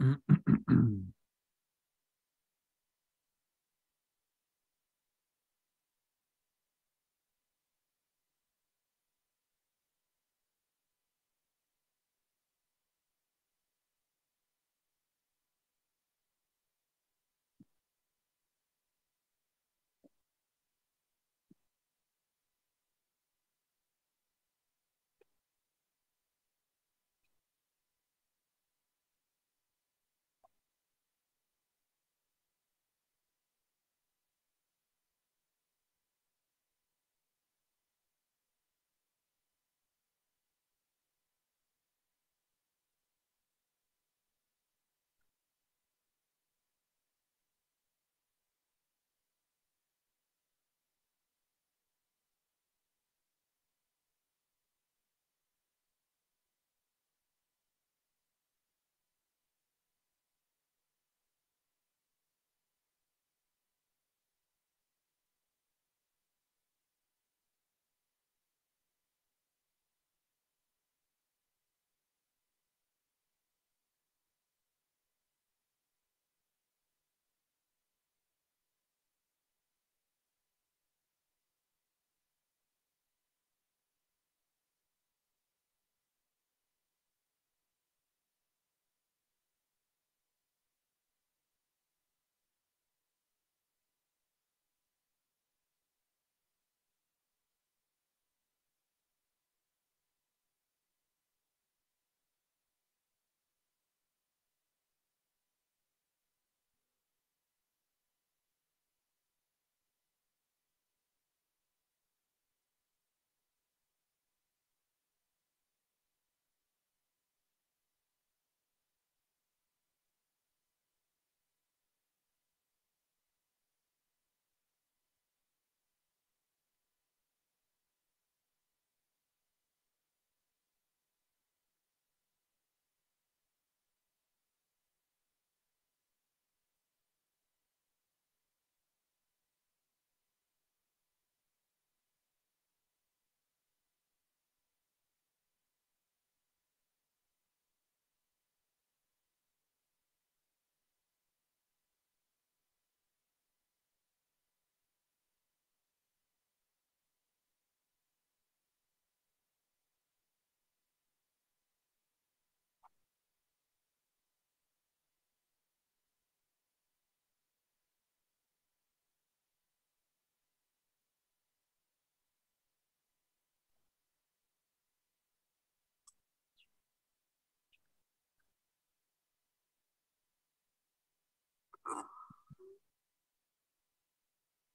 Mm-hmm.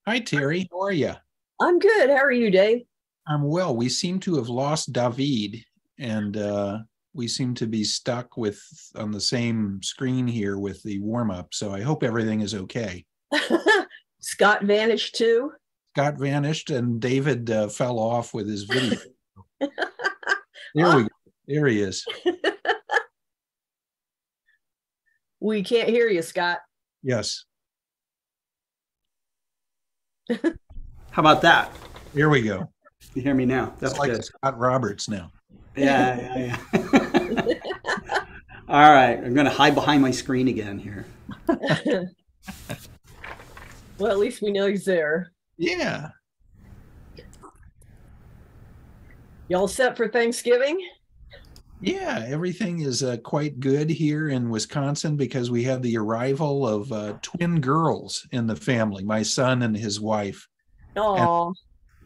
Hi, Terry. How are you? I'm good. How are you, Dave? I'm well. We seem to have lost David, and uh, we seem to be stuck with on the same screen here with the warm up. So I hope everything is okay. Scott vanished too. Scott vanished, and David uh, fell off with his video. there we go. There he is. we can't hear you, Scott. Yes. How about that? Here we go. You hear me now? That's like good. Scott Roberts now. Yeah, yeah, yeah. All right, I'm going to hide behind my screen again here. well, at least we know he's there. Yeah. Y'all set for Thanksgiving? Yeah, everything is uh, quite good here in Wisconsin because we had the arrival of uh, twin girls in the family, my son and his wife. Oh,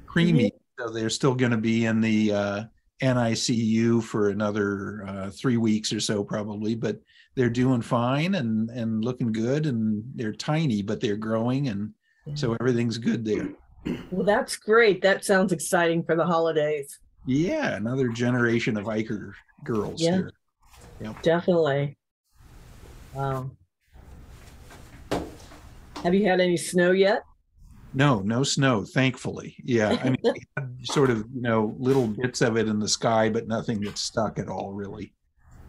creamy. Mm-hmm. So they're still going to be in the uh, NICU for another uh, three weeks or so, probably. But they're doing fine and and looking good, and they're tiny, but they're growing, and so everything's good there. Well, that's great. That sounds exciting for the holidays. Yeah, another generation of Eicher girls yeah, here. Yep. Definitely. Wow. Have you had any snow yet? No, no snow, thankfully. Yeah. I mean, sort of, you know, little bits of it in the sky, but nothing that's stuck at all, really.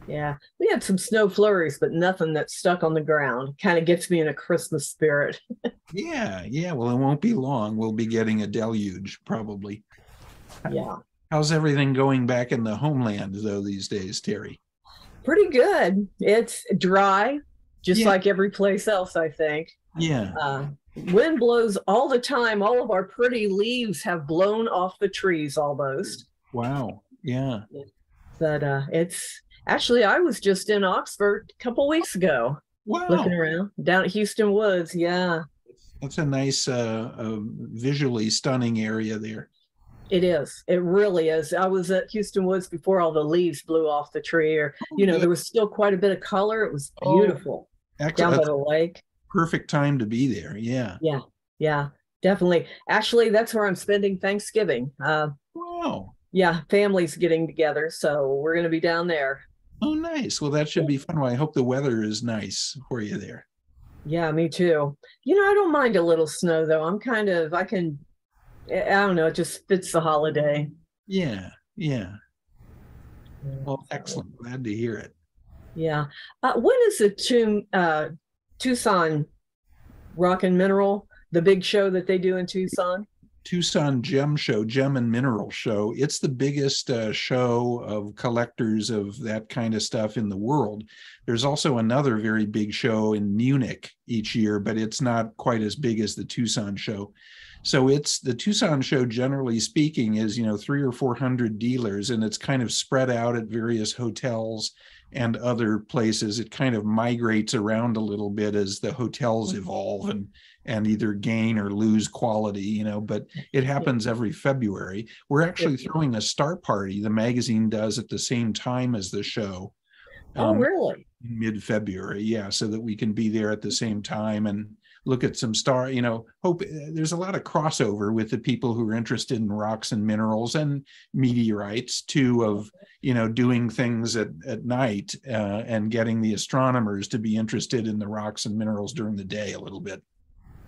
Yeah. We had some snow flurries, but nothing that's stuck on the ground. Kind of gets me in a Christmas spirit. yeah. Yeah. Well, it won't be long. We'll be getting a deluge, probably. Yeah. How's everything going back in the homeland though these days, Terry? Pretty good. It's dry, just Yeah. like every place else, I think. Yeah. Uh, wind blows all the time. All of our pretty leaves have blown off the trees almost. Wow. Yeah. But uh, it's actually, I was just in Oxford a couple weeks ago Wow. looking around down at Hueston Woods. Yeah, That's a nice, uh, uh, visually stunning area there. It is. It really is. I was at Hueston Woods before all the leaves blew off the tree, or, you know, there was still quite a bit of color. It was Oh, beautiful down by the lake. perfect time to be there. Yeah. Yeah. Yeah, definitely. Actually, that's where I'm spending Thanksgiving. Uh, Wow. yeah, families getting together, so we're going to be down there. Oh, nice. Well, that should be fun. Well, I hope the weather is nice for you there. Yeah, me too. You know, I don't mind a little snow though. I'm kind of I can I don't know, it just fits the holiday. Yeah. Yeah. Well, excellent. Glad to hear it. Yeah. Uh, when is the Tum- uh, Tucson Rock and Mineral, the big show that they do in Tucson? Tucson Gem Show, Gem and Mineral Show. It's the biggest uh, show of collectors of that kind of stuff in the world. There's also another very big show in Munich each year, but it's not quite as big as the Tucson show. So it's the Tucson show, generally speaking, is you know three or four hundred dealers, and it's kind of spread out at various hotels and other places. It kind of migrates around a little bit as the hotels evolve and and either gain or lose quality, you know, but it happens every February. We're actually throwing a start party, the magazine does at the same time as the show. Oh, um, really? Mid February, yeah, so that we can be there at the same time and look at some star, you know, hope there's a lot of crossover with the people who are interested in rocks and minerals and meteorites too, of, you know, doing things at, at night uh, and getting the astronomers to be interested in the rocks and minerals during the day a little bit.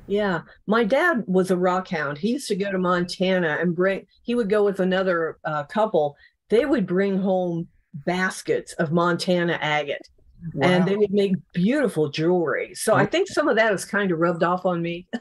Yeah. My dad was a rock hound. He used to go to Montana and bring he would go with another uh, couple. They would bring home baskets of Montana agate. And they would make beautiful jewelry. So I think some of that has kind of rubbed off on me.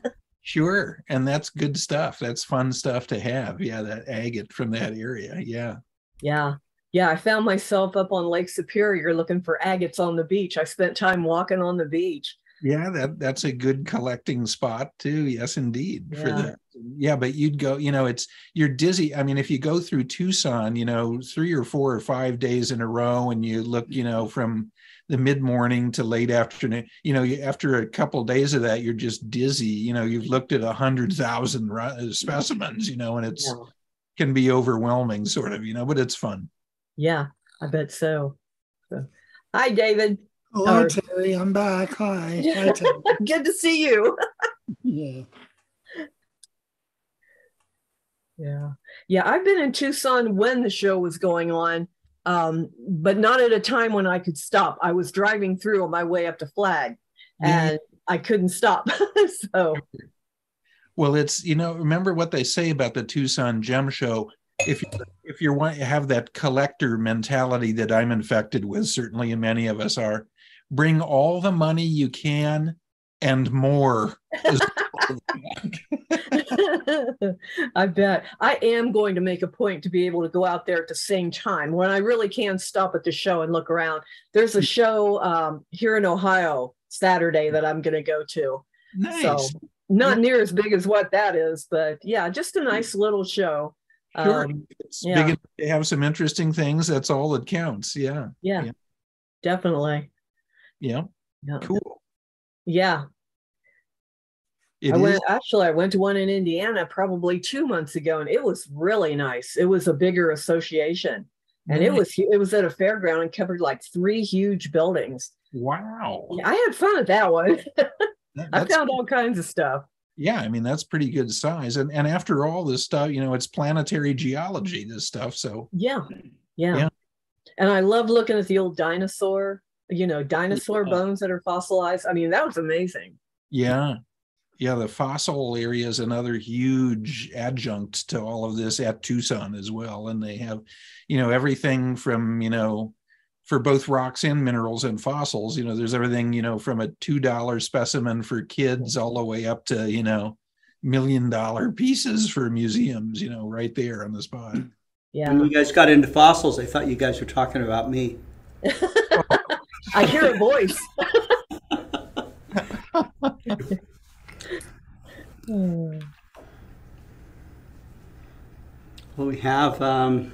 Sure. And that's good stuff. That's fun stuff to have. Yeah, that agate from that area. Yeah. Yeah. Yeah. I found myself up on Lake Superior looking for agates on the beach. I spent time walking on the beach. Yeah, that that's a good collecting spot too. Yes, indeed. For Yeah. the yeah, but you'd go, you know, it's you're dizzy. I mean, if you go through Tucson, you know, three or four or five days in a row, and you look, you know, from the mid morning to late afternoon, you know, after a couple days of that, you're just dizzy. You know, you've looked at a hundred thousand uh, specimens, you know, and it's Yeah. can be overwhelming, sort of, you know, but it's fun. Yeah, I bet so. so. Hi, David. Hello, Or- Terry. I'm back. Hi. Hi, Terry. Good to see you. yeah. Yeah. Yeah. I've been in Tucson when the show was going on, um, but not at a time when I could stop. I was driving through on my way up to Flag Yeah. and I couldn't stop. so, Well, it's you know, remember what they say about the Tucson Gem Show. If you if you want to have that collector mentality that I'm infected with, certainly and many of us are, bring all the money you can and more. I bet I am going to make a point to be able to go out there at the same time when I really can stop at the show and look around. There's a show um, here in Ohio Saturday that I'm going to go to. nice. So not near as big as what that is, but yeah, just a nice little show. Sure. Um, it's yeah. big enough to have some interesting things. That's all that counts. Yeah. yeah, Yeah. definitely. Yeah. Yeah. Cool. Yeah. It I is. went actually I went to one in Indiana probably two months ago and it was really nice. It was a bigger association. And it was it was at a fairground and covered like three huge buildings. wow. I had fun at that one. That- I found all kinds of stuff. yeah i mean that's pretty good size and and after all this stuff you know it's planetary geology this stuff so Yeah. Yeah. Yeah. And I love looking at the old dinosaur, you know, dinosaur Yeah. bones that are fossilized. I mean, that was amazing. yeah yeah the fossil area is another huge adjunct to all of this at tucson as well and they have you know everything from you know for both rocks and minerals and fossils you know there's everything you know from a two dollar specimen for kids all the way up to you know million dollar pieces for museums you know right there on the spot Yeah. When you guys got into fossils, I thought you guys were talking about me. I hear a voice. Hmm. Well, we have um,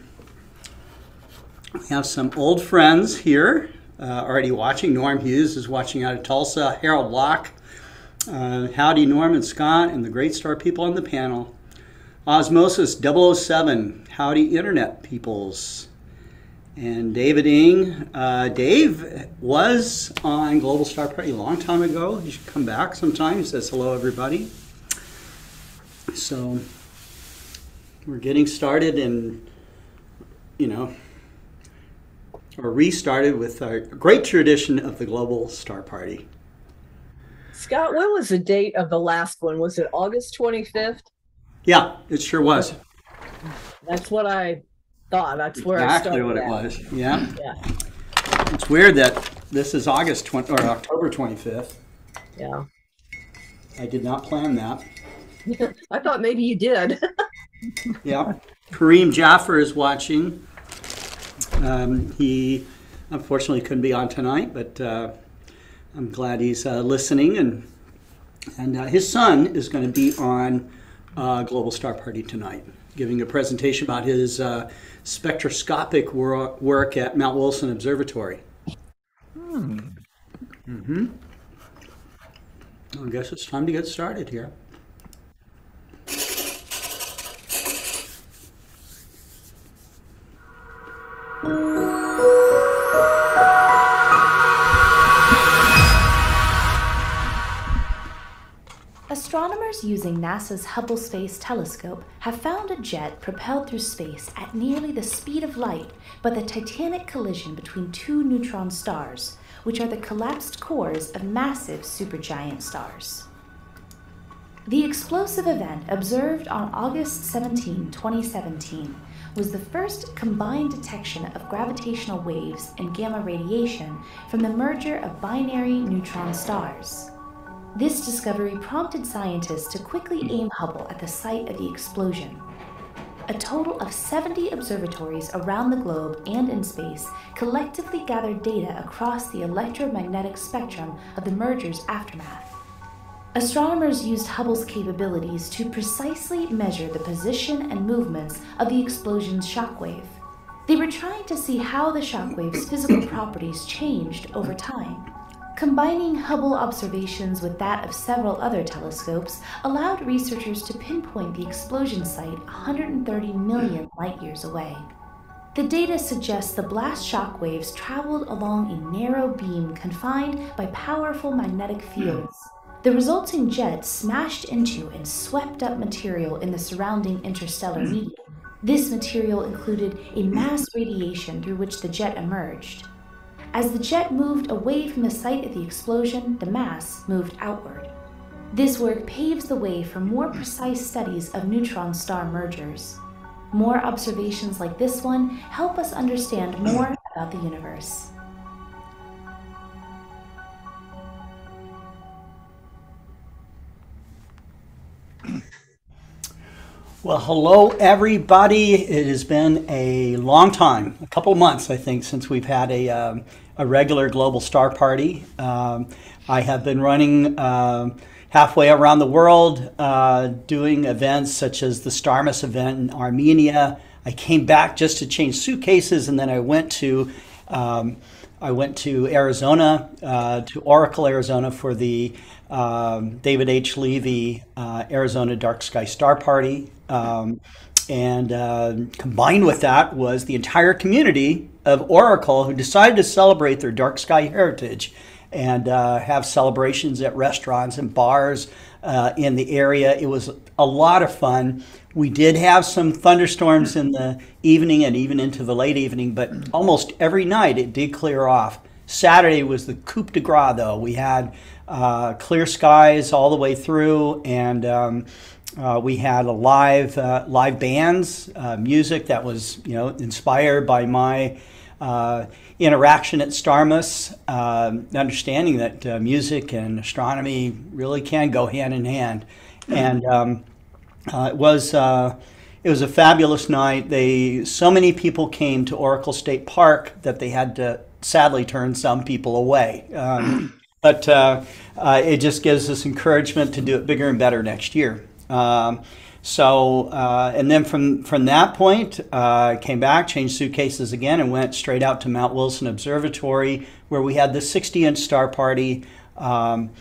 we have some old friends here uh, already watching. Norm Hughes is watching out of Tulsa. Harold Locke, uh, howdy, Norm and Scott, and the Great Star people on the panel. Osmosis 007, howdy, Internet peoples. And David Ing. Uh, Dave was on Global Star Party a long time ago. He should come back sometime. He says hello, everybody. So we're getting started and, you know, or restarted with our great tradition of the Global Star Party. Scott, when was the date of the last one? Was it August 25th? Yeah, it sure was. That's what I thought. That's where I Exactly what it at. was. Yeah. Yeah, It's weird that this is August 20 or October 25th. yeah. I did not plan that. I thought maybe you did. Yeah. Kareem Jaffer is watching. Um, he unfortunately couldn't be on tonight, but uh, I'm glad he's uh, listening. And and uh, his son is going to be on uh, Global Star Party tonight, giving a presentation about his uh, spectroscopic wor- work at Mount Wilson Observatory. Hmm. Mm-hmm. I guess it's time to get started here. Astronomers using NASA's Hubble Space Telescope have found a jet propelled through space at nearly the speed of light by the titanic collision between two neutron stars, which are the collapsed cores of massive supergiant stars. The explosive event observed on August 17, 2017, was the first combined detection of gravitational waves and gamma radiation from the merger of binary neutron stars. This discovery prompted scientists to quickly aim Hubble at the site of the explosion. A total of 70 observatories around the globe and in space collectively gathered data across the electromagnetic spectrum of the merger's aftermath. Astronomers used Hubble's capabilities to precisely measure the position and movements of the explosion's shockwave. They were trying to see how the shockwave's physical properties changed over time. Combining Hubble observations with that of several other telescopes allowed researchers to pinpoint the explosion site 130 million light years away. The data suggests the blast shock waves traveled along a narrow beam confined by powerful magnetic fields. The resulting jet smashed into and swept up material in the surrounding interstellar hmm. medium. This material included a mass radiation through which the jet emerged. As the jet moved away from the site of the explosion, the mass moved outward. This work paves the way for more precise studies of neutron star mergers. More observations like this one help us understand more about the universe. Well, hello, everybody. It has been a long time, a couple of months, I think, since we've had a, um, a regular Global Star Party. Um, I have been running um halfway around the world uh, doing events such as the Starmus event in Armenia. I came back just to change suitcases, and then I went to um, I went to Arizona, uh, to Oracle, Arizona, for the um, David H. Levy uh, Arizona Dark Sky Star Party. Um, and uh, combined with that was the entire community of Oracle who decided to celebrate their dark sky heritage and uh, have celebrations at restaurants and bars uh, in the area. It was a lot of fun. We did have some thunderstorms in the evening and even into the late evening, but almost every night it did clear off. Saturday was the coup de grace, though. We had uh, clear skies all the way through, and um, uh, we had a live uh, live bands, uh, music that was you know inspired by my uh, interaction at Starmus, um, understanding that uh, music and astronomy really can go hand in hand, and um, uh, it was uh, it was a fabulous night. They so many people came to Oracle State Park that they had to sadly turn some people away. Um, but uh, uh, it just gives us encouragement to do it bigger and better next year. Um, so, uh, and then from, from that point, uh, came back, changed suitcases again, and went straight out to Mount Wilson Observatory, where we had the 60 inch star party. Um,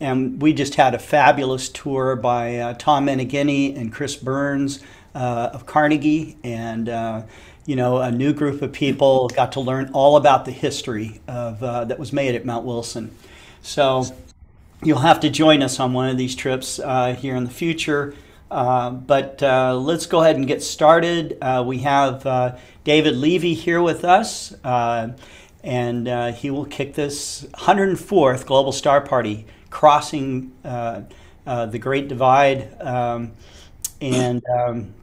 and we just had a fabulous tour by uh, Tom Meneghini and Chris Burns uh, of Carnegie. And, uh, you know, a new group of people got to learn all about the history of, uh, that was made at Mount Wilson. So you'll have to join us on one of these trips here in the future. Uh, but uh, let's go ahead and get started. Uh, we have uh, David Levy here with us, uh, and he will kick this 104th Global Star Party, crossing the Great Divide. Um, and, um,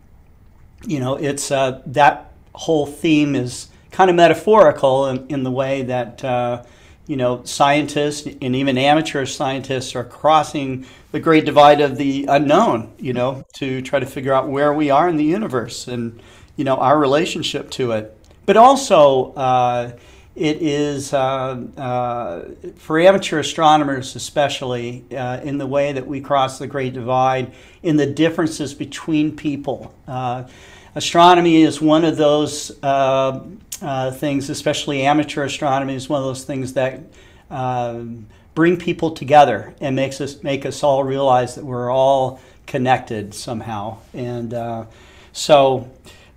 you know, it's that whole theme is kind of metaphorical in, in the way that you know, scientists and even amateur scientists are crossing the great divide of the unknown, you know, to try to figure out where we are in the universe and, you know, our relationship to it. But also, uh, it is uh, uh, for amateur astronomers, especially uh, in the way that we cross the great divide, in the differences between people. Uh, astronomy is one of those uh, uh, things, especially amateur astronomy, is one of those things that uh, bring people together and makes us make us all realize that we're all connected somehow. And uh, so,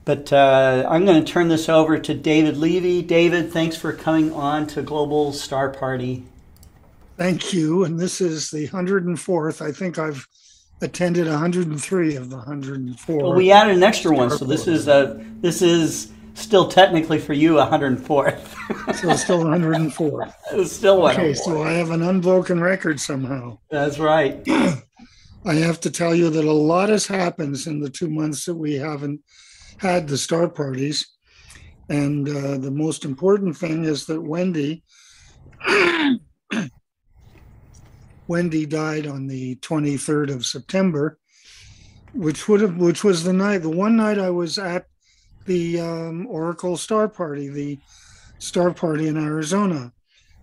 but uh, I'm going to turn this over to David Levy. David, thanks for coming on to Global Star Party. Thank you. And this is the 104th. I think I've attended 103 of the 104. Well, we added an extra one, so this is a this is still technically for you 104th. so still 104. It's still one. Okay, so I have an unbroken record somehow. That's right. I have to tell you that a lot has happened in the two months that we haven't had the star parties. And uh, the most important thing is that Wendy, Wendy died on the 23rd of September, which would have, which was the night, the one night I was at the um, Oracle Star Party, the Star Party in Arizona,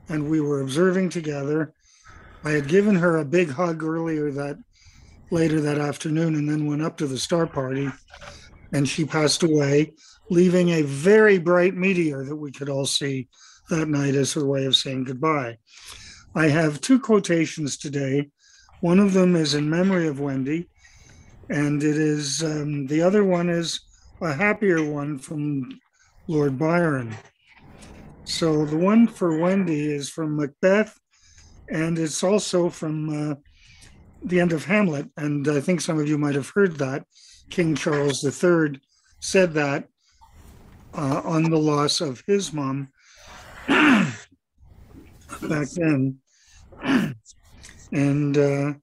and we were observing together. I had given her a big hug earlier that later that afternoon, and then went up to the Star Party, and she passed away, leaving a very bright meteor that we could all see that night as her way of saying goodbye. I have two quotations today. One of them is in memory of Wendy, and it is um, the other one is a happier one from Lord Byron. So the one for Wendy is from Macbeth, and it's also from uh, the end of Hamlet. And I think some of you might have heard that. King Charles III said that uh, on the loss of his mom back then. and uh,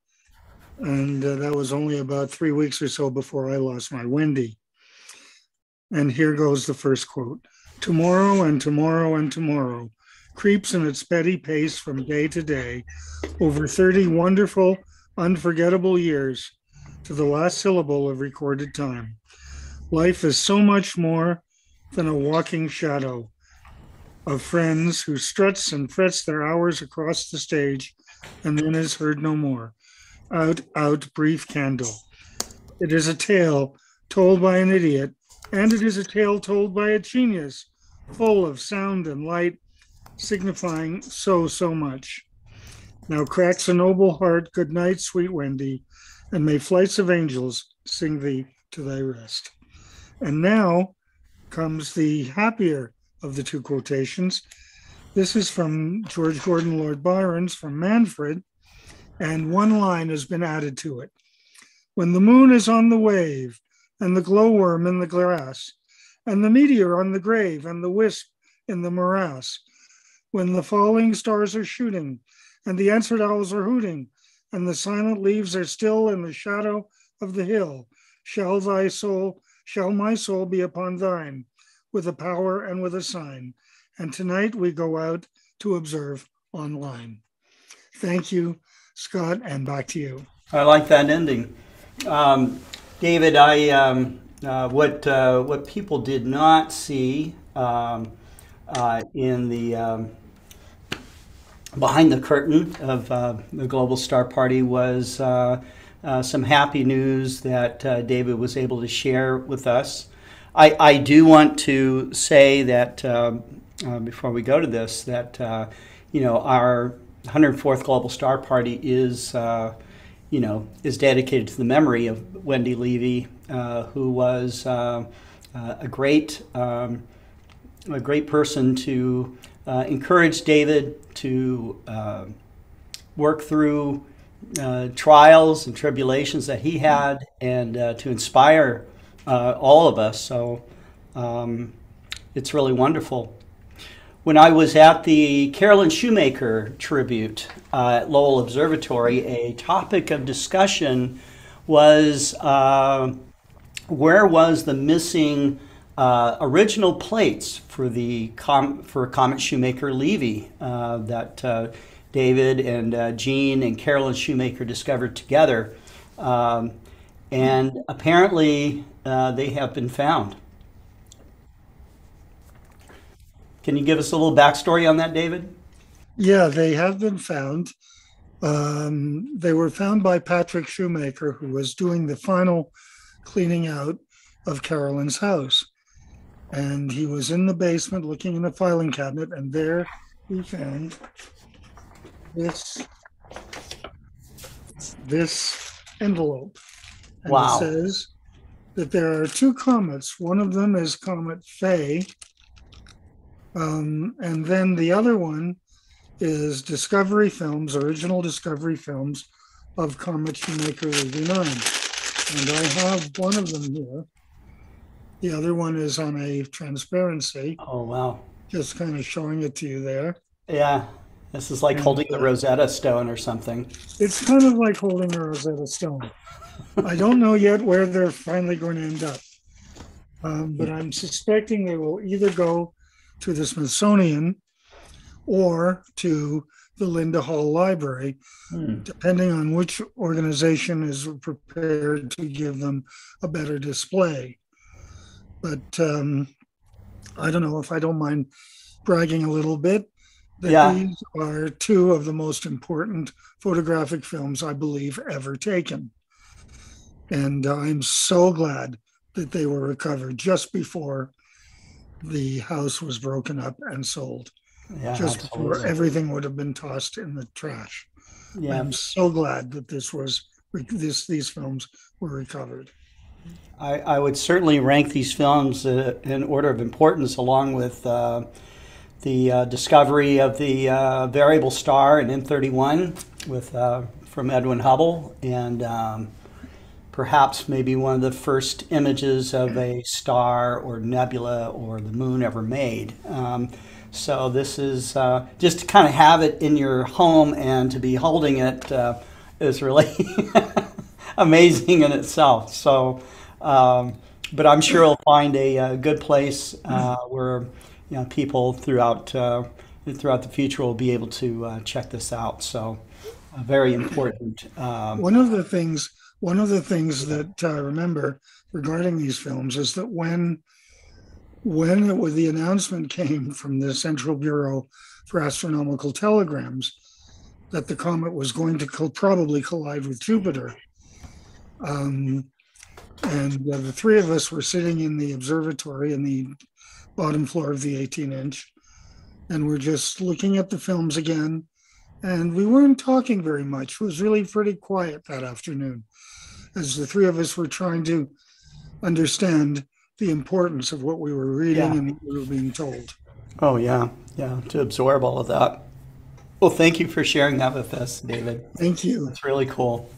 and uh, that was only about three weeks or so before I lost my Wendy. And here goes the first quote Tomorrow and tomorrow and tomorrow creeps in its petty pace from day to day over 30 wonderful, unforgettable years to the last syllable of recorded time. Life is so much more than a walking shadow of friends who struts and frets their hours across the stage and then is heard no more. Out, out, brief candle. It is a tale told by an idiot and it is a tale told by a genius, full of sound and light, signifying so, so much. Now cracks a noble heart, good night, sweet Wendy, and may flights of angels sing thee to thy rest. And now comes the happier of the two quotations. This is from George Gordon Lord Byron's from Manfred, and one line has been added to it. When the moon is on the wave, and the glowworm in the grass, and the meteor on the grave, and the wisp in the morass. When the falling stars are shooting, and the answered owls are hooting, and the silent leaves are still in the shadow of the hill, shall thy soul, shall my soul be upon thine, with a power and with a sign. And tonight we go out to observe online. Thank you, Scott, and back to you. I like that ending. Um, David, I um, uh, what uh, what people did not see um, uh, in the um, behind the curtain of uh, the Global Star Party was uh, uh, some happy news that David was able to share with us. I, I do want to say that before we go to this, that you know our 104th Global Star Party is you know is dedicated to the memory of Wendy Levy, who was a great um, a great person to uh, encourage David to uh, work through uh, trials and tribulations that he had and uh, to inspire uh, all of us. So um, it's really wonderful. When I was at the Carolyn Shoemaker tribute uh, at Lowell Observatory, a topic of discussion was where was the missing uh, original plates for the com- for Comet Shoemaker Levy uh, that uh, David and uh, Gene and Carolyn Shoemaker discovered together, um, and apparently uh, they have been found. Can you give us a little backstory on that, David? Yeah, they have been found. Um, they were found by Patrick Shoemaker, who was doing the final cleaning out of Carolyn's house and he was in the basement looking in the filing cabinet, and there he found this this envelope. And wow. it says that there are two comets. One of them is Comet Faye, um, and then the other one is Discovery Films, original Discovery Films of Comet Shoemaker 89. And I have one of them here. The other one is on a transparency, Oh, wow. just kind of showing it to you there. Yeah. This is like And, holding the uh, Rosetta Stone or something. It's kind of like holding a Rosetta Stone. I don't know yet where they're finally going to end up. Um, but I'm suspecting they will either go to the Smithsonian or to the Linda Hall Library, Hmm. depending on which organization is prepared to give them a better display. But um, I don't know if I don't mind bragging a little bit that Yeah. these are two of the most important photographic films I believe ever taken. And I'm so glad that they were recovered just before the house was broken up and sold, Yeah, just before everything would have been tossed in the trash. Yeah. I'm so glad that this was this these films were recovered. I, I would certainly rank these films uh, in order of importance along with uh, the uh, discovery of the uh, variable star in M31 with uh, from Edwin Hubble and um, perhaps maybe one of the first images of a star or nebula or the moon ever made. Um, so this is uh, just to kind of have it in your home and to be holding it uh, is really amazing in itself. So, um, but I'm sure you'll find a, uh good place uh, where you know people throughout uh, throughout the future will be able to uh, check this out. So, uh, very important. Um, One of the things, one of the things that I remember regarding these films is that when, when it the announcement came from the Central Bureau for Astronomical Telegrams that the comet was going to co- probably collide with Jupiter, um, and uh, the three of us were sitting in the observatory in the bottom floor of the 18 inch, and we're just looking at the films again and we weren't talking very much. It was really pretty quiet that afternoon as the three of us were trying to understand the importance of what we were reading Yeah. and what we were being told. oh yeah, yeah. To absorb all of that. Well, thank you for sharing that with us, David. Thank you. It's really cool.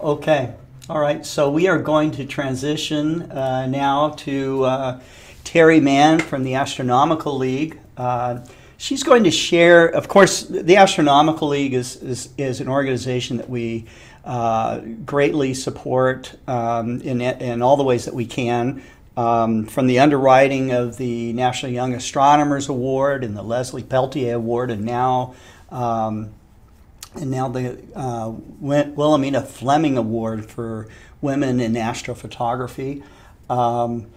Okay. All right. So we are going to transition uh, now to uh, Terry Mann from the Astronomical League. Uh, she's going to share, of course, the Astronomical League is, is, is an organization that we uh, greatly support um, in, in all the ways that we can. Um, from the underwriting of the National Young Astronomers Award and the Leslie Peltier Award, and now um, and now the uh, Wilhelmina Fleming Award for women in astrophotography. Um,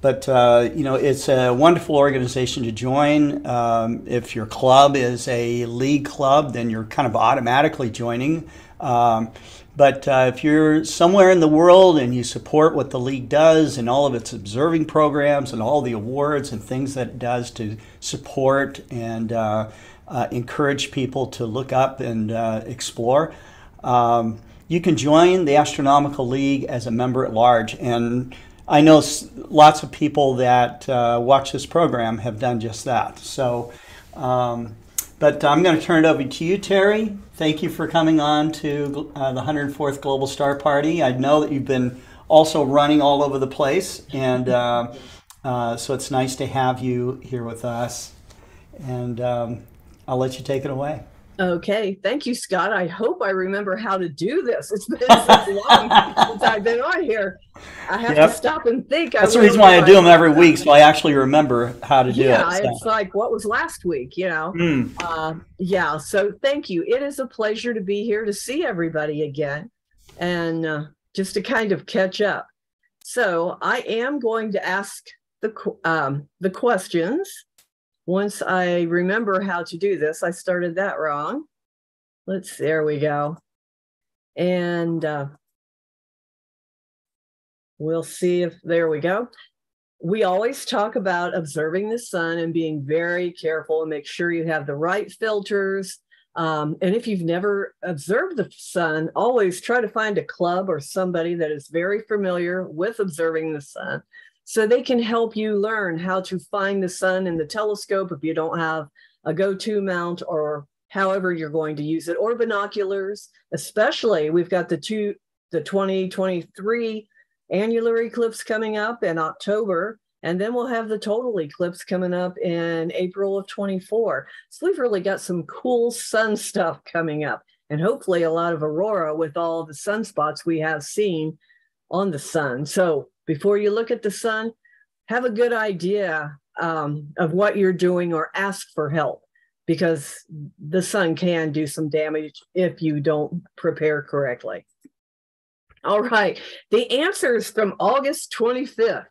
but uh, you know, it's a wonderful organization to join. Um, if your club is a league club, then you're kind of automatically joining. Um, but uh, if you're somewhere in the world and you support what the league does and all of its observing programs and all the awards and things that it does to support and uh, uh, encourage people to look up and uh, explore, um, you can join the Astronomical League as a member at large. And I know lots of people that uh, watch this program have done just that. So, um, but I'm going to turn it over to you, Terry. Thank you for coming on to uh, the 104th Global Star Party. I know that you've been also running all over the place, and uh, uh so it's nice to have you here with us. And um, I'll let you take it away. Okay, thank you, Scott. I hope I remember how to do this. It's been so long since I've been on here. I have yep. to stop and think. That's the reason why I do them every week, so I actually remember how to do yeah, it. Yeah, so. it's like what was last week, you know? Mm. Uh, yeah, so thank you. It is a pleasure to be here to see everybody again and uh, just to kind of catch up. So I am going to ask the um, the questions once I remember how to do this, I started that wrong. Let's, there we go. And uh, we'll see if, there we go. We always talk about observing the sun and being very careful and make sure you have the right filters. Um, and if you've never observed the sun, always try to find a club or somebody that is very familiar with observing the sun so they can help you learn how to find the sun in the telescope if you don't have a go-to mount or however you're going to use it or binoculars. Especially we've got the two the 2023 annular eclipse coming up in october and then we'll have the total eclipse coming up in april of 24 so we've really got some cool sun stuff coming up and hopefully a lot of aurora with all the sunspots we have seen on the sun. So before you look at the sun, have a good idea um, of what you're doing or ask for help because the sun can do some damage if you don't prepare correctly. All right, the answers from August 25th.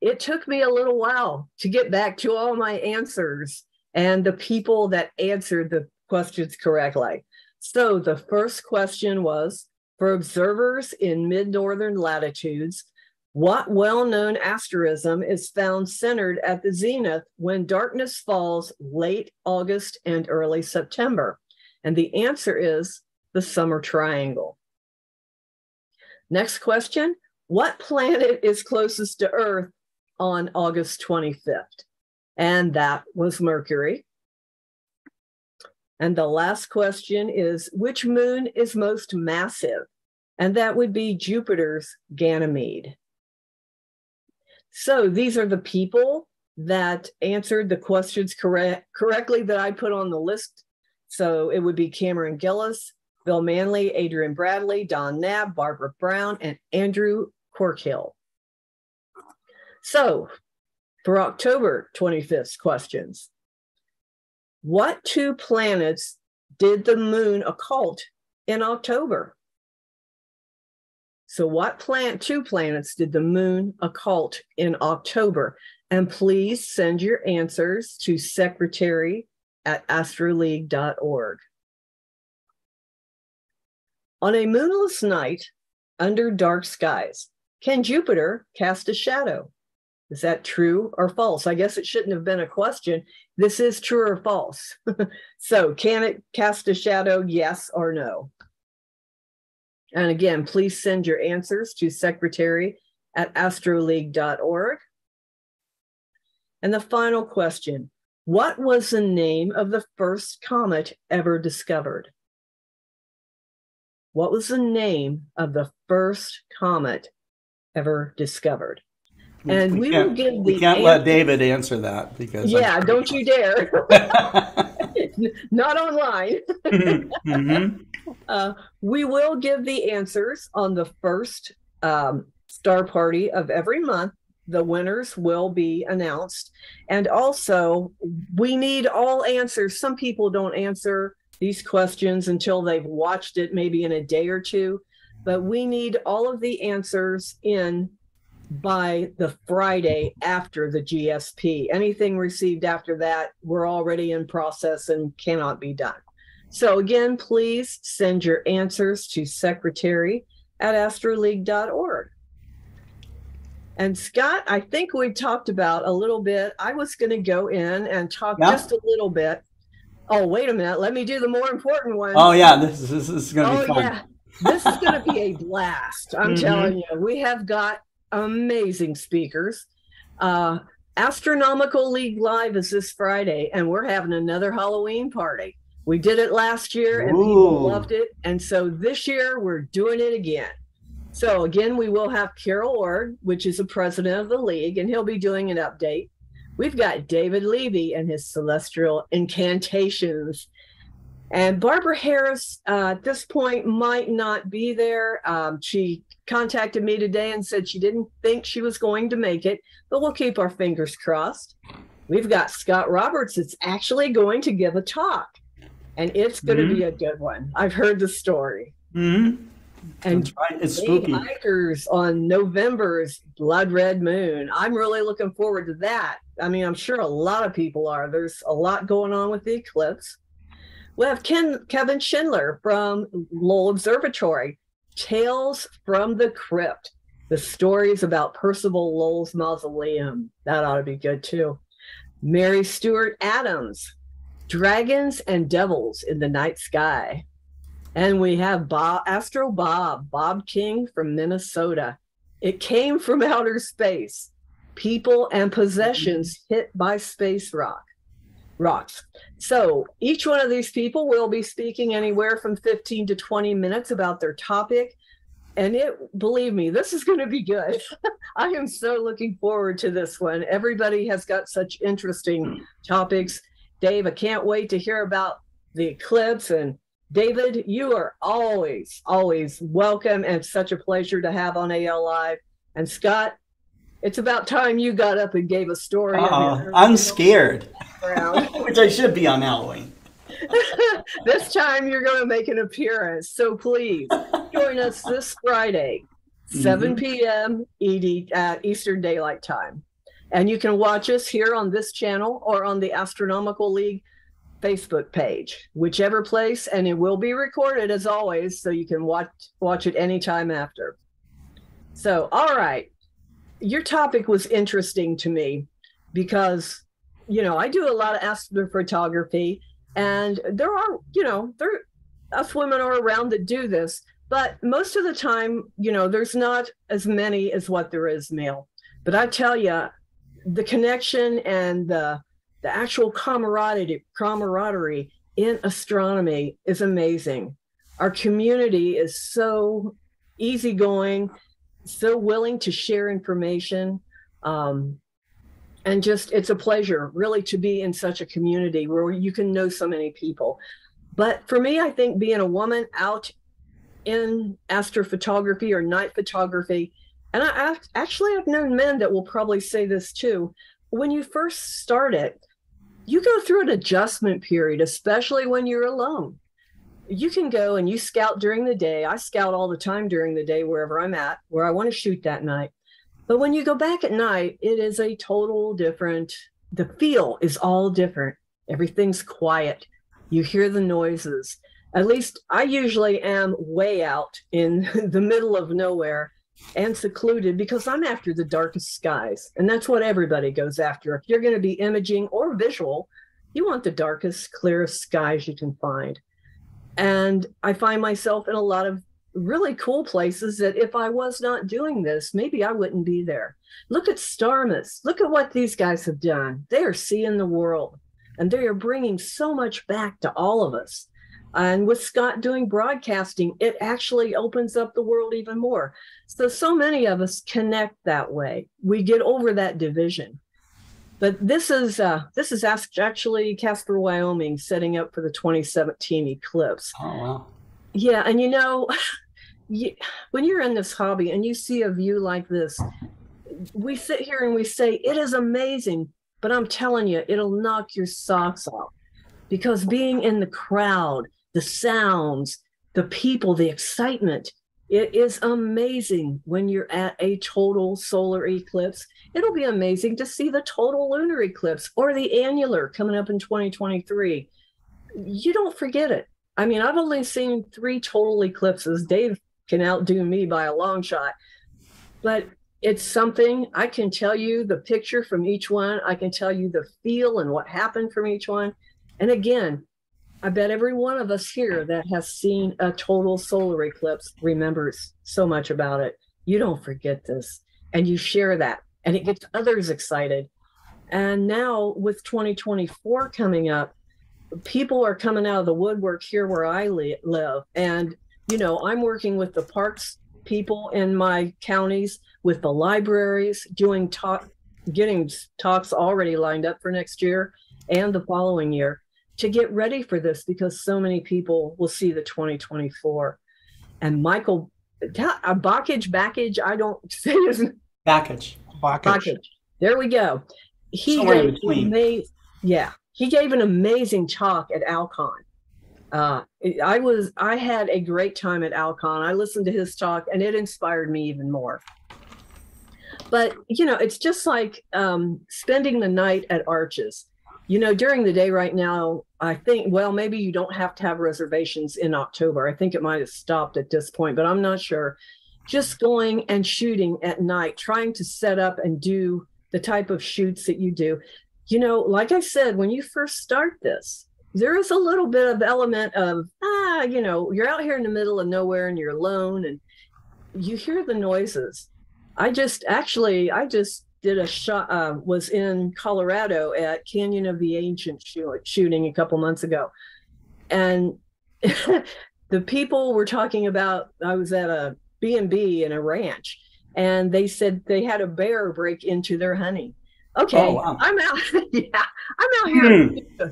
It took me a little while to get back to all my answers and the people that answered the questions correctly. So the first question was for observers in mid northern latitudes, what well known asterism is found centered at the zenith when darkness falls late August and early September? And the answer is the summer triangle. Next question What planet is closest to Earth on August 25th? And that was Mercury. And the last question is Which moon is most massive? And that would be Jupiter's Ganymede. So these are the people that answered the questions correct correctly that I put on the list. So it would be Cameron Gillis, Bill Manley, Adrian Bradley, Don Knabb, Barbara Brown, and Andrew Corkhill. So for October 25th questions, what two planets did the moon occult in October? So, what plant, two planets did the moon occult in October? And please send your answers to secretary at astroleague.org. On a moonless night under dark skies, can Jupiter cast a shadow? Is that true or false? I guess it shouldn't have been a question. This is true or false. so, can it cast a shadow? Yes or no? And again, please send your answers to secretary at astroleague.org. And the final question What was the name of the first comet ever discovered? What was the name of the first comet ever discovered? And we, we will give the we can't answer. let David answer that because yeah, don't you dare. Not online. mm-hmm. uh, we will give the answers on the first um, star party of every month. The winners will be announced, and also we need all answers. Some people don't answer these questions until they've watched it, maybe in a day or two. But we need all of the answers in by the Friday after the GSP. Anything received after that, we're already in process and cannot be done. So again, please send your answers to secretary at astroleague.org. And Scott, I think we talked about a little bit. I was going to go in and talk yeah. just a little bit. Oh, wait a minute. Let me do the more important one. Oh, yeah. This, is, this is going to oh, be fun. Yeah. This is going to be a blast. I'm mm-hmm. telling you. We have got amazing speakers. Uh, Astronomical League Live is this Friday, and we're having another Halloween party. We did it last year and Ooh. people loved it. And so this year we're doing it again. So again, we will have Carroll Iorg, which is the president of the league, and he'll be doing an update. We've got David Levy and his celestial incantations. And Barbara Harris uh, at this point might not be there. Um, she contacted me today and said she didn't think she was going to make it, but we'll keep our fingers crossed. We've got Scott Roberts that's actually going to give a talk, and it's going mm-hmm. to be a good one. I've heard the story. Mm-hmm and right. it's spooky. hikers on November's blood red moon. I'm really looking forward to that. I mean, I'm sure a lot of people are. There's a lot going on with the eclipse. We have Ken, Kevin Schindler from Lowell Observatory, Tales from the Crypt, the stories about Percival Lowell's mausoleum. That ought to be good too. Mary Stewart Adams, Dragons and Devils in the Night Sky. And we have Bob, Astro Bob, Bob King from Minnesota. It came from outer space. People and possessions hit by space rock rocks. So each one of these people will be speaking anywhere from 15 to 20 minutes about their topic. And it, believe me, this is going to be good. I am so looking forward to this one. Everybody has got such interesting topics. Dave, I can't wait to hear about the eclipse and David, you are always, always welcome and such a pleasure to have on AL Live. And Scott, it's about time you got up and gave a story. Uh, I'm scared, which I should be on Halloween. this time you're going to make an appearance. So please join us this Friday, 7 mm-hmm. p.m. ED, at Eastern Daylight Time. And you can watch us here on this channel or on the Astronomical League Facebook page, whichever place, and it will be recorded as always, so you can watch watch it anytime after. So, all right, your topic was interesting to me because you know I do a lot of astrophotography, and there are you know there us women are around that do this, but most of the time, you know, there's not as many as what there is male. But I tell you, the connection and the the actual camaraderie, camaraderie in astronomy is amazing. Our community is so easygoing, so willing to share information. Um, and just, it's a pleasure really to be in such a community where you can know so many people. But for me, I think being a woman out in astrophotography or night photography, and I actually I've known men that will probably say this too. When you first start it, you go through an adjustment period, especially when you're alone. You can go and you scout during the day. I scout all the time during the day, wherever I'm at, where I want to shoot that night. But when you go back at night, it is a total different, the feel is all different. Everything's quiet. You hear the noises. At least I usually am way out in the middle of nowhere and secluded because I'm after the darkest skies. And that's what everybody goes after. If you're going to be imaging or visual, you want the darkest, clearest skies you can find. And I find myself in a lot of really cool places that if I was not doing this, maybe I wouldn't be there. Look at Starmus. Look at what these guys have done. They are seeing the world and they are bringing so much back to all of us. And with Scott doing broadcasting, it actually opens up the world even more. So, so many of us connect that way. We get over that division. But this is uh, this is actually Casper, Wyoming, setting up for the 2017 eclipse. Oh wow! Yeah, and you know, you, when you're in this hobby and you see a view like this, we sit here and we say it is amazing. But I'm telling you, it'll knock your socks off because being in the crowd the sounds, the people, the excitement. It is amazing when you're at a total solar eclipse. It'll be amazing to see the total lunar eclipse or the annular coming up in 2023. You don't forget it. I mean, I've only seen three total eclipses. Dave can outdo me by a long shot, but it's something I can tell you the picture from each one. I can tell you the feel and what happened from each one. And again, I bet every one of us here that has seen a total solar eclipse remembers so much about it. You don't forget this and you share that and it gets others excited. And now with 2024 coming up, people are coming out of the woodwork here where I li- live. And, you know, I'm working with the parks people in my counties, with the libraries, doing talk, getting talks already lined up for next year and the following year to get ready for this because so many people will see the 2024. And Michael a Bakage, Backage, I don't say his Bakage. Bakage. There we go. He Somewhere gave amazing, yeah, he gave an amazing talk at Alcon. Uh, I was I had a great time at Alcon. I listened to his talk and it inspired me even more. But you know, it's just like um, spending the night at Arches you know, during the day right now, I think, well, maybe you don't have to have reservations in October. I think it might have stopped at this point, but I'm not sure. Just going and shooting at night, trying to set up and do the type of shoots that you do. You know, like I said, when you first start this, there is a little bit of element of, ah, you know, you're out here in the middle of nowhere and you're alone and you hear the noises. I just actually, I just did a shot uh, was in Colorado at Canyon of the Ancient shooting a couple months ago, and the people were talking about. I was at a B and B in a ranch, and they said they had a bear break into their honey. Okay, oh, wow. I'm out. yeah, I'm out here hmm.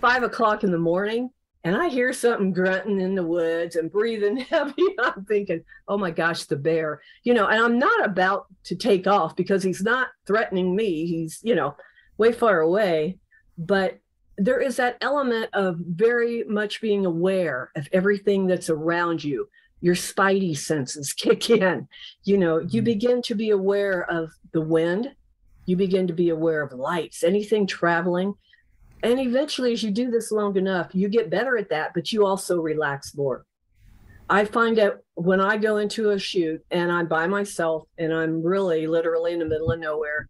five o'clock in the morning, and I hear something grunting in the woods and breathing heavy. I'm thinking, oh my gosh, the bear, you know, and I'm not about to take off because he's not threatening me. He's, you know, way far away. But there is that element of very much being aware of everything that's around you. Your spidey senses kick in. You know, you mm-hmm. begin to be aware of the wind. You begin to be aware of lights, anything traveling and eventually, as you do this long enough, you get better at that, but you also relax more. I find that when I go into a shoot and I'm by myself and I'm really literally in the middle of nowhere,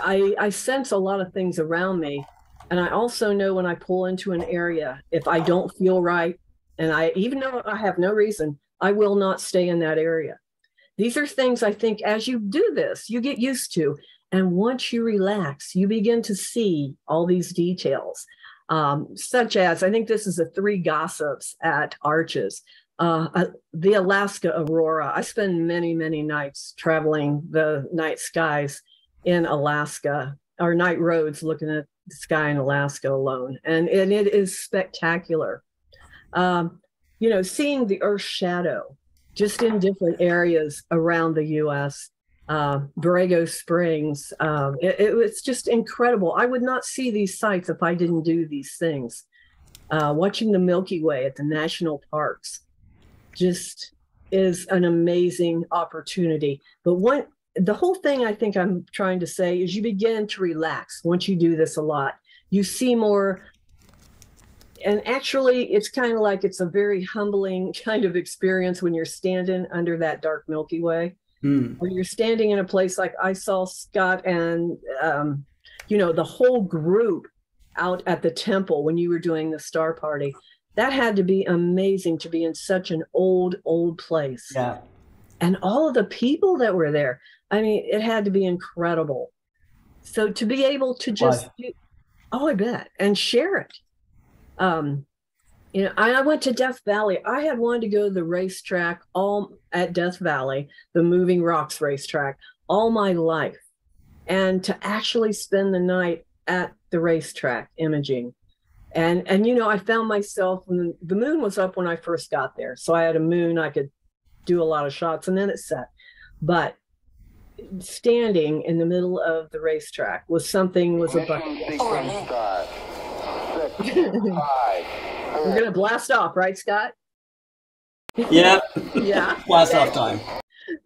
I, I sense a lot of things around me. And I also know when I pull into an area, if I don't feel right, and I, even though I have no reason, I will not stay in that area. These are things I think as you do this, you get used to. And once you relax, you begin to see all these details, um, such as I think this is the three gossips at Arches. Uh, uh, the Alaska aurora. I spend many, many nights traveling the night skies in Alaska or night roads looking at the sky in Alaska alone. And, and it is spectacular. Um, you know, seeing the Earth's shadow just in different areas around the US uh, Borrego Springs. Um, it, it, was just incredible. I would not see these sites if I didn't do these things. Uh, watching the Milky Way at the national parks just is an amazing opportunity. But one, the whole thing I think I'm trying to say is you begin to relax once you do this a lot. You see more. And actually, it's kind of like it's a very humbling kind of experience when you're standing under that dark Milky Way mm. when you're standing in a place like I saw Scott and um, you know the whole group out at the temple when you were doing the star party. That had to be amazing to be in such an old, old place. Yeah. And all of the people that were there. I mean, it had to be incredible. So to be able to just, do, oh, I bet, and share it. Um, you know, I, went to Death Valley. I had wanted to go to the racetrack all at Death Valley, the Moving Rocks racetrack, all my life, and to actually spend the night at the racetrack imaging. And and you know, I found myself when the moon was up when I first got there, so I had a moon I could do a lot of shots, and then it set. But standing in the middle of the racetrack was something was a bucket. We're gonna blast off, right, Scott? Yeah. yeah. Blast off time.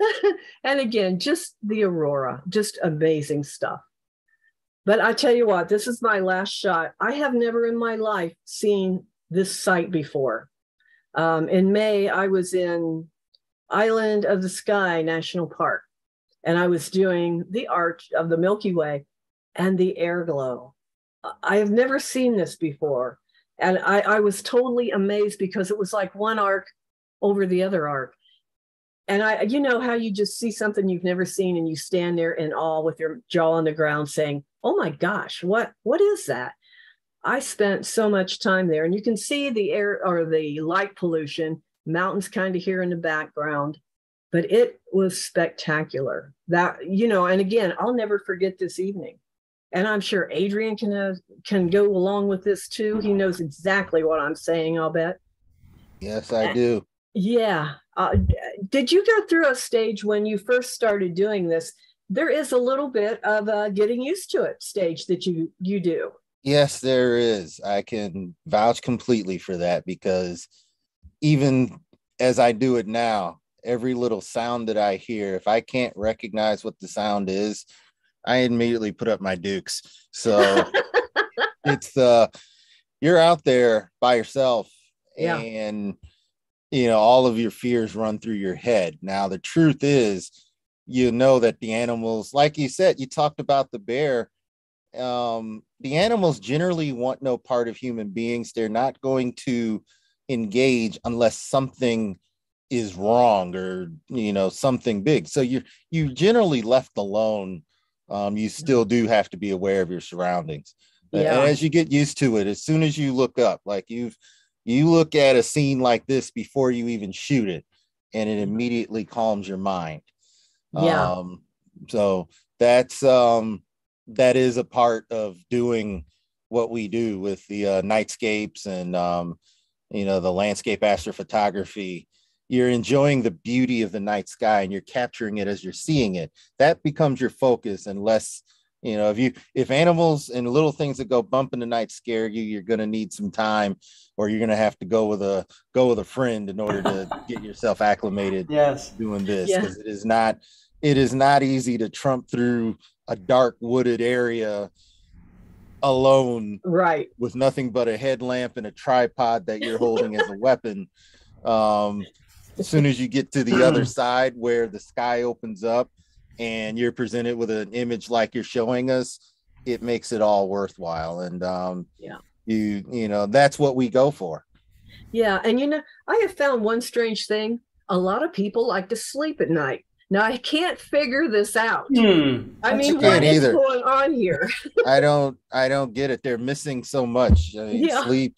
and again, just the aurora, just amazing stuff. But I tell you what, this is my last shot. I have never in my life seen this site before. Um, in May, I was in Island of the Sky National Park, and I was doing the arch of the Milky Way and the air glow. I have never seen this before. And I, I was totally amazed because it was like one arc over the other arc. And I, you know, how you just see something you've never seen and you stand there in awe with your jaw on the ground saying, Oh my gosh, what what is that? I spent so much time there, and you can see the air or the light pollution, mountains kind of here in the background, but it was spectacular. That you know, and again, I'll never forget this evening. And I'm sure Adrian can uh, can go along with this too. He knows exactly what I'm saying. I'll bet. Yes, I do. Yeah. Uh, did you go through a stage when you first started doing this? There is a little bit of a getting used to it stage that you you do. Yes, there is. I can vouch completely for that because even as I do it now, every little sound that I hear, if I can't recognize what the sound is, I immediately put up my dukes. So it's uh you're out there by yourself Yeah. and you know all of your fears run through your head. Now the truth is you know that the animals like you said you talked about the bear um the animals generally want no part of human beings. They're not going to engage unless something is wrong or you know something big. So you you generally left alone. Um, you still do have to be aware of your surroundings. And Yeah. as you get used to it, as soon as you look up, like you've you look at a scene like this before you even shoot it, and it immediately calms your mind. Yeah. Um, so that's um that is a part of doing what we do with the uh, nightscapes and um, you know the landscape astrophotography you're enjoying the beauty of the night sky and you're capturing it as you're seeing it that becomes your focus unless you know if you if animals and little things that go bump in the night scare you you're going to need some time or you're going to have to go with a go with a friend in order to get yourself acclimated Yes. doing this Yeah. because it is not it is not easy to trump through a dark wooded area alone Right. with nothing but a headlamp and a tripod that you're holding as a weapon um as soon as you get to the other side where the sky opens up and you're presented with an image like you're showing us it makes it all worthwhile and um Yeah. you you know that's what we go for Yeah. And you know, I have found one strange thing. A lot of people like to sleep at night. Now I can't figure this out. Hmm. I mean, can't what is either. going on here? i don't i don't get it they're missing so much I mean, Yeah. sleep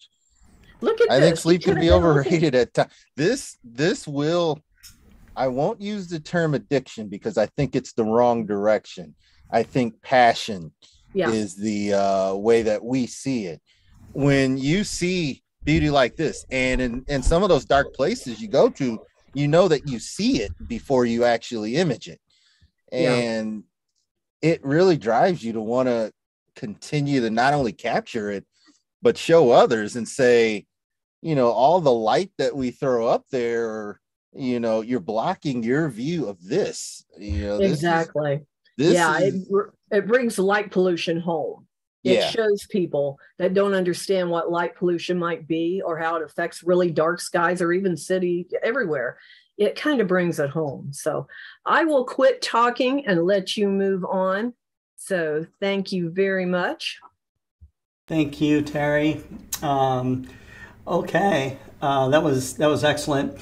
Look at I this. think sleep can be overrated at times. This this will I won't use the term addiction because I think it's the wrong direction. I think passion Yeah. is the uh, way that we see it. When you see beauty like this, and in, in some of those dark places you go to, you know that you see it before you actually image it. Yeah. And it really drives you to want to continue to not only capture it, but show others and say, you know, all the light that we throw up there, you know, you're blocking your view of this. You know, this is- Exactly. this yeah. is, It, it brings light pollution home. It yeah, shows people that don't understand what light pollution might be or how it affects really dark skies or even city everywhere. It kind of brings it home. So I will quit talking and let you move on. So thank you very much. Thank you, Terry. Um, okay, uh, that was that was excellent.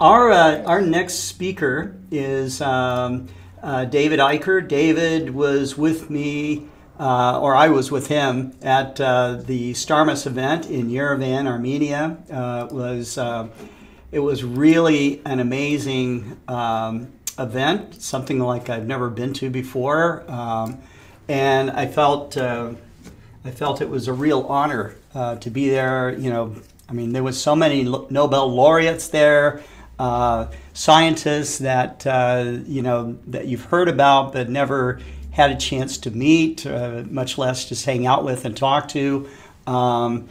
Our uh, our next speaker is um, uh, David Eicher. David was with me, uh, or I was with him at uh, the Starmus event in Yerevan, Armenia. It was uh, it was really an amazing um, event, something like I've never been to before, um, and I felt. I felt it was a real honor uh, to be there. You know, I mean, there was so many Nobel laureates there, uh, scientists that uh, you know that you've heard about but never had a chance to meet, uh, much less just hang out with and talk to. Um,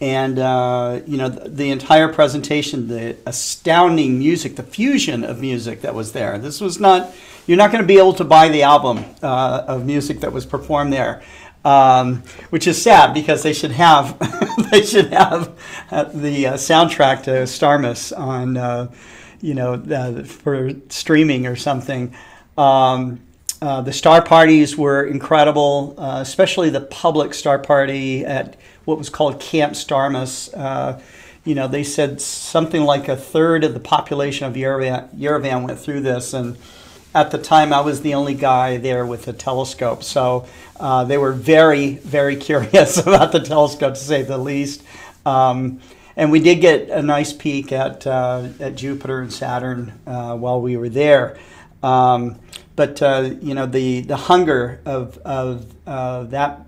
and uh, you know the, the, entire presentation, the astounding music, the fusion of music that was there. This was not you're not going to be able to buy the album uh, of music that was performed there, um, which is sad because they should have they should have uh, the uh, soundtrack to Starmus on uh, you know for streaming or something. Um, uh, the star parties were incredible, uh, especially the public star party at what was called Camp Starmus. Uh, you know, they said something like a third of the population of Yerevan, Yerevan went through this, and at the time I was the only guy there with a telescope. So uh, they were very, very curious about the telescope, to say the least. Um, and we did get a nice peek at uh, at Jupiter and Saturn uh, while we were there. Um, but uh, you know the the hunger of of uh, that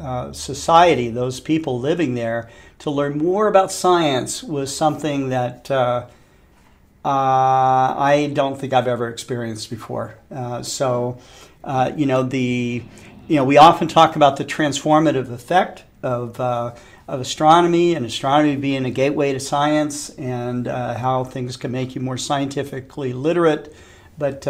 uh, society, those people living there, to learn more about science was something that uh, uh, I don't think I've ever experienced before. Uh, so you know the you know we often talk about the transformative effect of of astronomy and astronomy being a gateway to science and how things can make you more scientifically literate, but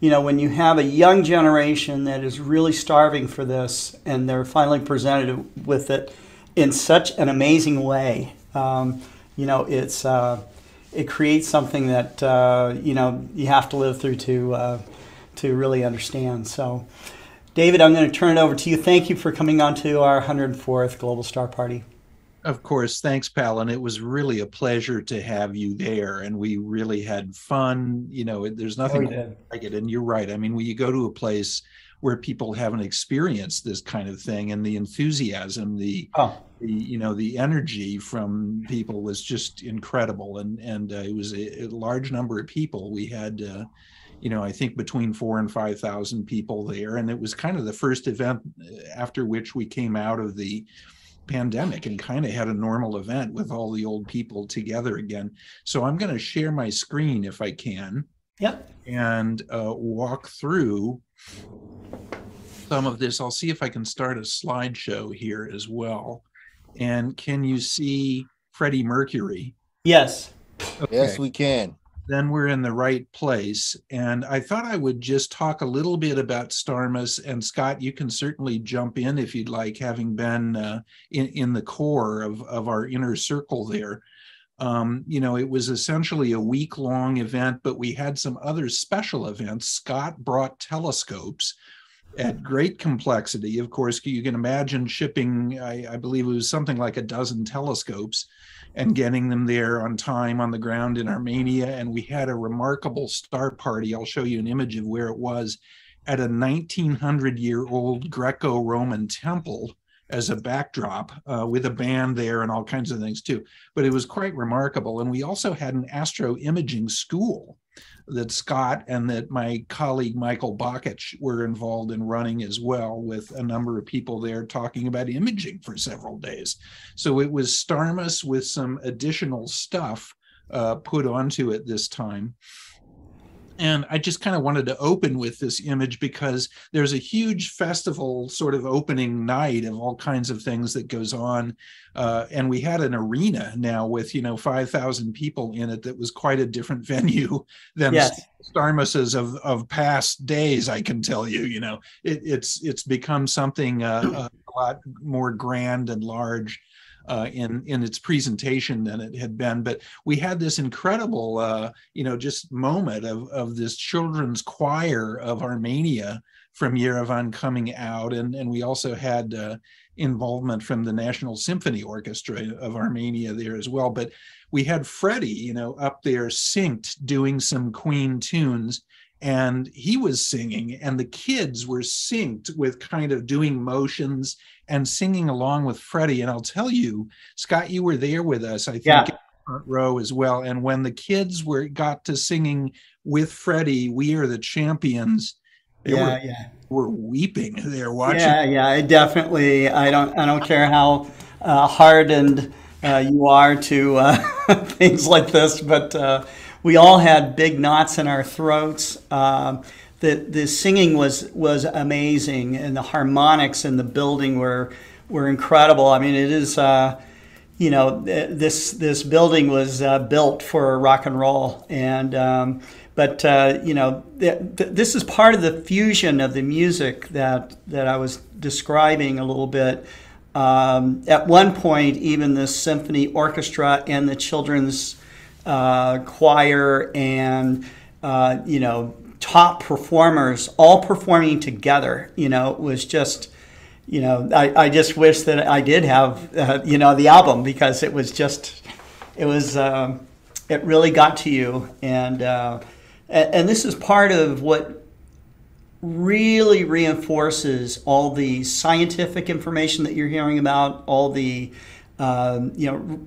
you know, when you have a young generation that is really starving for this and they're finally presented with it in such an amazing way, um, you know, it's uh, it creates something that uh, you know you have to live through to uh, to really understand. So, David, I'm going to turn it over to you. Thank you for coming on to our 104th Global Star Party. Of course, thanks, pal. And it was really a pleasure to have you there. And we really had fun. You know, there's nothing oh, like it. And you're right. I mean, when you go to a place where people haven't experienced this kind of thing and the enthusiasm, the, oh. the you know, the energy from people was just incredible. And, and uh, it was a, a, large number of people. We had, uh, you know, I think between four and 5,000 people there. And it was kind of the first event uh, after which we came out of the, pandemic and kind of had a normal event with all the old people together again. So I'm going to share my screen if I can. Yep. And uh, walk through some of this. I'll see if I can start a slideshow here as well. And can you see Freddie Mercury? Yes. Okay. Yes, we can then we're in the right place. And I thought I would just talk a little bit about Starmus. And Scott, you can certainly jump in if you'd like, having been uh, in, in the core of, of our inner circle there. Um, you know, it was essentially a week long event, but we had some other special events. Scott brought telescopes at great complexity. Of course, you can imagine shipping, I, I believe it was something like a dozen telescopes and getting them there on time on the ground in Armenia. And we had a remarkable star party. I'll show you an image of where it was at a 1900 year old Greco Roman temple as a backdrop uh, with a band there and all kinds of things too. But it was quite remarkable. And we also had an astro imaging school that Scott and that my colleague Michael Bakich were involved in running as well, with a number of people there talking about imaging for several days. So it was Starmus with some additional stuff uh, put onto it this time. And I just kind of wanted to open with this image because there's a huge festival sort of opening night of all kinds of things that goes on. Uh, and we had an arena now with, you know, 5,000 people in it that was quite a different venue than yes. Starmus's of, of past days, I can tell you, you know, it, it's, it's become something uh, a lot more grand and large uh, in in its presentation than it had been. But we had this incredible, uh, you know, just moment of of this children's choir of Armenia from Yerevan coming out, and and we also had uh, involvement from the National Symphony Orchestra of Armenia there as well. But we had Freddie, you know, up there synced doing some Queen tunes and he was singing and the kids were synced with kind of doing motions and singing along with freddie and i'll tell you scott you were there with us i think yeah. front row as well and when the kids were got to singing with freddie we are the champions they yeah, were, yeah. were weeping there watching yeah yeah i definitely i don't i don't care how uh, hardened uh, you are to uh, things like this but uh, we all had big knots in our throats. Um, the the singing was was amazing, and the harmonics and the building were were incredible. I mean, it is. Uh, you know, this this building was uh, built for rock and roll, and um, but uh, you know, th- th- this is part of the fusion of the music that that I was describing a little bit. Um, at one point, even the symphony orchestra and the children's uh, choir and uh, you know top performers all performing together. You know, it was just you know I, I just wish that I did have uh, you know the album because it was just it was um, it really got to you and, uh, and and this is part of what really reinforces all the scientific information that you're hearing about all the um, you know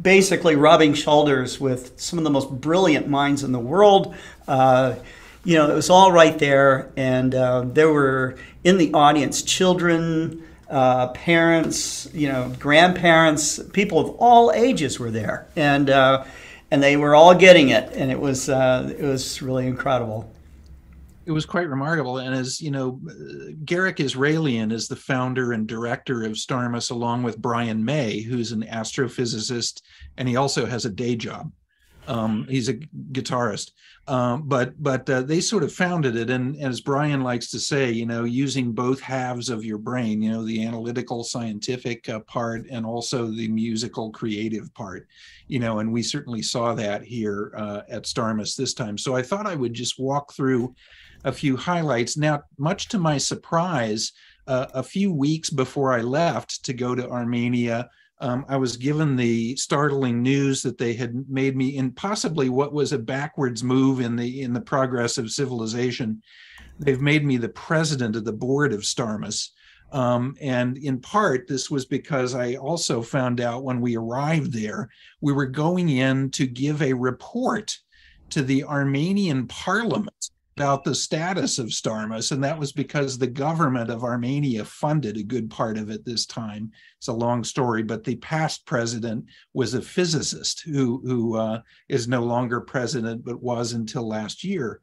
basically rubbing shoulders with some of the most brilliant minds in the world. Uh, you know, it was all right there, and uh, there were in the audience children, uh, parents, you know, grandparents, people of all ages were there, and uh, and they were all getting it, and it was uh, it was really incredible it was quite remarkable. And as you know, Garik Israelian is the founder and director of Starmus, along with Brian May, who's an astrophysicist, and he also has a day job. Um, he's a guitarist, um, but but uh, they sort of founded it, and, as Brian likes to say, you know, using both halves of your brain, you know, the analytical, scientific uh, part, and also the musical, creative part, you know, and we certainly saw that here uh, at Starmus this time. So I thought I would just walk through a few highlights. Now, much to my surprise, uh, a few weeks before I left to go to Armenia, um, I was given the startling news that they had made me in possibly what was a backwards move in the in the progress of civilization. They've made me the president of the board of Starmus. Um, and in part, this was because I also found out when we arrived there, we were going in to give a report to the Armenian parliament about the status of Starmus, and that was because the government of Armenia funded a good part of it this time. It's a long story, but the past president was a physicist who who uh, is no longer president, but was until last year.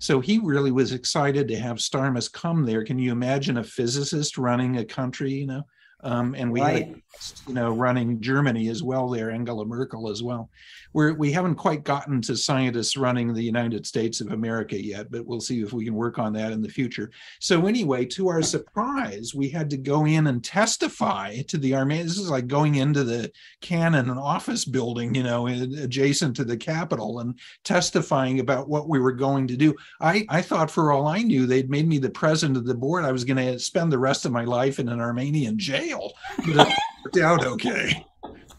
So he really was excited to have Starmus come there. Can you imagine a physicist running a country? You know. Um, and we right. had, you know, running Germany as well there, Angela Merkel as well we're we haven't quite gotten to scientists running the United States of America yet, but we'll see if we can work on that in the future. So anyway, to our surprise, we had to go in and testify to the Army. This is like going into the Cannon office building, you know, adjacent to the Capitol, and testifying about what we were going to do. I I thought for all I knew, they'd made me the president of the board. I was going to spend the rest of my life in an Armenian jail, worked out okay.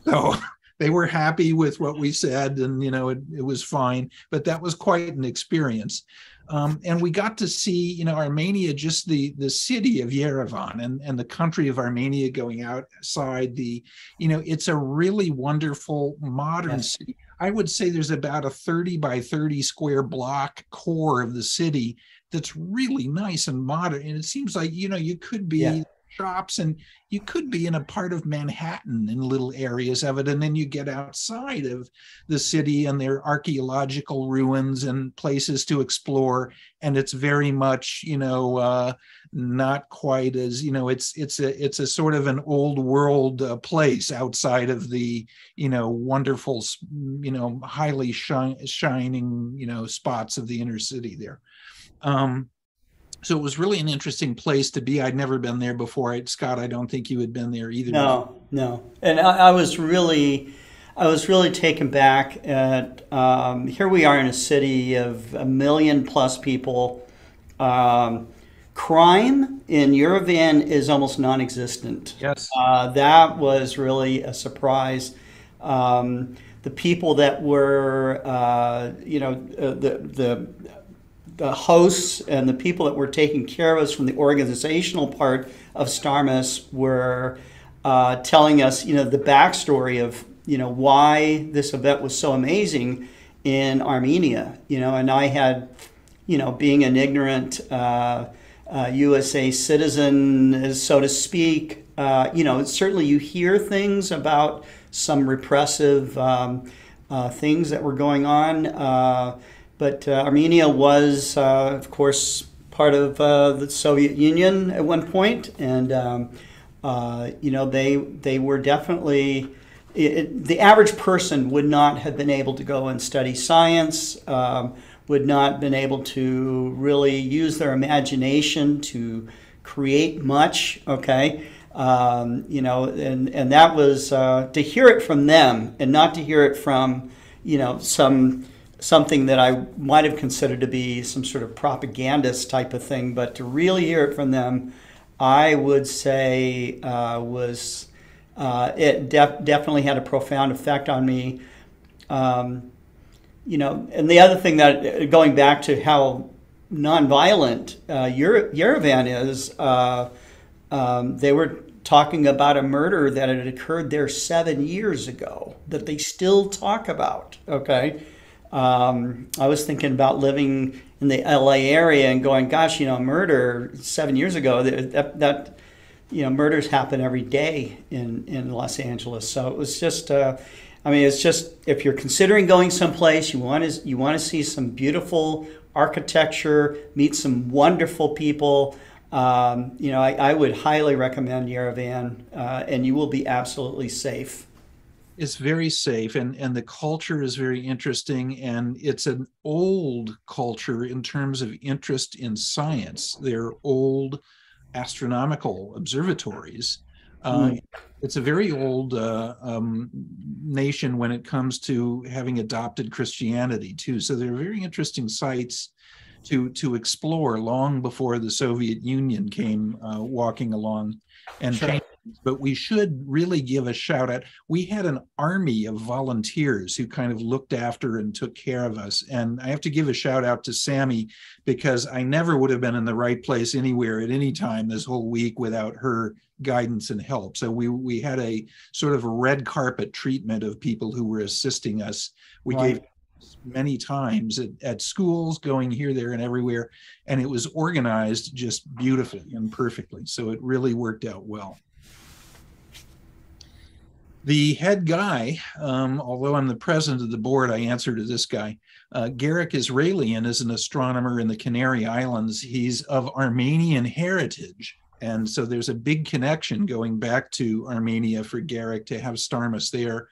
So they were happy with what we said and you know it, it was fine but that was quite an experience um, and we got to see you know armenia just the the city of yerevan and and the country of armenia going outside the you know it's a really wonderful modern yes. city i would say there's about a 30 by 30 square block core of the city that's really nice and modern and it seems like you know you could be yeah shops and you could be in a part of manhattan in little areas of it and then you get outside of the city and there are archaeological ruins and places to explore and it's very much you know uh, not quite as you know it's it's a it's a sort of an old world uh, place outside of the you know wonderful you know highly shi- shining you know spots of the inner city there. Um, so it was really an interesting place to be. I'd never been there before. I, Scott, I don't think you had been there either. No, no. And I, I was really, I was really taken back at. Um, here we are in a city of a million plus people. Um, crime in Yerevan is almost non-existent. Yes, uh, that was really a surprise. Um, the people that were, uh, you know, uh, the the the hosts and the people that were taking care of us from the organizational part of Starmus were uh, telling us, you know, the backstory of, you know, why this event was so amazing in Armenia, you know, and I had, you know, being an ignorant uh, uh, USA citizen, so to speak, uh, you know, certainly you hear things about some repressive um, uh, things that were going on uh, but uh, Armenia was, uh, of course, part of uh, the Soviet Union at one point, and um, you know they they were definitely it, the average person would not have been able to go and study science, um, would not been able to really use their imagination to create much. Okay, um, you know, and and that was uh, to hear it from them, and not to hear it from you know some something that I might have considered to be some sort of propagandist type of thing, but to really hear it from them, I would say uh, was uh, it def- definitely had a profound effect on me. Um, you know, and the other thing that going back to how nonviolent uh, Yerevan is, uh, um, they were talking about a murder that had occurred there seven years ago that they still talk about. Okay. Um, I was thinking about living in the LA area and going, gosh, you know, murder seven years ago, that, that you know, murders happen every day in, in Los Angeles. So it was just, uh, I mean, it's just if you're considering going someplace, you want to you want to see some beautiful architecture, meet some wonderful people. Um, you know, I, I, would highly recommend Yerevan, uh, and you will be absolutely safe. It's very safe, and and the culture is very interesting, and it's an old culture in terms of interest in science. They're old astronomical observatories. Uh, mm. It's a very old uh, um, nation when it comes to having adopted Christianity too. So they're very interesting sites to to explore long before the Soviet Union came uh, walking along and sure but we should really give a shout out. We had an army of volunteers who kind of looked after and took care of us. And I have to give a shout out to Sammy because I never would have been in the right place anywhere at any time this whole week without her guidance and help. So we we had a sort of a red carpet treatment of people who were assisting us. We right. gave many times at, at, schools, going here, there, and everywhere. And it was organized just beautifully and perfectly. So it really worked out well the head guy, um, although I'm the president of the board, I answer to this guy. Uh, Garik Israelian is an astronomer in the Canary Islands. He's of Armenian heritage. And so there's a big connection going back to Armenia for Garik to have Starmus there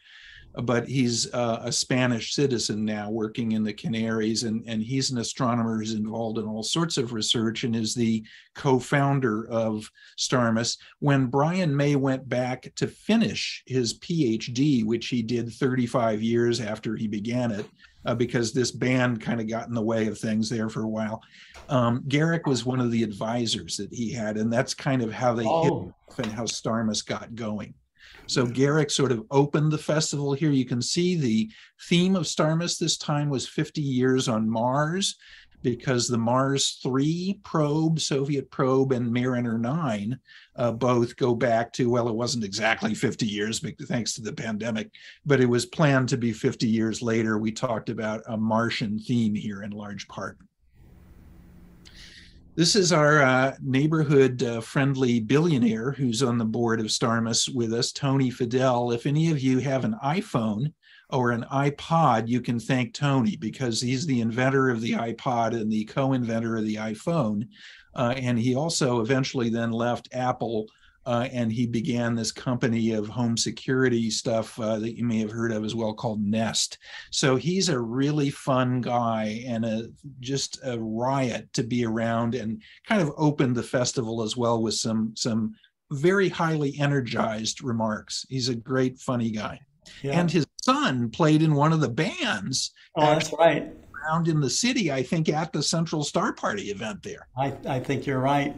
but he's uh, a Spanish citizen now working in the Canaries, and, and he's an astronomer who's involved in all sorts of research and is the co founder of Starmus. When Brian May went back to finish his PhD, which he did 35 years after he began it, uh, because this band kind of got in the way of things there for a while. Um, Garik was one of the advisors that he had, and that's kind of how they oh. hit and how Starmus got going. So Garik sort of opened the festival here. You can see the theme of Starmus this time was 50 years on Mars because the Mars 3 probe, Soviet probe, and Mariner 9 uh, both go back to, well, it wasn't exactly 50 years thanks to the pandemic, but it was planned to be 50 years later. We talked about a Martian theme here in large part. This is our uh, neighborhood uh, friendly billionaire who's on the board of Starmus with us, Tony Fadell. If any of you have an iPhone or an iPod, you can thank Tony because he's the inventor of the iPod and the co inventor of the iPhone. Uh, and he also eventually then left Apple uh, and he began this company of home security stuff uh, that you may have heard of as well called Nest. So he's a really fun guy and a just a riot to be around and kind of opened the festival as well with some some very highly energized remarks. He's a great funny guy. Yeah. And his son played in one of the bands. Oh, that's right. Around in the city, I think, at the Central Star Party event there. I, I think you're right.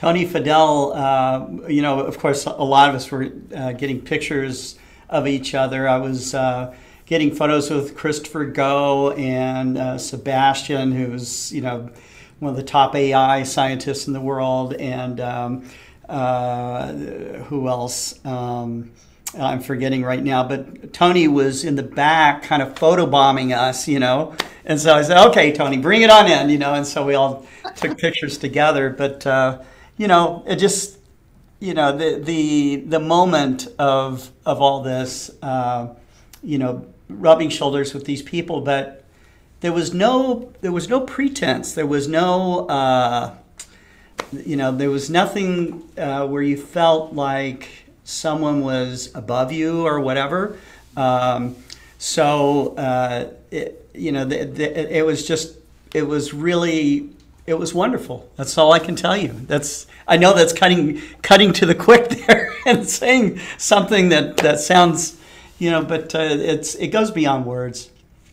Tony Fadell, uh, you know, of course, a lot of us were uh, getting pictures of each other. I was uh, getting photos with Christopher Go and uh, Sebastian, who's, you know, one of the top AI scientists in the world, and um, uh, who else? Um, I'm forgetting right now, but Tony was in the back kind of photobombing us, you know. And so I said, okay, Tony, bring it on in, you know. And so we all took pictures together. But uh, you know, it just, you know, the the the moment of of all this, uh, you know, rubbing shoulders with these people, but there was no there was no pretense. There was no, uh, you know, there was nothing uh, where you felt like someone was above you or whatever. Um, so uh, it, you know, the, the, it was just it was really it was wonderful. That's all I can tell you. That's I know that's cutting cutting to the quick there and saying something that that sounds, you know, but uh, it's it goes beyond words.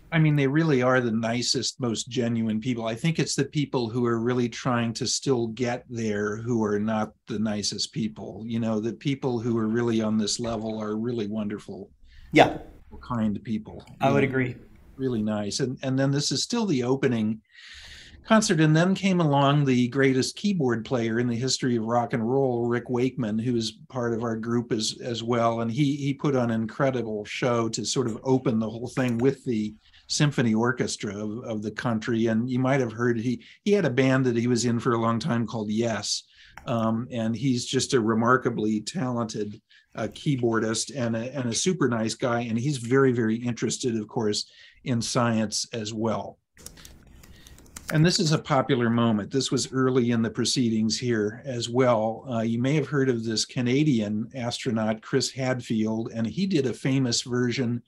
I mean, they really are the nicest, most genuine people. I think it's the people who are really trying to still get there who are not the nicest people. You know, the people who are really on this level are really wonderful. Yeah. Kind people. I would agree. Really nice. And and then this is still the opening concert. And then came along the greatest keyboard player in the history of rock and roll, Rick Wakeman, who is part of our group as as well. And he he put on an incredible show to sort of open the whole thing with the symphony orchestra of, of the country. And you might have heard he he had a band that he was in for a long time called Yes. Um, and he's just a remarkably talented uh, keyboardist and a, and a super nice guy. And he's very, very interested, of course, in science as well. And this is a popular moment. This was early in the proceedings here as well. Uh, you may have heard of this Canadian astronaut, Chris Hadfield, and he did a famous version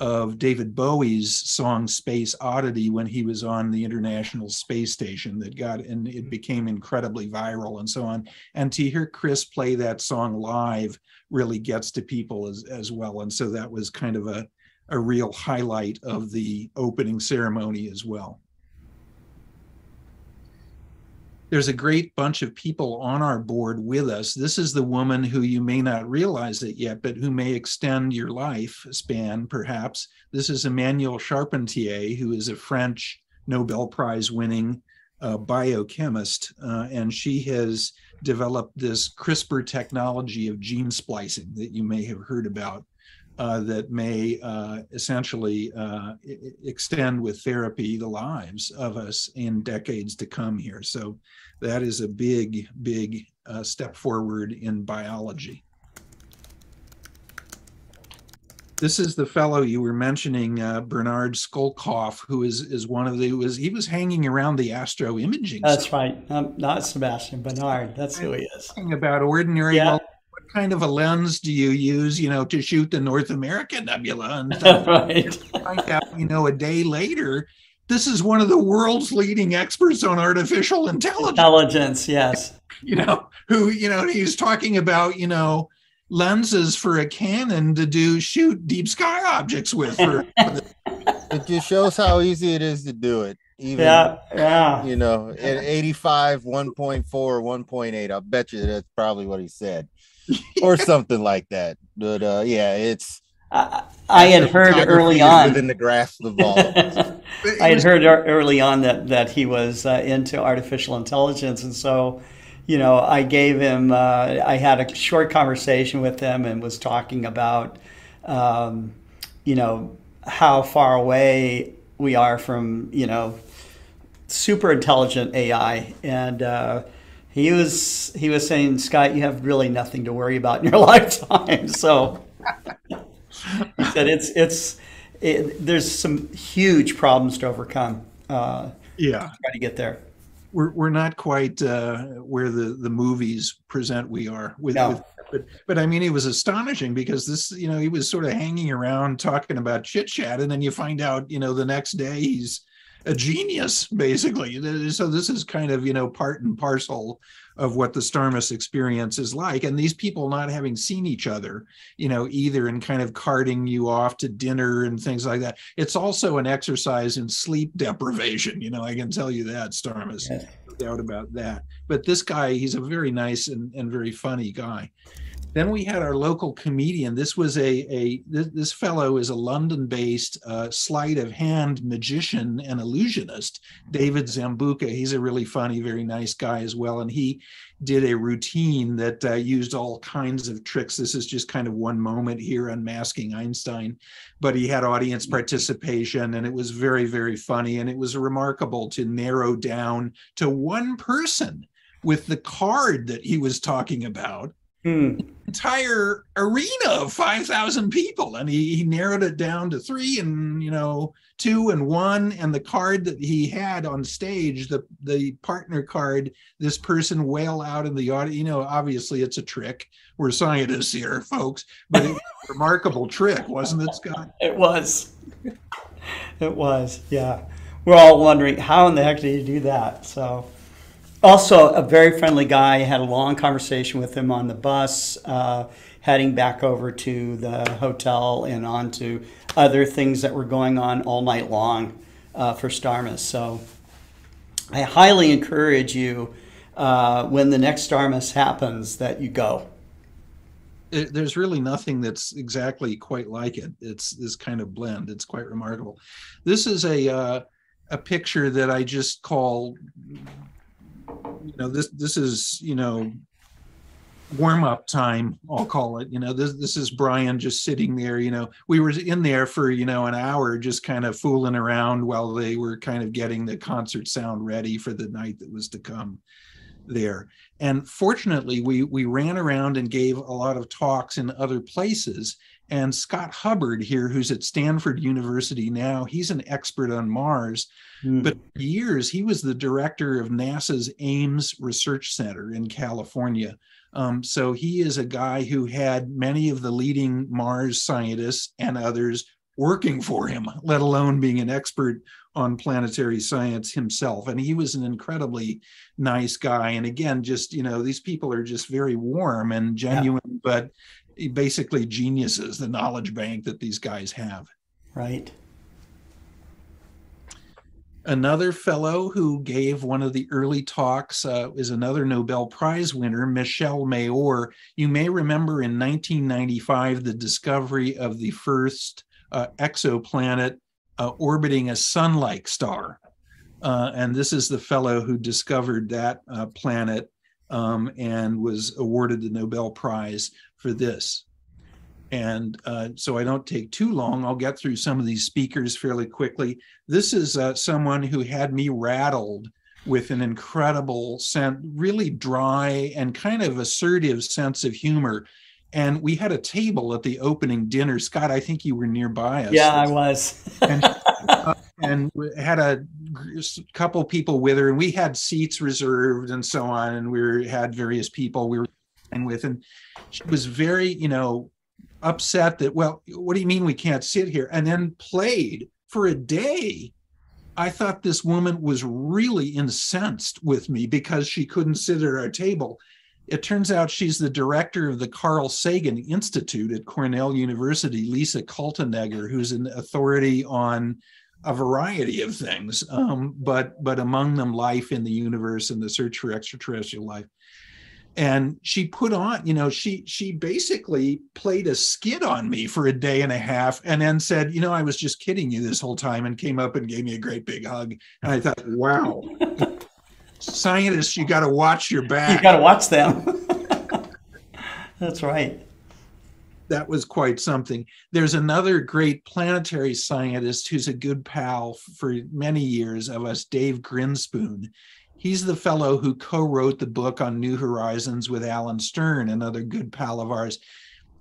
of David Bowie's song Space Oddity when he was on the International Space Station that got and it became incredibly viral and so on. And to hear Chris play that song live really gets to people as, as well. And so that was kind of a, a real highlight of the opening ceremony as well there's a great bunch of people on our board with us. This is the woman who you may not realize it yet, but who may extend your life span, perhaps. This is Emmanuelle Charpentier, who is a French Nobel Prize winning uh, biochemist, uh, and she has developed this CRISPR technology of gene splicing that you may have heard about. Uh, that may uh, essentially uh, extend with therapy the lives of us in decades to come here. So that is a big, big uh, step forward in biology. This is the fellow you were mentioning, uh, Bernhard Schölkopf, who is is one of the was he was hanging around the astro imaging. That's right, um, not Sebastian Bernard. That's who he is. Talking about ordinary yeah. well, kind of a lens do you use, you know, to shoot the North American nebula and stuff? right. Find out, you know, a day later, this is one of the world's leading experts on artificial intelligence. Intelligence, yes. You know, who, you know, he's talking about, you know, lenses for a Canon to do shoot deep sky objects with. For, it just shows how easy it is to do it. Even, yeah, yeah. You know, at 85, 1.4, 1.8, I'll bet you that's probably what he said or something like that. But uh, yeah, it's. I, I had heard early on within the grasp of all. I had heard early on that that he was uh, into artificial intelligence, and so, you know, I gave him. Uh, I had a short conversation with him and was talking about, um, you know, how far away we are from, you know, super intelligent AI, and uh, he was he was saying, Scott, you have really nothing to worry about in your lifetime. So he said it's it's it, there's some huge problems to overcome. Uh, yeah, to try to get there. We're we're not quite uh, where the the movies present we are with, no. with but but I mean, it was astonishing because this, you know, he was sort of hanging around talking about chit chat, and then you find out, you know, the next day he's a genius, basically. So this is kind of you know part and parcel of what the Starmus experience is like, and these people not having seen each other, you know, either and kind of carting you off to dinner and things like that. It's also an exercise in sleep deprivation. You know, I can tell you that, Starmus. Yeah. No doubt about that. But this guy, he's a very nice and, and very funny guy. Then we had our local comedian. This was a, a this, this fellow is a London-based uh, sleight of hand magician and illusionist, David Zambuca. He's a really funny, very nice guy as well, and he did a routine that uh, used all kinds of tricks. This is just kind of one moment here unmasking Einstein, but he had audience participation, and it was very, very funny, and it was remarkable to narrow down to one person with the card that he was talking about Hmm. entire arena of 5,000 people. And he, he narrowed it down to three and, you know, two and one. And the card that he had on stage, the, the partner card, this person wail out in the audience. You know, obviously it's a trick. We're scientists here, folks, but it was a remarkable trick, wasn't it, Scott? It was. It was, yeah. We're all wondering how in the heck did he do that? So, also a very friendly guy. Had a long conversation with him on the bus, uh, heading back over to the hotel and on to other things that were going on all night long uh, for Starmus. So, I highly encourage you uh, when the next Starmus happens that you go. it, there's really nothing that's exactly quite like it. It's this kind of blend. It's quite remarkable. This is a uh, a picture that I just call, you know, this this is you know warm up time. I'll call it. You know, this this is Brian just sitting there. You know, we were in there for you know an hour, just kind of fooling around while they were kind of getting the concert sound ready for the night that was to come there. And fortunately, we we ran around and gave a lot of talks in other places. And Scott Hubbard here, who's at Stanford University now, he's an expert on Mars. Hmm. But for years, he was the director of NASA's Ames Research Center in California. Um, so he is a guy who had many of the leading Mars scientists and others working for him, let alone being an expert on planetary science himself. And he was an incredibly nice guy. And again, just, you know, these people are just very warm and genuine, but basically geniuses, the knowledge bank that these guys have. right. Another fellow who gave one of the early talks uh, is another Nobel Prize winner, Michel Mayor. You may remember in 1995 the discovery of the first uh, exoplanet uh, orbiting a sun like star. Uh, and this is the fellow who discovered that uh, planet um, and was awarded the Nobel Prize for this. And uh, so I don't take too long. I'll get through some of these speakers fairly quickly. This is uh, someone who had me rattled with an incredible sense, really dry and kind of assertive sense of humor. And we had a table at the opening dinner. Scott, I think you were nearby us. Yeah, I was. and, uh, and had a couple people with her, and we had seats reserved and so on. And we were, had various people we were and with, and she was very, you know, upset that, well, what do you mean we can't sit here? And then played for a day. I thought this woman was really incensed with me because she couldn't sit at our table. It turns out she's the director of the Carl Sagan Institute at Cornell University, Lisa Kaltenegger, who's an authority on a variety of things, um, but but among them life in the universe and the search for extraterrestrial life and she put on you know she she basically played a skit on me for a day and a half and then said you know i was just kidding you this whole time and came up and gave me a great big hug and i thought wow scientists you got to watch your back. You got to watch them. That's right. that was quite something there's another great planetary scientist who's a good pal for many years of us dave grinspoon he's the fellow who co-wrote the book on new horizons with alan stern another good pal of ours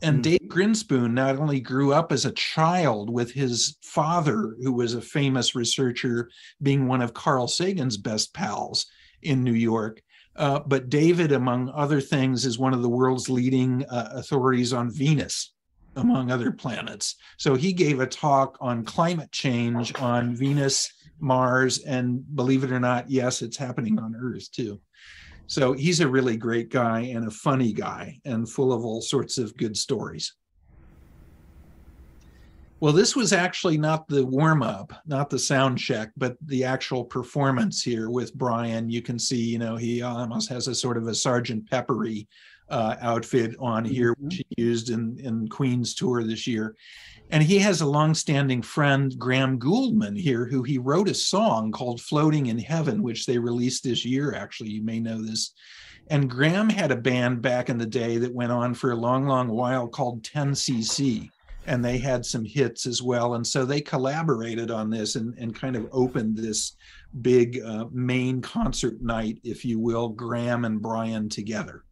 and Hmm. dave grinspoon not only grew up as a child with his father who was a famous researcher being one of carl sagan's best pals in new york uh, but david among other things is one of the world's leading uh, authorities on venus among other planets so he gave a talk on climate change on venus Mars, and believe it or not, yes, it's happening on Earth too. So he's a really great guy and a funny guy and full of all sorts of good stories. Well, this was actually not the warm up, not the sound check, but the actual performance here with Brian. You can see, you know, he almost has a sort of a Sergeant Peppery uh, outfit on here, which he used in, in Queen's tour this year. And he has a longstanding friend, Graham Gouldman, here, who he wrote a song called Floating in Heaven, which they released this year. Actually, you may know this. And Graham had a band back in the day that went on for a long, long while called 10cc. And they had some hits as well. And so they collaborated on this and, and kind of opened this big uh, main concert night, if you will, Graham and Brian together.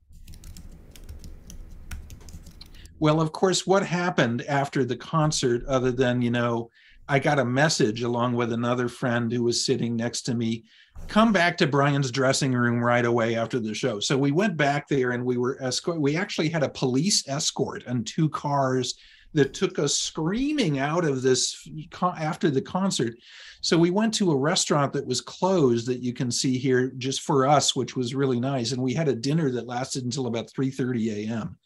Well, of course, what happened after the concert, other than, you know, I got a message along with another friend who was sitting next to me come back to Brian's dressing room right away after the show. So we went back there and we were escort. We actually had a police escort and two cars that took us screaming out of this after the concert. So we went to a restaurant that was closed that you can see here just for us, which was really nice. And we had a dinner that lasted until about 3:30 a.m.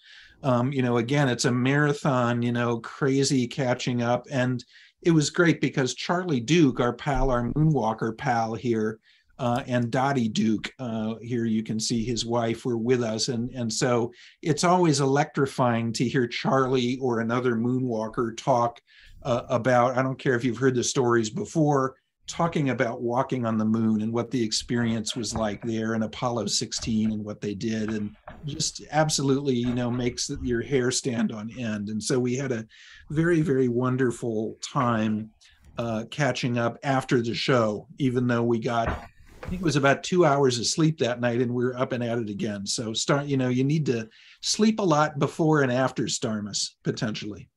Um, you know, again, it's a marathon, you know, crazy catching up. And it was great because Charlie Duke, our pal, our Moonwalker pal here, uh, and Dottie Duke, uh, here you can see his wife, were with us. And, and so it's always electrifying to hear Charlie or another Moonwalker talk uh, about, I don't care if you've heard the stories before, talking about walking on the moon and what the experience was like there in Apollo 16 and what they did and just absolutely you know makes your hair stand on end. And so we had a very very wonderful time uh, catching up after the show even though we got I think it was about two hours of sleep that night and we are up and at it again. So start you know you need to sleep a lot before and after starmus potentially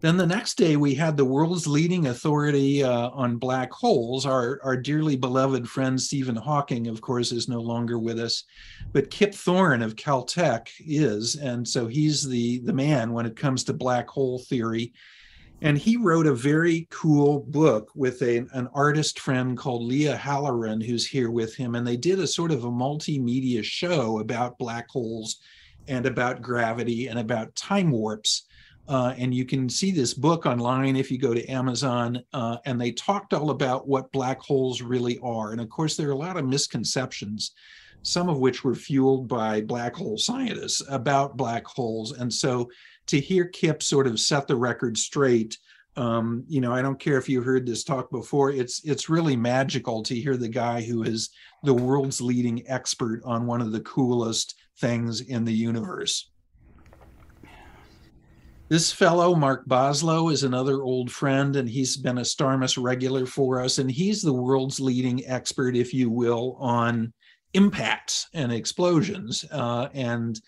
then the next day, we had the world's leading authority uh, on black holes. Our, our dearly beloved friend Stephen Hawking, of course, is no longer with us, but Kip Thorne of Caltech is. And so he's the, the man when it comes to black hole theory. And he wrote a very cool book with a, an artist friend called Lia Halloran, who's here with him. And they did a sort of a multimedia show about black holes and about gravity and about time warps. Uh, and you can see this book online if you go to Amazon. Uh, and they talked all about what black holes really are. And of course, there are a lot of misconceptions, some of which were fueled by black hole scientists about black holes. And so to hear Kip sort of set the record straight, um, you know, I don't care if you heard this talk before. It's it's really magical to hear the guy who is the world's leading expert on one of the coolest things in the universe. This fellow, Mark Boslough, is another old friend, and he's been a Starmus regular for us. And he's the world's leading expert, if you will, on impacts and explosions, uh, and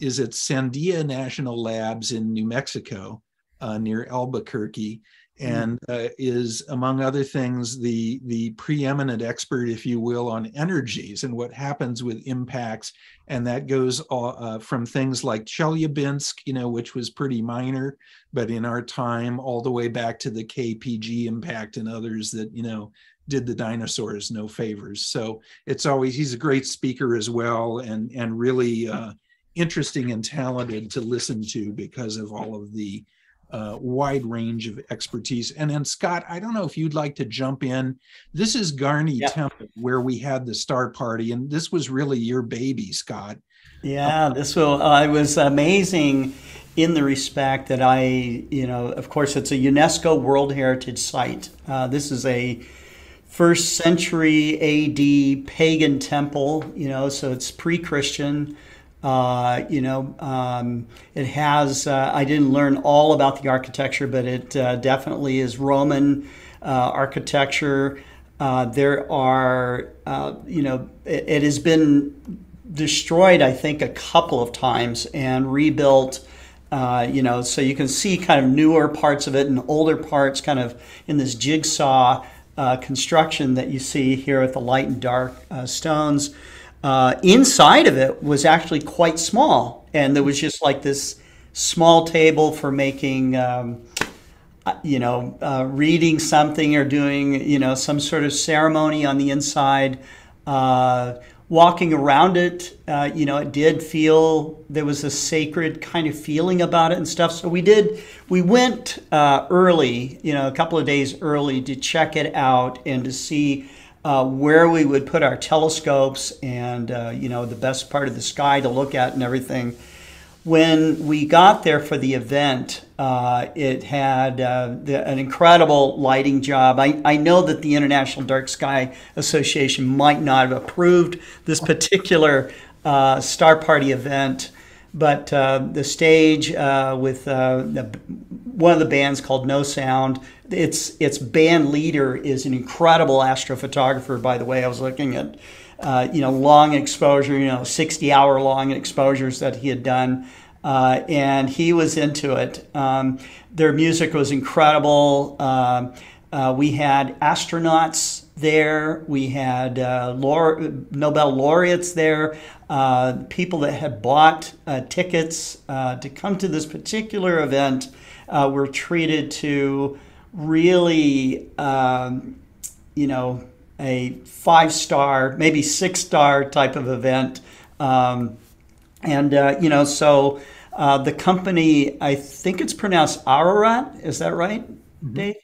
is at Sandia National Labs in New Mexico uh, near Albuquerque. Mm-hmm. and uh, is among other things the the preeminent expert if you will on energies and what happens with impacts and that goes uh, from things like chelyabinsk you know which was pretty minor but in our time all the way back to the kpg impact and others that you know did the dinosaurs no favors so it's always he's a great speaker as well and and really uh, interesting and talented to listen to because of all of the uh, wide range of expertise. And then, Scott, I don't know if you'd like to jump in. This is Garni yeah. Temple, where we had the star party, and this was really your baby, Scott. Yeah, this will. Uh, it was amazing in the respect that I, you know, of course, it's a UNESCO World Heritage Site. Uh, this is a first century AD pagan temple, you know, so it's pre Christian. Uh, you know, um, it has, uh, I didn't learn all about the architecture, but it uh, definitely is Roman uh, architecture. Uh, there are, uh, you know, it, it, has been destroyed, I think, a couple of times and rebuilt. you know, so you can see kind of newer parts of it and older parts kind of in this jigsaw construction that you see here with the light and dark stones uh, inside of it was actually quite small, and there was just like this small table for making, um, uh, you know, uh, reading something or doing, you know, some sort of ceremony on the inside. Uh, walking around it, uh, you know, it did feel there was a sacred kind of feeling about it and stuff. So we did, we went early, you know, a couple of days early to check it out and to see uh, where we would put our telescopes and uh, you know the best part of the sky to look at and everything. When we got there for the event, uh, it had uh, the, an incredible lighting job. I, I know that the International Dark Sky Association might not have approved this particular uh, Star Party event, but uh, the stage with the, one of the bands called No Sound its its band leader is an incredible astrophotographer. By the way, I was looking at uh, you know long exposure, you know, sixty hour long exposures that he had done. uh, and he was into it. Um, their music was incredible. Um, uh, we had astronauts there. We had uh, Nobel laureates there. Uh, people that had bought uh, tickets uh, to come to this particular event were treated to really, um, you know, a five star, maybe six star type of event. Um, and, you know, so the company, I think it's pronounced Ararat. Is that right, mm-hmm. Dave?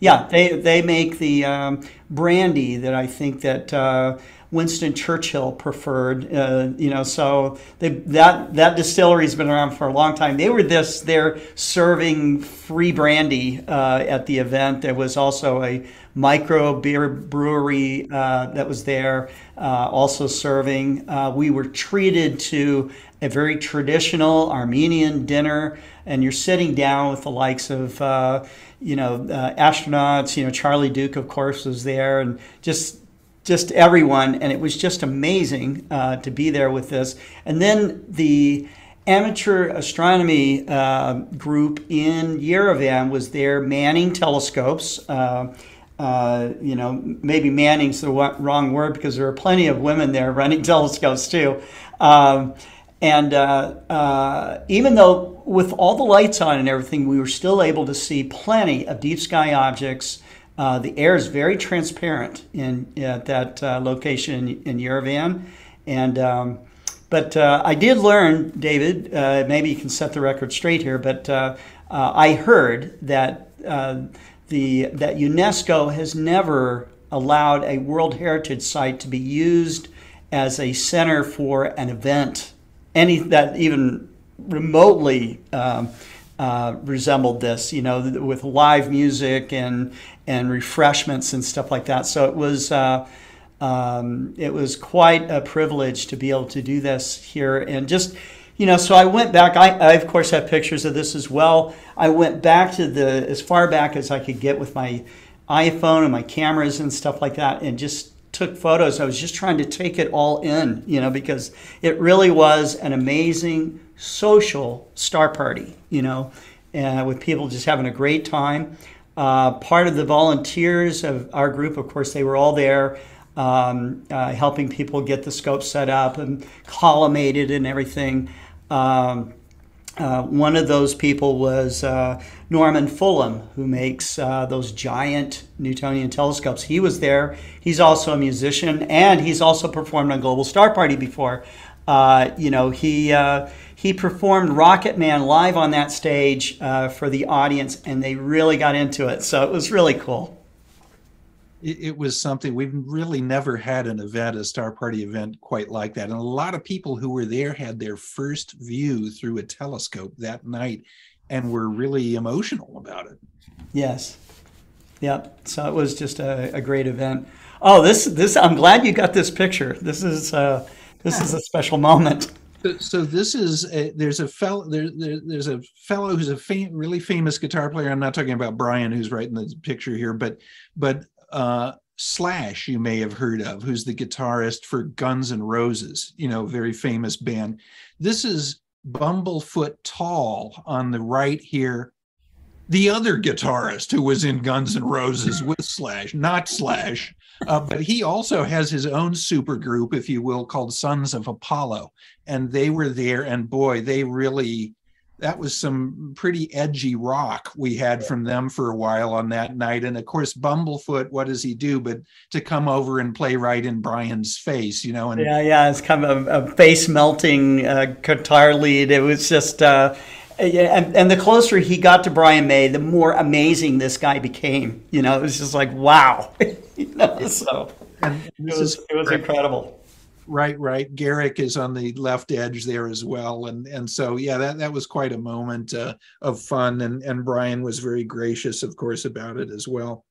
Yeah, they they make the um, brandy that I think that uh, Winston Churchill preferred. Uh, you know, so they, that that distillery's been around for a long time. They were this they're serving free brandy uh, at the event. There was also a micro beer brewery uh, that was there, uh, also serving. Uh, we were treated to a very traditional Armenian dinner, and you're sitting down with the likes of you know, uh, astronauts, you know, Charlie Duke, of course, was there, and just just everyone, and it was just amazing uh, to be there with this. And then the amateur astronomy uh, group in Yerevan was there manning telescopes. Uh, uh you know, maybe manning's the wrong word because there are plenty of women there running telescopes too. Um, and uh, uh, even though with all the lights on and everything, we were still able to see plenty of deep sky objects. Uh, the air is very transparent in at that uh, location in, in Yerevan. And um, but uh, I did learn, David. Uh, maybe you can set the record straight here. But I heard that the that UNESCO has never allowed a World Heritage Site to be used as a center for an event any that even remotely um, uh, resembled this, you know, with live music and and refreshments and stuff like that. So it was uh, um, it was quite a privilege to be able to do this here and just. You know, so I went back. I, I of course have pictures of this as well. I went back to the as far back as I could get with my iPhone and my cameras and stuff like that, and just took photos. I was just trying to take it all in, you know, because it really was an amazing social star party, you know, uh, with people just having a great time. Uh, part of the volunteers of our group, of course, they were all there um, uh, helping people get the scope set up and collimated and everything. Um, uh, one of those people was uh, Normand Fullum, who makes uh, those giant Newtonian telescopes. He was there. He's also a musician, and he's also performed on Global Star Party before. You know, he he performed Rocket Man live on that stage uh, for the audience, and they really got into it. So it was really cool it, it, was something we've really never had an event, a Star Party event quite like that. And a lot of people who were there had their first view through a telescope that night and were really emotional about it. Yes. Yep. So it was just a, a great event. Oh, this this I'm glad you got this picture. This is uh, this is a special moment. So, so this is a, there's a fellow there, there, there's a fellow who's a fam- really famous guitar player. I'm not talking about Brian who's right in the picture here, but but uh, Slash, you may have heard of, who's the guitarist for Guns N' Roses, you know, very famous band. This is Bumblefoot Thal on the right here. The other guitarist who was in Guns N' Roses with Slash, not Slash, uh, but he also has his own super group, if you will, called Sons of Apollo. And they were there, and boy, they really that was some pretty edgy rock we had from them for a while on that night. And of course, Bumblefoot, what does he do but to come over and play right in Brian's face, you know? And yeah, yeah, it's kind of a, a face melting uh, guitar lead. It was just, uh, and, and the closer he got to Brian May, the more amazing this guy became. You know, it was just like wow. you know, so it was, it was incredible. Right right. Garik is on the left edge there as well and and so yeah that that was quite a moment uh, of fun and and brian was very gracious of course about it as well.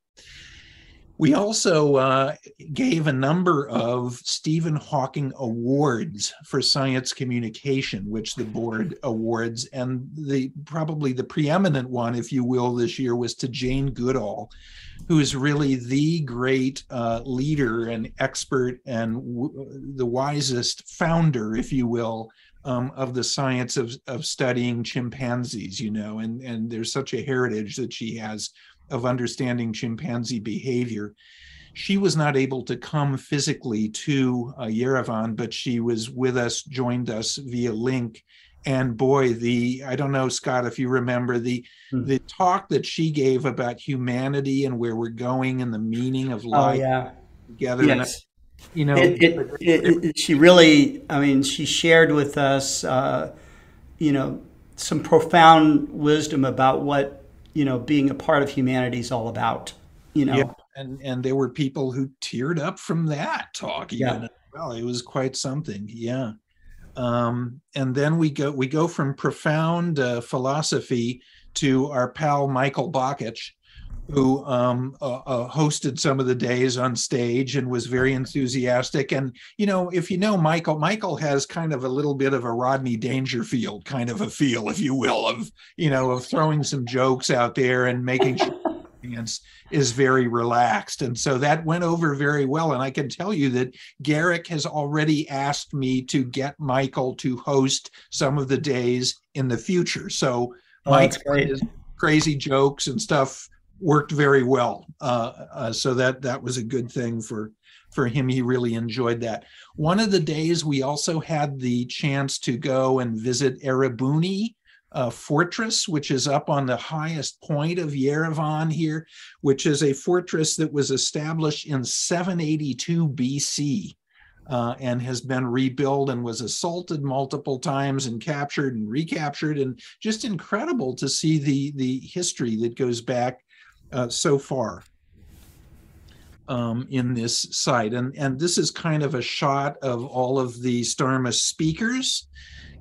We also uh, gave a number of Stephen Hawking awards for science communication, which the board awards, and the probably the preeminent one, if you will, this year was to Jane Goodall, who is really the great uh, leader and expert and w- the wisest founder, if you will, um, of the science of, of studying chimpanzees, you know, and, and there's such a heritage that she has of understanding chimpanzee behavior. She was not able to come physically to uh, Yerevan, but she was with us, joined us via link. And boy, the I don't know, Scott, if you remember the Hmm. the talk that she gave about humanity and where we're going and the meaning of life Oh yeah. together. And I- Yes. you know, It, it, it, she really, I mean, she shared with us, uh, you know, some profound wisdom about what, you know, being a part of humanity is all about. You know, Yeah. and and there were people who teared up from that talk even Yeah. well it was quite something yeah um and then we go we go from profound uh, philosophy to our pal michael bakich who um, uh, uh, hosted some of the days on stage and was very enthusiastic. And you know, if you know Michael, Michael has kind of a little bit of a Rodney Dangerfield kind of a feel, if you will, of you know, of throwing some jokes out there and making sure audience is very relaxed. And so that went over very well. And I can tell you that Garik has already asked me to get Michael to host some of the days in the future. So Oh, that's Mike crazy jokes and stuff worked very well. Uh, uh, so that that was a good thing for for him. He really enjoyed that. One of the days we also had the chance to go and visit Erebuni uh, Fortress, which is up on the highest point of Yerevan here, which is a fortress that was established in 782 BC. Uh, and has been rebuilt and was assaulted multiple times and captured and recaptured and just incredible to see the the history that goes back uh, so far um, in this site. And, and this is kind of a shot of all of the Starmus speakers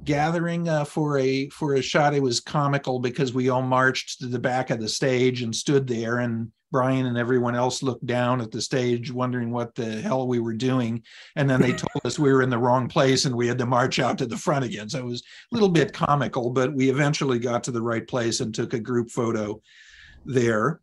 gathering uh, for a for a shot. It was comical because we all marched to the back of the stage and stood there and Brian and everyone else looked down at the stage wondering what the hell we were doing. And then they told us we were in the wrong place and we had to march out to the front again. So it was a little bit comical, but we eventually got to the right place and took a group photo there.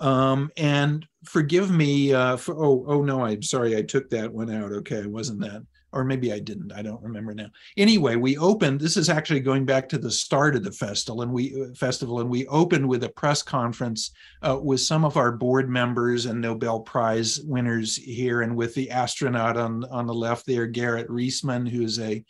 Um, and forgive me uh, for, oh, oh no, I'm sorry, I took that one out. Okay, it wasn't that. Or maybe I didn't. I don't remember now. Anyway, we opened. This is actually going back to the start of the festival, and we uh, festival, and we opened with a press conference uh, with some of our board members and Nobel Prize winners here, and with the astronaut on on the left there, Garrett Reisman, who's a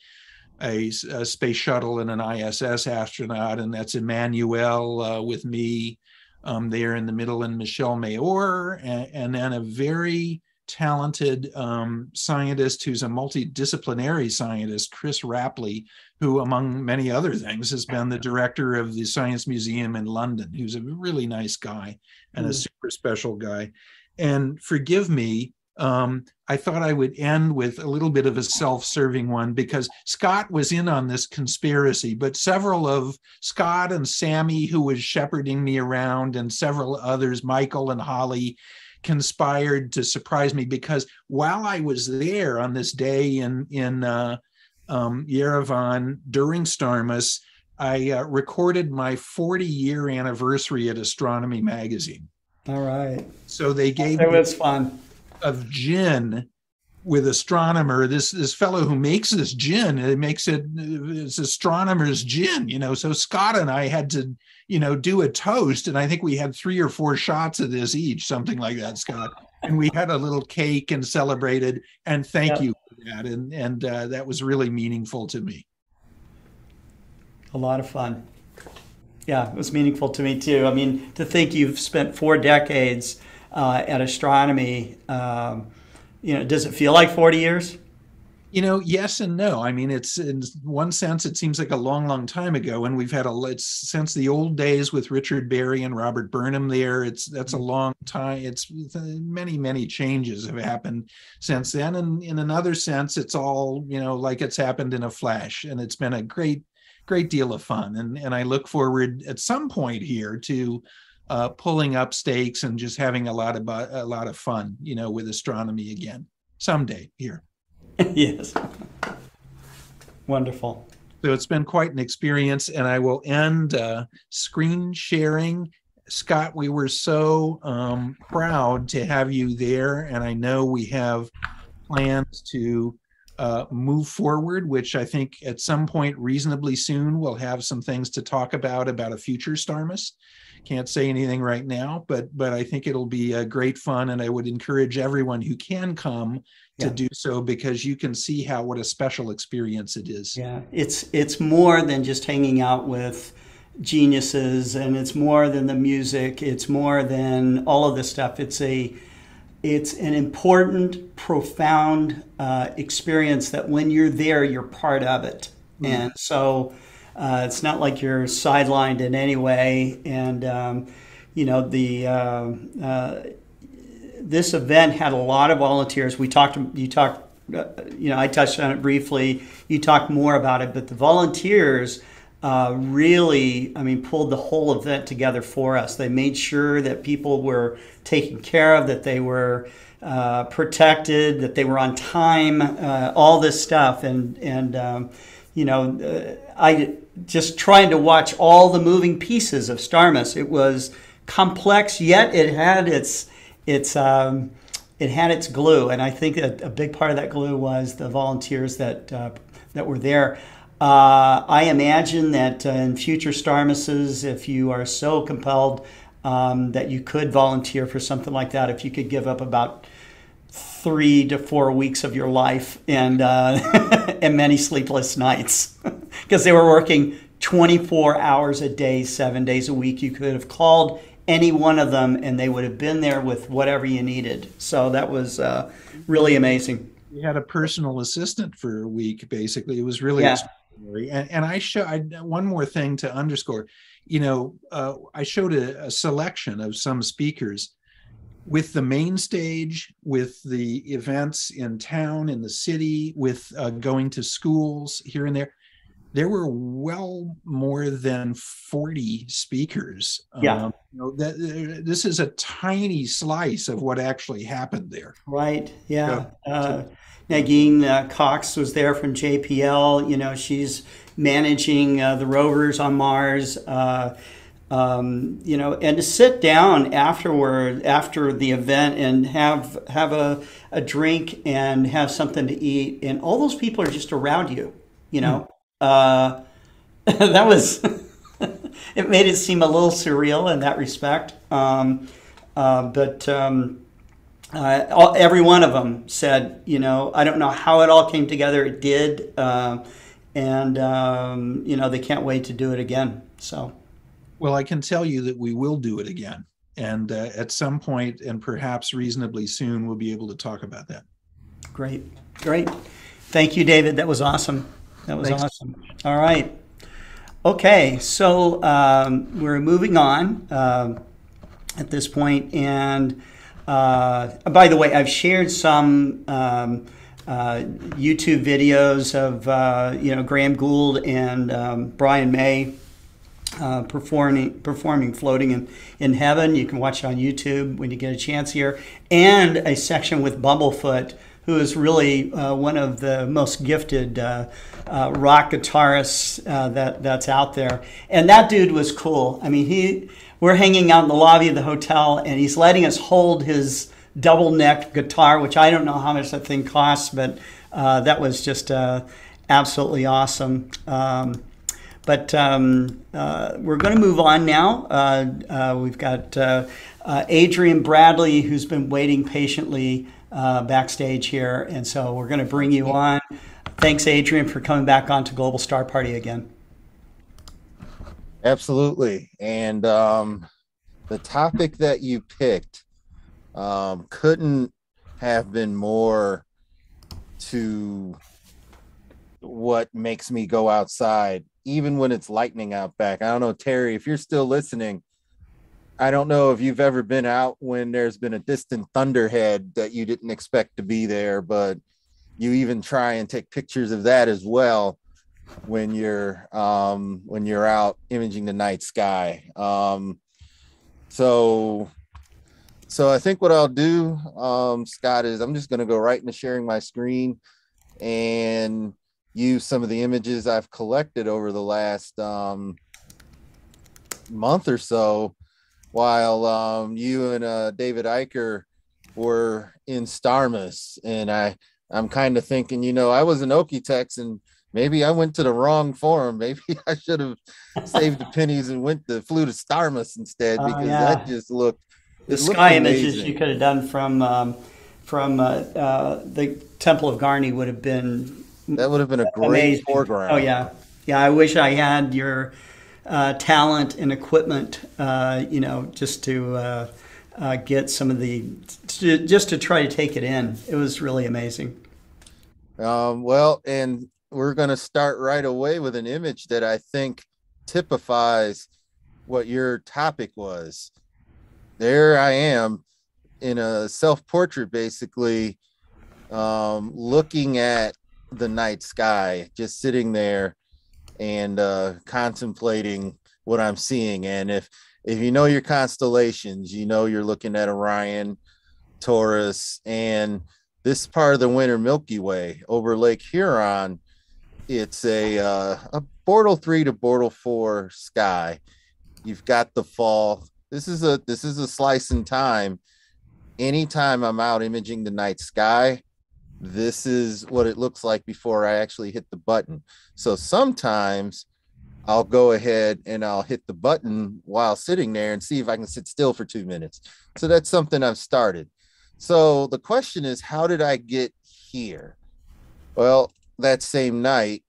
a, a space shuttle and an ISS astronaut, and that's Emmanuelle uh, with me um, there in the middle, and Michel Mayor, and, and then a very talented um, scientist who's a multidisciplinary scientist, Chris Rapley, who, among many other things, has been the director of the Science Museum in London, who's a really nice guy and a Mm. super special guy. And forgive me, um, I thought I would end with a little bit of a self serving one because Scott was in on this conspiracy, but several of Scott and Sammy, who was shepherding me around, and several others, Michael and Holly, conspired to surprise me because while I was there on this day in in uh, um, Yerevan during Starmus, I uh, recorded my 40 year anniversary at Astronomy Magazine. All right. So they gave It me was fun. of gin with astronomer this this fellow who makes this gin it makes it it's astronomer's gin you know so scott and i had to you know do a toast and i think we had three or four shots of this each something like that scott and we had a little cake and celebrated and thank Yep. you for that and and uh, that was really meaningful to me A lot of fun. Yeah, it was meaningful to me too. I mean, to think you've spent four decades uh, at astronomy, um, you know, does it feel like 40 years? you know yes and no i mean it's in one sense it seems like a long long time ago and we've had a it's since the old days with richard berry and robert burnham there it's that's a mm-hmm. long time it's uh, many many changes have happened since then and in another sense it's all you know like it's happened in a flash and it's been a great great deal of fun and and i look forward at some point here to uh, pulling up stakes and just having a lot of a lot of fun you know with astronomy again someday here yes. Wonderful. So it's been quite an experience, and I will end uh, screen sharing. Scott, we were so um, proud to have you there, and I know we have plans to uh, move forward, which I think at some point reasonably soon we'll have some things to talk about about a future Starmus. Can't say anything right now, but but I think it'll be a great fun, and I would encourage everyone who can come to Yeah. do so because you can see how what a special experience it is. Yeah, it's it's more than just hanging out with geniuses, and it's more than the music. It's more than all of this stuff. It's a it's an important, profound uh, experience that when you're there, you're part of it, and so uh, it's not like you're sidelined in any way. And um, you know the. Uh, uh, this event had a lot of volunteers. We talked, you talked, uh, you know, I touched on it briefly. You talked more about it, but the volunteers uh, really, I mean, pulled the whole event together for us. They made sure that people were taken care of, that they were uh, protected, that they were on time, uh, all this stuff, and and um, you know, uh, I just trying to watch all the moving pieces of Starmus. It was complex, yet it had its its um, it had its glue, and I think that a big part of that glue was the volunteers that uh, that were there. Uh, I imagine that uh, in future Starmuses, if you are so compelled um, that you could volunteer for something like that, if you could give up about three to four weeks of your life and uh, and many sleepless nights because they were working 24 hours a day, seven days a week. You could have called any one of them and they would have been there with whatever you needed. So that was uh, really amazing. We had a personal assistant for a week, basically. It was really Yeah. extraordinary. And, and I show I, one more thing to underscore. You know, uh, I showed a, a selection of some speakers with the main stage, with the events in town, in the city, with uh, going to schools here and there. There were well more than 40 speakers. Yeah. Um, you know, that, this is a tiny slice of what actually happened there. Right. Yeah. Uh, Nagin uh, Cox was there from JPL. You know, she's managing uh, the rovers on Mars. Uh, um, you know, and to sit down afterward, after the event, and have have a, a drink and have something to eat, and all those people are just around you. You know, uh, that was it made it seem a little surreal in that respect. Um, uh, but um, uh, all, every one of them said, you know, I don't know how it all came together. It did, uh, and um, you know, they can't wait to do it again. So, Well, I can tell you that we will do it again. And uh, at some point, and perhaps reasonably soon, we'll be able to talk about that. great, great. Thank you, David. That was awesome. That was Thanks. awesome. All right. Okay, so um, we're moving on um, at this point, and uh, by the way, I've shared some um, uh, YouTube videos of uh, you know Graham Gould and um, Brian May uh, performing performing floating in, in heaven. You can watch it on YouTube when you get a chance here, and a section with Bumblefoot, who is really uh, one of the most gifted uh, uh, rock guitarists uh, that that's out there. And that dude was cool. I mean, he we're hanging out in the lobby of the hotel, and he's letting us hold his double neck guitar, which I don't know how much that thing costs, but uh, that was just uh, absolutely awesome. Um, but um, uh, we're going to move on now. Uh, uh, we've got Adrian Bradley, who's been waiting patiently uh, backstage here. And so we're going to bring you on. Thanks, Adrian, for coming back onto Global Star Party again. Absolutely. And um, the topic that you picked um, couldn't have been more to what makes me go outside, even when it's lightning out back. I don't know, Terry, if you're still listening, I don't know if you've ever been out when there's been a distant thunderhead that you didn't expect to be there, but you even try and take pictures of that as well when you're um when you're out imaging the night sky. Um so so i think what i'll do um scott is i'm just going to go right into sharing my screen and use some of the images i've collected over the last um month or so while um you and uh david Eicher were in starmus and i I'm kind of thinking, you know, I was an Okie-Tex and maybe I went to the wrong forum. Maybe I should have saved the pennies and went to flew to Starmus instead Oh, because yeah. that just looked The sky images you could have done from um, from uh, uh, the Temple of Garni would have been That would have been a great amazing. foreground. Oh yeah, yeah. I wish I had your uh, talent and equipment. Uh, you know, just to uh, uh, get some of the to, just to try to take it in. It was really amazing. Um, well, and we're going to start right away with an image that I think typifies what your topic was. There I am in a self portrait, basically, um, looking at the night sky, just sitting there and uh, contemplating what I'm seeing. And if if you know your constellations, you know you're looking at Orion, Taurus, and this part of the winter Milky Way over Lake Huron. It's a uh, a Bortle three to Bortle four sky. You've got the fall. This is a this is a slice in time. Anytime I'm out imaging the night sky, this is what it looks like before I actually hit the button. So mm-hmm. sometimes I'll go ahead and I'll hit the button while sitting there and see if I can sit still for two minutes. So that's something I've started. So the question is, how did I get here? Well, that same night,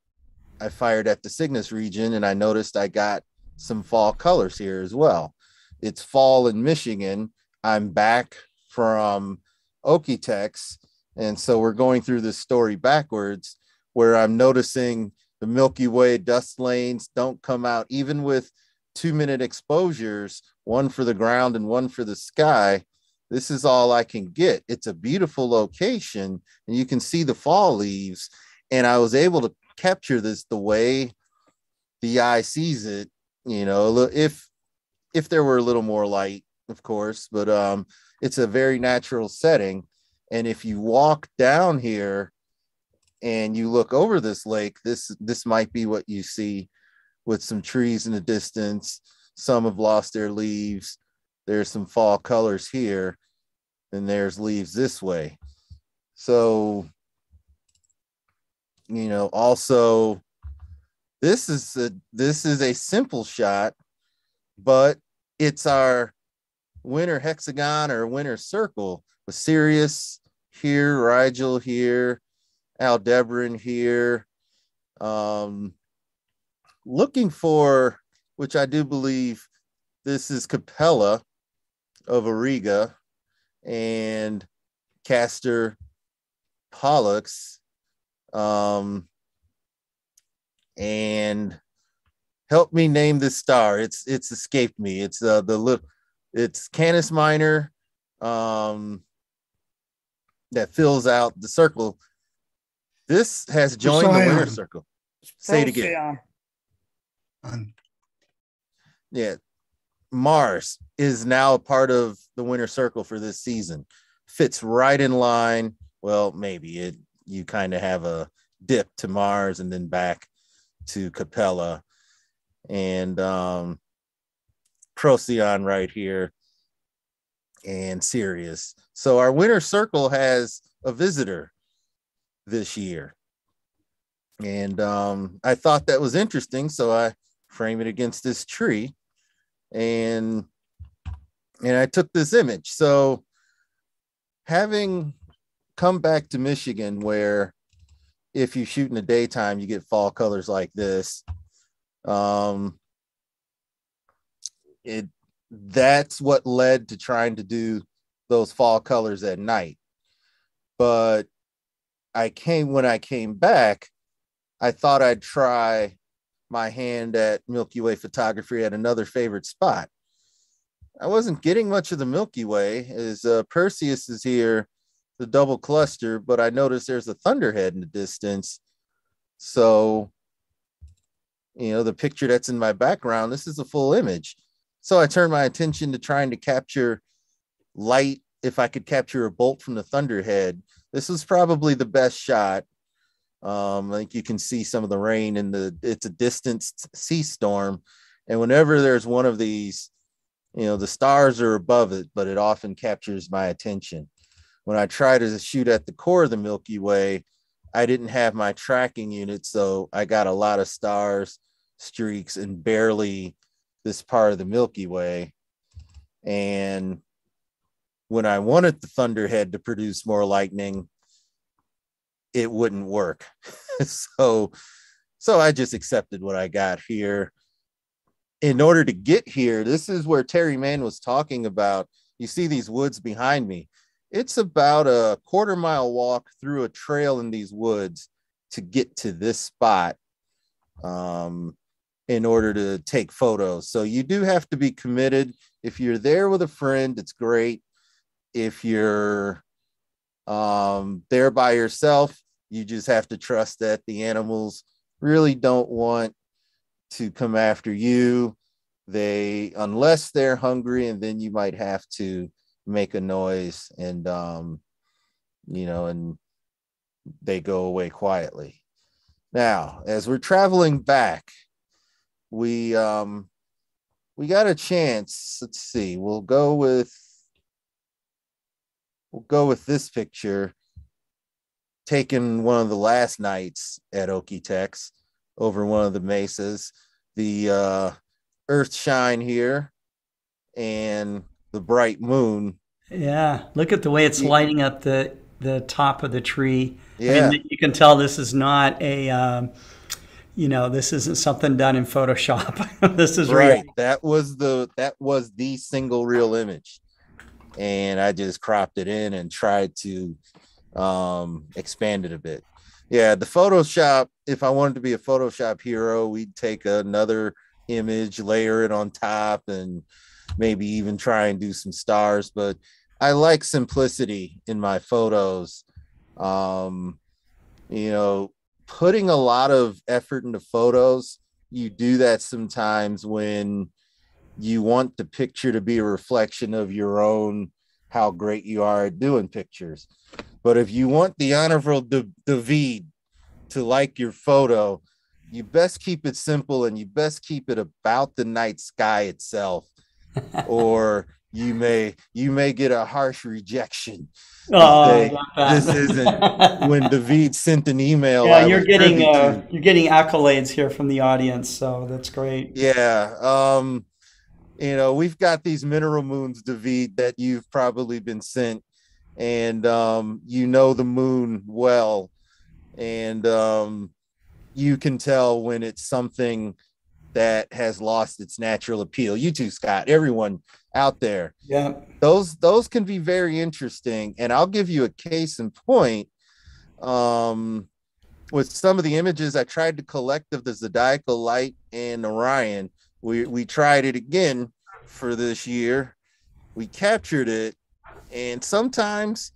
I fired at the Cygnus region and I noticed I got some fall colors here as well. It's fall in Michigan. I'm back from Okie-Tex. And so we're going through this story backwards where I'm noticing the Milky Way dust lanes don't come out, even with two minute exposures, one for the ground and one for the sky. This is all I can get. It's a beautiful location, and you can see the fall leaves. And I was able to capture this the way the eye sees it. You know, if if there were a little more light, of course, but um, it's a very natural setting. And if you walk down here and you look over this lake, this this might be what you see with some trees in the distance. Some have lost their leaves. There's some fall colors here, and there's leaves this way. So, you know, also this is a this is a simple shot, but it's our winter hexagon or winter circle with Sirius here, Rigel here, Aldebaran here. Um, looking for, which I do believe this is Capella of Auriga and Castor Pollux. Um, and help me name this star. It's it's escaped me. It's uh, the little it's Canis Minor um, that fills out the circle. This has joined the winter Procyon. circle. Say it again. On- Yeah. Mars is now a part of the winter circle for this season. Fits right in line. Well, maybe it you kind of have a dip to Mars and then back to Capella and um Procyon right here and Sirius. So our winter circle has a visitor this year. And um I thought that was interesting, so I frame it against this tree and and I took this image. So having come back to Michigan where if you shoot in the daytime you get fall colors like this um it that's what led to trying to do those fall colors at night but I came when I came back I thought I'd try my hand at Milky Way photography at another favorite spot. I wasn't getting much of the Milky Way as uh, Perseus is here, the double cluster, but I noticed there's a thunderhead in the distance. So, you know, the picture that's in my background, this is a full image. So I turned my attention to trying to capture light. If I could capture a bolt from the thunderhead, this was probably the best shot. Um, I think you can see some of the rain and the it's a distanced sea storm. And whenever there's one of these, you know, the stars are above it, but it often captures my attention. when I try to shoot at the core of the Milky Way, I didn't have my tracking unit, so I got a lot of stars, streaks, and barely this part of the Milky Way. And when I wanted the Thunderhead to produce more lightning, it wouldn't work. so so I just accepted what I got here. In order to get here, this is where Terry Mann was talking about. You see these woods behind me. It's about a quarter mile walk through a trail in these woods to get to this spot um, in order to take photos. So you do have to be committed. If you're there with a friend, it's great. If you're um, there by yourself, you just have to trust that the animals really don't want to come after you. They, unless they're hungry, and then you might have to make a noise and, um, you know, and they go away quietly. Now, as we're traveling back, we um we got a chance. Let's see. We'll go with we'll go with this picture taken one of the last nights at Okie-Tex over one of the mesas. The uh, earth shine here and the bright moon. Yeah, look at the way it's lighting up the the top of the tree. Yeah, I mean, you can tell this is not a, um, you know, this isn't something done in Photoshop. this is right. real. That was the that was the single real image, and I just cropped it in and tried to um, expand it a bit. Yeah, the Photoshop. If I wanted to be a Photoshop hero, we'd take another image, layer it on top, and maybe even try and do some stars. But I like simplicity in my photos. Um, you know, putting a lot of effort into photos, you do that sometimes when you want the picture to be a reflection of your own how great you are at doing pictures. But if you want the honorable David to like your photo, you best keep it simple and you best keep it about the night sky itself, or you may you may get a harsh rejection. Oh, Say, I got that. this isn't when David sent an email. yeah, I you're getting uh, you're getting accolades here from the audience, so that's great. Yeah. Um, you know, we've got these mineral moons, David, that you've probably been sent, and um, you know the moon well, and um, you can tell when it's something that has lost its natural appeal. You too, Scott, everyone out there. Yeah, those those can be very interesting and i'll give you a case in point um with some of the images i tried to collect of the zodiacal light and orion. We we tried it again for this year. We captured it and sometimes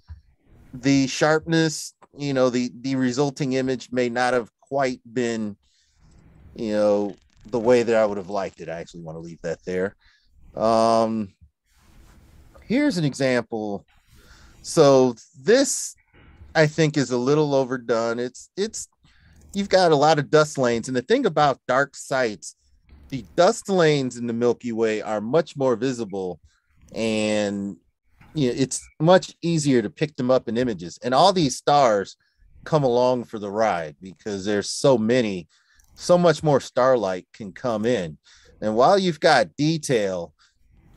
the sharpness you know the the resulting image may not have quite been you know the way that i would have liked it. I actually want to leave that there um here's an example. So this i think is a little overdone. It's it's you've got a lot of dust lanes. And the thing about dark sites the dust lanes in the milky way are much more visible and you know, it's much easier to pick them up in images. And all these stars come along for the ride because there's so many so much more starlight can come in. And while you've got detail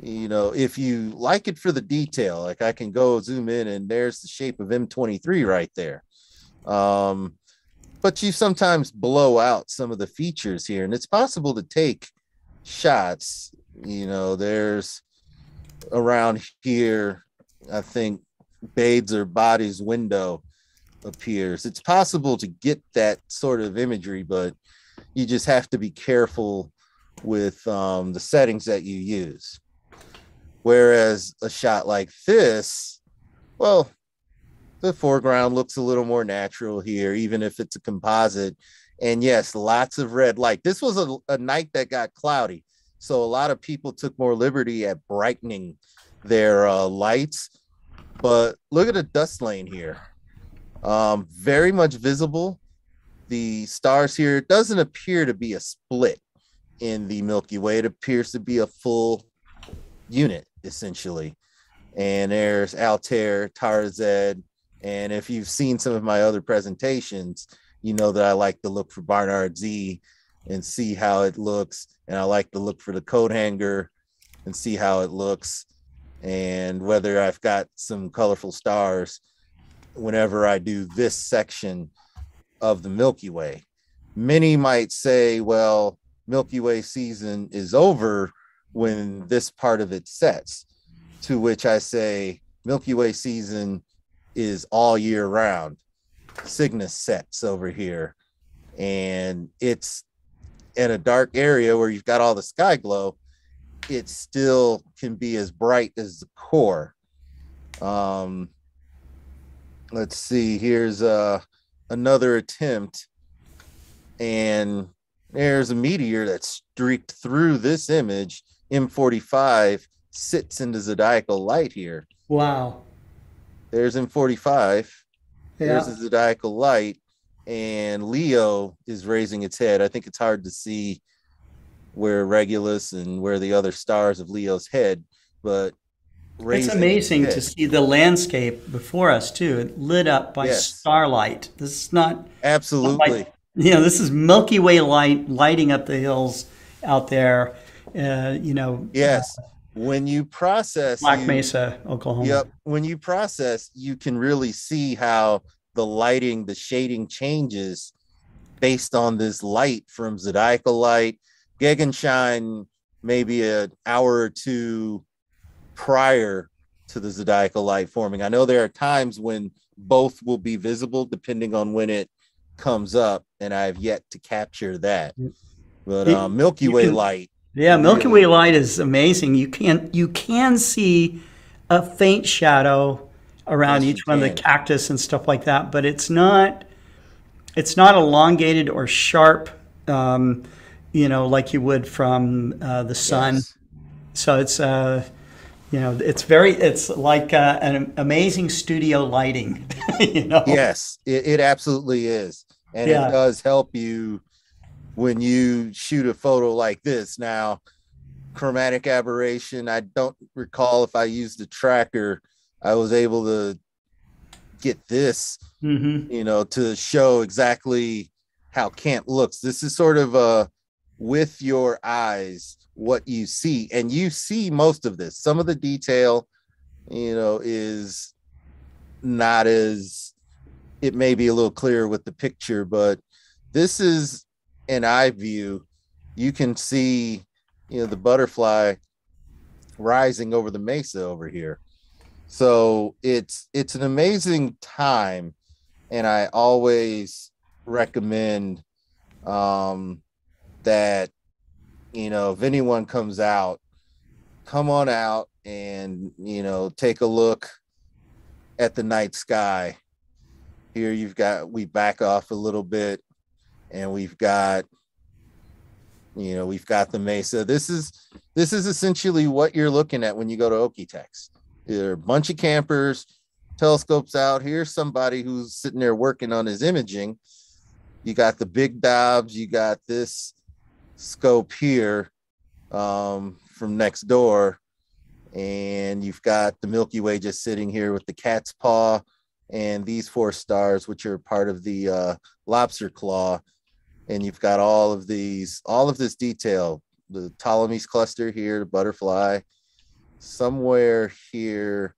you know, if you like it for the detail, like I can go zoom in and there's the shape of M23 right there. Um, but you sometimes blow out some of the features here, and it's possible to take shots. You know, there's around here, I think Baade's or Body's window appears. It's possible to get that sort of imagery, but you just have to be careful with um, the settings that you use. Whereas a shot like this, well, the foreground looks a little more natural here, even if it's a composite. And yes, lots of red light. This was a, a night that got cloudy. So a lot of people took more liberty at brightening their uh, lights. But look at the dust lane here. Um, very much visible. The stars here doesn't appear to be a split in the Milky Way. It appears to be a full unit essentially and there's Altair, Tarazed, and if you've seen some of my other presentations, you know that I like to look for Barnard Z and see how it looks, and I like to look for the coat hanger and see how it looks, and whether I've got some colorful stars whenever I do this section of the Milky Way. Many might say, well, Milky Way season is over when this part of it sets. To which I say, Milky Way season is all year round. Cygnus sets over here, and it's in a dark area where you've got all the sky glow. It still can be as bright as the core. Um, let's see. Here's uh, another attempt, and there's a meteor that streaked through this image. M45 sits in the zodiacal light here. Wow. There's M45. Yeah. There's the zodiacal light, and Leo is raising its head. I think it's hard to see where Regulus and where the other stars of Leo's head, but It's amazing to see the landscape before us too, It lit up by Yes. starlight. This is not Absolutely. you know, this is Milky Way light lighting up the hills out there. Uh, you know, Yes. When you process Black you- Mesa, Oklahoma. Yep. When you process, you can really see how the lighting, the shading changes based on this light from zodiacal light, Gegenschein, maybe an hour or two prior to the zodiacal light forming. I know there are times when both will be visible depending on when it comes up, and I've yet to capture that. But um, Milky Way can- light, Yeah, Milky Way light is amazing. You can you can see a faint shadow around Yes, each one of the cactus and stuff like that, but it's not it's not elongated or sharp, um, you know, like you would from uh, the sun. Yes. So it's uh, you know, it's very it's like uh, an amazing studio lighting. you know. yes it, it absolutely is and Yeah. it does help you when you shoot a photo like this. Now chromatic aberration i don't recall if i used the tracker i was able to get this hmm you know to show exactly how camp looks. This is sort of uh with your eyes what you see and you see most of this. Some of the detail you know is not as it may be a little clearer with the picture but this is an eye view you can see you know the butterfly rising over the mesa over here. So it's it's an amazing time and i always recommend um that you know if anyone comes out come on out and you know take a look at the night sky. Here you've got we back off a little bit and we've got you know we've got the mesa. This is this is essentially what you're looking at when you go to Okie-Tex there are a bunch of campers telescopes out. Here's somebody who's sitting there working on his imaging. You got the big Dobbs, you got this scope here um, from next door, and you've got the Milky Way just sitting here with the cat's paw and these four stars, which are part of the uh, lobster claw. And you've got all of these, all of this detail, the Ptolemy's cluster here, the butterfly, somewhere here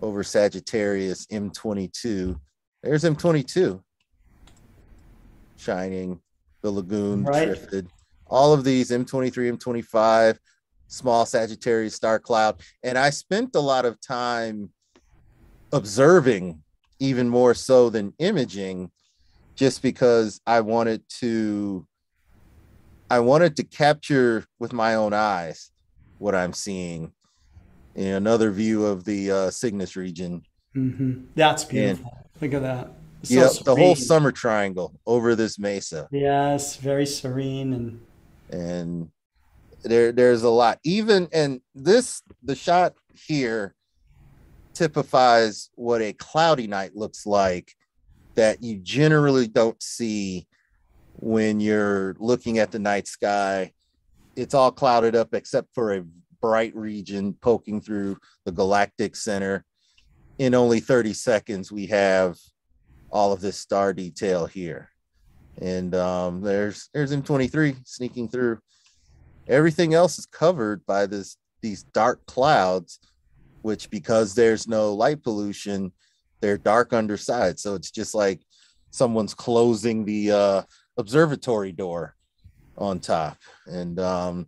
over Sagittarius M22. There's M22 shining, the lagoon, Right. Trifid, all of these M23, M25, small Sagittarius star cloud. And I spent a lot of time observing, even more so than imaging, just because I wanted to I wanted to capture with my own eyes what I'm seeing. In another view of the uh, Cygnus region. hmm That's beautiful. Look at that. So Yep, the whole summer triangle over this mesa. Yes, very serene and and there there's a lot even and this the shot here typifies what a cloudy night looks like that you generally don't see when you're looking at the night sky it's all clouded up except for a bright region poking through the galactic center. In only 30 seconds, we have all of this star detail here. And um, there's there's M23 sneaking through. Everything else is covered by this these dark clouds, which because there's no light pollution, they're dark underside. So it's just like someone's closing the uh, observatory door on top. And um,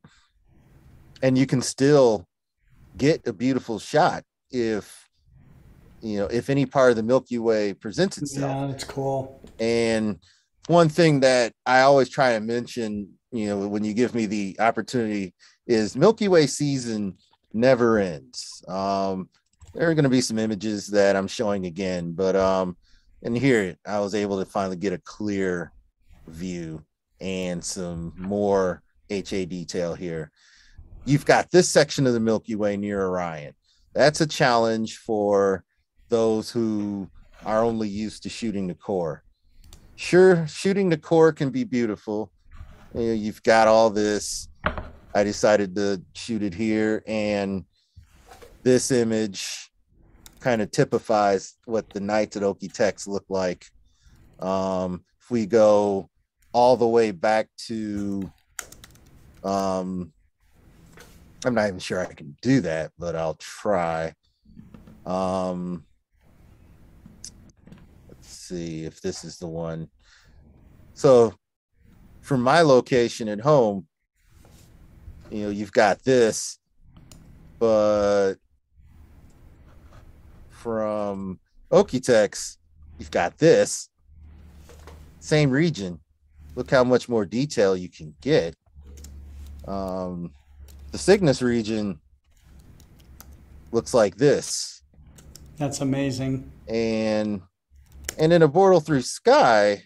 and you can still get a beautiful shot if you know if any part of the milky way presents itself Yeah, that's cool. and one thing that i always try to mention you know when you give me the opportunity is milky way season never ends um there are going to be some images that i'm showing again but um and here i was able to finally get a clear view and some more ha detail here you've got this section of the Milky Way near Orion. That's a challenge for those who are only used to shooting the core. Sure, shooting the core can be beautiful. You know, you've got all this. I decided to shoot it here, and this image kind of typifies what the nights at Okie-Tex look like. Um, if we go all the way back to um, I'm not even sure I can do that, but I'll try. Um, let's see if this is the one. So, from my location at home, you know, you've got this, but from Okie-Tex, you've got this same region. Look how much more detail you can get. Um, the Cygnus region looks like this. That's amazing. And and in a Bortle three sky,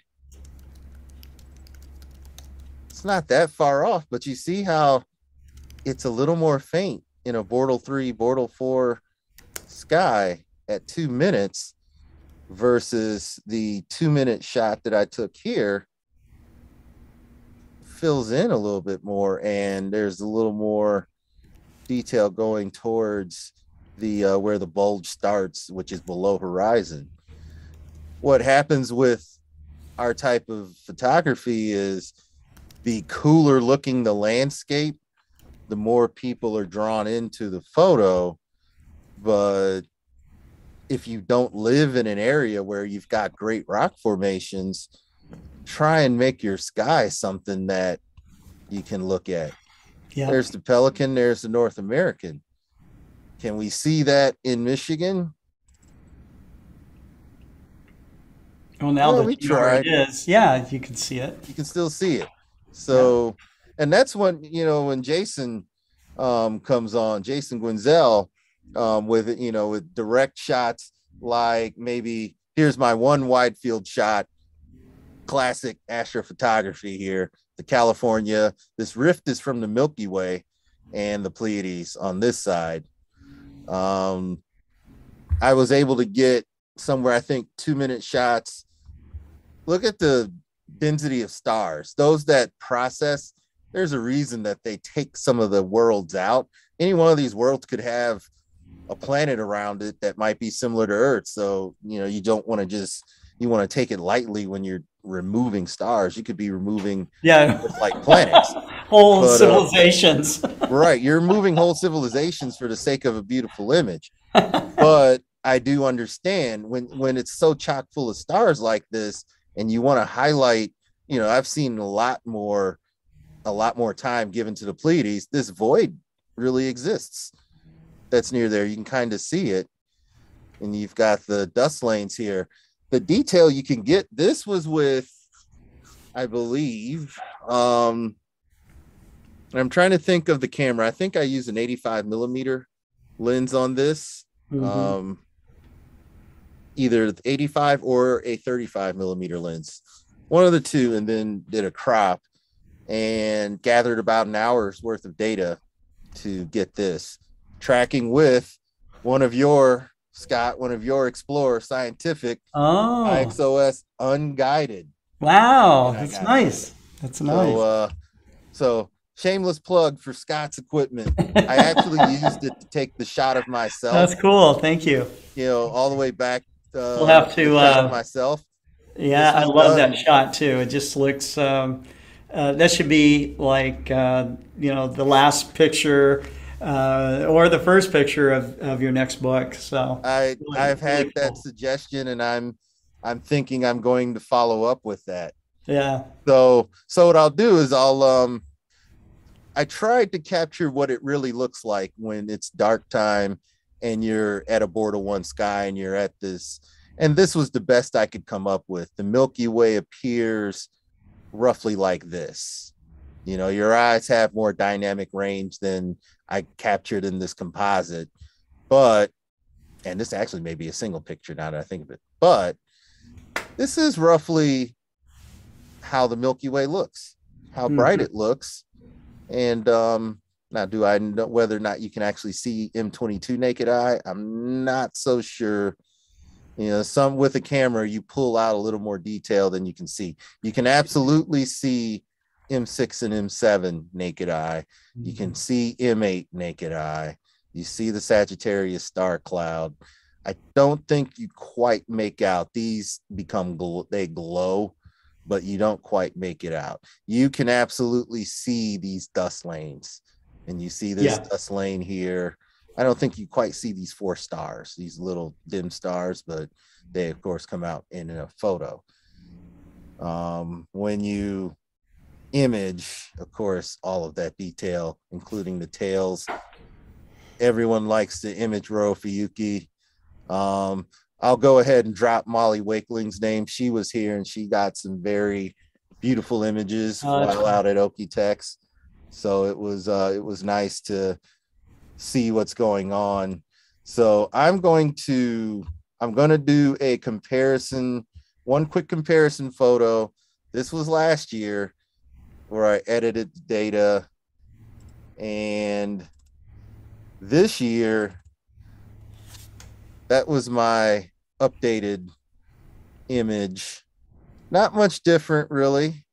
it's not that far off, but you see how it's a little more faint in a Bortle 3, Bortle 4 sky at two minutes versus the two minute shot that I took here fills in a little bit more and there's a little more detail going towards the uh, where the bulge starts which is below horizon. What happens with our type of photography is the cooler looking the landscape the more people are drawn into the photo but if you don't live in an area where you've got great rock formations try and make your sky something that you can look at. Yeah. There's the Pelican, there's the North American. Can we see that in Michigan? Well, now Well, that we you know where it is, yeah, you can see it. You can still see it. So, and that's when, you know, when Jason um, comes on, Jason Guenzel, um, with, you know, with direct shots like maybe here's my one wide field shot, classic astrophotography here. The California, this rift is from the Milky Way and the Pleiades on this side. Um, I was able to get somewhere, I think, two minute shots. Look at the density of stars. Those that process, there's a reason that they take some of the worlds out. Any one of these worlds could have a planet around it that might be similar to Earth. So, you know, you don't want to just, you want to take it lightly when you're removing stars. You could be removing Yeah. like planets. Whole But, uh, civilizations. right. You're removing whole civilizations for the sake of a beautiful image. But I do understand when when it's so chock full of stars like this, and you want to highlight, you know, I've seen a lot more, a lot more time given to the Pleiades. This void really exists. That's near there. You can kind of see it, and you've got the dust lanes here. The detail you can get. This was with, I believe. Um, I'm trying to think of the camera. I think I used an 85 millimeter lens on this. Mhm. Um, either 85 or a 35 millimeter lens, one of the two, and then did a crop and gathered about an hour's worth of data to get this tracking with one of your Scott, one of your Explore Scientific oh, iEXOS unguided. wow. That's nice. That's nice. So, uh, so shameless plug for Scott's equipment. I actually used it to take the shot of myself. That's cool. Thank you. You know, all the way back. Uh, We'll have to, the shot of uh, myself. Yeah, I love done. that shot too. It just looks. Um, uh, that should be like uh, you know the last picture uh, or the first picture of, of your next book. So I really- I've had really that cool. suggestion, and I'm I'm thinking I'm going to follow up with that. yeah, So so what I'll do is I'll um I tried to capture what it really looks like when it's dark time and you're at a Bortle one sky and you're at this and this was the best I could come up with. The Milky Way appears roughly like this. You know, your eyes have more dynamic range than I captured in this composite. But and this actually may be a single picture now that I think of it. But this is roughly how the Milky Way looks, how bright it looks. And um, now, do I know whether or not you can actually see M22 naked eye? I'm not so sure. You know, some with a camera, you pull out a little more detail than you can see. You can absolutely see M6 and M7 naked eye. You can see M8 naked eye. You see the Sagittarius star cloud. I don't think you quite make out. These become gl- they glow, but you don't quite make it out. You can absolutely see these dust lanes, and you see this Yeah. dust lane here. I don't think you quite see these four stars, these little dim stars, but they of course come out in a photo. Um, when you image, of course, all of that detail, including the tails. Everyone likes the image Rho Ophiuchi. Um, I'll go ahead and drop Molly Wakeling's name. She was here and she got some very beautiful images that's while out at Okie-Tex. So it was uh, it was nice to see what's going on. So I'm going to I'm going to do a comparison, one quick comparison photo. This was last year where I edited the data. And this year, that was my updated image. Not much different, really.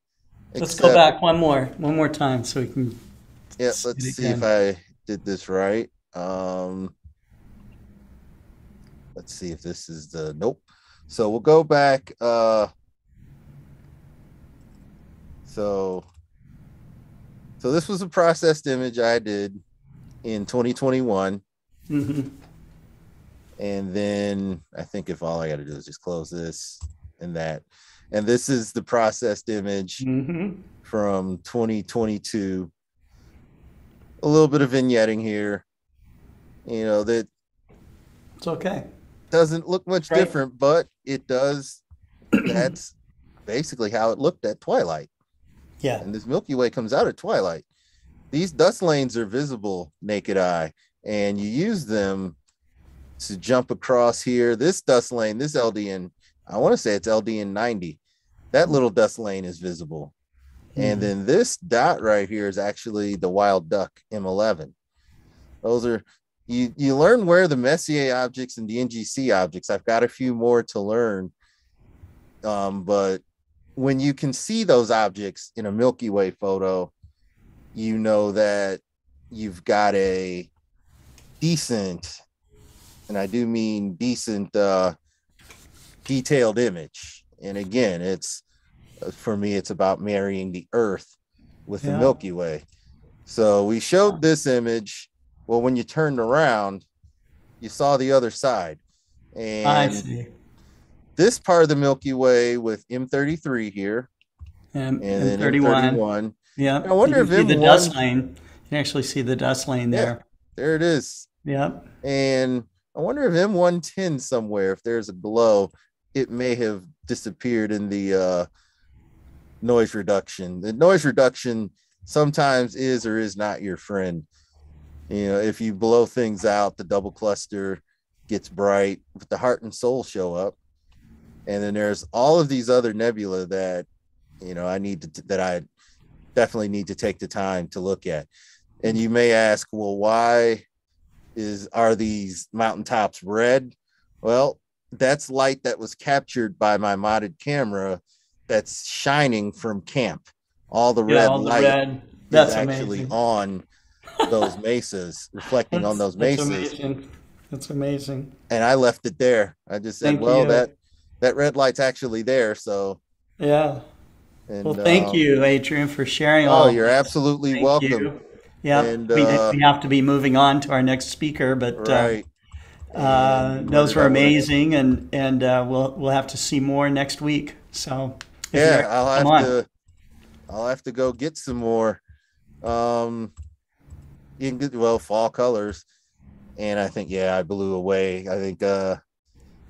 let's go back one more, one more time, so we can. Yeah, see let's see if I did this right. Um, let's see if this is the nope. So we'll go back. Uh, so, so this was a processed image I did in 2021, Mhm. and then I think if all I got to do is just close this and that, and this is the processed image Mhm. from 2022. A little bit of vignetting here. You know, that It's okay. doesn't look much Right. different, but it does. That's basically how it looked at twilight. Yeah. And this Milky Way comes out at twilight. These dust lanes are visible naked eye, and you use them to jump across here. This dust lane, this LDN, I want to say it's LDN 90. That little dust lane is visible. And Mhm. then this dot right here is actually the wild duck M11. Those are you you learn where the Messier objects and the NGC objects. I've got a few more to learn. Um, but when you can see those objects in a Milky Way photo, you know that you've got a decent, and I do mean decent uh detailed image. And again, it's uh, for me, it's about marrying the earth with the Milky Way. So we showed this image. Well, when you turned around, you saw the other side. I And see. This part of the Milky Way with M33 here And, and, and then 31. M31. Yeah. I wonder if can see the M1 dust lane. You can actually see the dust lane Yeah. there. There it is. Yep. And I wonder if M110 somewhere, if there's a glow, it may have disappeared in the uh, noise reduction. The noise reduction sometimes is or is not your friend. You know, if you blow things out, the double cluster gets bright, but the heart and soul show up. And then there's all of these other nebula that, you know, I need to, that I definitely need to take the time to look at. And you may ask, well, why is are these mountaintops red? Well, that's light that was captured by my modded camera that's shining from camp. All the Yeah, red all the light red. That's is actually amazing. on those mesas, reflecting on those mesas That's amazing. That's amazing. And I left it there. I just said, Thank well, you. that that red light's actually there. So, Yeah. and, Well, thank um, you, Adrian, for sharing Oh, all. you're absolutely Thank welcome. you. Yeah, And, we, uh, we have to be moving on to our next speaker, but uh, Right. uh, those were where did I wanna- amazing, and and uh, we'll we'll have to see more next week. So Yeah, I'll have on. to. I'll have to go get some more. Um, you can get well fall colors, and I think yeah, I blew away. I think uh,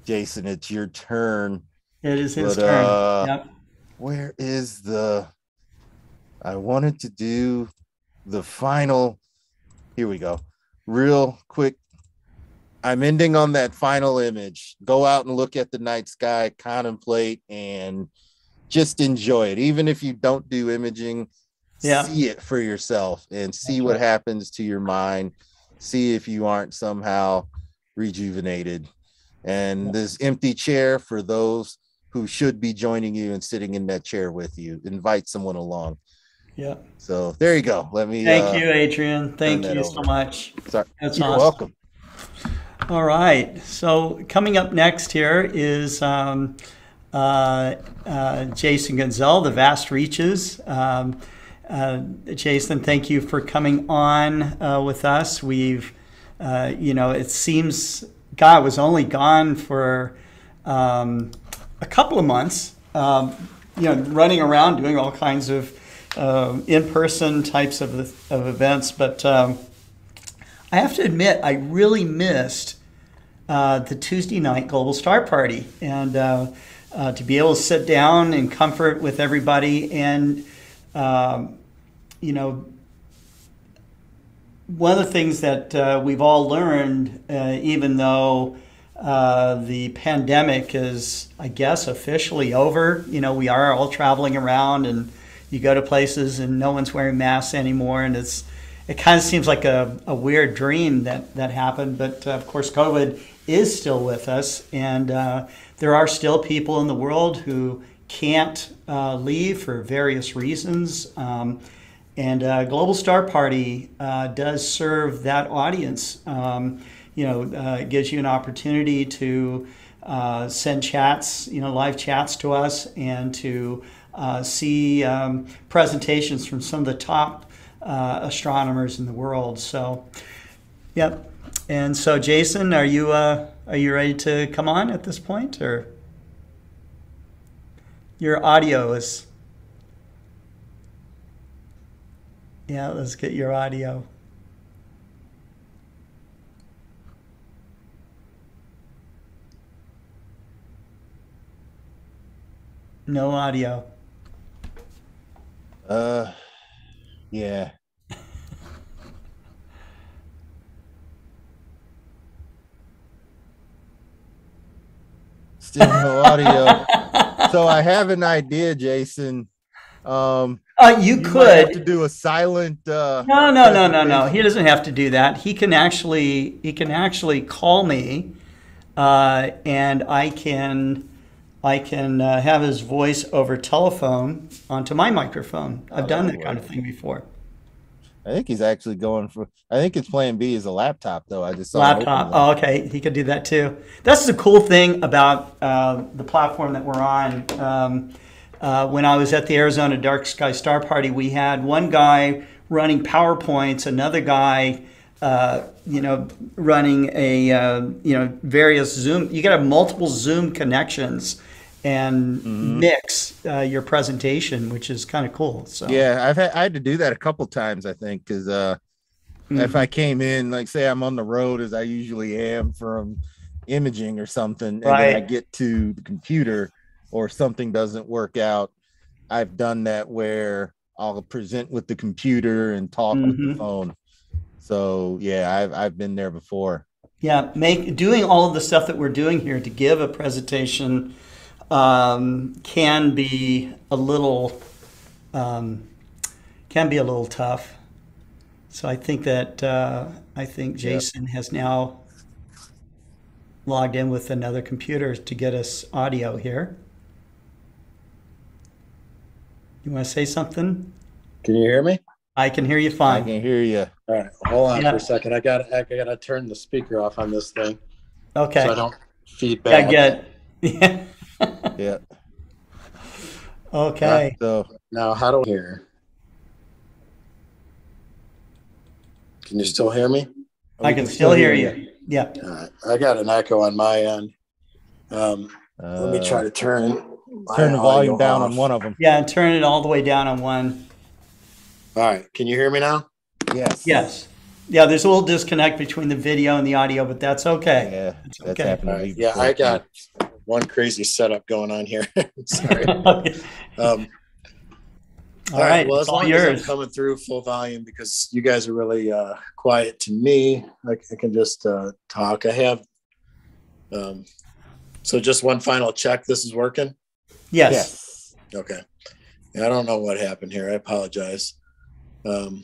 Jason, it's your turn. It is his but, turn. uh, yep. Where is the? I wanted to do the final. Here we go. Real quick. I'm ending on that final image. Go out and look at the night sky, contemplate, and just enjoy it. Even if you don't do imaging, Yeah. see it for yourself and see what happens to your mind. See if you aren't somehow rejuvenated. And this empty chair for those who should be joining you and sitting in that chair with you. Invite someone along. Yeah. So there you go. Let me. Thank uh, you, Adrian. Thank you so much. Sorry. That's You're awesome. welcome. All right. So coming up next here is um, uh, uh, Jason Guenzel, the Vast Reaches. Um, uh, Jason, thank you for coming on uh, with us. We've, uh, you know, it seems God was only gone for um, a couple of months. Um, you know, running around doing all kinds of um in-person types of, of events, but. Um, I have to admit, I really missed uh, the Tuesday night Global Star Party and uh, uh, to be able to sit down in comfort with everybody. And, um, you know, one of the things that uh, we've all learned, uh, even though uh, the pandemic is, I guess, officially over, you know, we are all traveling around and you go to places and no one's wearing masks anymore. And it's, it kind of seems like a, a weird dream that, that happened, but uh, of course, COVID is still with us, and uh, there are still people in the world who can't uh, leave for various reasons. Um, and uh, Global Star Party uh, does serve that audience. Um, you know, uh, it gives you an opportunity to uh, send chats, you know, live chats to us, and to uh, see um, presentations from some of the top uh, astronomers in the world. So, yep. And so, Jason, are you are you ready to come on at this point, or your audio is? Yeah, let's get your audio. No audio. Uh, yeah. Still no audio. so I have an idea, Jason. Um, Uh, you, you could. have to do a silent. Uh, No, no, no, no, no. He doesn't have to do that. He can actually he can actually call me, uh, and I can I can uh, have his voice over telephone onto my microphone. I've Oh, done that that kind of thing before. I think he's actually going for. I think his plan B is a laptop, though. I just saw Laptop. Oh, okay. He could do that too. That's the cool thing about uh, the platform that we're on. Um, uh, when I was at the Arizona Dark Sky Star Party, we had one guy running PowerPoints, another guy, uh, you know, running a, uh, you know, various Zoom. You got to have multiple Zoom connections and mix uh, your presentation, which is kind of cool. So Yeah, I've had I had to do that a couple times, I think, because uh, if I came in, like say I'm on the road as I usually am from imaging or something, and then I get to the computer or something doesn't work out, I've done that where I'll present with the computer and talk with the phone. So yeah, I've I've been there before. Yeah, make doing all of the stuff that we're doing here to give a presentation um, can be a little um, can be a little tough. So I think that uh, I think Jason has now logged in with another computer to get us audio here. You want to say something? Can you hear me? I can hear you fine. I can hear you. All right, hold on Yeah. for a second. I got I got to turn the speaker off on this thing Okay. so I don't feed Yeah, back. good. Yeah. Yeah. Okay. So Now, how do I hear? Can you still hear me? I can still hear you. Yeah. All right, I got an echo on my end. Um, let me try uh, to turn my turn the volume down off. on one of them. Yeah, and turn it all the way down on one. All right, can you hear me now? Yes. Yes. Yeah, there's a little disconnect between the video and the audio, but that's okay. Yeah, that's okay. happened All to me. right, yeah, I got one crazy setup going on here. Sorry. Um, all right. Well, as all long as I'm coming through full volume because you guys are really uh, quiet to me, I, I can just uh, talk. I have. Um, so just one final check. This is working. Yes. Yes. Okay. Yeah, I don't know what happened here. I apologize. Um,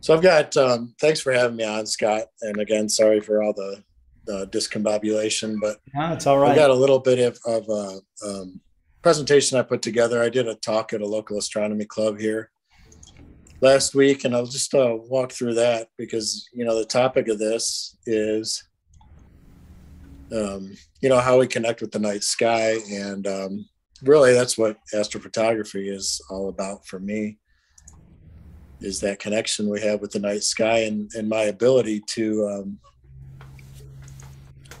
so I've got. Um, thanks for having me on, Scott. And again, sorry for all the uh, discombobulation, but No, it's all I right. got a little bit of, of uh, um, presentation I put together. I did a talk at a local astronomy club here last week, and I'll just uh, walk through that because you know the topic of this is um, you know how we connect with the night sky, and um, really that's what astrophotography is all about for me. Is that connection we have with the night sky and, and my ability to um,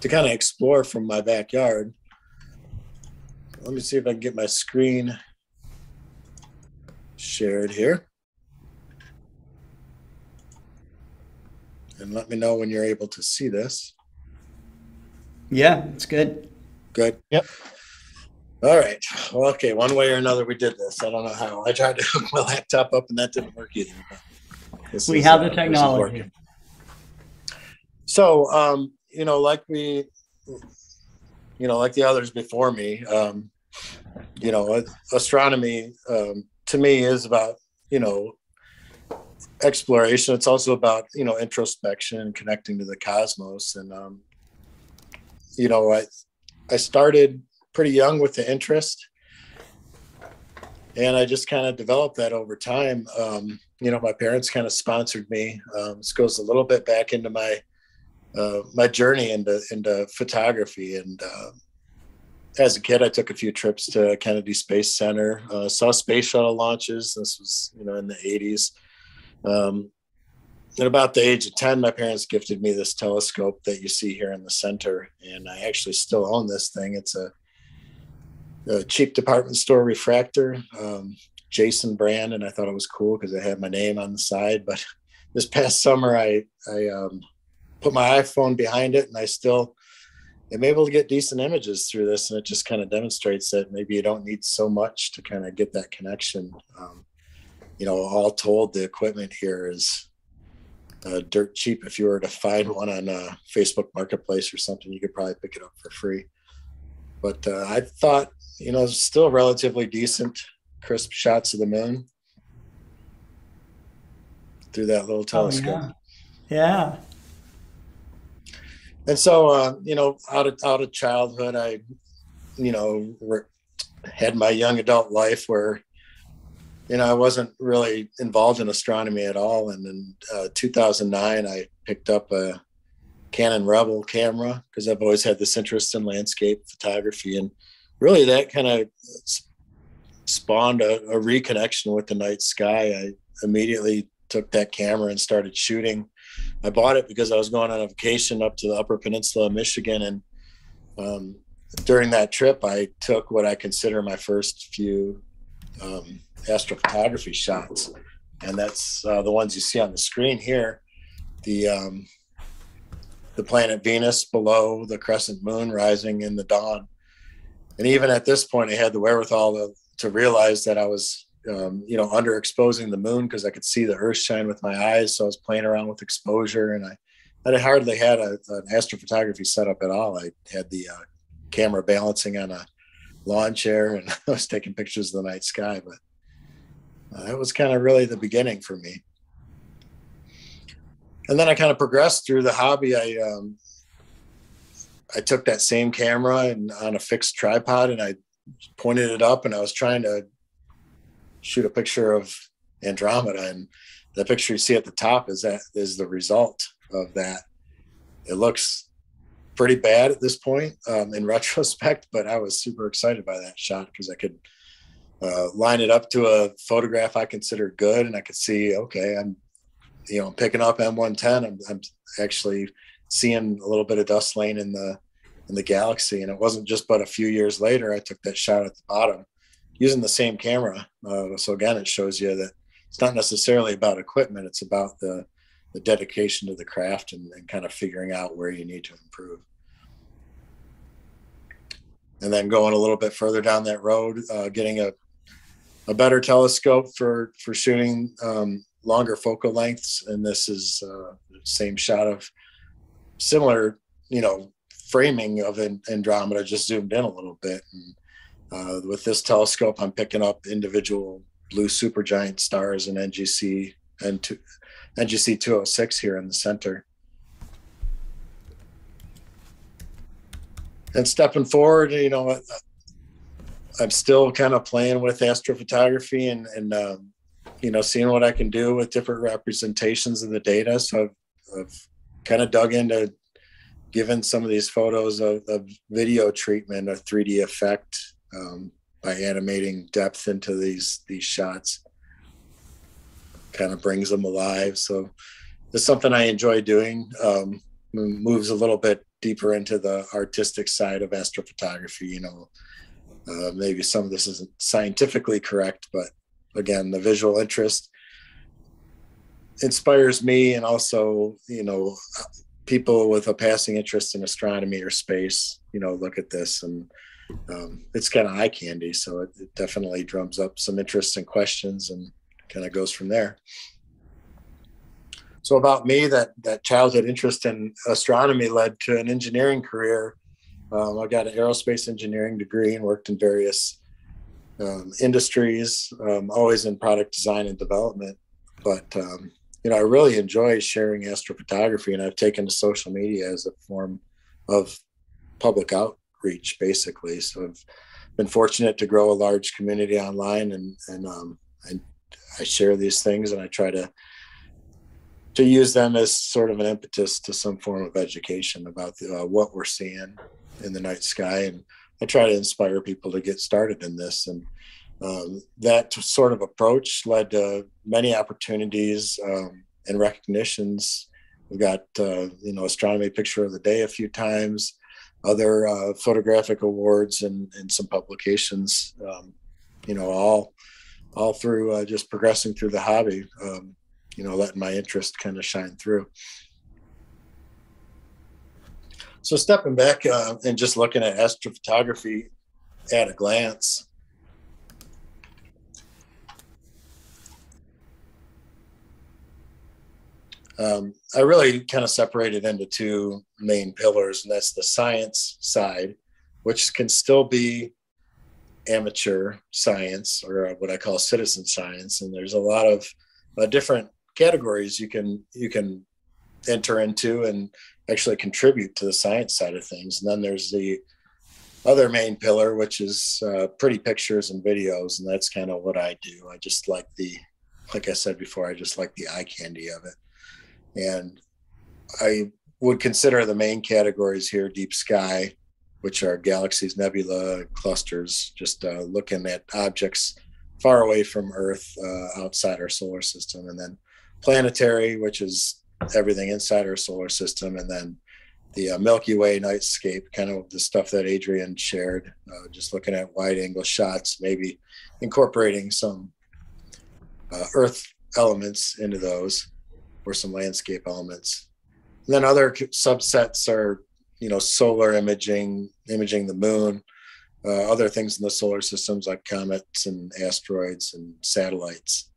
to kind of explore from my backyard. Let me see if I can get my screen shared here. And let me know when you're able to see this. Yeah, it's good. Good. Yep. All right. Well, okay. One way or another, we did this. I don't know how. I tried to hook my laptop up and that didn't work either. We is, have uh, the this technology. So, um, you know, like we, you know, like the others before me, um, you know, astronomy um, to me is about, you know, exploration. It's also about, you know, introspection and connecting to the cosmos. And, um, you know, I, I started pretty young with the interest and I just kind of developed that over time. Um, you know, my parents kind of sponsored me. Um, this goes a little bit back into my uh, my journey into into photography. And uh, as a kid, I took a few trips to Kennedy Space Center, uh, saw space shuttle launches. This was you know in the '80s. Um, at about the age of 10, my parents gifted me this telescope that you see here in the center, and I actually still own this thing. It's a a cheap department store refractor, um, Jason brand, and I thought it was cool because it had my name on the side. But this past summer, I I um, put my iPhone behind it, and I still am able to get decent images through this, and it just kind of demonstrates that maybe you don't need so much to kind of get that connection. Um, you know, all told, the equipment here is uh, dirt cheap. If you were to find one on uh, Facebook Marketplace or something, you could probably pick it up for free. But uh, I thought, you know, still relatively decent, crisp shots of the moon through that little Oh, telescope. yeah. Yeah. And so, uh, you know, out of out of childhood, I, you know, re- had my young adult life where, you know, I wasn't really involved in astronomy at all. And in uh, 2009, I picked up a Canon Rebel camera because I've always had this interest in landscape photography, and really that kind of spawned a, a reconnection with the night sky. I immediately took that camera and started shooting. I bought it because I was going on a vacation up to the Upper Peninsula of Michigan, and um, during that trip, I took what I consider my first few um, astrophotography shots, and that's uh, the ones you see on the screen here. The um, the planet Venus below the crescent moon rising in the dawn, and even at this point, I had the wherewithal to, to realize that I was um, you know, underexposing the moon because I could see the Earth shine with my eyes. So I was playing around with exposure, and I, I hardly had a, an astrophotography setup at all. I had the uh, camera balancing on a lawn chair, and I was taking pictures of the night sky. But uh, that was kind of really the beginning for me. And then I kind of progressed through the hobby. I um, I took that same camera and on a fixed tripod, and I pointed it up, and I was trying to shoot a picture of Andromeda. And the picture you see at the top is that is the result of that. It looks pretty bad at this point um, in retrospect, but I was super excited by that shot because I could uh, line it up to a photograph I considered good, and I could see, okay, I'm, you know, I'm picking up M110. I'm, I'm actually seeing a little bit of dust lane in the in the galaxy, and it wasn't just but a few years later I took that shot at the bottom using the same camera. Uh, so again, it shows you that it's not necessarily about equipment; it's about the the dedication to the craft and, and kind of figuring out where you need to improve. And then going a little bit further down that road, uh, getting a a better telescope for for shooting um, longer focal lengths. And this is uh, the same shot of similar, you know, framing of Andromeda, just zoomed in a little bit. And uh, with this telescope, I'm picking up individual blue supergiant stars and NGC and two, NGC 206 here in the center. And stepping forward, you know, I'm still kind of playing with astrophotography and, and um, you know, seeing what I can do with different representations of the data. So I've, I've kind of dug into giving some of these photos of, video treatment, a 3D effect um, by animating depth into these these shots kind of brings them alive. So it's something I enjoy doing. Um, moves a little bit deeper into the artistic side of astrophotography. You know, uh, maybe some of this isn't scientifically correct, but again, the visual interest inspires me, and also, you know, people with a passing interest in astronomy or space. You know, look at this and. Um, it's kind of eye candy, so it, it definitely drums up some interest and questions, and kind of goes from there. So about me, that that childhood interest in astronomy led to an engineering career. Um, I got an aerospace engineering degree and worked in various um, industries, um, always in product design and development. But um, you know, I really enjoy sharing astrophotography, and I've taken to social media as a form of public outreach, basically. So I've been fortunate to grow a large community online, and and um, and I share these things and I try to to use them as sort of an impetus to some form of education about the, uh, what we're seeing in the night sky, and I try to inspire people to get started in this. And um, that sort of approach led to many opportunities um, and recognitions. We've got uh, you know astronomy picture of the day a few times, other uh, photographic awards, and, and some publications. Um, you know all all through uh, just progressing through the hobby, um, you know, letting my interest kind of shine through. So stepping back uh, and just looking at astrophotography at a glance, um, I really kind of separated into two main pillars, and that's the science side, which can still be amateur science or uh, what I call citizen science, and there's a lot of uh, different categories you can you can enter into and actually contribute to the science side of things. And then there's the other main pillar, which is uh, pretty pictures and videos, and that's kind of what I do. I just like the, like I said before, I just like the eye candy of it, and I would consider the main categories here: deep sky, which are galaxies, nebula, clusters, just uh, looking at objects far away from Earth uh, outside our solar system. And then planetary, which is everything inside our solar system. And then the uh, Milky Way nightscape, kind of the stuff that Adrian shared, uh, just looking at wide angle shots, maybe incorporating some uh, Earth elements into those or some landscape elements. And then other subsets are you know solar imaging imaging the moon uh, other things in the solar systems like comets and asteroids and satellites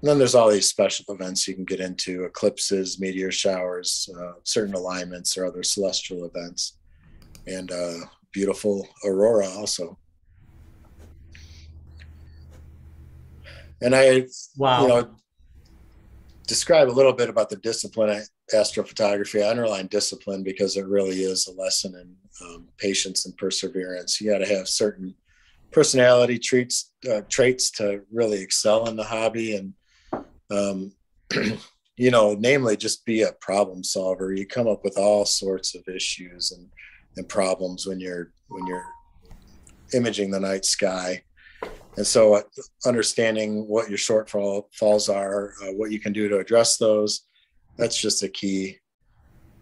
and then there's all these special events you can get into eclipses meteor showers uh, certain alignments or other celestial events and uh, beautiful aurora also and i wow. you know describe a little bit about the discipline astrophotography. I underline discipline because it really is a lesson in um, patience and perseverance. You got to have certain personality traits uh, traits to really excel in the hobby, and um, you know, namely just be a problem solver. You come up with all sorts of issues and, and problems when you're when you're imaging the night sky. And so, uh, understanding what your shortfall falls are, uh, what you can do to address those, that's just a key,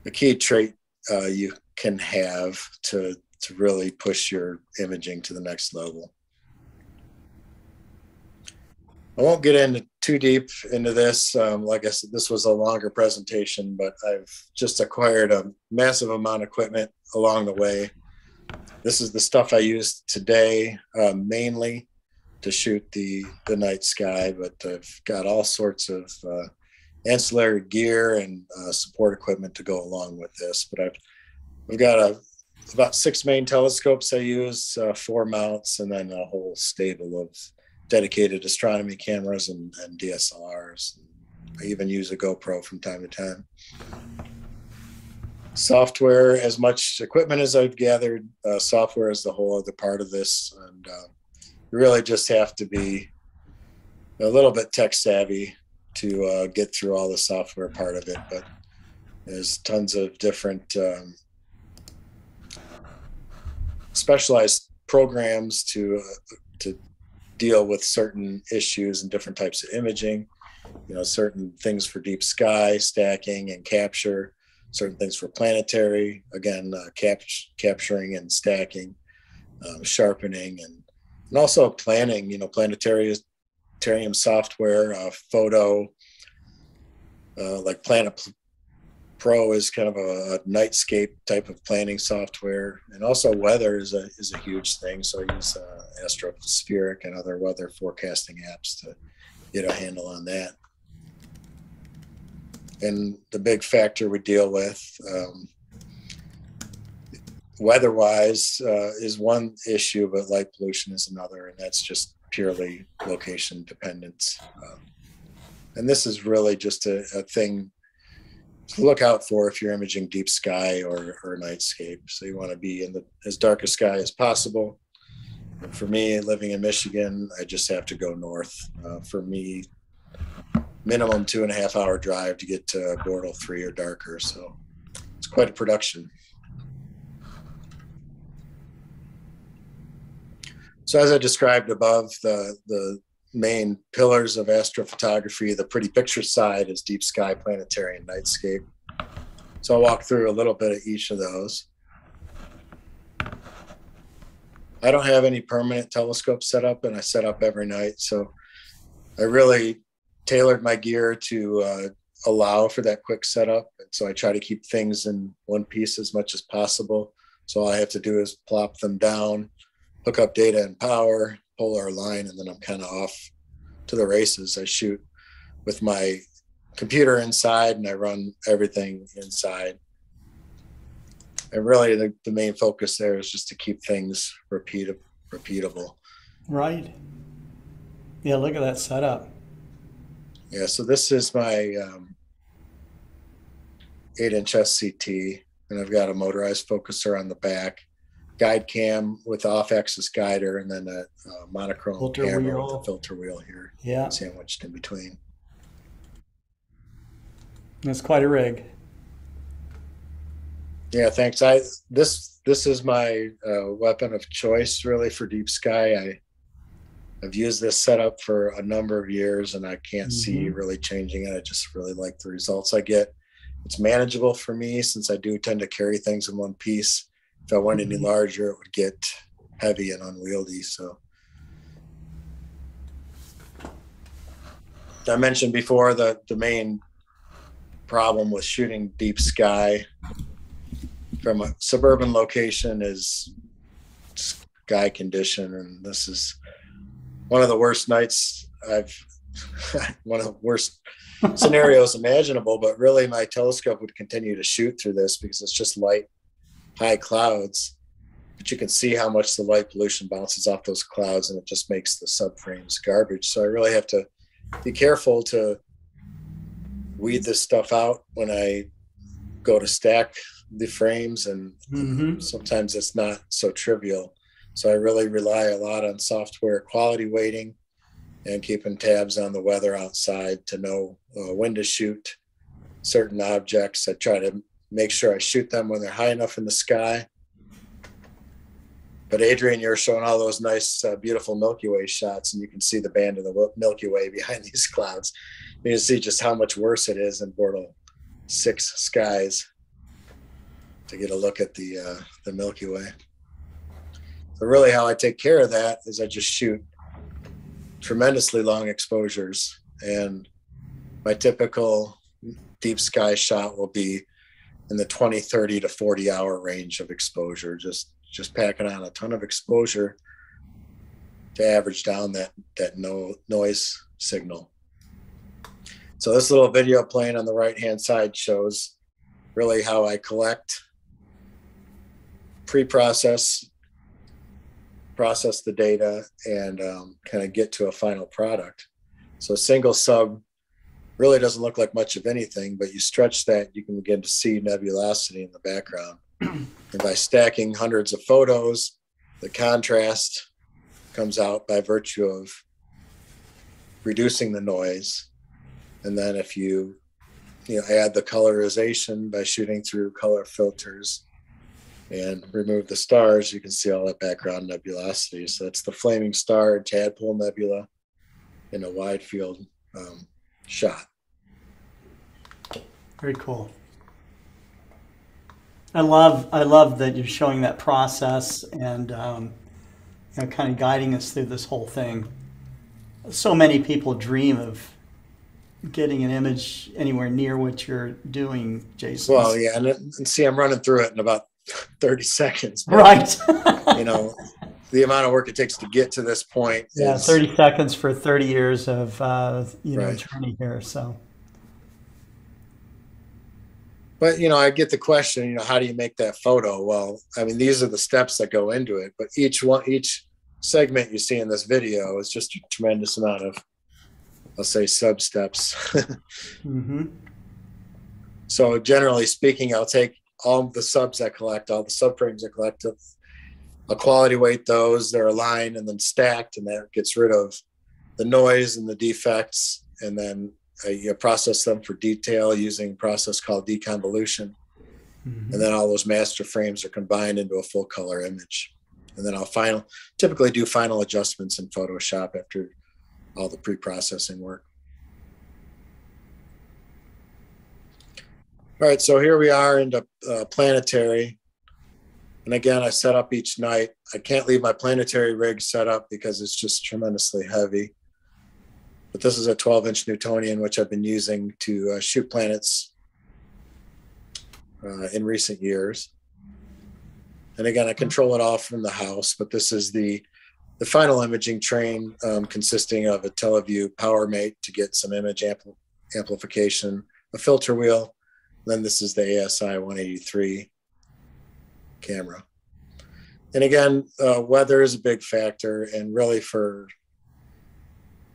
a key trait uh, you can have to to really push your imaging to the next level. I won't get into too deep into this. Um, like I said, this was a longer presentation, but I've just acquired a massive amount of equipment along the way. This is the stuff I use today uh, mainly to shoot the the night sky, but I've got all sorts of uh, ancillary gear and uh, support equipment to go along with this. But I've we've got a about six main telescopes I use, uh, four mounts, and then a whole stable of dedicated astronomy cameras and, and DSLRs. I even use a GoPro from time to time. Software, as much equipment as I've gathered, uh, software is the whole other part of this. And uh, you really just have to be a little bit tech savvy to uh, get through all the software part of it. But there's tons of different um, specialized programs to uh, to deal with certain issues and different types of imaging. You know, certain things for deep sky stacking and capture, certain things for planetary. Again, uh, cap- capturing and stacking, um, sharpening, and and also planning. You know, planetarium software, uh, photo, uh, like PlanIt Pro is kind of a, a, nightscape type of planning software, and also weather is a is a huge thing. So I use uh, Astrospheric and other weather forecasting apps to get a handle on that. And the big factor we deal with, um, weather-wise, uh, is one issue, but light pollution is another, and that's just purely location dependence. Um, and this is really just a, a thing to look out for if you're imaging deep sky or, or nightscape. So you want to be in the as dark a sky as possible. And for me, living in Michigan, I just have to go north. Uh, for me, minimum two and a half hour drive to get to Bortle three or darker. So it's quite a production. So as I described above, the the main pillars of astrophotography. The pretty picture side is deep sky, planetary, and nightscape. So I'll walk through a little bit of each of those. I don't have any permanent telescope set up, and I set up every night. So I really tailored my gear to uh, allow for that quick setup. And so I try to keep things in one piece as much as possible. So all I have to do is plop them down, hook up data and power, pull our line and then I'm kind of off to the races. I shoot with my computer inside and I run everything inside. And really the, the main focus there is just to keep things repeat, repeatable. Right. Yeah, look at that setup. Yeah, so this is my um, eight inch SCT, and I've got a motorized focuser on the back guide cam with off-axis guider, and then a, a monochrome filter camera wheel. with a filter wheel here, yeah, sandwiched in between. That's quite a rig. Yeah, thanks. I this this is my uh, weapon of choice, really, for deep sky. I I've used this setup for a number of years, and I can't mm-hmm. see really changing it. I just really like the results I get. It's manageable for me since I do tend to carry things in one piece if I went any larger, it would get heavy and unwieldy. So I mentioned before that the main problem with shooting deep sky from a suburban location is sky condition, and this is one of the worst nights I've one of the worst scenarios imaginable. But really, my telescope would continue to shoot through this because it's just light high clouds, but you can see how much the light pollution bounces off those clouds and it just makes the subframes garbage. So I really have to be careful to weed this stuff out when I go to stack the frames and mm-hmm. sometimes it's not so trivial. So I really rely a lot on software quality weighting and keeping tabs on the weather outside to know uh, when to shoot certain objects. I try to make sure I shoot them when they're high enough in the sky. But Adrian, you're showing all those nice, uh, beautiful Milky Way shots, and you can see the band of the Milky Way behind these clouds. You can see just how much worse it is in Bortle six skies to get a look at the uh, the Milky Way. So really, how I take care of that is I just shoot tremendously long exposures, and my typical deep sky shot will be in the 20, 30 to 40 hour range of exposure, just just packing on a ton of exposure to average down that that no noise signal. So this little video playing on the right hand side shows really how I collect, pre-process, process the data, and um, kind of get to a final product. So single sub really doesn't look like much of anything, but you stretch that, you can begin to see nebulosity in the background. and by stacking hundreds of photos, the contrast comes out by virtue of reducing the noise. And then if you you know add the colorization by shooting through color filters and remove the stars, you can see all that background nebulosity. So that's the flaming star tadpole nebula in a wide field um, shot. Very cool. I love I love that you're showing that process and um, you know kind of guiding us through this whole thing. So many people dream of getting an image anywhere near what you're doing, Jason. Well, yeah, and, and see, I'm running through it in about 30 seconds. but, right. you know, the amount of work it takes to get to this point. Yeah, is, 30 seconds for 30 years of uh, you know Right. journey here. So But you know, I get the question. You know, how do you make that photo? Well, I mean, these are the steps that go into it. But each one, each segment you see in this video is just a tremendous amount of, I'll say, sub steps. hmm So generally speaking, I'll take all the subs I collect, all the subframes I collect, I'll quality weight those. They're aligned and then stacked, and that gets rid of the noise and the defects, and then I you process them for detail using a process called deconvolution. Mm-hmm. And then all those master frames are combined into a full color image. And then I'll final typically do final adjustments in Photoshop after all the pre-processing work. All right, so here we are into uh, planetary. And again, I set up each night. I can't leave my planetary rig set up because it's just tremendously heavy. But this is a 12 inch Newtonian, which I've been using to uh, shoot planets uh, in recent years. And again, I control it all from the house, but this is the the final imaging train um, consisting of a TeleVue PowerMate to get some image ampl- amplification, a filter wheel, then this is the ASI 183 camera. And again, uh, weather is a big factor, and really for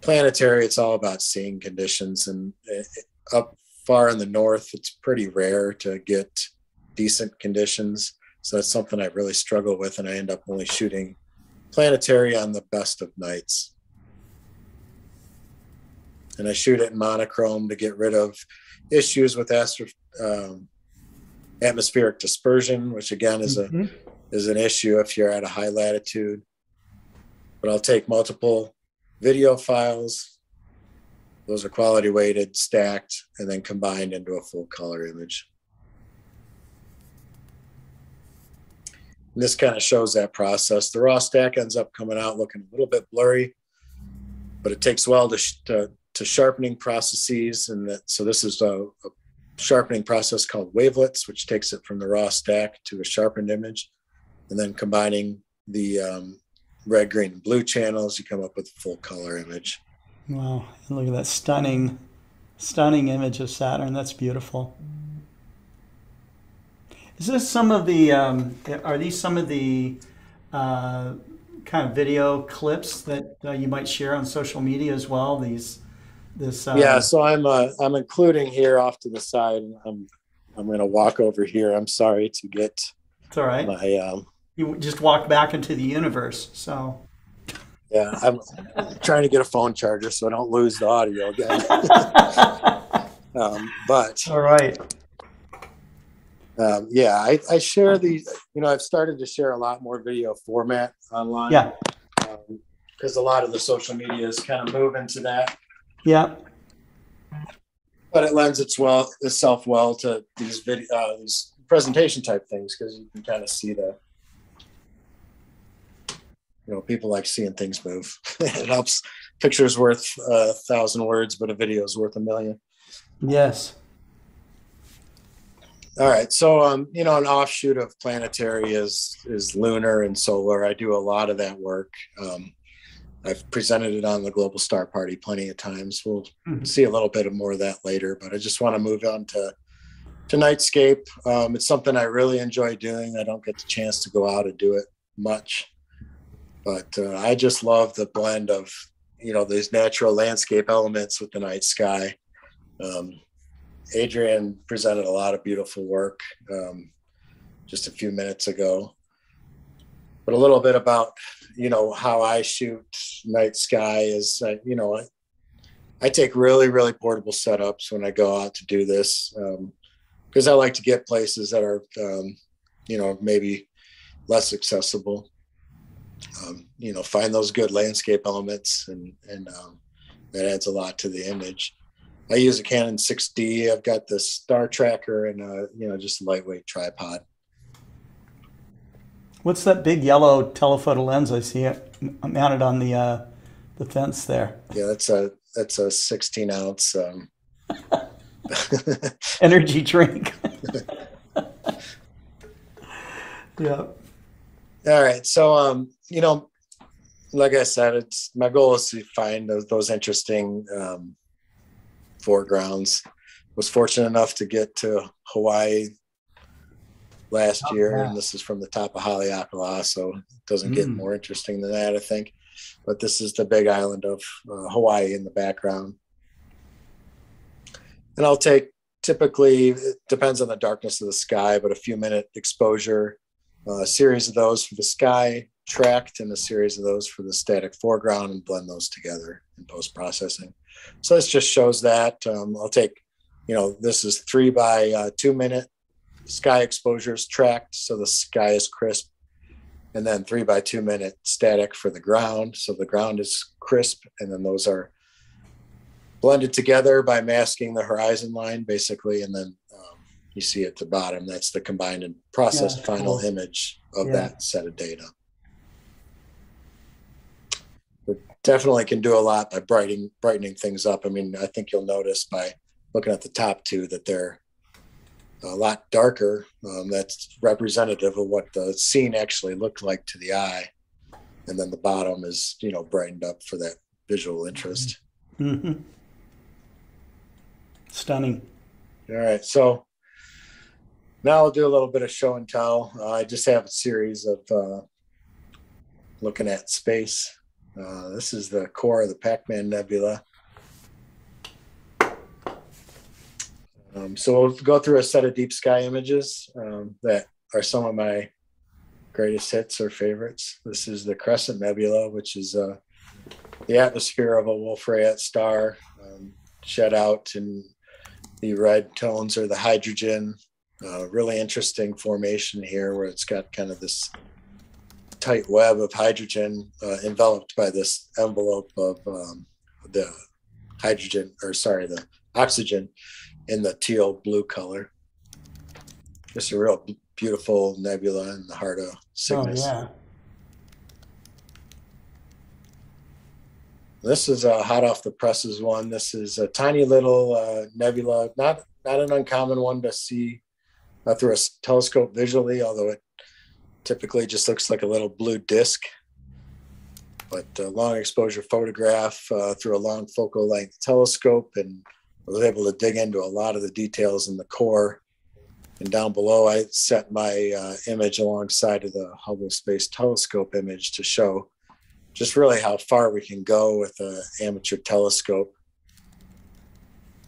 planetary, it's all about seeing conditions. And uh, up far in the north, it's pretty rare to get decent conditions. So that's something I really struggle with, and I end up only shooting planetary on the best of nights. And I shoot it in monochrome to get rid of issues with astro, um, atmospheric dispersion, which again is a Mhm. is an issue if you're at a high latitude. But I'll take multiple video files. Those are quality weighted, stacked, and then combined into a full color image. And this kind of shows that process. The raw stack ends up coming out looking a little bit blurry, but it takes well to, sh- to, to sharpening processes. And that, so this is a, a sharpening process called wavelets, which takes it from the raw stack to a sharpened image. And then combining the um, red, green, and blue channels, you come up with a full color image. Wow! Look at that stunning, stunning image of Saturn. That's beautiful. Is this some of the? Um, are these some of the uh, kind of video clips that uh, you might share on social media as well? These, this. Uh, yeah, so I'm uh, I'm including here off to the side. I'm I'm going to walk over here. I'm sorry to get It's all right. my um, You just walked back into the universe. So. Yeah, I'm trying to get a phone charger so I don't lose the audio again. um, but All right. um, yeah, I, I share these. you know, I've started to share a lot more video format online. Yeah. Because a lot of the social media is kind of moving to that, Yeah. but it lends its well itself well to these video, uh, these presentation type things because you can kind of see the, you know, people like seeing things move. it helps. Pictures worth a thousand words, but a video is worth a million. Yes. All right. So, um, you know, an offshoot of planetary is is lunar and solar. I do a lot of that work. Um, I've presented it on the Global Star Party plenty of times. We'll Mhm. see a little bit of more of that later, but I just want to move on to to Nightscape. Um, it's something I really enjoy doing. I don't get the chance to go out and do it much, but uh, I just love the blend of you know these natural landscape elements with the night sky. Um, Adrian presented a lot of beautiful work um, just a few minutes ago. But a little bit about, you know, how I shoot night sky is, uh, you know, I, I take really, really portable setups when I go out to do this because I like to get places that are, um, you know, maybe less accessible. Um, you know, find those good landscape elements, and and um, that adds a lot to the image. I use a Canon 6D. I've got the star tracker and uh, you know just a lightweight tripod. What's that big yellow telephoto lens I see it mounted on the uh, the fence there? Yeah, that's a that's a 16 ounce. Um, Energy drink. yeah. all right, so um, you know, like I said, it's my goal is to find those, those interesting um, foregrounds. Was fortunate enough to get to Hawaii last Oh, year, yeah. and this is from the top of Haleakala, so it doesn't get Mm. more interesting than that, I think. But this is the big island of uh, Hawaii in the background, and I'll take typically it depends on the darkness of the sky, but a few minute exposure, uh, a series of those for the sky tracked, in a series of those for the static foreground, and blend those together in post processing. So this just shows that um, I'll take, you know, this is three by uh, two minute sky exposures tracked, so the sky is crisp, and then three by two minute static for the ground, so the ground is crisp, and then those are blended together by masking the horizon line, basically, and then um, you see at the bottom that's the combined and processed Yeah, final cool. image of Yeah. that set of data. But definitely can do a lot by brightening brightening things up. I mean, I think you'll notice by looking at the top two that they're a lot darker. Um, that's representative of what the scene actually looked like to the eye. And then the bottom is, you know, brightened up for that visual interest. hmm Stunning. All right. So now I'll do a little bit of show and tell. Uh, I just have a series of uh, looking at space. Uh, this is the core of the Pac Man Nebula. Um, so we'll go through a set of deep sky images um, that are some of my greatest hits or favorites. This is the Crescent Nebula, which is uh, the atmosphere of a Wolf Rayet star um, shed out in the red tones are the hydrogen. Uh, really interesting formation here where it's got kind of this tight web of hydrogen uh, enveloped by this envelope of um, the hydrogen, or sorry, the oxygen in the teal blue color. Just a real beautiful nebula in the heart of Cygnus. Oh yeah. This is a hot off the presses one. This is a tiny little uh, nebula, not not an uncommon one to see uh, through a telescope visually, although it typically just looks like a little blue disc. But a long exposure photograph uh, through a long focal length telescope, and was able to dig into a lot of the details in the core. And down below, I set my uh, image alongside of the Hubble Space Telescope image to show just really how far we can go with an amateur telescope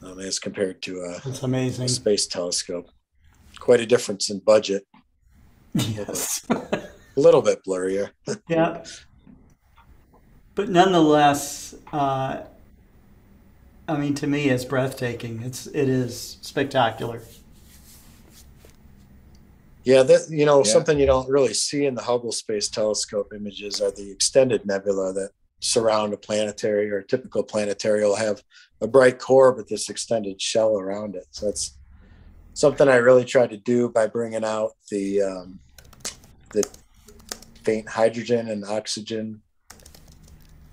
um, as compared to a, That's a space telescope. Quite a difference in budget, Yes. a little bit blurrier. yeah. but nonetheless, uh, I mean, to me, it's breathtaking. It's it is spectacular. Yeah, that you know Yeah. something you don't really see in the Hubble Space Telescope images are the extended nebula that surround a planetary or a typical planetary will have a bright core but this extended shell around it. So that's something I really tried to do by bringing out the um, the faint hydrogen and oxygen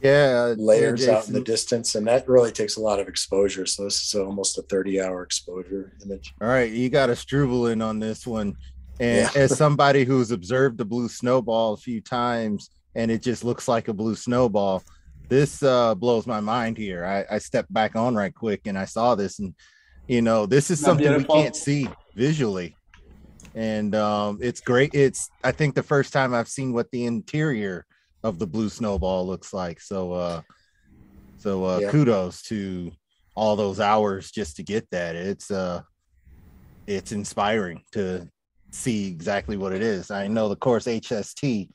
Yeah, layers yeah, out in the distance, and that really takes a lot of exposure. So this is almost a 30 hour exposure image. All right, you got a Struble in on this one. And Yeah. as somebody who's observed the blue snowball a few times and it just looks like a blue snowball, this uh, blows my mind here. I, I stepped back on right quick and I saw this, and you know, this is Isn't something beautiful? we can't see visually. And um, it's great. It's I think the first time I've seen what the interior of the blue snowball looks like. So uh so uh Yeah. kudos to all those hours just to get that. It's uh it's inspiring to see exactly what it is. I know the course HST,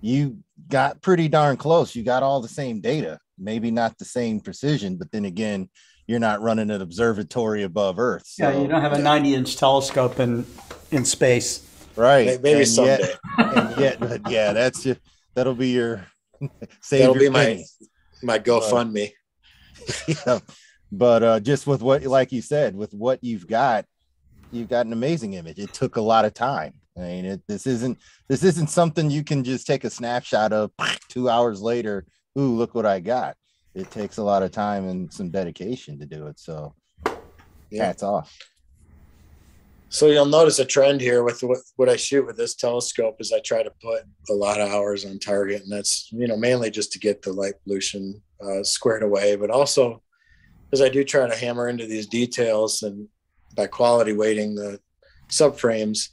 you got pretty darn close. You got all the same data, maybe not the same precision, but then again, you're not running an observatory above Earth. So, yeah, you don't have a 90 inch telescope in in space. right. May- Maybe and someday. Yet, and yet, but yeah, that's your, that'll be your save That'll your be my my GoFundMe. yeah. But uh, just with what, like you said, with what you've got, you've got an amazing image. It took a lot of time. I mean, it, this isn't this isn't something you can just take a snapshot of two hours later. Ooh, look what I got. It takes a lot of time and some dedication to do it. So, Yeah. hats off. So you'll notice a trend here with what, I shoot with this telescope is I try to put a lot of hours on target, and that's you know mainly just to get the light pollution uh, squared away, but also because I do try to hammer into these details, and by quality weighting the subframes,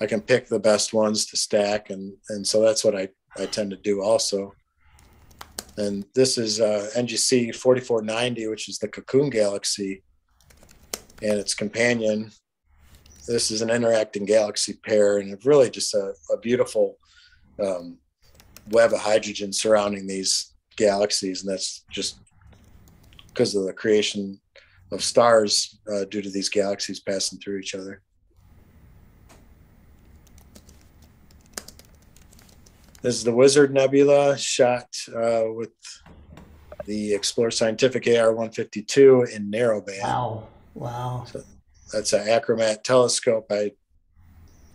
I can pick the best ones to stack, and and so that's what I I tend to do also. And this is uh, NGC 4490, which is the Cocoon Galaxy, and its companion this is an interacting galaxy pair and really just a, a beautiful um, web of hydrogen surrounding these galaxies and that's just because of the creation of stars uh, due to these galaxies passing through each other this is the wizard nebula shot uh, with the explore scientific ar-152 in narrowband Wow. Wow. That's an achromat telescope. I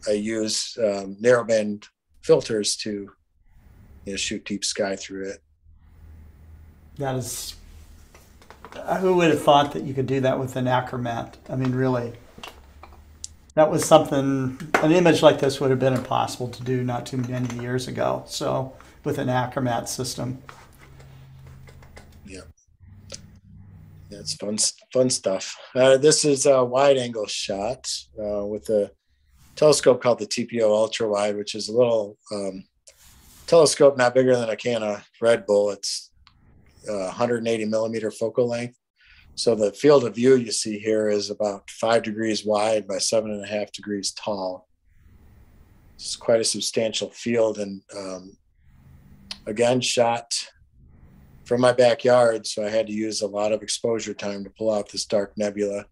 I use um, narrowband filters to you know shoot deep sky through it. That is. Who would have thought that you could do that with an achromat? I mean, really. That was something, an image like this would have been impossible to do not too many years ago. So, with an achromat system. It's fun fun stuff. Uh, this is a wide angle shot uh, with a telescope called the TPO Ultra Wide, which is a little um, telescope not bigger than a can of Red Bull. It's uh, 180 millimeter focal length. So the field of view you see here is about five degrees wide by seven and a half degrees tall. It's quite a substantial field, and um, again shot from my backyard. So I had to use a lot of exposure time to pull out this dark nebula.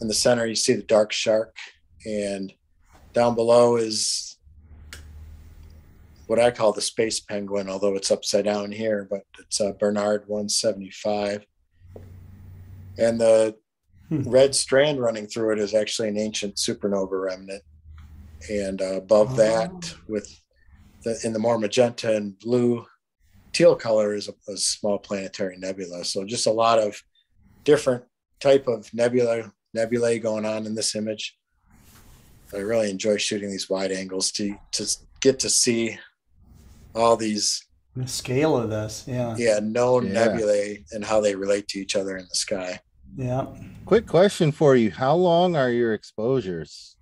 In the center, you see the dark shark, and down below is what I call the space penguin, although it's upside down here, but it's a Barnard 175. And the Hmm. red strand running through it is actually an ancient supernova remnant. And uh, above Oh. that, with the in the more magenta and blue teal color is a, a small planetary nebula. So just a lot of different type of nebula nebulae going on in this image. I really enjoy shooting these wide angles to to get to see all these The scale of this, yeah. yeah known Yeah. nebulae and how they relate to each other in the sky. Yeah. Quick question for you: How long are your exposures?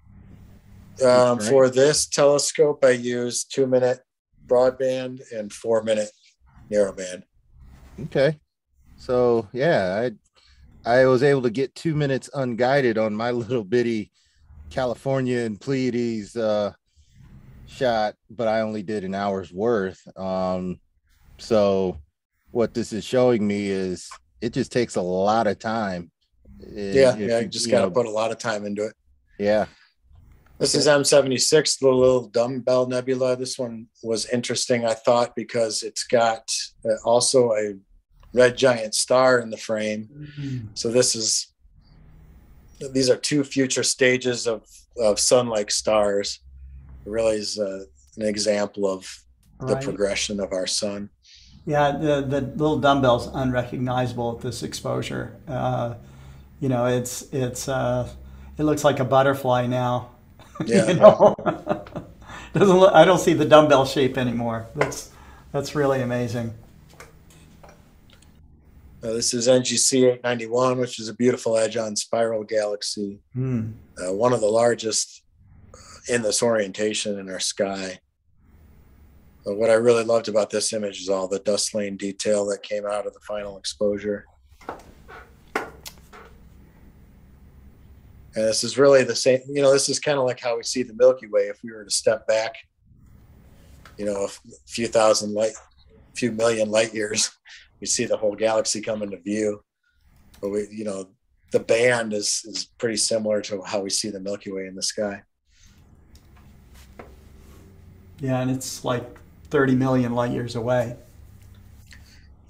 Um, For this telescope, I use two minute broadband and four minute narrowband. Okay. So yeah, I I was able to get two minutes unguided on my little bitty California and Pleiades uh shot, but I only did an hour's worth. Um so what this is showing me is it just takes a lot of time. Yeah, yeah, you just got to know, put a lot of time into it. Yeah, This is M76, the little dumbbell nebula. This one was interesting, I thought, because it's got uh, also a red giant star in the frame. So this is these are two future stages of of sun-like stars. It really is uh, an example of the Right. progression of our sun. Yeah, the, the little dumbbell's unrecognizable at this exposure. Uh, you know, it's it's uh, it looks like a butterfly now. Yeah. you know? Doesn't look, I don't see the dumbbell shape anymore. That's that's really amazing. Uh, this is NGC 891, which is a beautiful edge-on spiral galaxy. Hmm. uh, one of the largest uh, in this orientation in our sky. But what I really loved about this image is all the dust lane detail that came out of the final exposure. And this is really the same, you know, this is kind of like how we see the Milky Way if we were to step back, you know, a few thousand light, few million light years, we see the whole galaxy come into view. But we, you know, the band is is pretty similar to how we see the Milky Way in the sky. Yeah, and it's like 30 million light years away.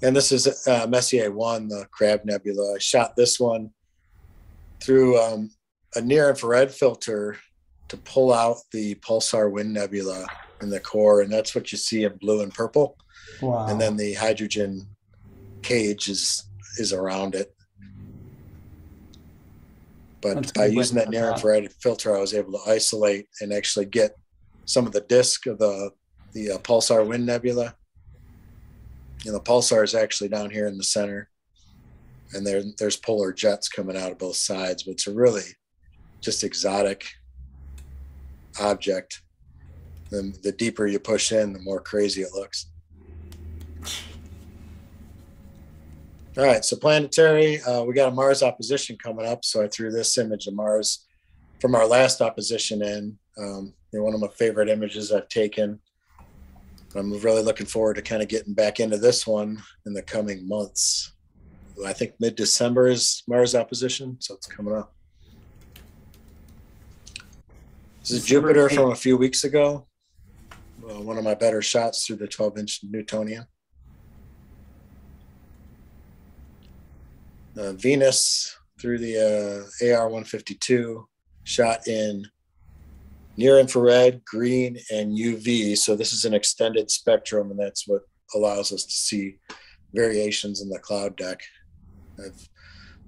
And this is uh, Messier one, the Crab Nebula. I shot this one through um, a near infrared filter to pull out the pulsar wind nebula in the core, and that's what you see in blue and purple. Wow. And then the hydrogen cage is is around it. But That's by using that near infrared filter, I was able to isolate and actually get some of the disk of the the uh, pulsar wind nebula. And the pulsar is actually down here in the center, and there there's polar jets coming out of both sides. But it's a really just exotic object. And the deeper you push in, the more crazy it looks. All right, so planetary, uh, we got a Mars opposition coming up. So I threw this image of Mars from our last opposition in. Um, one of my favorite images I've taken. I'm really looking forward to kind of getting back into this one in the coming months. I think mid December is Mars opposition, so it's coming up. This is Jupiter from a few weeks ago. Uh, one of my better shots through the 12 inch Newtonian. uh, Venus through the uh, AR 152, shot in near infrared, green, and UV. So this is an extended spectrum, and that's what allows us to see variations in the cloud deck. I've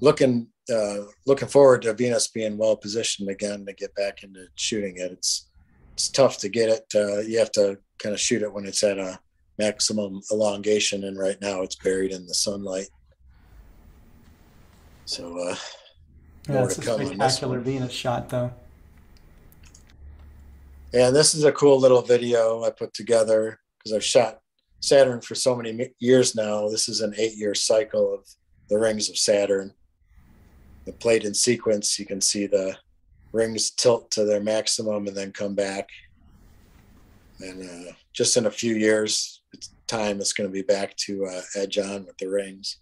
looking uh, looking forward to Venus being well positioned again to get back into shooting it. It's it's tough to get it. Uh, you have to kind of shoot it when it's at a maximum elongation, and right now it's buried in the sunlight. So uh, Yeah, to a come on spectacular. Venus shot, though. And this is a cool little video I put together because I've shot Saturn for so many years now. This is an eight year cycle of the rings of Saturn. The plate in sequence, you can see the rings tilt to their maximum and then come back. And uh, just in a few years, it's time it's going to be back to uh, edge on with the rings.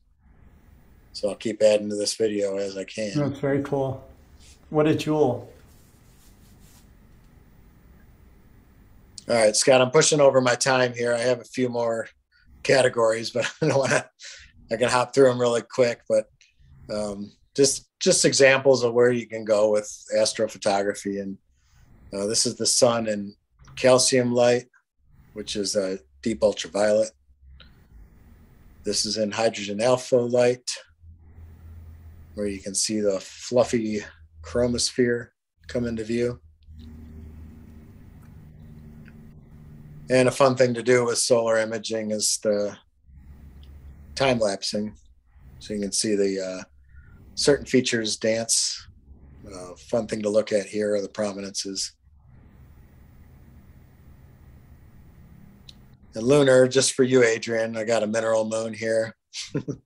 So I'll keep adding to this video as I can. That's very cool. What a jewel. All right, Scott, I'm pushing over my time here. I have a few more categories, but I don't want to. I can hop through them really quick, but um, just just examples of where you can go with astrophotography. And uh, this is the sun and calcium light, which is a deep ultraviolet. This is in hydrogen alpha light, where you can see the fluffy chromosphere come into view. And a fun thing to do with solar imaging is the time lapsing. So you can see the uh, certain features dance. Uh, fun thing to look at here are the prominences. And lunar, just for you, Adrian, I got a mineral moon here.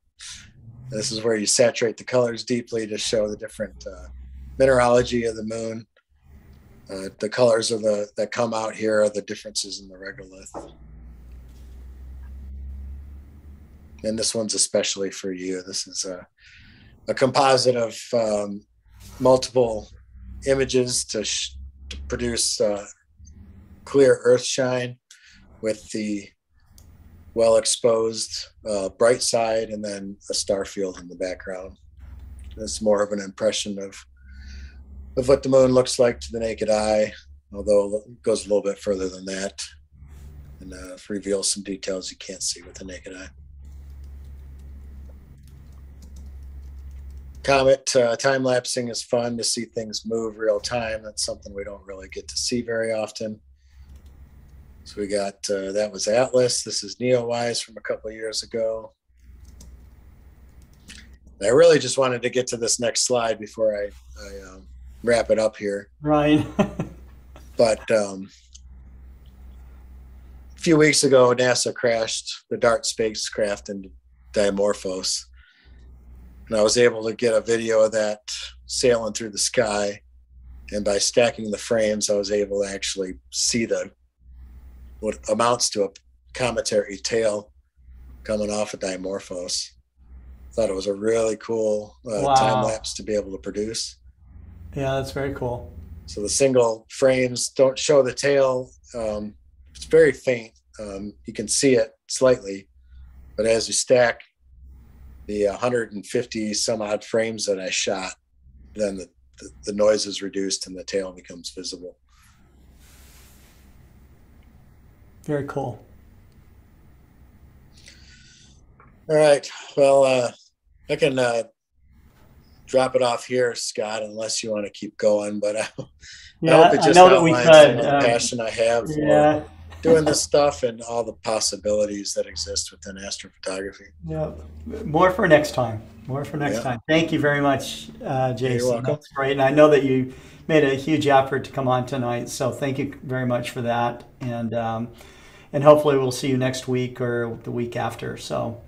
this is where you saturate the colors deeply to show the different uh, mineralogy of the moon. Uh, the colors of the that come out here are the differences in the regolith. and this one's especially for you. This is a, a composite of um, multiple images to, sh- to produce uh, clear earth shine with the well exposed uh, bright side and then a star field in the background. It's more of an impression of of what the moon looks like to the naked eye, although it goes a little bit further than that and uh, reveals some details you can't see with the naked eye. Comet uh, time lapsing is fun to see things move real time. That's something we don't really get to see very often. So we got uh, that was Atlas. This is Neowise from a couple of years ago. I really just wanted to get to this next slide before I, I um, wrap it up here. Right. but um, a few weeks ago, NASA crashed the DART spacecraft into Dimorphos. And I was able to get a video of that sailing through the sky. And by stacking the frames, I was able to actually see the what amounts to a cometary tail coming off of Dimorphos. Thought it was a really cool uh, Wow. time lapse to be able to produce. yeah, that's very cool. So the single frames don't show the tail. Um, it's very faint. Um, you can see it slightly, but as you stack the 150 some odd frames that I shot, then the, the, the noise is reduced and the tail becomes visible. Very cool. All right. Well, uh, I can uh, drop it off here, Scott, unless you want to keep going. But I, I hope it I just know that we outlines could. of the um, passion I have for yeah, doing this stuff and all the possibilities that exist within astrophotography. yeah. More for next time. More for next Yeah. time. Thank you very much, uh, Jason. welcome. That's great. And I know that you made a huge effort to come on tonight. So thank you very much for that. And um, and hopefully we'll see you next week or the week after. So,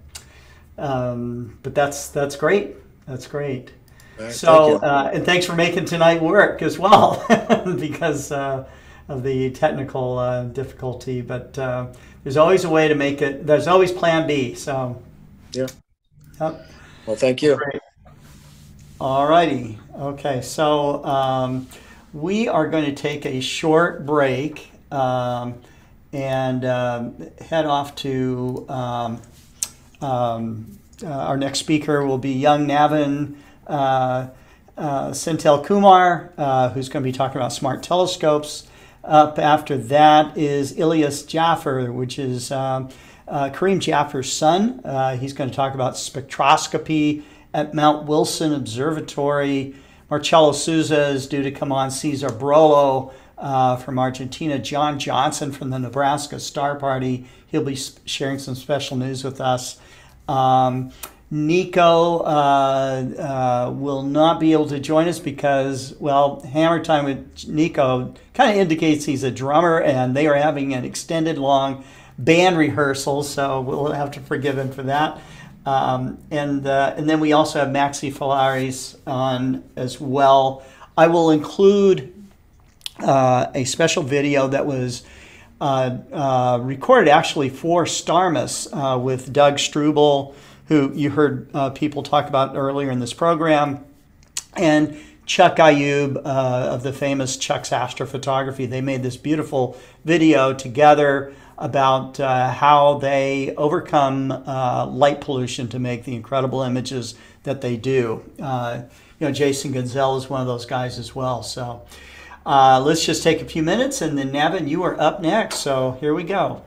um, but that's that's great. That's great. Right, thank So, you. uh, and thanks for making tonight work as well, because uh, of the technical uh, difficulty. But uh, there's always a way to make it. There's always Plan B. So, Yeah. Yep. well, thank you. All righty. Okay. So um, we are going to take a short break um, and um, head off to um, um, uh, our next speaker will be young Navin uh, uh, Senthil Kumar, uh, who's going to be talking about smart telescopes. Up after that is Ilyas Jaffer, which is um, uh, Kareem Jaffer's son. Uh, he's going to talk about spectroscopy at Mount Wilson Observatory. Marcelo Souza is due to come on. Cesar Brollo uh, from Argentina. John Johnson from the Nebraska Star Party. He'll be sharing some special news with us. Um, Nico uh, uh, will not be able to join us because, well, Hammer Time with Nico kind of indicates he's a drummer and they are having an extended long band rehearsal, so we'll have to forgive him for that. Um, and uh, and then we also have Maxi Falieres on as well. I will include uh, a special video that was uh, uh, recorded actually for Starmus with Doug Struble, who you heard uh, people talk about earlier in this program, and Chuck Ayoub uh, of the famous Chuck's Astrophotography. They made this beautiful video together about uh, how they overcome uh, light pollution to make the incredible images that they do. Uh, you know, Jason Guenzel is one of those guys as well. So uh, let's just take a few minutes, and then Navin, you are up next. So here we go.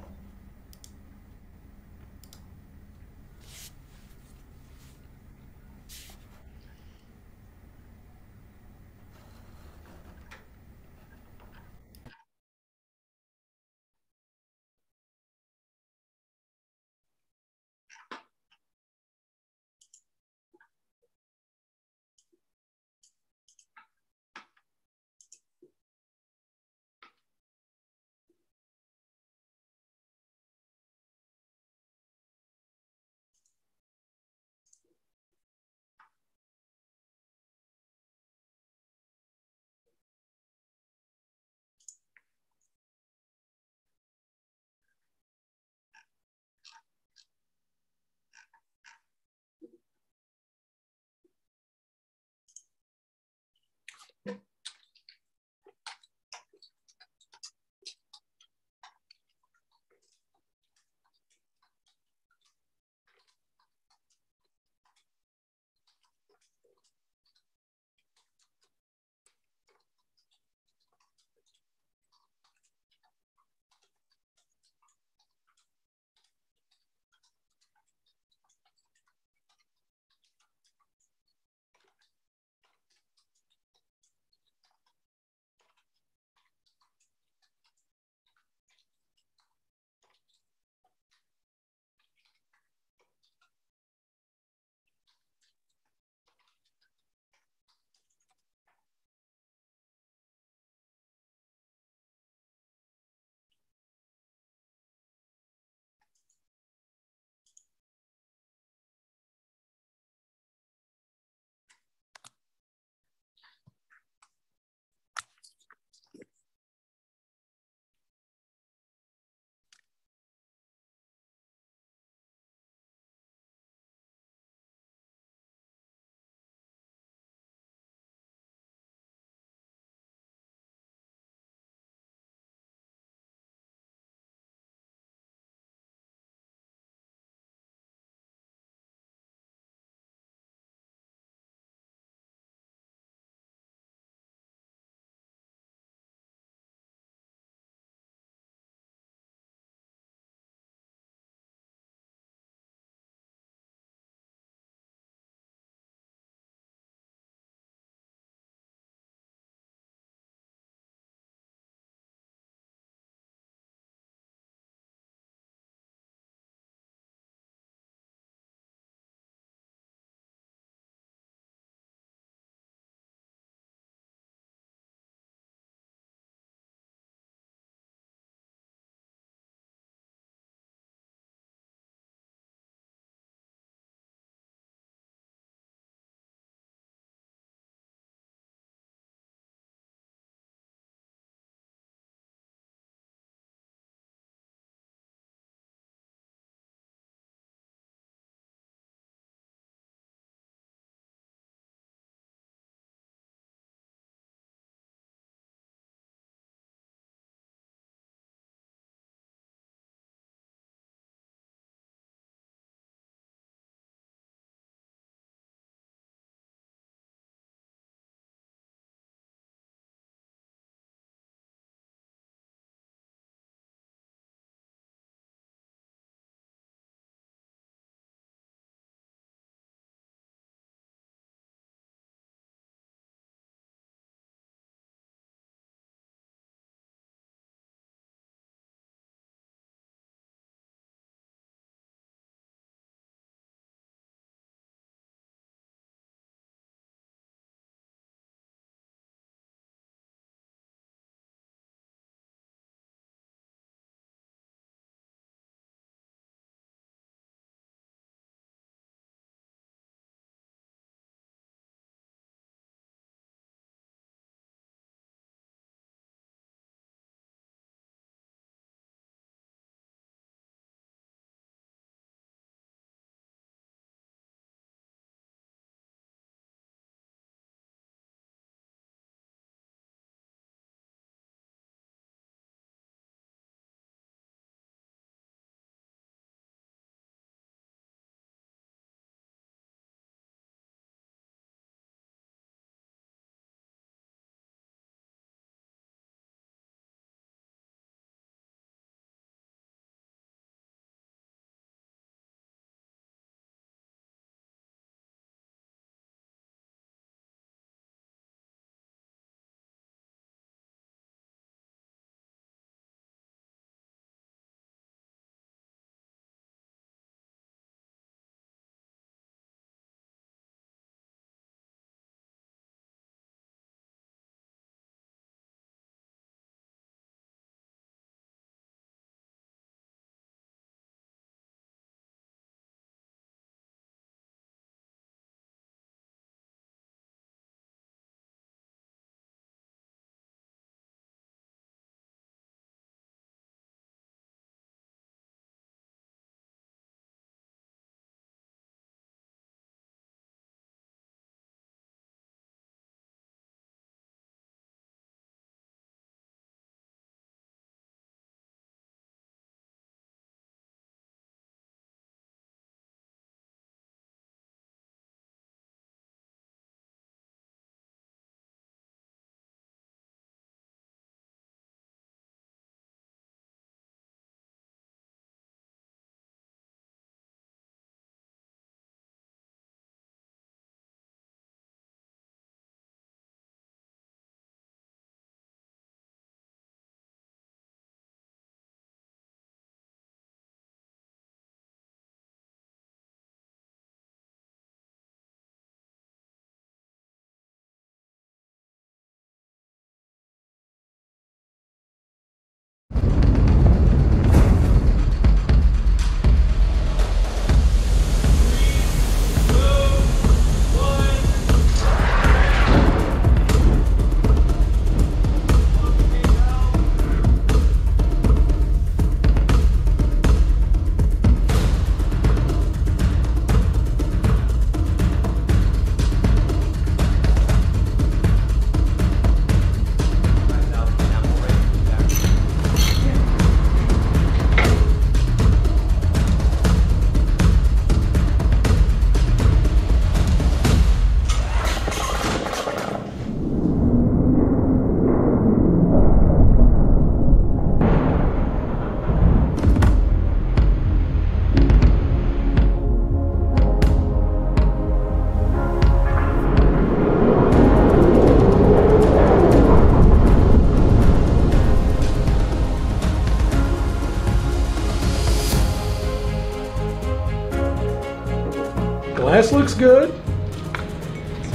Glass looks good.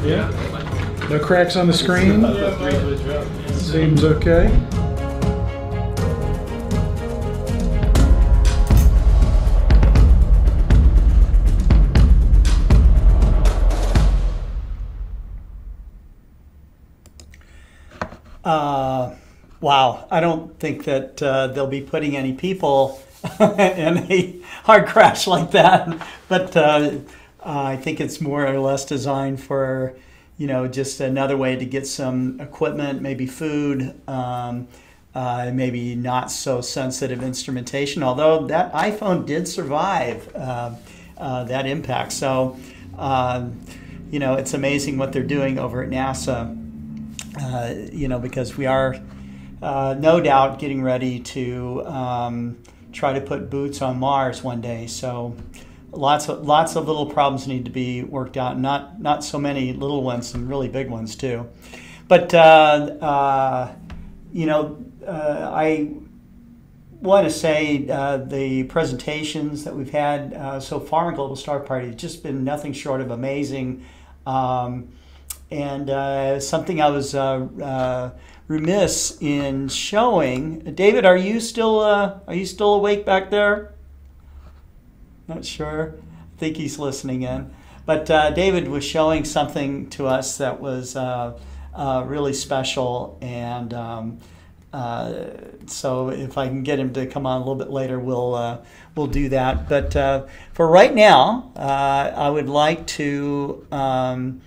Yeah. No cracks on the screen. Seems okay. Uh, wow, I don't think that uh, they'll be putting any people in a hard crash like that, but uh, I think it's more or less designed for, you know, just another way to get some equipment, maybe food, um, uh, maybe not so sensitive instrumentation. Although that iPhone did survive uh, uh, that impact, so um, you know it's amazing what they're doing over at NASA. Uh, you know, because we are uh, no doubt getting ready to um, try to put boots on Mars one day. So lots of lots of little problems need to be worked out. Not not so many little ones, some really big ones too. But uh, uh you know, uh, I want to say uh, the presentations that we've had so far in Global Star Party have just been nothing short of amazing. Um, and uh, something I was uh, uh, remiss in showing. David, are you still uh, are you still awake back there? Not sure. I think he's listening in. But uh, David was showing something to us that was uh, really special, and um, so if I can get him to come on a little bit later, we'll we'll do that. But for right now, I would like to. Um,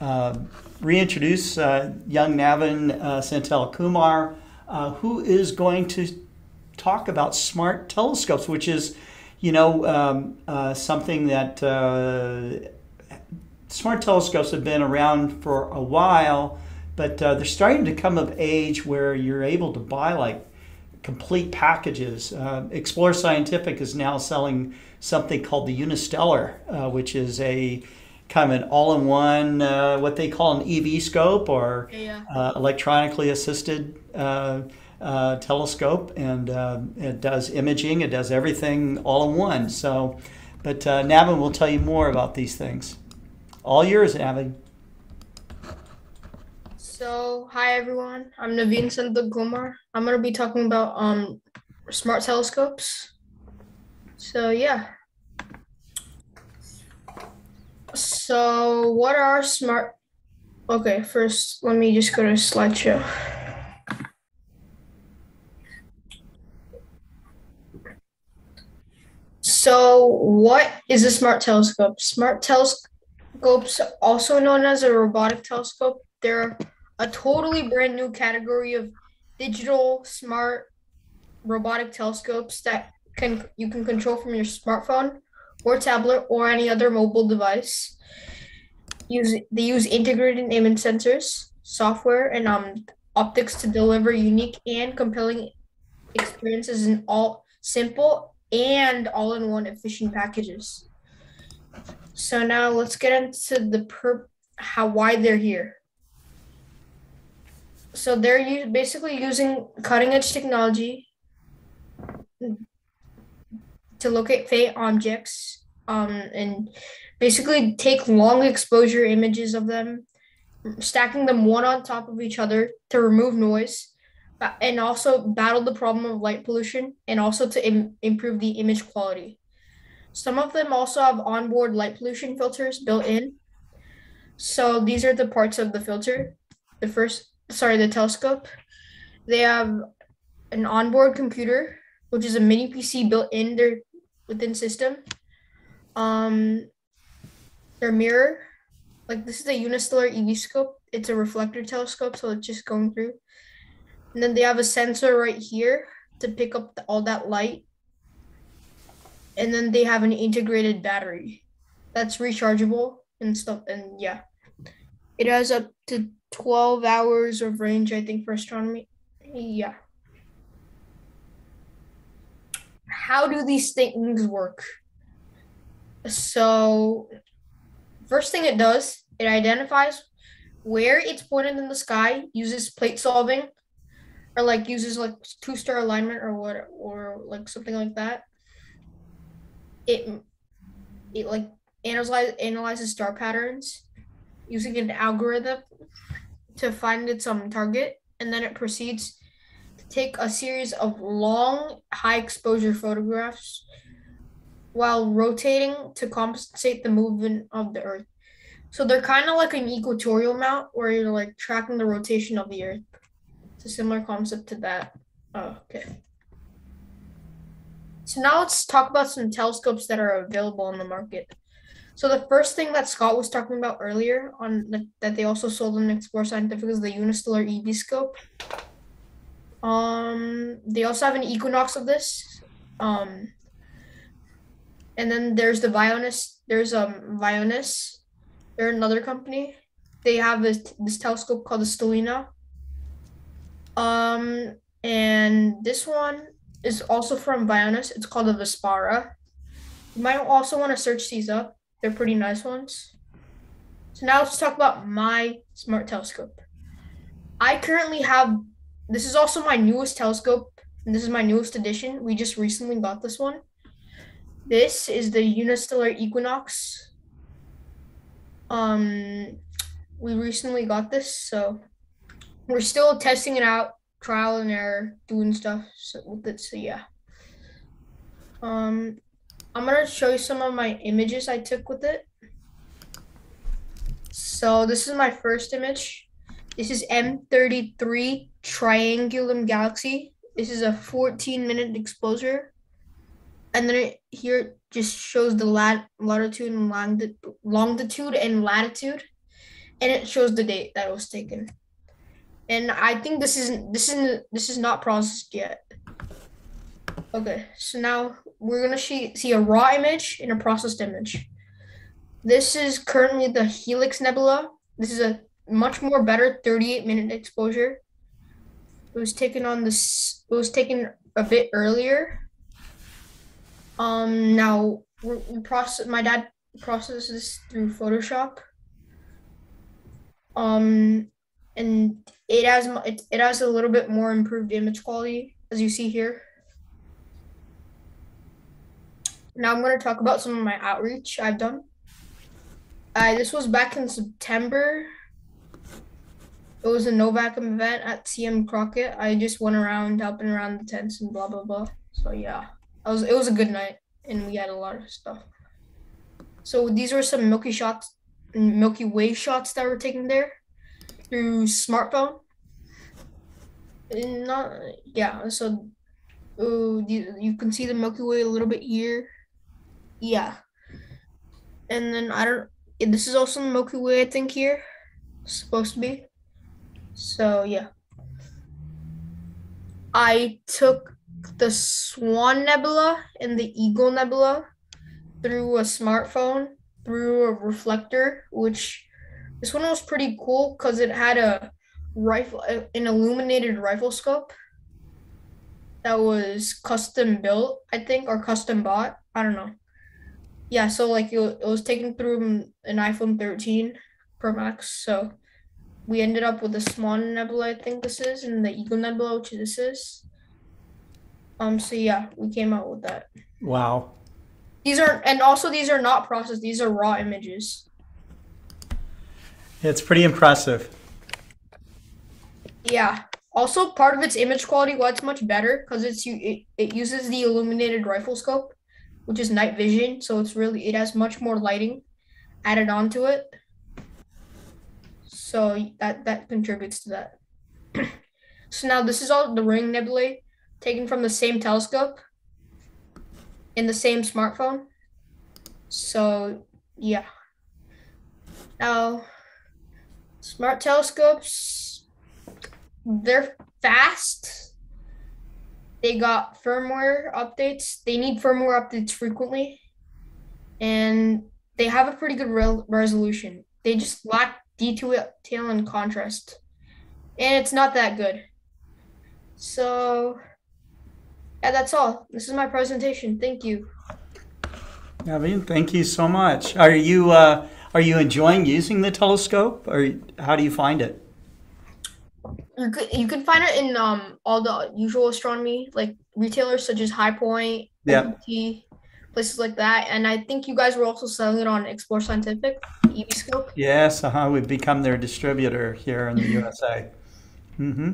uh, reintroduce uh, young Navin uh, Senthil Kumar, uh, who is going to talk about smart telescopes, which is, you know, um, uh, something that uh, smart telescopes have been around for a while, but uh, they're starting to come of age where you're able to buy like complete packages. Explore Scientific is now selling something called the Unistellar, which is a kind of an all-in-one, uh, what they call an EV scope or yeah. uh, electronically assisted uh, telescope, and uh, it does imaging. It does everything all in one. So, but uh, Navin will tell you more about these things. All yours, Navin. So, hi everyone. I'm Navin Senthil Kumar. I'm going to be talking about um, smart telescopes. So, yeah. So, what are smart? Okay, first, let me just go to slideshow. So, what is a smart telescope? Smart telescopes, also known as a robotic telescope, they're a totally brand new category of digital smart robotic telescopes that can you can control from your smartphone or tablet or any other mobile device. Use they use integrated image sensors, software, and um optics to deliver unique and compelling experiences in all simple and all-in-one efficient packages. So now let's get into the per how why they're here. So they're basically using cutting edge technology to locate faint objects um, and basically take long exposure images of them, stacking them one on top of each other to remove noise, and also battle the problem of light pollution and also to Im- improve the image quality. Some of them also have onboard light pollution filters built in. So these are the parts of the filter. The first, sorry, the telescope. They have an onboard computer, which is a mini PC built in their within system. Um, their mirror, like this is a unistellar EV scope. It's a reflector telescope, so it's just going through. And then they have a sensor right here to pick up the, all that light. And then they have an integrated battery that's rechargeable and stuff. And yeah, it has up to 12 hours of range, I think, for astronomy. Yeah how do these things work? So, first thing it does, it identifies where it's pointed in the sky, uses plate solving, or like uses like two star alignment or what, or like something like that. It, it like analyze, analyzes star patterns using an algorithm to find its um target, and then it proceeds to take a series of long, high exposure photographs while rotating to compensate the movement of the Earth. So they're kind of like an equatorial mount where you're like tracking the rotation of the Earth. It's a similar concept to that. Oh, okay. So now let's talk about some telescopes that are available on the market. So the first thing that Scott was talking about earlier on the, that they also sold on Explore Scientific is the Unistellar EV scope. Um, they also have an Equinox of this. Um, and then there's the Vaonis. There's um Vaonis. They're another company. They have this this telescope called the Stellina. Um, and this one is also from Vaonis. It's called the Vespera. You might also want to search these up. They're pretty nice ones. So now let's talk about my smart telescope. I currently have this is also my newest telescope, and this is my newest edition. We just recently got this one. This is the Unistellar Equinox. Um, we recently got this, so we're still testing it out, trial and error, doing stuff so, with it. So yeah. Um, I'm gonna show you some of my images I took with it. So this is my first image. This is M33 Triangulum Galaxy. This is a 14 minute exposure. And then it, here it just shows the lat latitude and longitude, longitude and latitude. And it shows the date that it was taken. And I think this isn't this is this is not processed yet. Okay, so now we're gonna see, see a raw image and a processed image. This is currently the Helix Nebula. This is a much more better 38 minute exposure. It was taken on this. It was taken a bit earlier. Um, now we process. My dad processes through Photoshop. Um, and it has it, it has a little bit more improved image quality as you see here. Now I'm going to talk about some of my outreach I've done. Uh, this was back in September. It was a Novacom event at CM Crockett. I just went around helping around the tents and blah blah blah. So yeah, I was it was a good night and we had a lot of stuff. So these were some Milky shots, Milky Way shots that were taken there through smartphone. Not yeah. So ooh, you, you can see the Milky Way a little bit here. Yeah. And then I don't. This is also the Milky Way, I think here, supposed to be. So yeah. I took the Swan Nebula and the Eagle Nebula through a smartphone through a reflector, which this one was pretty cool because it had a rifle, an illuminated rifle scope that was custom built, I think, or custom bought. I don't know. Yeah, so like it, it was taken through an iPhone 13 Pro Max. So we ended up with the Swan Nebula, I think this is, and the Eagle Nebula, which this is. Um. So yeah, we came out with that. Wow. These are, and also these are not processed. These are raw images. It's pretty impressive. Yeah. Also, part of its image quality, it's much better, because it's it, it uses the illuminated rifle scope, which is night vision. So it's really it has much more lighting added onto it. So that that contributes to that. so now this is all the ring nebulae taken from the same telescope in the same smartphone. So yeah. Now smart telescopes they're fast. They got firmware updates. They need firmware updates frequently. And they have a pretty good re- resolution. They just lack detail and contrast. And it's not that good. So yeah, that's all. This is my presentation. Thank you. Mean, thank you so much. Are you uh, are you enjoying using the telescope, or how do you find it? You could you can find it in um all the usual astronomy like retailers such as High Point, Yeah. Places like that. And I think you guys were also selling it on Explore Scientific, EV Scope. Yes, uh-huh. We've become their distributor here in the USA. hmm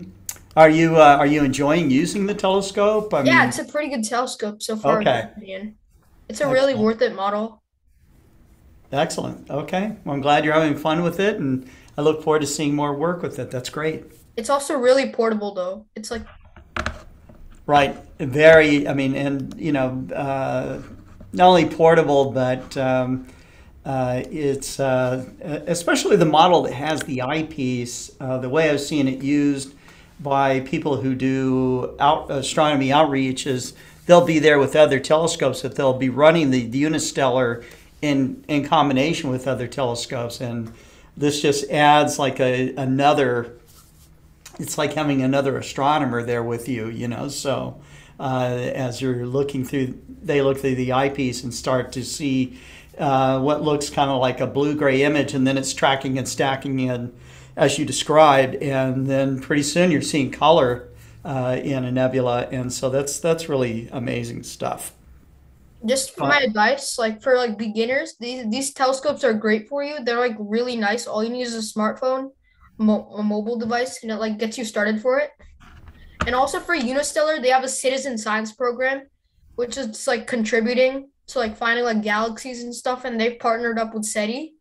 Are you uh, are you enjoying using the telescope? I yeah, mean, it's a pretty good telescope so far. Okay. It's a really worth it model. Excellent. Okay, well, I'm glad you're having fun with it, and I look forward to seeing more work with it. That's great. It's also really portable though. It's like Right. Very, I mean, and, you know, uh, not only portable, but um, uh, it's uh, especially the model that has the eyepiece, uh, the way I've seen it used by people who do out, astronomy outreach is they'll be there with other telescopes that they'll be running the, the Unistellar in, in combination with other telescopes. And this just adds like a, another it's like having another astronomer there with you, you know. So uh, as you're looking through, they look through the eyepiece and start to see uh, what looks kind of like a blue gray image, and then it's tracking and stacking in as you described, and then pretty soon you're seeing color uh, in a nebula, and so that's that's really amazing stuff. Just for my advice, like for like beginners, these these telescopes are great for you. They're like really nice. All you need is a smartphone, mo- a mobile device, and it like gets you started for it. And also for Unistellar, they have a citizen science program, which is like contributing to like finding like galaxies and stuff. And they've partnered up with SETI,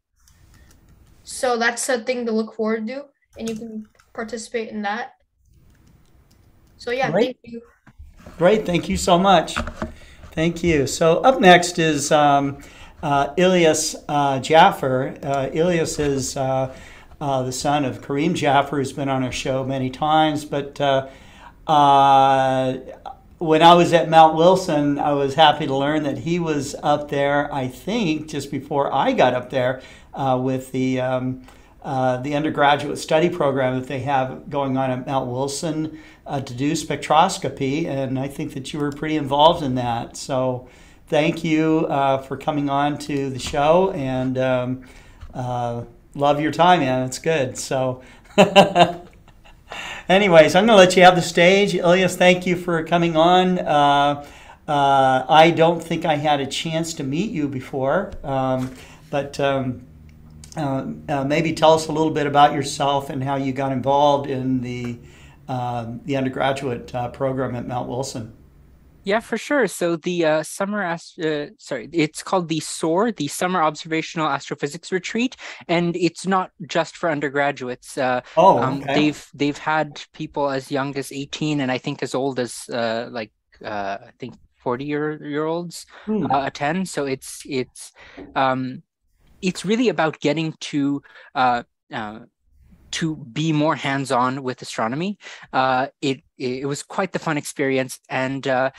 so that's a thing to look forward to, and you can participate in that. So yeah, Great. thank you. Great, thank you so much. Thank you. So up next is um, uh, Ilyas uh, Jaffer. Uh, Ilyas is uh, uh, the son of Kareem Jaffer, who's been on our show many times. But uh, when I was at Mount Wilson, I was happy to learn that he was up there. I think just before I got up there with the. Um, uh, the undergraduate study program that they have going on at Mount Wilson uh, to do spectroscopy, and I think that you were pretty involved in that. So, thank you uh, for coming on to the show, and um, uh, love your time, man. It's good. So, anyways, I'm going to let you have the stage. Ilyas, thank you for coming on. Uh, I don't think I had a chance to meet you before, um, but. Um, uh, uh, maybe tell us a little bit about yourself and how you got involved in the uh, the undergraduate uh, program at Mount Wilson. Yeah, for sure. So the uh, summer, ast- uh, sorry, it's called the SOAR, the Summer Observational Astrophysics Retreat, and it's not just for undergraduates. Uh, Oh, um, they've they've had people as young as eighteen, and I think as old as uh, like uh, I think forty year year olds Hmm. uh, attend. So it's it's um, it's really about getting to uh, uh, to be more hands-on with astronomy. Uh, it it was quite the fun experience, and uh,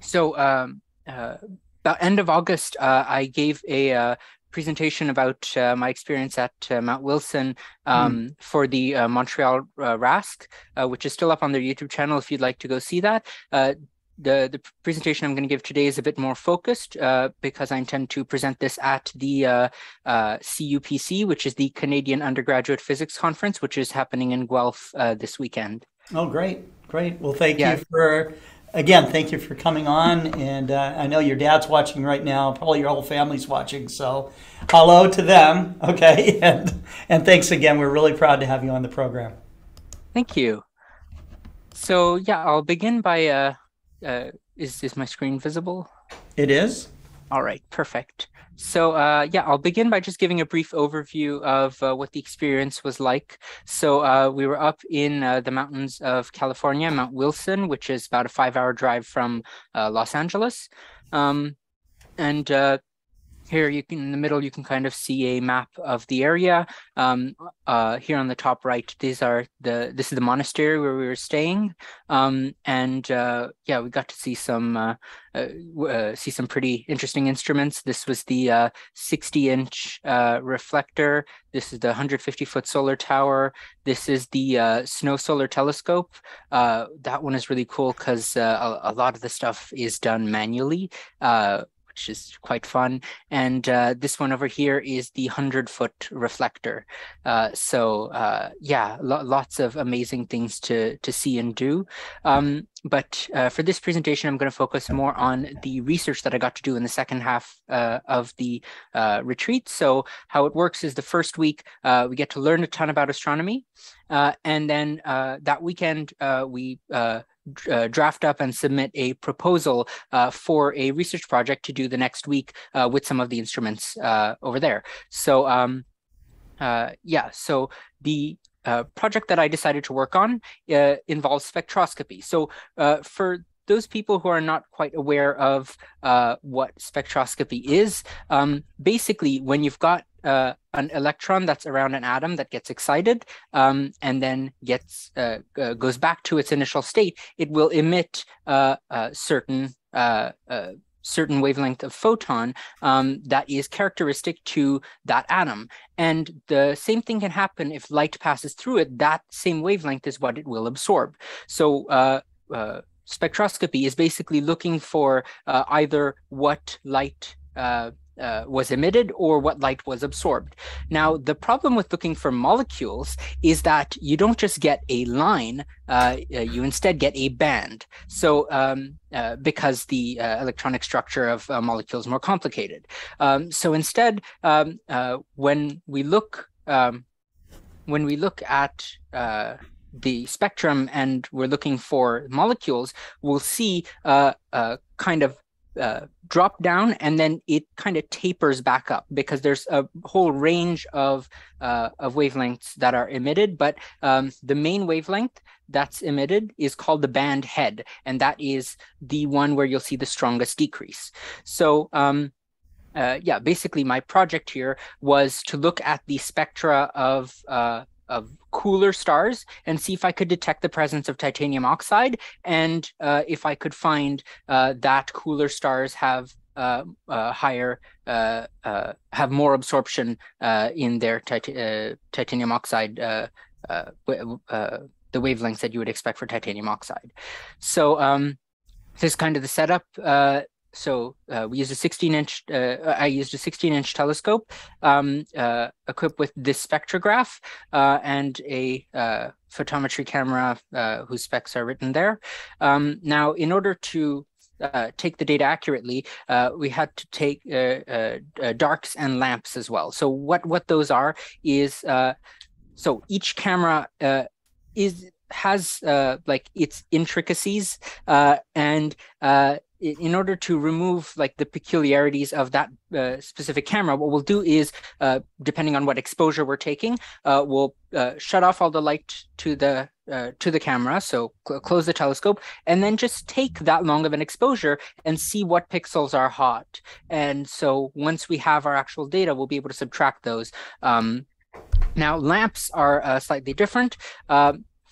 so um, uh, about end of August, uh, I gave a uh, presentation about uh, my experience at uh, Mount Wilson um, for the uh, Montreal uh, RASC, uh, which is still up on their YouTube channel if you'd like to go see that. The, the presentation I'm going to give today is a bit more focused uh, because I intend to present this at the uh, uh, CUPC, which is the Canadian Undergraduate Physics Conference, which is happening in Guelph uh, this weekend. Oh, great, great. Well, thank Yeah. you for again. Thank you for coming on, and uh, I know your dad's watching right now. Probably your whole family's watching. So, hello to them. Okay, and and thanks again. We're really proud to have you on the program. Thank you. So yeah, I'll begin by uh, uh, is is my screen visible? It is. All right, perfect. So uh, yeah, I'll begin by just giving a brief overview of uh, what the experience was like. So uh, we were up in uh, the mountains of California, Mount Wilson, which is about a five-hour drive from uh, Los Angeles, um, and uh, here you can in the middle you can kind of see a map of the area. Um, uh, here on the top right, these are the this is the monastery where we were staying, um, and uh, yeah, we got to see some uh, uh, uh, see some pretty interesting instruments. This was the uh, 60 inch reflector. This is the 150 foot solar tower. This is the snow solar telescope. That one is really cool because a, a lot of the stuff is done manually. Which is quite fun. And uh, this one over here is the 100 foot reflector. Uh, so uh, yeah, lo lots of amazing things to, to see and do. Um, but uh, for this presentation, I'm going to focus more on the research that I got to do in the second half uh, of the uh, retreat. So how it works is the first week, we get to learn a ton about astronomy. And then that weekend, we draft up and submit a proposal for a research project to do the next week with some of the instruments over there. So um, yeah, so the uh, project that I decided to work on uh, involves spectroscopy. So uh, for those people who are not quite aware of uh, what spectroscopy is, um, basically when you've got uh, an electron that's around an atom that gets excited um, and then gets goes back to its initial state, it will emit certain certain wavelength of photon um, that is characteristic to that atom. And the same thing can happen if light passes through it, that same wavelength is what it will absorb. So uh, uh, spectroscopy is basically looking for uh, either what light uh, uh, was emitted or what light was absorbed. Now, the problem with looking for molecules is that you don't just get a line, uh, uh you instead get a band. So, um, uh, because the uh, electronic structure of uh, molecules is more complicated. Um, so instead, um, when we look um, when we look at the spectrum and we're looking for molecules, we'll see uh, kind of uh, drop down and then it kind of tapers back up because there's a whole range of uh, of wavelengths that are emitted but um, the main wavelength that's emitted is called the band head and that is the one where you'll see the strongest decrease. So um, uh, yeah basically my project here was to look at the spectra of uh, of cooler stars and see if I could detect the presence of titanium oxide and uh, if I could find uh, that cooler stars have uh, uh higher uh, uh, have more absorption in their tit titanium oxide the wavelengths that you would expect for titanium oxide. So um, this is kind of the setup so uh, we used a 16 inch uh, i used a 16 inch telescope um, uh, equipped with this spectrograph uh, and a uh, photometry camera uh, whose specs are written there um, now in order to take the data accurately, we had to take darks and lamps as well. So what what those are is so each camera is has like its intricacies and in order to remove like the peculiarities of that uh, specific camera, what we'll do is, uh, depending on what exposure we're taking, uh, we'll uh, shut off all the light to the uh, to the camera, so cl close the telescope, and then just take that long of an exposure and see what pixels are hot. And so once we have our actual data, we'll be able to subtract those. Um, now, lamps are uh, slightly different.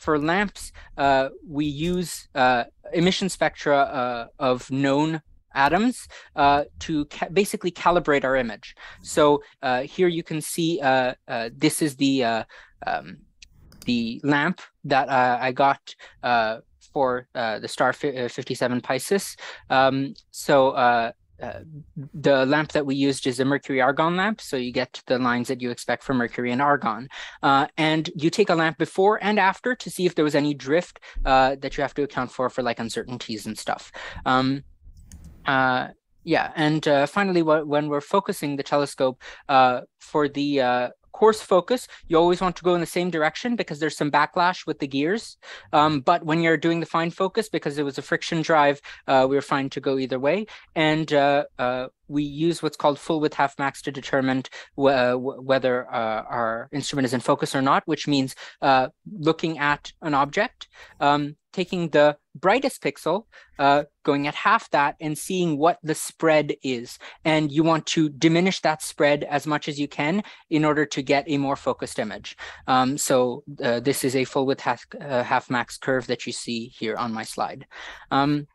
For lamps, uh, we use uh, emission spectra uh, of known atoms uh, to ca basically calibrate our image. So uh, here you can see uh, this is the um, the lamp that I got for the star 57 Pisces. Um, so uh, the lamp that we used is a mercury argon lamp so you get the lines that you expect for mercury and argon. Uh, and you take a lamp before and after to see if there was any drift uh, that you have to account for for like uncertainties and stuff. Um, uh, yeah and uh, finally when we're focusing the telescope for the coarse focus, you always want to go in the same direction because there's some backlash with the gears. Um, but when you're doing the fine focus, because it was a friction drive, uh, we were fine to go either way. And uh, uh, we use what's called full width half max to determine uh, whether uh, our instrument is in focus or not, which means uh, looking at an object, um, taking the brightest pixel, uh, going at half that and seeing what the spread is. And you want to diminish that spread as much as you can in order to get a more focused image. Um, so uh, this is a full width half, uh, half max curve that you see here on my slide. Um,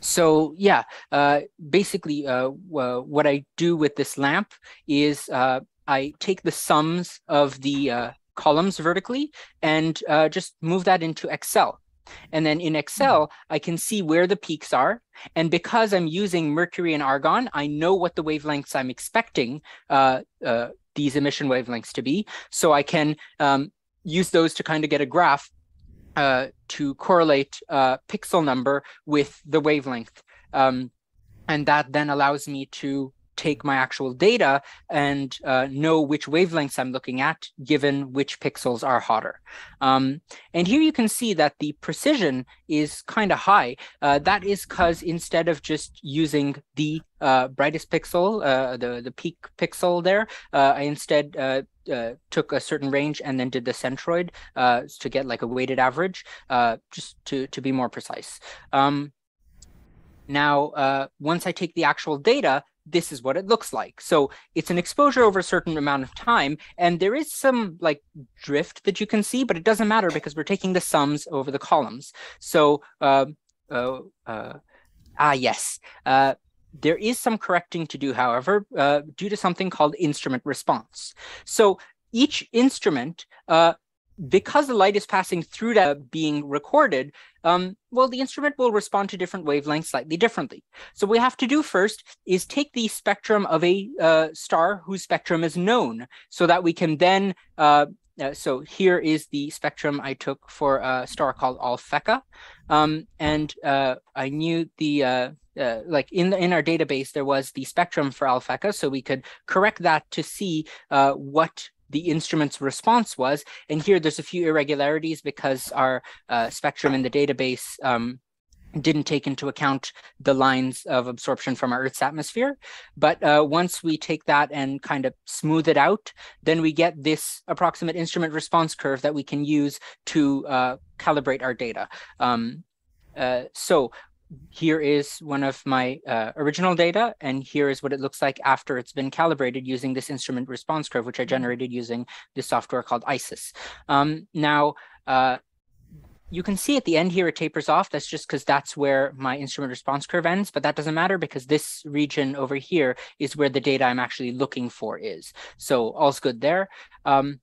so yeah, uh, basically uh, what I do with this lamp is uh, I take the sums of the columns vertically and just move that into Excel And then in Excel, I can see where the peaks are. And because I'm using mercury and argon, I know what the wavelengths I'm expecting uh, uh, these emission wavelengths to be. So I can um, use those to kind of get a graph uh, to correlate uh, pixel number with the wavelength. Um, and that then allows me to take my actual data and uh, know which wavelengths I'm looking at given which pixels are hotter. Um, and here you can see that the precision is kind of high. Uh, that is because instead of just using the uh, brightest pixel, uh, the, the peak pixel there, uh, I instead uh, took a certain range and then did the centroid to get like a weighted average, just to, to be more precise. Um, now, once I take the actual data, this is what it looks like. So it's an exposure over a certain amount of time, and there is some like drift that you can see, but it doesn't matter because we're taking the sums over the columns. So, uh, uh, uh ah, yes. Uh, there is some correcting to do, however, uh, due to something called instrument response. So each instrument because the light is passing through that being recorded, um, well, the instrument will respond to different wavelengths slightly differently. So what we have to do first is take the spectrum of a uh, star whose spectrum is known so that we can then, uh, uh, so here is the spectrum I took for a star called Alphecca. Um, and uh, I knew the, uh, uh, like in, the, in our database, there was the spectrum for Alphecca, so we could correct that to see what the instrument's response was. And here there's a few irregularities because our uh, spectrum in the database um, didn't take into account the lines of absorption from our Earth's atmosphere. But uh, once we take that and kind of smooth it out, then we get this approximate instrument response curve that we can use to uh, calibrate our data. Um, uh, so here is one of my uh, original data, and here is what it looks like after it's been calibrated using this instrument response curve, which I mm-hmm. generated using this software called ISIS. Um, now, uh, you can see at the end here it tapers off. That's just because that's where my instrument response curve ends, but that doesn't matter because this region over here is where the data I'm actually looking for is. So all's good there. Um,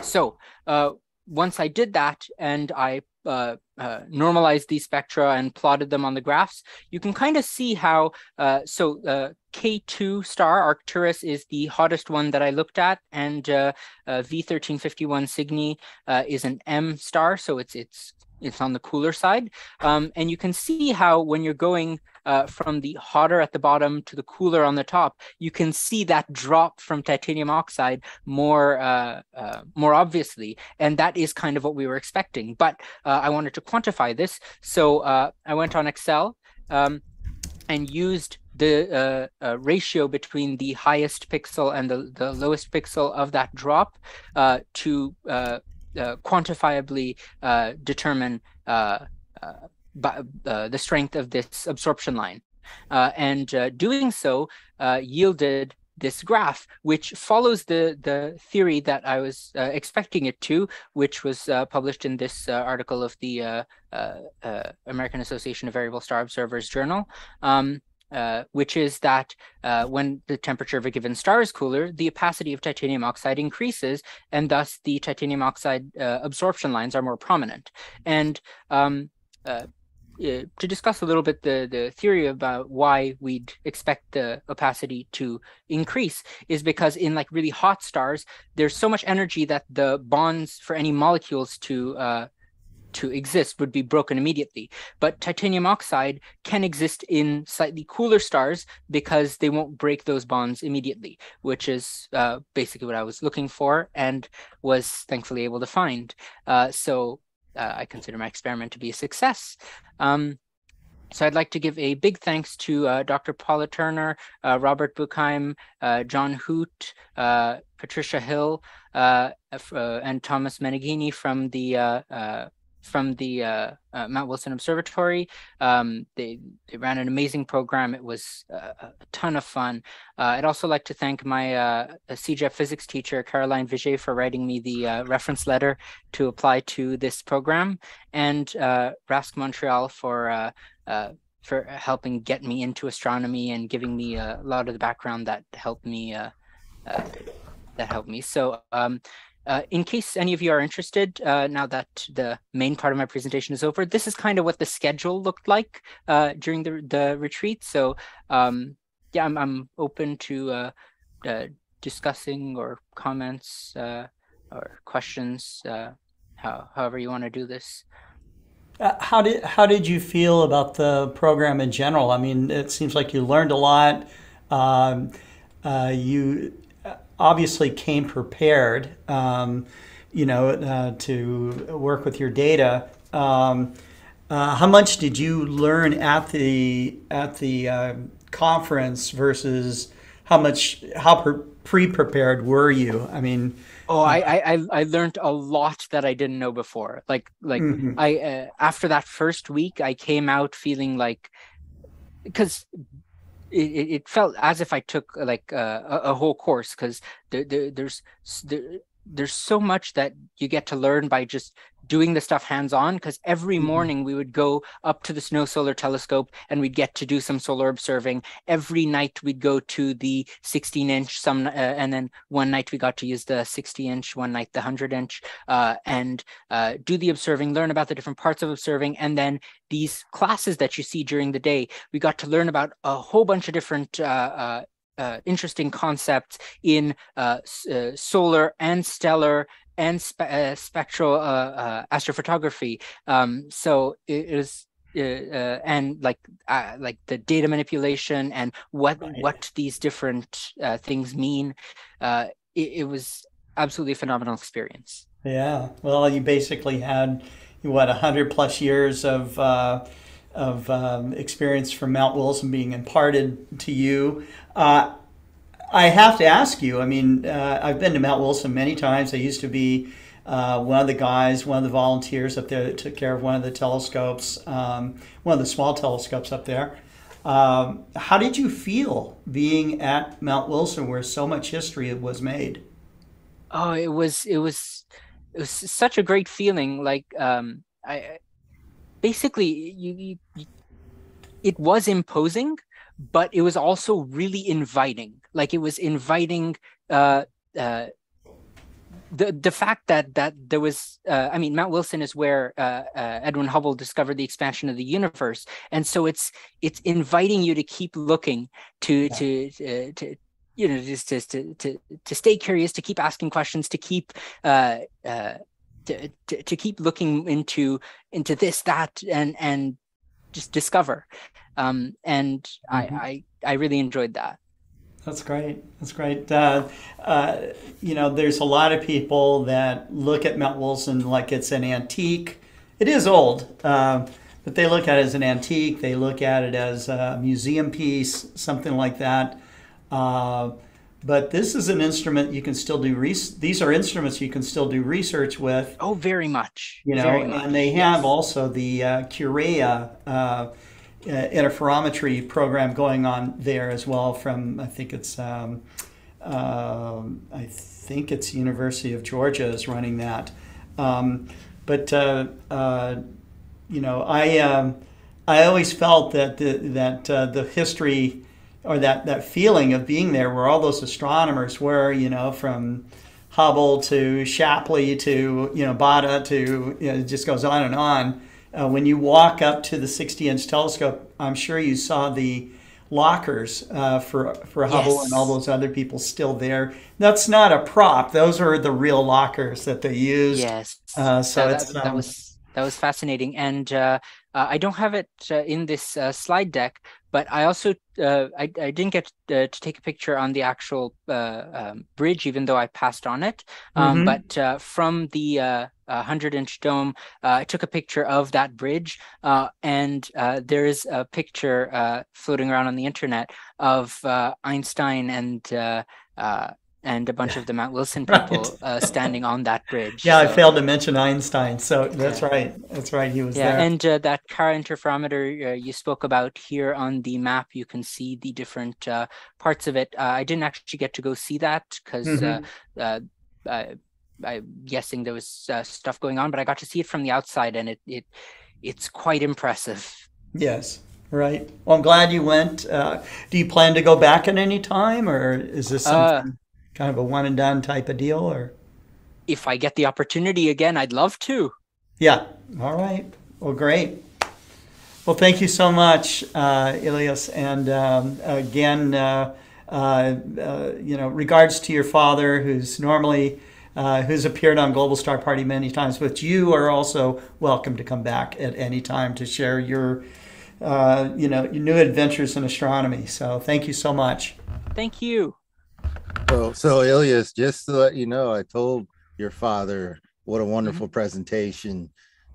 so uh, once I did that and I uh, uh, normalized these spectra and plotted them on the graphs, you can kind of see how, uh, so uh, K2 star, Arcturus, is the hottest one that I looked at, and uh, uh, V1351 Cygni is an M star, so it's it's it's on the cooler side. Um, and you can see how when you're going uh, from the hotter at the bottom to the cooler on the top, you can see that drop from titanium oxide more uh, uh, more obviously, and that is kind of what we were expecting. But uh, I wanted to quantify this, so uh, I went on Excel um, and used the uh, uh, ratio between the highest pixel and the, the lowest pixel of that drop uh, to uh, quantifiably determine the strength of this absorption line. Uh, and uh, doing so uh, yielded this graph, which follows the, the theory that I was uh, expecting it to, which was published in this article of the American Association of Variable Star Observers Journal. Um, uh, which is that uh, when the temperature of a given star is cooler, the opacity of titanium oxide increases, and thus the titanium oxide uh, absorption lines are more prominent. And um, uh, to discuss a little bit the, the theory about why we'd expect the opacity to increase is because in like really hot stars, there's so much energy that the bonds for any molecules to uh, to exist would be broken immediately. But titanium oxide can exist in slightly cooler stars because they won't break those bonds immediately, which is uh, basically what I was looking for and was thankfully able to find. Uh, so uh, I consider my experiment to be a success. Um, so I'd like to give a big thanks to uh, Dr. Paula Turner, uh, Robert Buchheim, uh, John Hoot, uh, Patricia Hill, uh, and Thomas Meneghini from the from the uh, uh, Mount Wilson Observatory. Um, they, they ran an amazing program. It was uh, a ton of fun. Uh, I'd also like to thank my uh, physics teacher, Caroline Vigier, for writing me the uh, reference letter to apply to this program, and RASC Montreal for for helping get me into astronomy and giving me a lot of the background that helped me that helped me. So um, uh, in case any of you are interested, uh, now that the main part of my presentation is over, this is kind of what the schedule looked like uh, during the, the retreat. So um, yeah, I'm, I'm open to uh, uh, discussing or comments uh, or questions, how, however you want to do this. how did how did you feel about the program in general? I mean, it seems like you learned a lot. Um, you obviously came prepared, um, you know, uh, to work with your data. Um, uh, how much did you learn at the at the uh, conference versus how much how pre prepared were you? I mean, oh, I, I I learned a lot that I didn't know before. Like like mm-hmm. I uh, after that first week, I came out feeling like because it, it felt as if I took like uh, a, a whole course because there, there, there's there, there's so much that you get to learn by just doing the stuff hands on because every mm-hmm. morning we would go up to the snow solar telescope and we'd get to do some solar observing every night we'd go to the 16 inch some uh, and then one night we got to use the 60 inch one night the 100 inch uh, and uh, do the observing learn about the different parts of observing and then these classes that you see during the day we got to learn about a whole bunch of different uh, uh, uh, interesting concepts in uh, uh, solar and stellar and spe uh, spectral uh, uh, astrophotography. Um, so it is. and like like the data manipulation and what right. what these different things mean, it, it was absolutely a phenomenal experience. Yeah, well, you basically had what a hundred plus years of uh, of um, experience from Mount Wilson being imparted to you. I have to ask you. I mean, uh, I've been to Mount Wilson many times. I used to be uh, one of the guys, one of the volunteers up there that took care of one of the telescopes, um, one of the small telescopes up there. Um, how did you feel being at Mount Wilson, where so much history was made? Oh, it was it was it was such a great feeling. Like um, I basically you, you it was imposing, but it was also really inviting like it was inviting uh, uh, the the fact that that there was uh, I mean Mount Wilson is where uh, uh, Edwin Hubble discovered the expansion of the universe, and so it's it's inviting you to keep looking to yeah. to, to, to you know just to, to to to stay curious, to keep asking questions, to keep uh, uh, to, to, to keep looking into into this that and and just discover, um, and mm-hmm. I, I I really enjoyed that. That's great. That's great. Uh, uh, you know, there's a lot of people that look at Mount Wilson like it's an antique. It is old, uh, but they look at it as an antique. They look at it as a museum piece, something like that. Uh, but this is an instrument you can still do. these are instruments you can still do research with. Oh, very much. You know, and they have yes. also the uh, CHARA uh, interferometry program going on there as well. From I think it's um, uh, I think it's University of Georgia is running that. Um, but uh, uh you know, I um, I always felt that the, that uh, the history or that that feeling of being there, where all those astronomers were, you know, from Hubble to Shapley to you know Baade to you know, it just goes on and on uh, when you walk up to the 60 inch telescope, I'm sure you saw the lockers uh, for for Hubble yes. and all those other people still there. That's not a prop; those are the real lockers that they used. Yes. Uh, so that, that, that um, was that was fascinating, and uh, uh, I don't have it uh, in this uh, slide deck, but I also uh, I, I didn't get uh, to take a picture on the actual uh, um, bridge, even though I passed on it. Um, mm-hmm. But uh, from the uh, hundred inch dome, uh, I took a picture of that bridge, and there is a picture floating around on the internet of Einstein and and a bunch of the Mount Wilson people right. uh, standing on that bridge. Yeah, so. I failed to mention Einstein. So that's yeah. right. That's right. He was yeah, there. and uh, that CHARA interferometer uh, you spoke about here on the map, you can see the different uh, parts of it. Uh, I didn't actually get to go see that because uh, mm-hmm. I, I'm guessing there was stuff going on, but I got to see it from the outside, and it it it's quite impressive. Yes. Right. Well, I'm glad you went. do you plan to go back at any time, or is this something? Kind of a one and done type of deal or if I get the opportunity again, I'd love to. Yeah. All right. Well, great. Well, thank you so much, uh, Ilyas. And um, again, uh, uh, uh, you know, regards to your father, who's normally uh, who's appeared on Global Star Party many times, but you are also welcome to come back at any time to share your, uh, you know, your new adventures in astronomy. So thank you so much. Thank you. So, so Ilyas, just to let you know, I told your father what a wonderful mm-hmm. presentation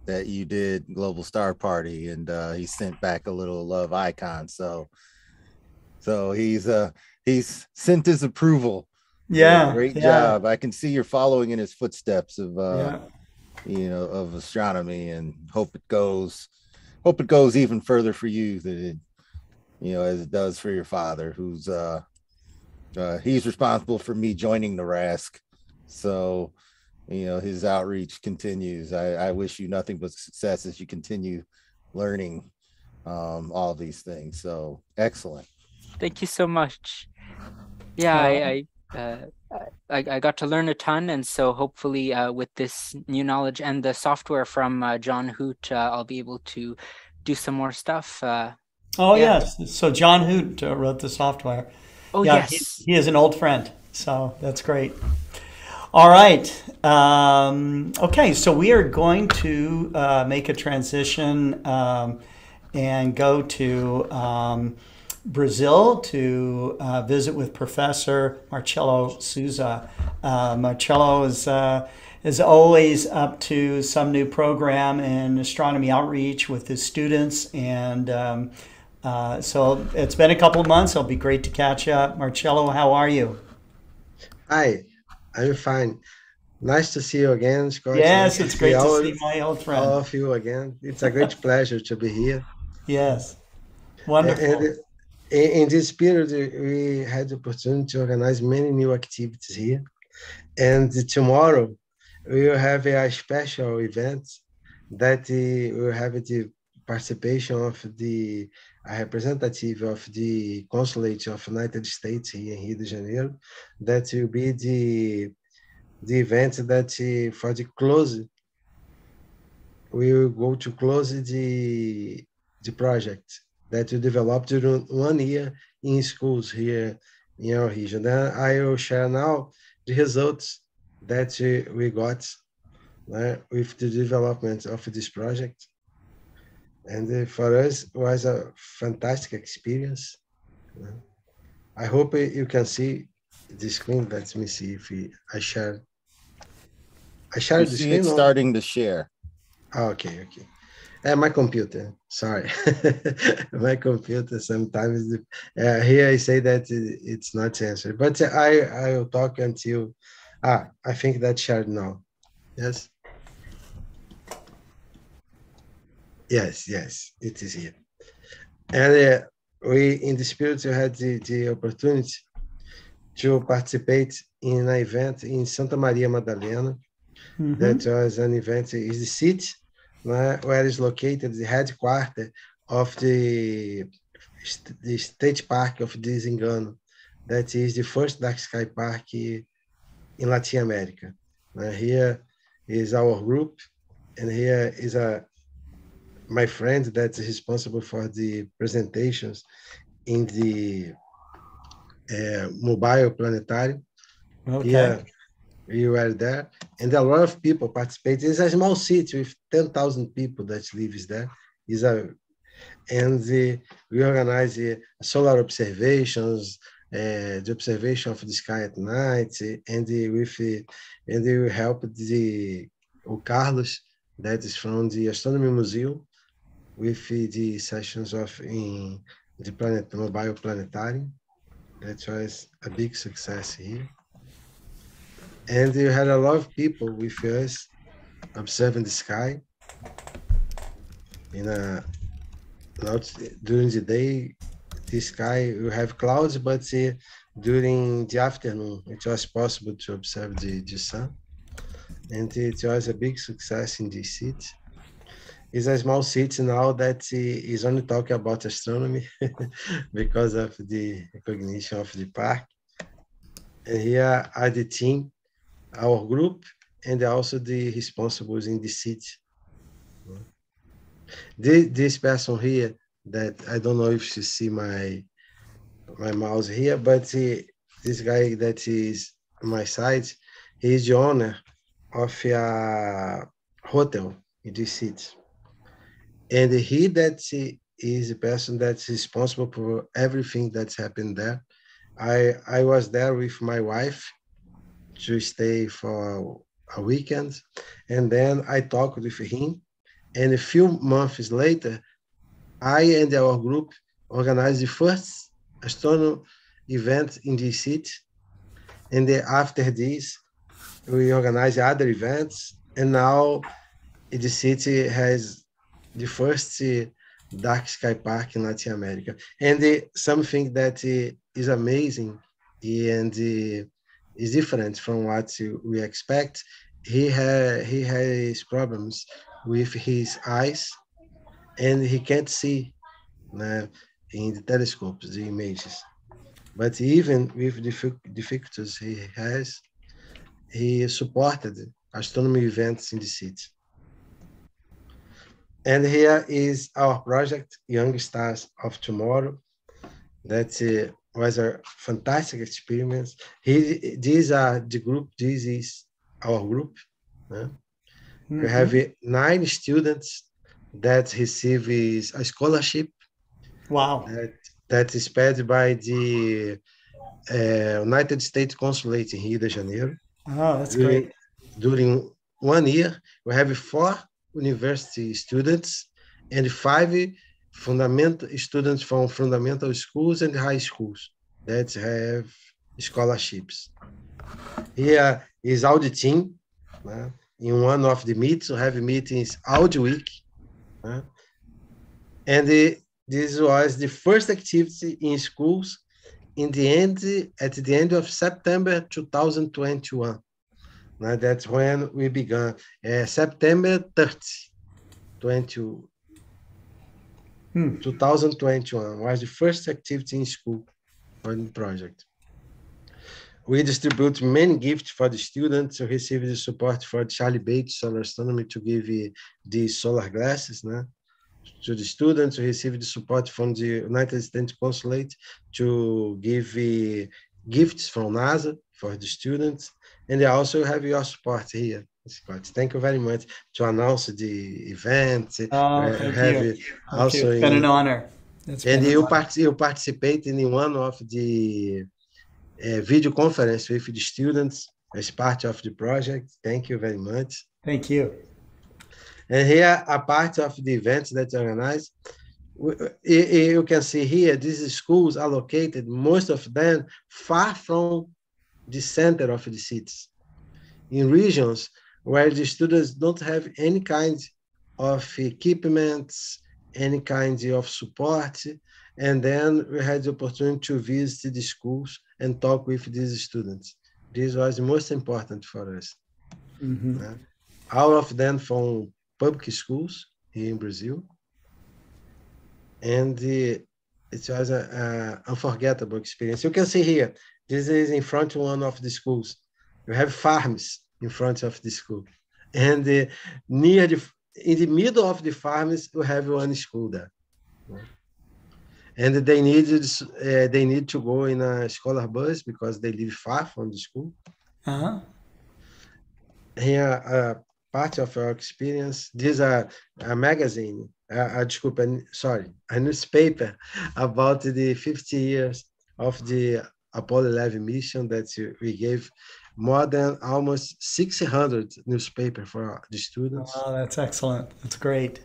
that you did Global Star Party, and uh, he sent back a little love icon. So, so he's uh he's sent his approval yeah. Great yeah. job. I can see you're following in his footsteps of uh yeah. you know of astronomy and hope it goes hope it goes even further for you than it you know as it does for your father who's uh uh he's responsible for me joining the RASC. So you know his outreach continues. I, I wish you nothing but success as you continue learning um all these things. So excellent. Thank you so much. Yeah, I, I uh, I, I, got to learn a ton, and so hopefully, uh, with this new knowledge and the software from uh, John Hoot, uh, I'll be able to do some more stuff. Uh, oh yeah. yes, so John Hoot uh, wrote the software. Oh yeah, yes, he, he, is an old friend, so that's great. All right, um, okay, so we are going to make a transition um, and go to. Um, Brazil to uh, visit with Professor Marcelo Souza. Uh, Marcelo is uh, is always up to some new program in astronomy outreach with his students, and um, uh, so it's been a couple of months. It'll be great to catch up. Marcelo, how are you? Hi, I'm fine. Nice to see you again, Scott. Yes, nice it's great to see my old friend. All of you again. It's a great pleasure to be here. Yes, wonderful. And, and in, this period, we had the opportunity to organize many new activities here. And tomorrow, we will have a special event that we will have the participation of the representative of the consulate of United States here in Rio de Janeiro. That will be the the event that for the close we will go to close the the project that you developed during one year in schools here in our region. Then I will share now the results that we got uh, with the development of this project. And for us, was a fantastic experience. I hope you can see the screen. Let me see if we, I share. I share the screen. It's starting to share. okay, okay. Uh, my computer, sorry. my computer sometimes, uh, here I say that it's not answered, but I, I will talk until, ah, I think that's shared now. Yes. Yes, yes, it is here. And uh, we, in the spirit, we had the, the opportunity to participate in an event in Santa Maria Madalena. Mm -hmm. That was an event, is the city where is located the headquarters of the, the State Park of Desengano, that is the first dark sky park in Latin America. Uh, here is our group, and here is a my friend that's responsible for the presentations in the uh, mobile planetarium. Okay. Yeah, we were there, and a lot of people participated. It's a small city with 10,000 people that lives there. Is a and the, we organize the solar observations, uh, the observation of the sky at night, and the, with and we help the o Carlos that is from the Astronomy Museum with the sessions of in the planet mobile planetarium. That was a big success here. And you had a lot of people with us observing the sky. In a not during the day the sky you have clouds but uh, during the afternoon it was possible to observe the, the sun. And it was a big success in this city it's a small city now that uh, only talking about astronomy because of the recognition of the park and here are the team our group and also the responsibles in the city. This, this person here that I don't know if you see my my mouse here, but he, this guy that is my side, he is the owner of a hotel in this city. And he that is the person that's responsible for everything that's happened there. I I was there with my wife to stay for a weekend, and then I talked with him. And a few months later, I and our group organized the first astronomy event in the city. And after this, we organized other events. And now the city has the first uh, dark sky park in Latin America. And uh, the, something that uh, is amazing and is different from what we expect. He ha, he has problems with his eyes, and he can't see uh, in the telescopes the images. But even with the difficulties he has, he supported astronomy events in the city. And here is our project, Young Stars of Tomorrow. That uh, was a fantastic experience. He, these are the group, this is our group. Mm-hmm. We have uh, nine students that receive a scholarship. Wow. That, that is paid by the uh, United States Consulate in Rio de Janeiro. Oh, that's during, great. During one year, we have four university students and five fundamental students from fundamental schools and high schools that have scholarships. Here is the team. Uh, in one of the meets, we have meetings all the week. Uh, and the, this was the first activity in schools in the end at the end of September 2021. Now that's when we began. Uh, September 30, 20, hmm. 2021 was the first activity in school for the project. We distribute many gifts for the students who receive the support for Charlie Bates Solar Astronomy to give the solar glasses. Né? to the students who receive the support from the United States Consulate to give gifts from NASA for the students. And I also have your support here, Scott. Thank you very much to announce the event. Oh, uh, thank have you. Also it's been an honor. It's and you, part, you participated in one of the uh, video conference with the students as part of the project. Thank you very much. Thank you. And here, a part of the events that organized, you can see here, these schools are located, most of them far from the center of the cities, in regions where the students don't have any kind of equipment, any kind of support. And then we had the opportunity to visit the schools and talk with these students. This was most important for us. Mm-hmm. Uh, all of them from public schools here in Brazil. And the, it was an unforgettable experience. You can see here, this is in front of one of the schools. You have farms in front of the school. And uh, near the, in the middle of the farms, you have one school there. And they needed, uh, they need to go in a scholar bus because they live far from the school. Uh-huh. Here, uh, part of our experience. This is a, a magazine, a, a, desculpa, sorry, a newspaper about the 50 years of the Apollo 11 mission that we gave more than almost 600 newspaper for the students. Oh, that's excellent. That's great.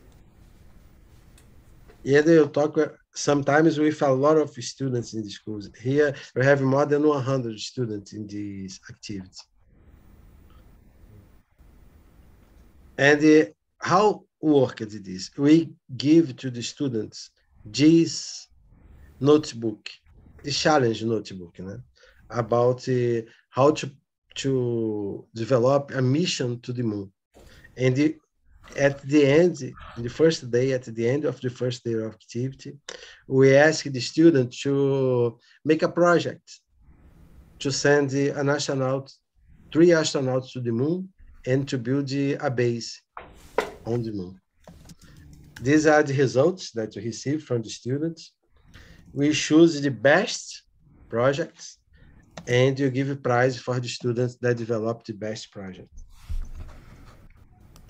Yeah, they'll talk sometimes with a lot of students in the schools. Here, we have more than 100 students in these activities. And uh, how worked it is? We give to the students this notebook, this challenge notebook, né? about uh, how to to develop a mission to the moon. And the, at the end, the first day, at the end of the first day of activity, we ask the student to make a project to send an astronaut, three astronauts to the moon and to build a base on the moon. These are the results that we received from the students. We choose the best projects and you give a prize for the students that develop the best project.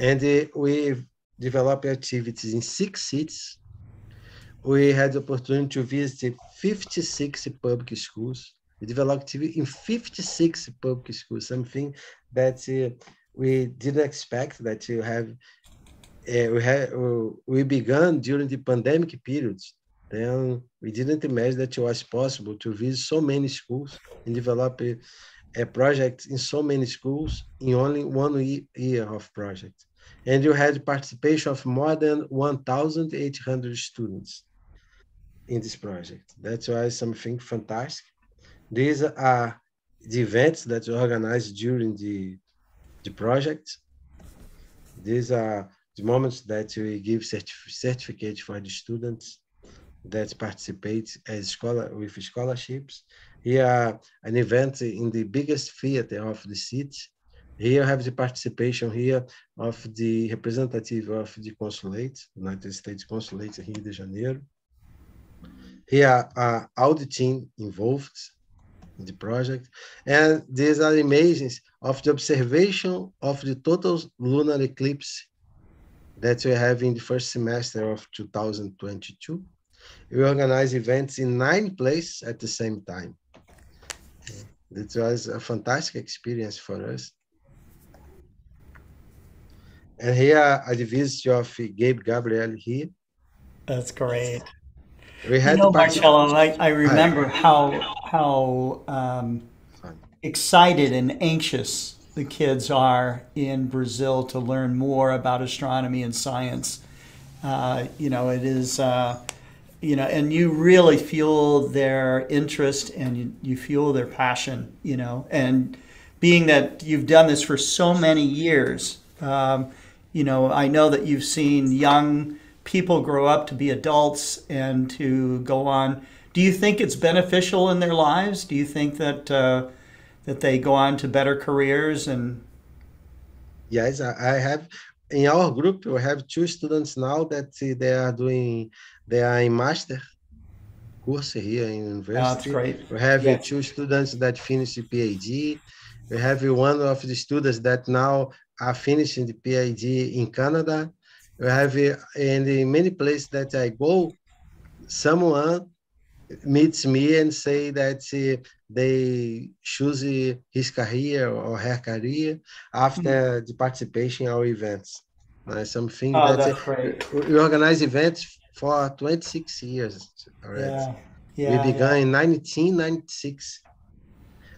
And uh, we develop activities in six cities. We had the opportunity to visit 56 public schools. We developed activity in 56 public schools, something that uh, we didn't expect that you have. Uh, we uh, we began during the pandemic periods then we didn't imagine that it was possible to visit so many schools and develop eh, a, a project in so many schools in only one year of project. And you had participation of more than 1,800 students in this project. That's why something fantastic. These are the events that we organized during the, the project. These are the moments that we give certif certificate for the students that participate as scholar with scholarships. Here, an event in the biggest theater of the city. Here, have the participation here of the representative of the consulate, United States Consulate in Rio de Janeiro. Here are all the team involved in the project. And these are images of the observation of the total lunar eclipse that we have in the first semester of 2022 we organize events in nine places at the same time. It was a fantastic experience for us. And here I visit of Gabe Gabriel here. That's great. We had you know, Marcelo, I, I remember how how um, excited and anxious the kids are in Brazil to learn more about astronomy and science. Uh, you know, it is. Uh, you know, and you really feel their interest and you, you feel their passion, you know, and being that you've done this for so many years, um, you know, I know that you've seen young people grow up to be adults and to go on. Do you think it's beneficial in their lives? Do you think that uh, that they go on to better careers and? Yes, I have. In our group, we have two students now that they are doing they are in master course here in ah, university. Oh, that's great. We have yes. two students that finished the PhD. We have one of the students that now are finishing the PhD in Canada. We have and in many places that I go, someone meets me and say that they choose his career or her career after the participation in our events. Uh, something oh, that that's great. we organize events for 26 years already. Yeah. Yeah, we began yeah. in 1996.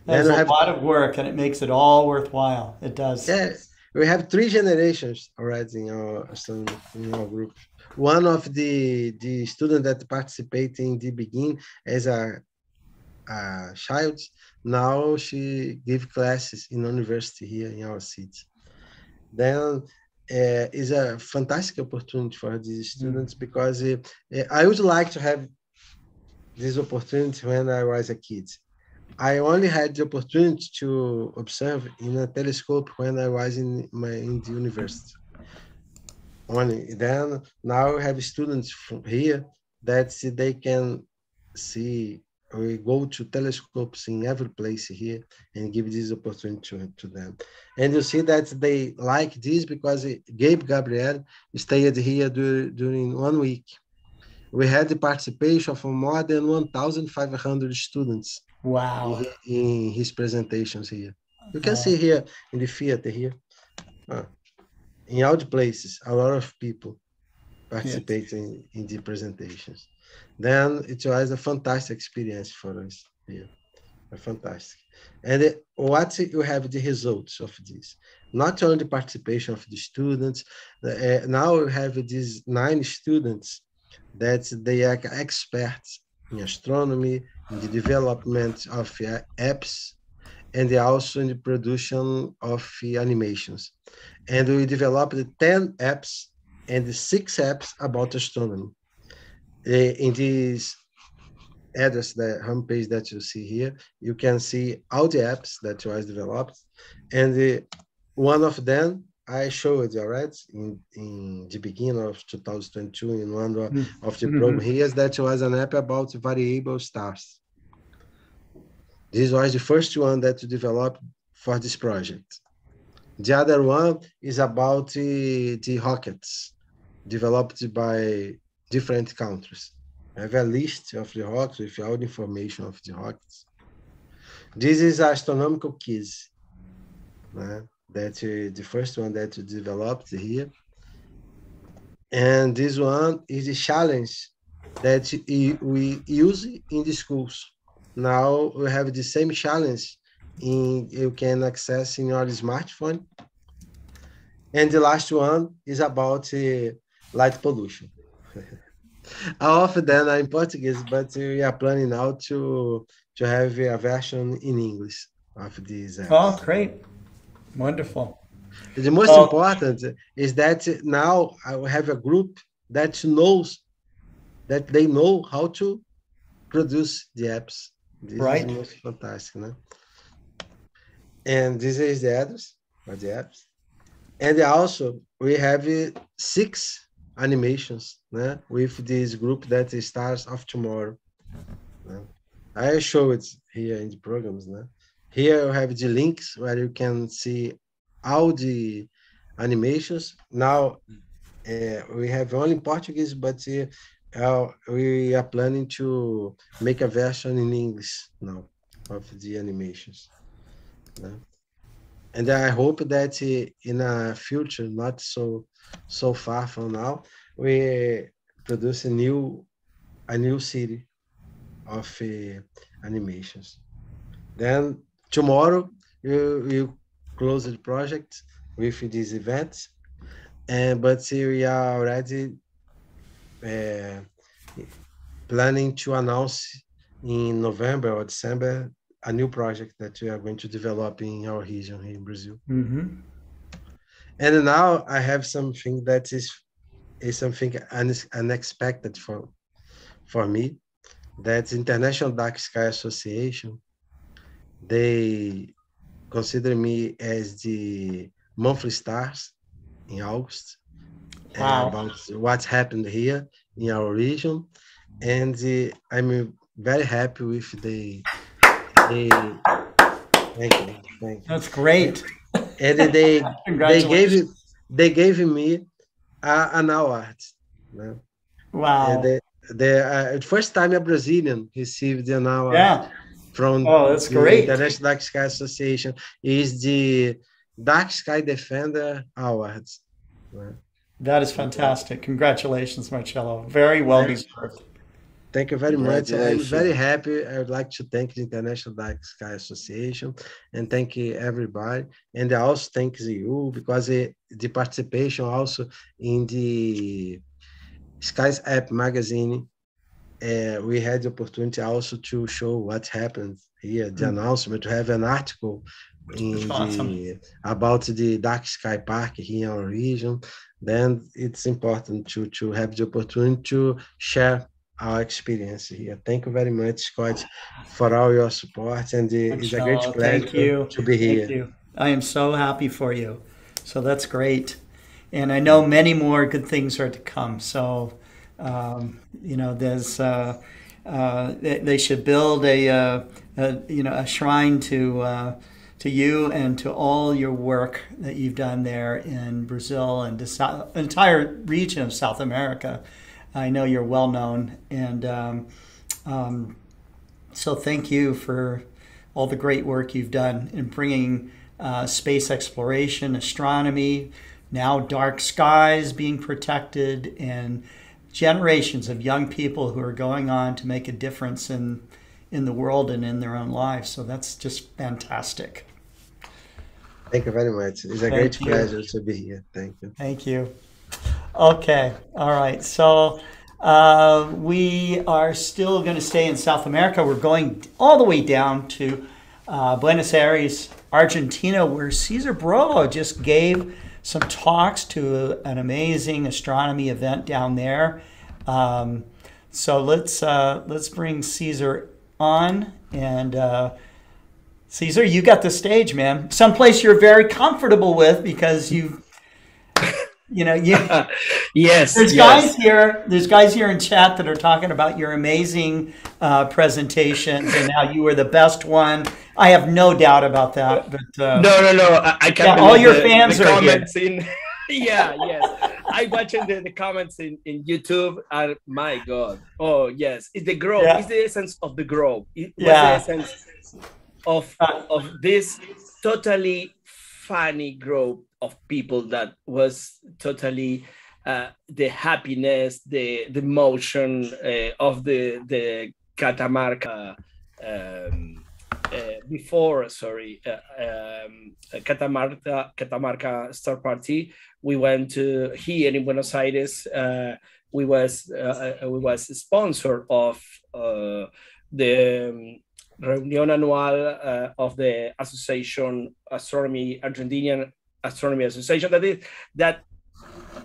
That's a have, lot of work, and it makes it all worthwhile. It does. Yeah, we have three generations already in our in our group. One of the the students that participate in the begin as a, a child, now she give classes in university here in our city. Then uh, is a fantastic opportunity for these mm. students mm. because uh, I would like to have this opportunity when I was a kid. I only had the opportunity to observe in a telescope when I was in my in the university. Only then now I have students from here that they can see we go to telescopes in every place here and give this opportunity to, to them. And you see that they like this because Gabe Gabriel stayed here during one week. We had the participation of more than 1,500 students. Wow. In, in, his presentations here. You can see here in the theater here. Uh, in all the places, a lot of people participating in the presentations then it was a fantastic experience for us here. Fantastic. And what you have the results of this? Not only the participation of the students, uh, now we have these nine students that they are experts in astronomy, in the development of uh, apps, and also in the production of uh, animations. And we developed 10 apps and six apps about astronomy. Eh, in this address, the homepage that you see here, you can see all the apps that was developed. And the, one of them I showed already in, in the beginning of 2022 in one of, Mm. of the Mhm. program here. That was an app about variable stars. This was the first one that we developed for this project. The other one is about the, the rockets developed by different countries. I have a list of the rockets with all the information of the rockets. This is astronomical keys. That uh, the first one that we developed here. And this one is a challenge that we use in the schools. Now we have the same challenge in you can access in your smartphone. And the last one is about uh, light pollution. I offer them in Portuguese, but we are planning now to to have a version in English of these. apps. Oh, great. Wonderful. The most Oh. important is that now I will have a group that knows that they know how to produce the apps. This Right. is most fantastic, no? And this is the address for the apps. And also we have uh, six animations né, with this group that is Stars of Tomorrow. né? I show it here in the programs. Né? Here you have the links where you can see all the animations. Now uh, we have only Portuguese, but uh, uh, we are planning to make a version in English now of the animations. né? And I hope that in a future, not so so far from now, we produce a new a new city of uh, animations. Then tomorrow you you close the project with this event, and but we are already uh, planning to announce in November or December a new project that we are going to develop in our region here in Brazil. hmm And now I have something that is is something un- unexpected for for me. That's International Dark Sky Association. They consider me as the monthly stars in August Wow. about what happened here in our region, and uh, I'm very happy with the. The thank you, thank you That's great. and they they gave they gave me a, an award. né? Wow. The, the uh, first time a Brazilian received an award Yeah. from Oh, that's the great. International Dark Sky Association is the Dark Sky Defender Awards. That is fantastic. Congratulations, Marcelo. Very well deserved. Thank you very much. I'm very happy. I would like to thank the International Dark Sky Association and thank you everybody. And I also thank you because eh, the participation also in the Skies App magazine. Uh, we had the opportunity also to show what happened here, the Mm. announcement, to have an article in awesome. the, about the Dark Sky Park here in our region. Then it's important to, to have the opportunity to share our experience here. Thank you very much, Scott, for all your support, and it's a great pleasure thank you. to be here. Thank you. I am so happy for you. So that's great. And I know many more good things are to come. So, um, you know, there's, uh, uh, they, they should build a, uh, a, you know, a shrine to, uh, to you and to all your work that you've done there in Brazil and the entire region of South America. I know you're well known, and um, um, so thank you for all the great work you've done in bringing uh, space exploration, astronomy, now dark skies being protected, and generations of young people who are going on to make a difference in in the world and in their own lives. So that's just fantastic. Thank you very much. It's a Thank great you. pleasure to be here. Thank you. Thank you. Okay. All right. So uh, we are still going to stay in South America. We're going all the way down to uh, Buenos Aires, Argentina, where Cesar Brollo just gave some talks to an amazing astronomy event down there. Um, so let's uh, let's bring Cesar on and uh, Cesar, you got the stage, man. Someplace you're very comfortable with because you, you know, you. yes. There's yes. guys here. There's guys here in chat that are talking about your amazing uh, presentations and how you were the best one. I have no doubt about that. But uh, no, no, no. I, I can't. Yeah, all your the- fans the are here. comments in. yeah, yes. I watching the, the comments in, in YouTube. And my God. Oh yes, it's the growth. Yeah. It's the essence of the growth. It was Yeah. the essence of of this totally funny group of people that was totally uh, the happiness, the the motion uh, of the the Catamarca um, uh, before. Sorry, uh, um, Catamarca Catamarca Star Party. We went to here in Buenos Aires. Uh, we was uh, uh, we was sponsor of uh, the um, reunión anual uh, of the Association Astronomy Argentinian Astronomy Association. That is that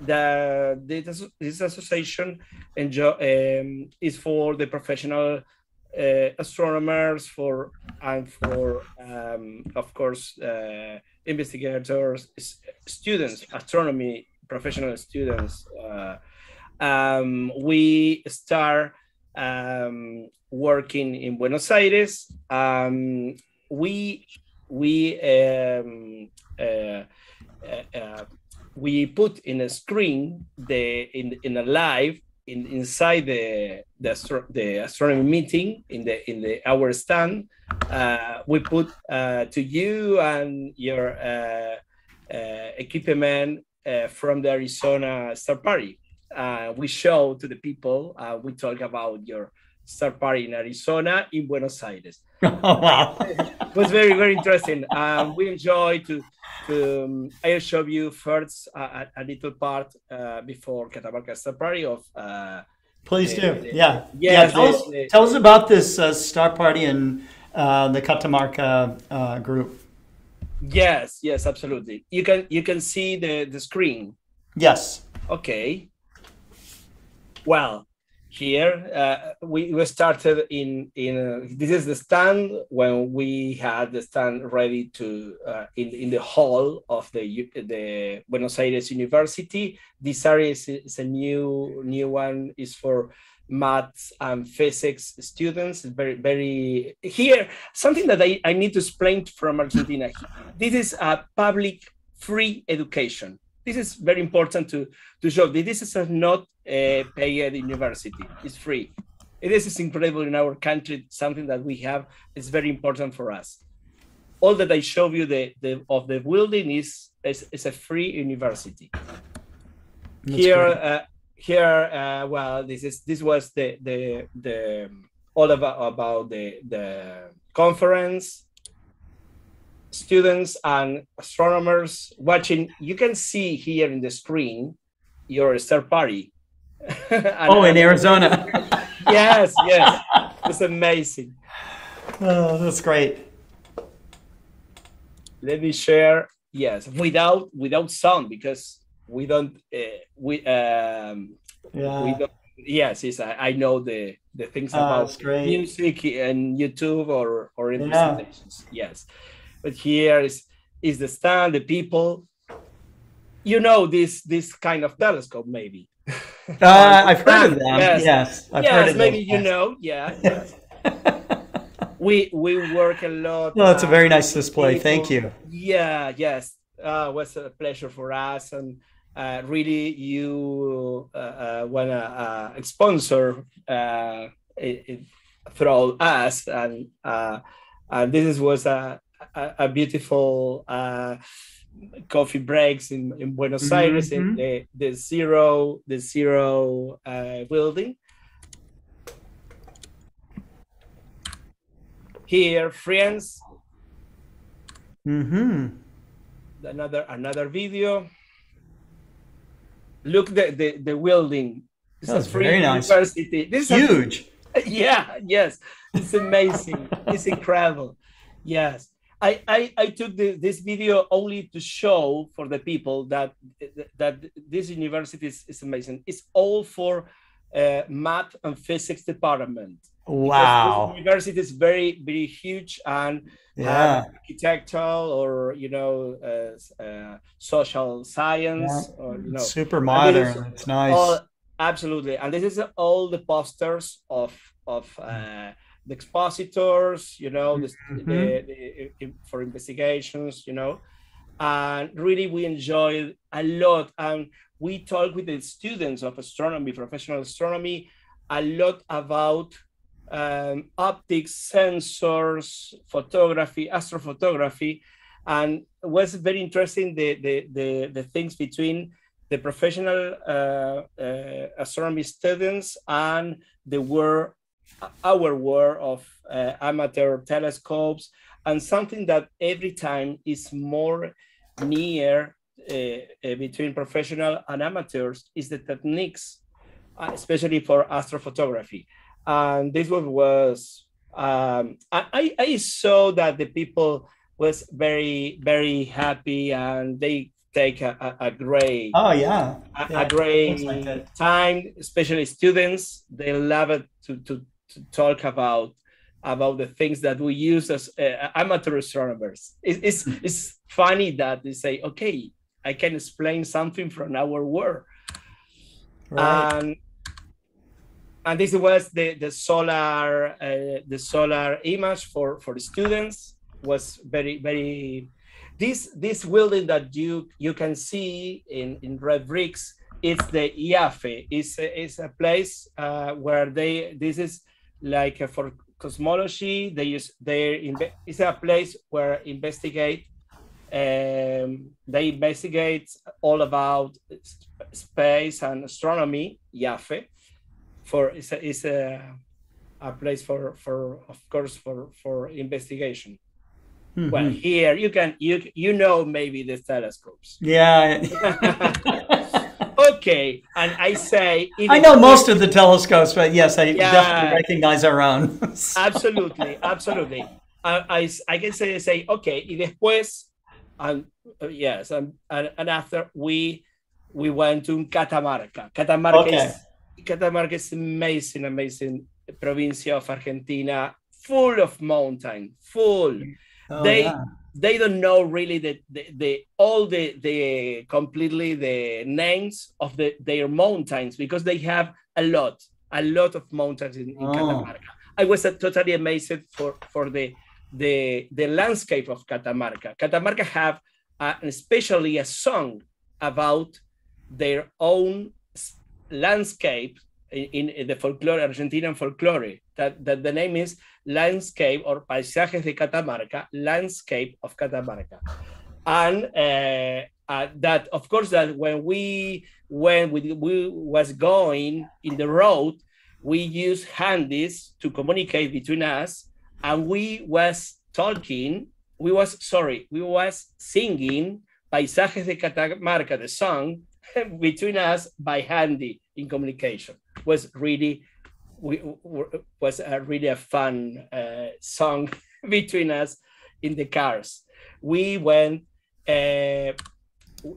the this, this association enjoy, um, is for the professional uh, astronomers for and for um, of course uh, investigators students astronomy professional students um, we start um, working in Buenos Aires. Um, we we um, uh, uh, uh, we put in a screen the in in a live in inside the the, astro- the astronomy meeting in the in the our stand. Uh, we put uh, to you and your uh, equipment from the Arizona Star Party. Uh, we show to the people. Uh, we talk about your Star Party in Arizona, in Buenos Aires. Oh, wow. it was very very interesting. Um, we enjoy to to um, I'll show you first a, a, little part uh, before Catamarca Star Party of. Uh, Please do. the- Yeah. Yes, yeah. Tell, the- us, the- tell us about this uh, Star Party and uh, the Catamarca uh, group. Yes, yes, absolutely. You can you can see the the screen. Yes. Okay. Well, here uh, we we started in in uh, this is the stand when we had the stand ready to uh, in in the hall of the the Buenos Aires University. This area is, is a new new one is for maths and physics students. Very very here something that I, I need to explain from Argentina. This is a public free education. This is very important to to show that this is a not a paid university. It's free. This is incredible in our country. Something that we have is very important for us. All that I show you the, the of the building is is, is a free university. That's here, uh, here, uh, well, this is this was the the the all about about the the conference students and astronomers watching you can see here in the screen your star party And- Oh, in Arizona. yes yes it's amazing Oh, that's great. let me share yes without without sound because we don't uh, we um Yeah. we don't yes yes I, I know the the things Oh, about music and youtube or or in Yeah. presentations yes but here is is the stand the people you know this this kind of telescope maybe Uh, I've heard of them. yes, Yes, I've yes heard of maybe you yes. know yeah yes. we we work a lot Well, it's a very nice display. Thank you. Yeah, yes, uh, it was a pleasure for us, and uh, really, you uh, uh, wanna uh, sponsor uh, it, it through us, and uh, and this is- was a a, a beautiful uh, coffee breaks in, in Buenos Aires in Mhm. the the zero the zero uh, building. Here, friends, Mm-hmm. another another video. Look the the, the building. It's That was a very nice. university. This is Huge. yeah, yes. It's amazing. it's incredible. Yes. I, I, I took the, this video only to show for the people that that this university is, is amazing. It's all for uh, math and physics department. Wow. This university is very, very huge and Yeah. architectural or you know uh, uh, social science Yeah. or you know Super modern. this is It's nice. all- absolutely, and this is all the posters of of uh, the expositors, you know, the, Mhm. the, the, for investigations, you know, and really we enjoy a lot, and we talk with the students of astronomy, professional astronomy, a lot about um, optics, sensors, photography, astrophotography, and it was very interesting the the the, the things between the professional uh, uh, astronomy students and the world, our world of uh, amateur telescopes, and something that every time is more near uh, uh, between professional and amateurs is the techniques, uh, especially for astrophotography. And this one was um, I, I I saw that the people was very very happy and they take a, a, a great Oh yeah. a, Yeah, a great like time, especially students. They love it to, to, to talk about about the things that we use as uh, amateur astronomers. It, it's it's funny that they say, "Okay, I can explain something from our world," Right. and and this was the the solar uh, the solar image for for the students was very very this this building that you you can see in in red bricks it's the IAFE it's a, it's a place uh, where they this is like uh, for cosmology they use they inve- it's a place where investigate um, they investigate all about space and astronomy IAFE for it's a, it's a, a place for for of course for for investigation well Mhm. here you can you you know maybe the telescopes Yeah. okay and i say I know most of the telescopes, but yes, I Yeah. definitely recognize our own. absolutely absolutely I, I I can say say okay y después and uh, yes and, and and after we we went to Catamarca Catamarca Okay. is Catamarca is amazing amazing province of Argentina full of mountain full Oh, they yeah. They don't know really the, the, the all the the completely the names of the their mountains because they have a lot a lot of mountains in, in Oh. Catamarca. I was uh, totally amazed for for the the the landscape of Catamarca. Catamarca have uh, especially a song about their own landscape in, in the folklore Argentinian folklore. That, that the name is landscape or paisajes de Catamarca landscape of Catamarca. And uh, uh, that of course that when we when we, we was going in the road we use handies to communicate between us and we was talking we was sorry we was singing paisajes de Catamarca the song between us by handy in communication was really we, was a really a fun uh, song between us in the cars. We went uh,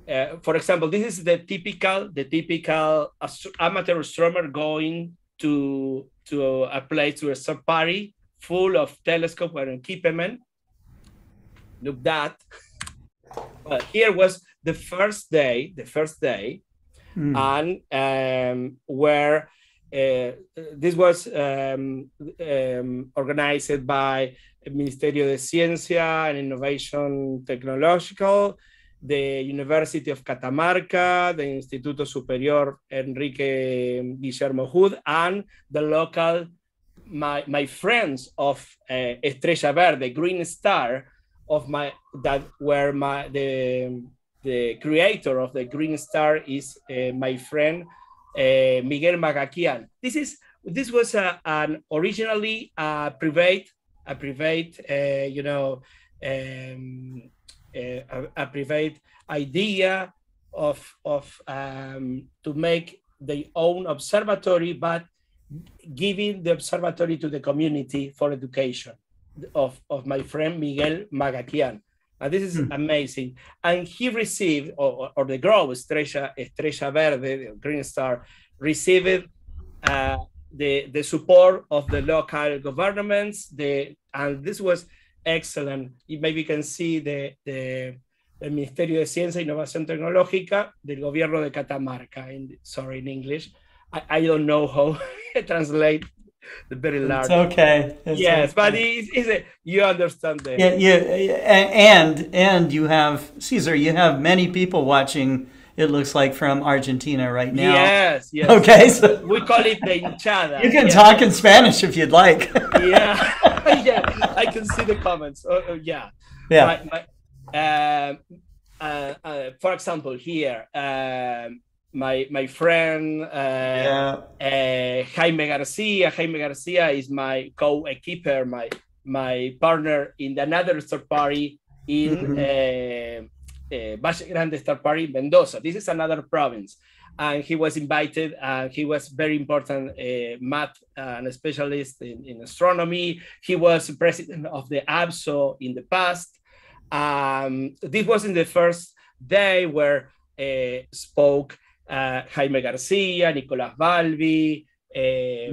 uh, for example this is the typical the typical amateur astronomer going to to a place to a safari full of telescope and equipment. Look that. But here was the first day the first day Mm. and um, where uh, this was um, um, organized by Ministerio de Ciencia and Innovation Technological, the University of Catamarca, the Instituto Superior Enrique Guillermo Hood, and the local, my, my friends of uh, Estrella Verde, Green Star, of my that were my the the creator of the Green Star is uh, my friend uh, Miguel Magakian. This is this was a, an originally a private a private uh, you know um, uh, a, a private idea of of um, to make their own observatory, but giving the observatory to the community for education of, of my friend Miguel Magakian. And this is hmm. amazing. And he received, or, or the Grove, Estrella, Estrella eh, Verde, Green Star, received uh, the the support of the local governments. The and this was excellent. You maybe can see the the el Ministerio de Ciencia e Innovación Tecnológica del Gobierno de Catamarca. In, sorry, in English. I, I don't know how to translate the very large. It's okay. It's yes, okay. but it's, it's a, you understand that. Yeah, yeah, and and you have Cesar. You have many people watching. It looks like from Argentina right now. Yes, yes. Okay, so we call it the hinchada. you can yes. talk in Spanish if you'd like. yeah, yeah. I can see the comments. Uh, uh, yeah. Yeah. My, my, uh, uh, uh, for example, here, um my my friend uh, uh, Jaime Garcia. Jaime Garcia is my co-keeper, my my partner in another third party in uh, uh, Valle Grande Star Party, Mendoza. This is another province. And he was invited, and he was very important uh, math and specialist in, in astronomy. He was president of the ABSO in the past. Um, this was in the first day where uh, spoke uh, Jaime Garcia, Nicolás Balbi, uh,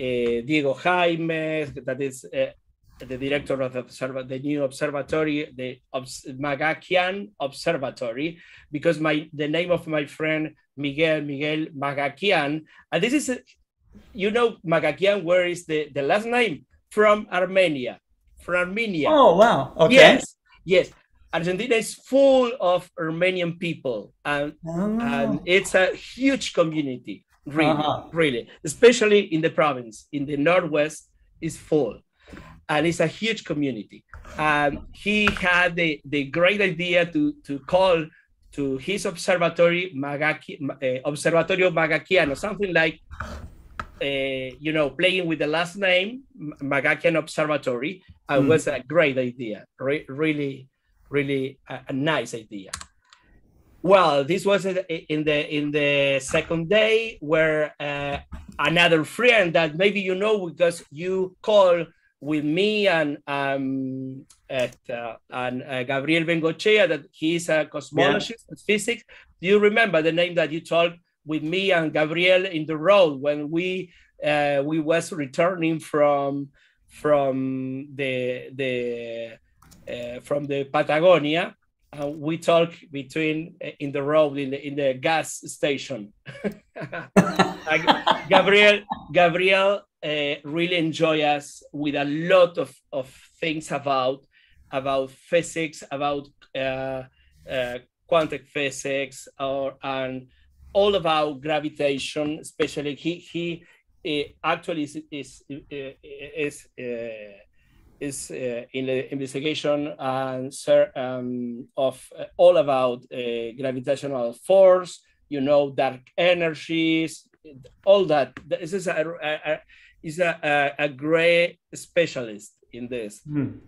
uh, Diego Jaime, that is uh, the director of the, observa- the new observatory, the Obs- Magakian Observatory, because my the name of my friend Miguel Miguel Magakian, and this is, a, you know, Magakian, where is the, the last name? From Armenia, from Armenia. Oh wow! Okay. Yes, yes. Argentina is full of Armenian people, and, Oh. and it's a huge community, really, Uh-huh. really, especially in the province, in the northwest, is full, and it's a huge community. And he had the, the great idea to to call to his observatory Magaki, uh, Observatorio Magakiano, something like uh, you know, playing with the last name, Magakian Observatory, uh, Mm. was a great idea. Re- really, really a, a nice idea. Well, this was in the in the second day where uh, another friend that maybe you know because you call with me and um, at, uh, and uh, Gabriel Bengochea that he's a cosmologist, physics. Do you remember the name that you talked with me and Gabriel in the road when we uh, we was returning from from the the from the Patagonia? And we talk between uh, in the road in the in the gas station. Uh, Gabriel Gabriel uh, really enjoy us with a lot of, of things about about physics, about uh, uh, quantum physics, or and all about gravitation. Especially he he uh, actually is is uh, is. Is uh, in the investigation and um, of uh, all about uh, gravitational force, you know, dark energies, all that. This is a, a, a is a, a, great specialist in this. Hmm.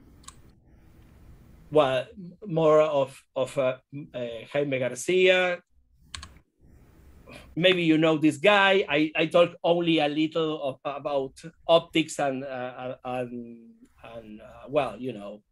Well, more of of uh, uh, Jaime Garcia. Maybe you know this guy. I, I talk only a little of, about optics and uh, and and uh, well, you know,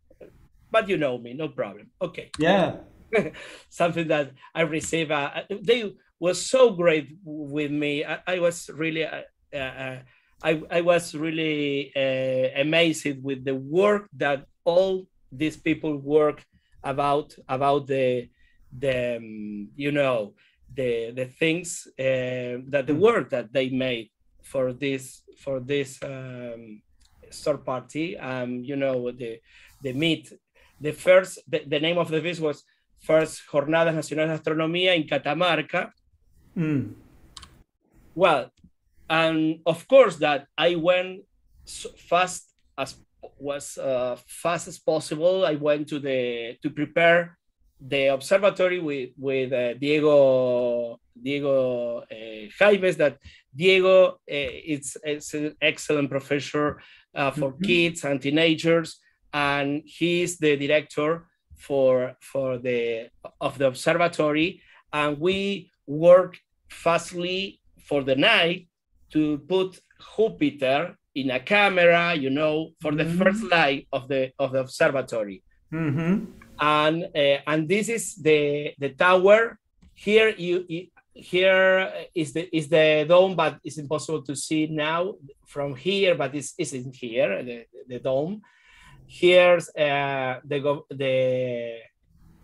but you know me, no problem. Okay. Yeah. Something that I receive. Uh, they were so great with me. I, I was really, uh, uh, I, I was really uh, amazed with the work that all these people work about about the the um, you know the the things uh, that the work that they made for this for this um, third party. Um, you know the the meet the first the, the name of the visit was first Jornadas Nacionales de Astronomía in Catamarca. Mm. Well, and of course that I went so fast as was uh, fast as possible. I went to the to prepare the observatory with with uh, Diego Diego uh, Jaimes. That Diego uh, it's, it's an excellent professor uh, for Mhm. kids and teenagers, and he's the director for for the of the observatory, and we work fastly for the night to put Jupiter in a camera, you know, for the Mhm. first light of the of the observatory. Mm-hmm. And uh, and this is the the tower. Here you, you here is the is the dome, but it's impossible to see now from here. But it's isn't here the, the dome. Here's uh, the gov- the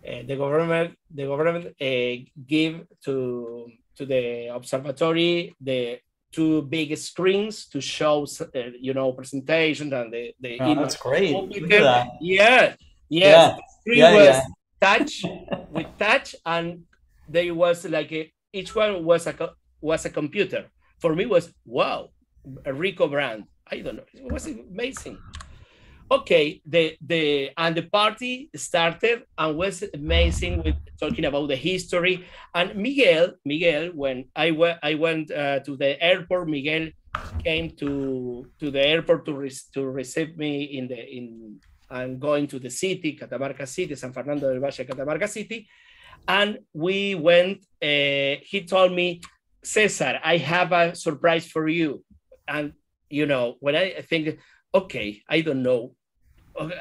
uh, the government the government uh, give to to the observatory the two big screens to show uh, you know presentation and the the Oh, that's great. Look at Yeah, that. yeah, yes. Yeah. Screen Yeah, was yeah. touch with touch, and there was like a, each one was a was a computer. For me, was wow, a Rico brand. I don't know, it was amazing. Okay, the the and the party started and was amazing with talking about the history. And Miguel, Miguel, when I went I went uh, to the airport, Miguel came to to the airport to re- to receive me in the in and going to the city, Catamarca City, San Fernando del Valle, Catamarca City, and we went. Uh, he told me, Cesar, I have a surprise for you, and you know when I think, okay, I don't know.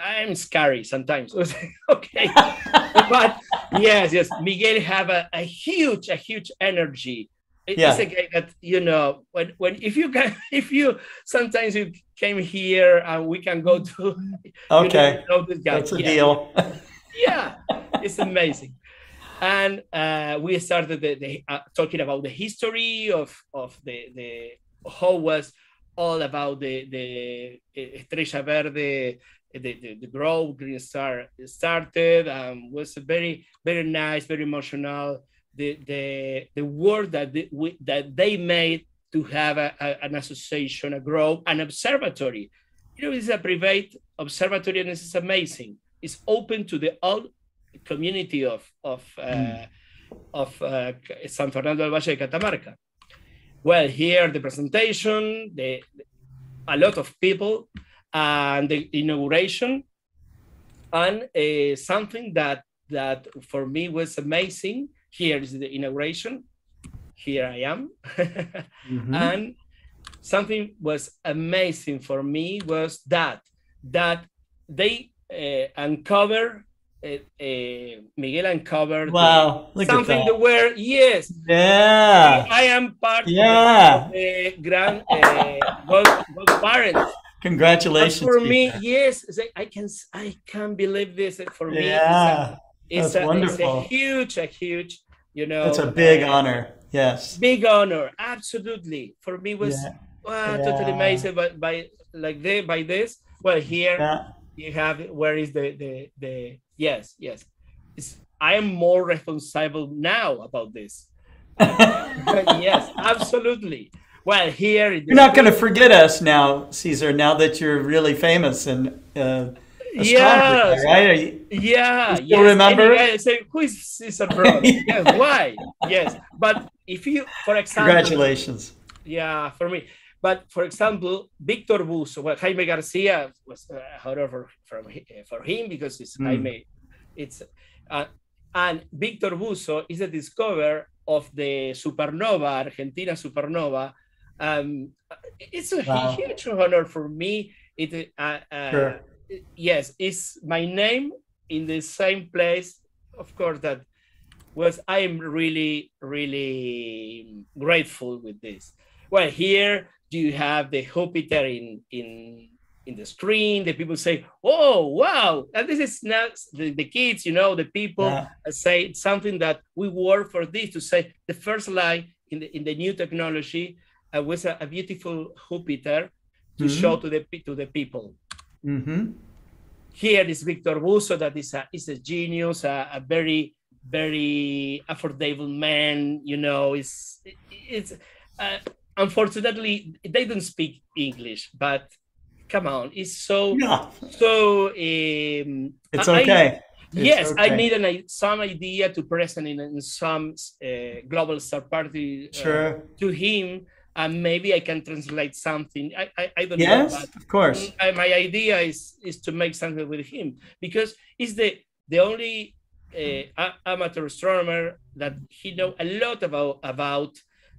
I'm scary sometimes. okay, but yes, yes, Miguel have a, a huge, a huge energy. It- It's Yeah. a guy that you know when when if you can if you sometimes you came here and we can go to you Okay. know this guy. That's a Yeah. deal. yeah, it's amazing. And uh, we started the, the, uh, talking about the history of of the the how was all about the the eh, Estrella Verde, the, the, the growth Green Star started. Um, was very very nice, very emotional. The the the work that they, we, that they made to have a, a- an association, a grow, an observatory. You know, it's a private observatory, and this is amazing. It's open to the all community of of uh, of uh, San Fernando del Valle de Catamarca. Well, here the presentation, the a lot of people, and the inauguration, and uh, something that that for me was amazing. Here is the inauguration. Here I am, Mhm. and something was amazing for me was that that they uh, uncover uh, uh, Miguel uncovered Wow, at something that. were yes Yeah. I am part of the- Yeah. of the grand uh, God, God parents. Congratulations. But for me, yes, I can I can't believe this. For me, Yeah, it's, a, it's, a, wonderful. it's a huge, a huge, you know, it's a big uh, honor. Yes. big honor. Absolutely, for me was Yeah. wow, totally Yeah. amazing. But by like the by this, well, here Yeah. You have where is the the the yes yes. It's, I am more responsible now about this. yes, absolutely. Well, here You're not going to forget us now, Cesar. Now that you're really famous and uh, Yes. right? Are you, Yeah, You yes. remember? Say, who is Cesar Brown? yes, why? Yes, but if you, for example, congratulations. Yeah, for me. But for example, Victor Buso, well, Jaime Garcia was uh, however from uh, for him because it's Mm. Jaime. It's uh, and Victor Buso is the discoverer of the supernova, Argentina supernova. Um, it's a Wow. huge honor for me. It uh, uh, Sure. yes, it's my name in the same place. Of course, that was I am really, really grateful with this. Well, here you have the Jupiter in in in the screen. The people say, "Oh, wow!" And this is not the, the kids, you know, the people Yeah. say something that we work for this to say the first line in the in the new technology uh, was a, a beautiful Jupiter to Mhm. show to the to the people. hmm Here is Victor Buso, that is a, is a genius, a, a very, very affordable man. You know, it's, it's uh, unfortunately, they don't speak English, but come on, it's so, Yeah. so. Um, It's I- okay. It's yes, I need an, some idea to present in, in some uh, global star party uh, Sure. to him, and maybe I can translate something. I, I, I don't Yes, know. Yes, of course. I- my idea is is to make something with him because he's the the only uh, amateur astronomer that he know a lot about about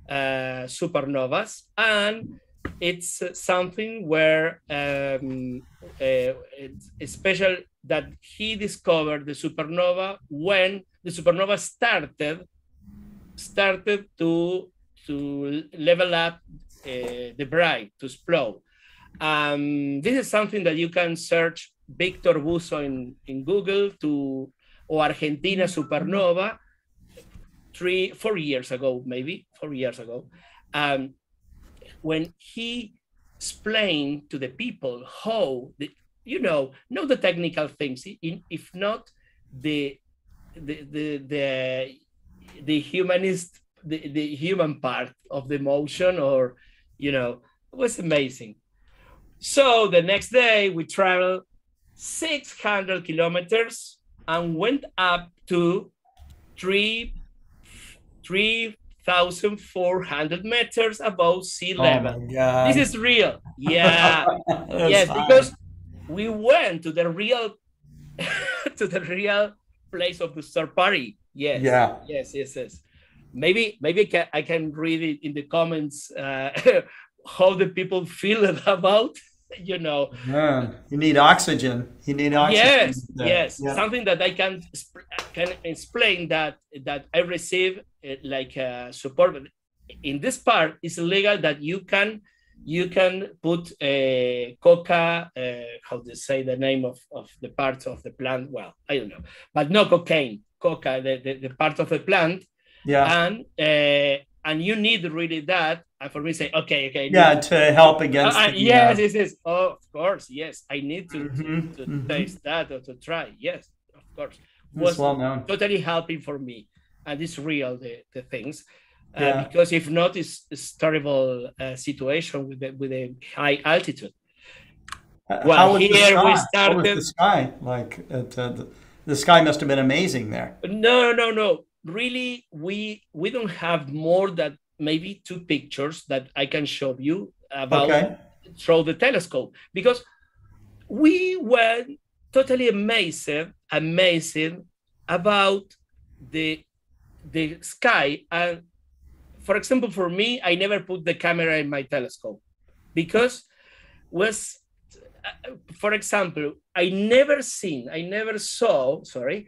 uh, supernovas and it's something where um, uh, it's, special that he discovered the supernova when the supernova started started to to level up uh, the bright to explode. Um, this is something that you can search Victor Buso in, in Google to or Argentina supernova three four years ago maybe four years ago um, when he explained to the people how the you know know the technical things in, if not the the the the, the humanist the, the human part of the motion or you know it was amazing. So the next day we traveled 600 kilometers and went up to three 3,400 meters above sea level. Oh this is real. Yeah. yes, fine. because we went to the real to the real place of the star party. Yes. Yeah. Yes, yes, yes. Maybe maybe I can, I can read it in the comments uh, how the people feel about you know Yeah. You need oxygen. You need oxygen. yes there. yes Yeah. something that i can can explain that that i receive uh, like uh, support in this part it's illegal that you can you can put a coca uh, how to say the name of, of the parts of the plant well i don't know but no cocaine coca the, the, the part of the plant Yeah. and uh, and you need really that and for me say okay okay Yeah, need- to help against uh, uh, the, yes, uh, yes, yes. Oh, of course, yes. I need to, to, Mhm, to mhm. taste that or to try. Yes, of course. was well known. totally helping for me, and it's real the the things. Uh, Yeah. Because if not, it's, it's terrible uh, situation with the, with a high altitude. Uh, Well, here we sky? How was started- the sky? Like uh, the, the sky must have been amazing there. No, no, no. Really, we we don't have more than maybe two pictures that I can show you about Okay. through the telescope because we were totally amazed, amazing about the the sky. And for example, for me, I never put the camera in my telescope because was for example, I never seen, I never saw, sorry,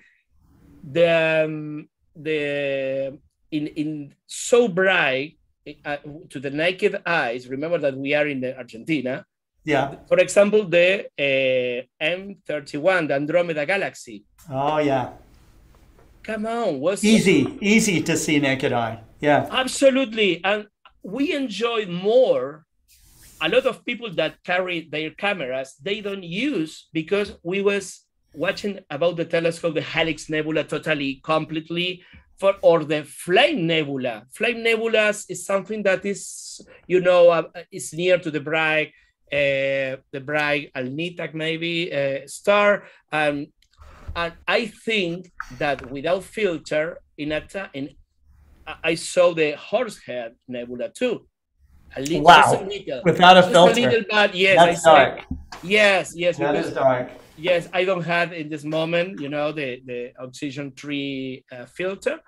the um, the in in so bright uh, to the naked eyes. Remember that we are in Argentina. Yeah. For example, the uh, M31, the Andromeda Galaxy. Oh yeah. Come on, was Easy, easy to see naked eye. Yeah. Absolutely. And we enjoy more. A lot of people that carry their cameras, they don't use because we was watching about the telescope, the Helix Nebula totally, completely, for or the Flame Nebula. Flame Nebulas is something that is, you know, uh, is near to the bright, uh, the bright Alnitak maybe uh, star, and and I think that without filter in a in I- saw the Horsehead Nebula too. A little, Wow. a little. Without a filter. little, but yes, That's I dark. yes, yes. That because- is dark. Yes, I don't have in this moment, you know, the the oxygen tree uh, filter,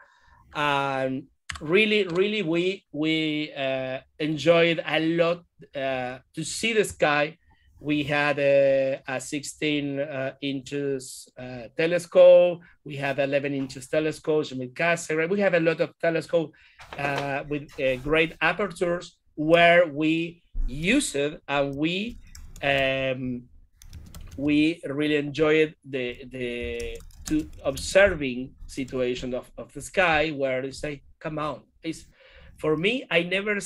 and really, really, we we uh, enjoyed a lot uh, to see the sky. We had a, a 16 uh, inches uh, telescope. We have 11 inches telescopes Cassegrain. We have a lot of telescope uh, with great apertures where we use it and we um, we really enjoyed the the to observing situation of, of the sky where they say come on it's for me i never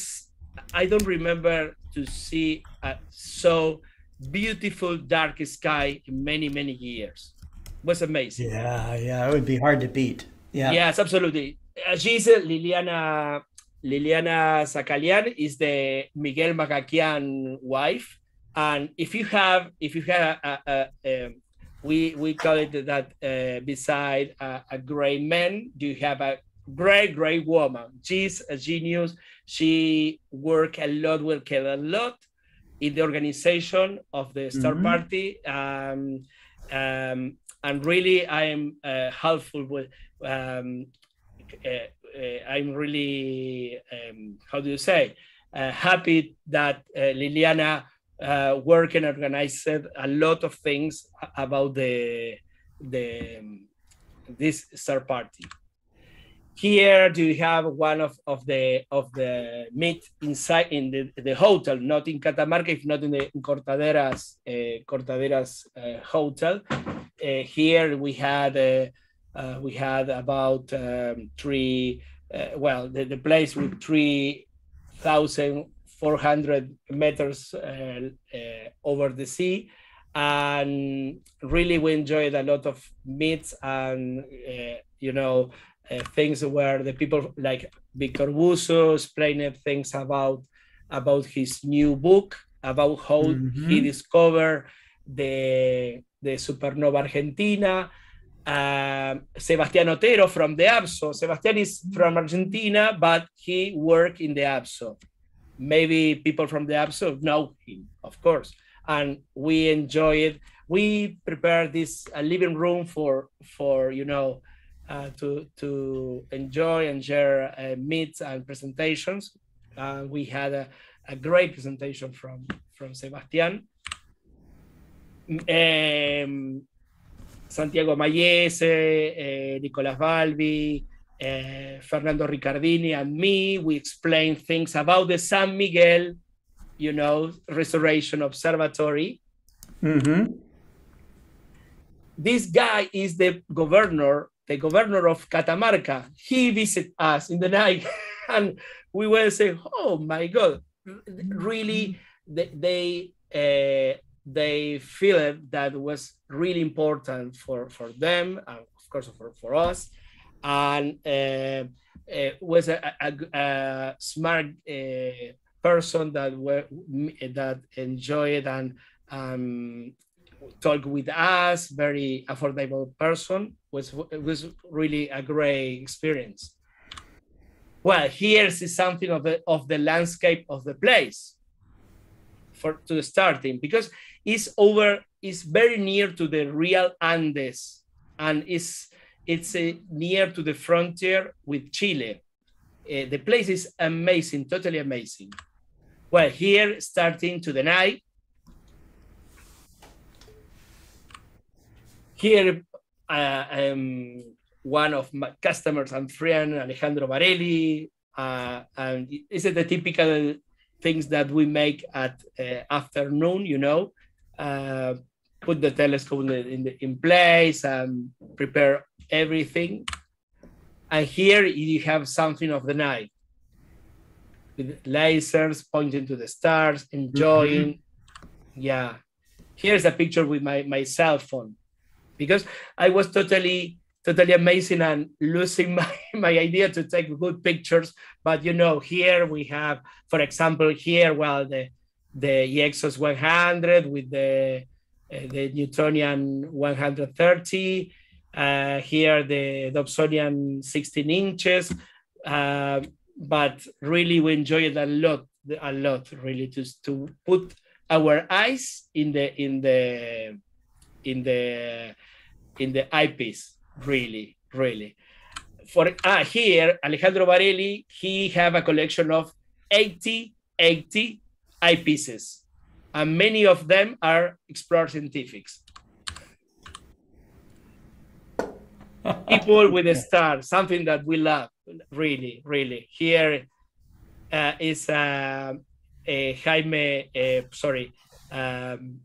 i don't remember to see a so beautiful dark sky in many many years it was amazing Yeah, yeah. It would be hard to beat. Yeah. Yes, absolutely. Uh, she's uh, Liliana Liliana Zakalian is the Miguel Magakian wife, and if you have if you have a, a, um we we call it that uh, beside a, a gray man, you have a great, great woman. She's a genius. She work a lot, work a lot in the organization of the Star Mhm. Party. Um, um, and really, I am uh, helpful with. Um, uh, uh, I'm really, um, how do you say, uh, happy that uh, Liliana uh, work and organized a lot of things about the the um, this star party. here do you have one of, of the of the meet inside in the, the hotel, not in Catamarca, if not in the in Cortaderas uh, Cortaderas uh, hotel. Uh, here we had uh, uh, we had about um, three well the, the place with three thousand four hundred meters over the sea and really we enjoyed a lot of meets and you know uh, things where the people like Victor Buso explained things about about his new book about how mm-hmm. he discovered the the supernova Argentina. Uh, Sebastián Otero from the AAVSO. Sebastián is from Argentina, but he worked in the AAVSO. Maybe people from the AAVSO know him, of course. And we enjoy it. We prepare this a living room for for you know uh, to, to enjoy and share uh, meets and presentations. Uh, we had a, a, great presentation from, from Sebastián. Um, Santiago Mayese, uh, Nicolas Balbi, uh, Fernando Ricardini, and me, we explained things about the San Miguel, you know, Restoration Observatory. Mm-hmm. This guy is the governor the governor of Catamarca, he visited us in the night, and we were saying, "Oh my God, really?" They they, uh, they feel that was really important for for them, and of course for for us, and uh, uh, was a, a, a smart uh, person that were that enjoyed and um, talk with us, very affordable person. Was was really a great experience. Well, here's something of the of the landscape of the place for to the starting because it's over it's very near to the real Andes and it's it's uh, near to the frontier with Chile. Uh, the place is amazing, totally amazing. Well, here starting to the night, Here, uh, um, one of my customers and friend, Alejandro Barelli, uh, and is it the typical things that we make at uh, afternoon, you know, uh, put the telescope in, the, in, the, in place and prepare everything. And here you have something of the night with lasers pointing to the stars, enjoying. Mm-hmm. Yeah. Here's a picture with my, my cell phone because I was totally totally amazing and losing my, my idea to take good pictures. But you know, here we have, for example, here, well, the the Exos 100 with the uh, the Newtonian 130. Uh, here the Dobsonian 16 inches. Uh, but really, we enjoy it a lot, a lot, really, to to put our eyes in the in the in the in the eyepiece really really for ah, here alejandro barelli he have a collection of 80 80 eyepieces and many of them are Explore Scientifics people with a star something that we love really really here uh, is uh, a jaime uh, sorry um,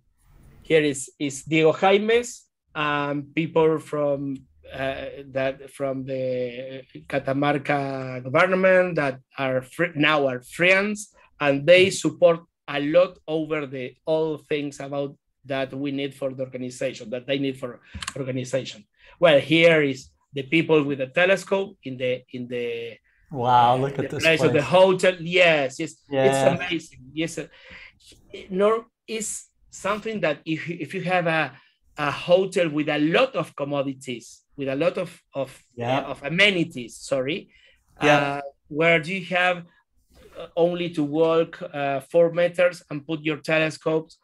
here is, is Diego Jaimes, um, people from uh, that from the Catamarca government that are now are friends, and they support a lot over the all things about that we need for the organization, that they need for organization. Well, here is the people with the telescope in the in the wow, look at this place, place of the hotel. Yes, yes, yeah. it's amazing. Yes, nor is something that if if you have a a hotel with a lot of commodities, with a lot of of, yeah. uh, of amenities. Sorry, yeah. Uh, where do you have uh, only to walk uh, four meters and put your telescopes.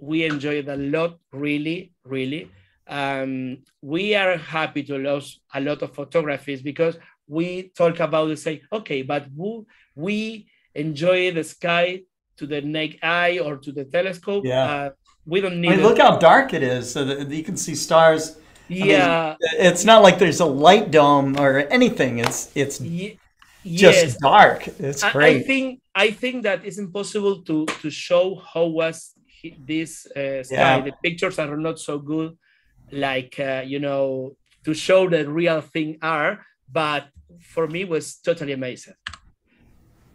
We enjoy it a lot, really, really. Um, we are happy to lose a lot of photographies because we talk about it, say, okay, but we, we enjoy the sky to the naked eye or to the telescope. Yeah. Uh, we don't need. I mean, look how dark it is, so that you can see stars mean, Yeah. it's not like there's a light dome or anything. It's it's Ye- just yes. dark. It's I- I think I think that it's impossible to to show how was this uh, sky. Yeah. The pictures are not so good, like uh, you know, to show the real thing are. But for me, it was totally amazing.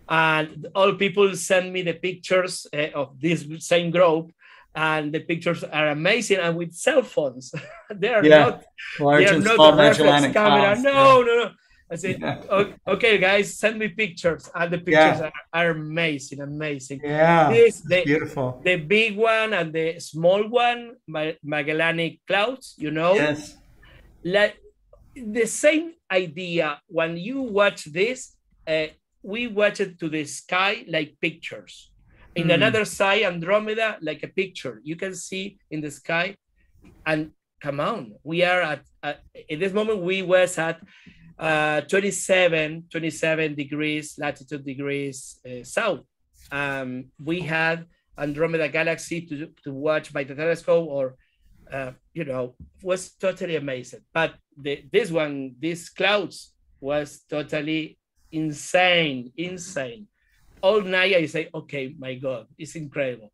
And all people send me the pictures uh, of this same group, and the pictures are amazing. And with cell phones, they are Yeah. not Large they are not the reflex camera. No, yeah. no, no. I said, Yeah. "O- okay, guys, send me pictures, and the pictures Yeah. are, are amazing, amazing. Yeah, this the, beautiful. The big one and the small one, Magellanic clouds. You know, Yes. like the same idea. When you watch this, uh, we watch it to the sky like pictures. In Mm. another side, Andromeda, like a picture. You can see in the sky, and come on, we are at, at in this moment we was at uh, 27, 27 degrees latitude degrees uh, south. Um, we had Andromeda Galaxy to, to watch by the telescope, or uh, you know, was totally amazing. But the, this one, these clouds, was totally insane, insane. All night I say, okay, my God, it's incredible.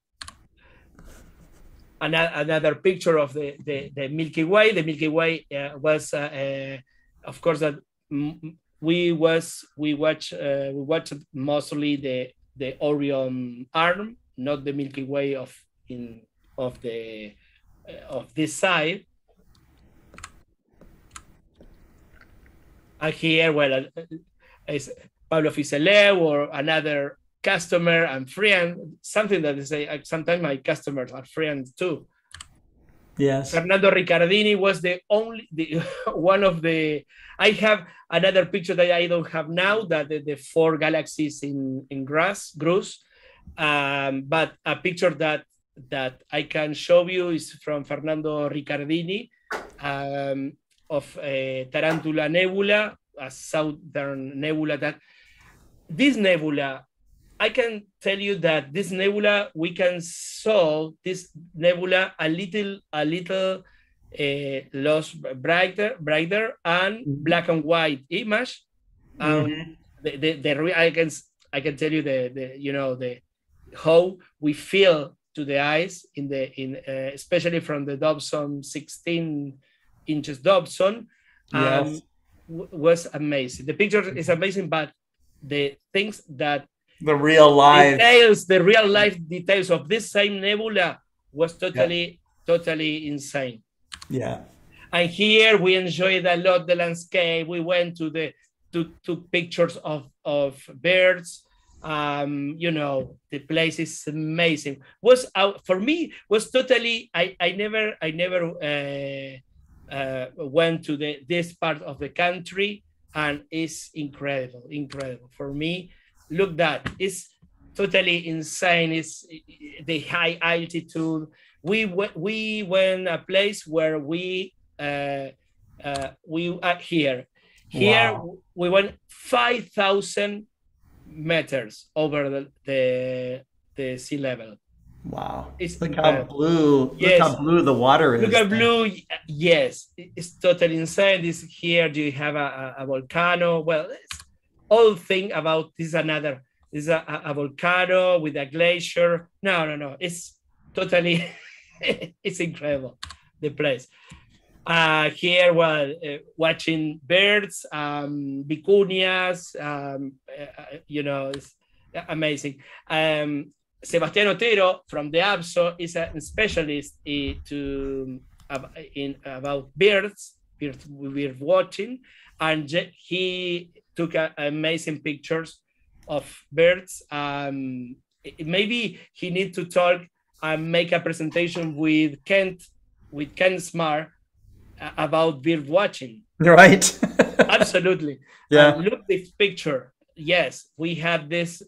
Ano- Another picture of the, the, the Milky Way. The Milky Way uh, was, uh, uh, of course, that we was we watch uh, we watched mostly the the Orion arm, not the Milky Way of in of the uh, of this side. And here, well, uh, is Pablo Fiselew or another customer and friend, something that is a, sometimes my customers are friends too. Yes. Fernando Ricardini was the only the one of the I have another picture that I don't have now that the, the four galaxies in in grass Grus um, but a picture that that I can show you is from Fernando Ricardini um, of a Tarantula Nebula, a southern nebula that this nebula I can tell you that this nebula we can saw this nebula a little a little uh, lost brighter brighter and black and white image. Um, Mhm. the, the, the I can I can tell you the, the you know the how we feel to the eyes in the in uh, especially from the Dobson 16 inches Dobson um, Yes. w- was amazing. The picture is amazing, but the things that The real life. details, the real life details of this same nebula was totally, totally insane. Yeah. And here we enjoyed a lot the landscape. We went to the to took pictures of of birds. Um, you know, the place is amazing. Was out for me was totally. I I never I never uh, uh, went to the this part of the country, and it's incredible, incredible for me. Look that it's totally insane. It's the high altitude. We went we went a place where we uh, uh, we are here. Here Wow. we went five thousand meters over the, the the sea level. Wow. It's Look how incredible. blue. Yes. Look how blue the water is. Look at blue. Yes, it's totally insane. This here, do you have a, a, a volcano? Well, it's all thing about this is another. This is a, a, a volcano with a glacier. No, no, no. It's totally. it's incredible. The place. Uh, here, well, uh, watching birds, um, vicuñas. Um, uh, uh, you know, it's amazing. Um, Sebastián Otero from the AAVSO is a specialist to in about birds, bird, bird watching, and he took a, amazing pictures of birds. Um, maybe he need to talk and make a presentation with Kent, with Ken Smart uh, about bird watching. Right. Absolutely. Yeah. And look this picture. Yes, we have this.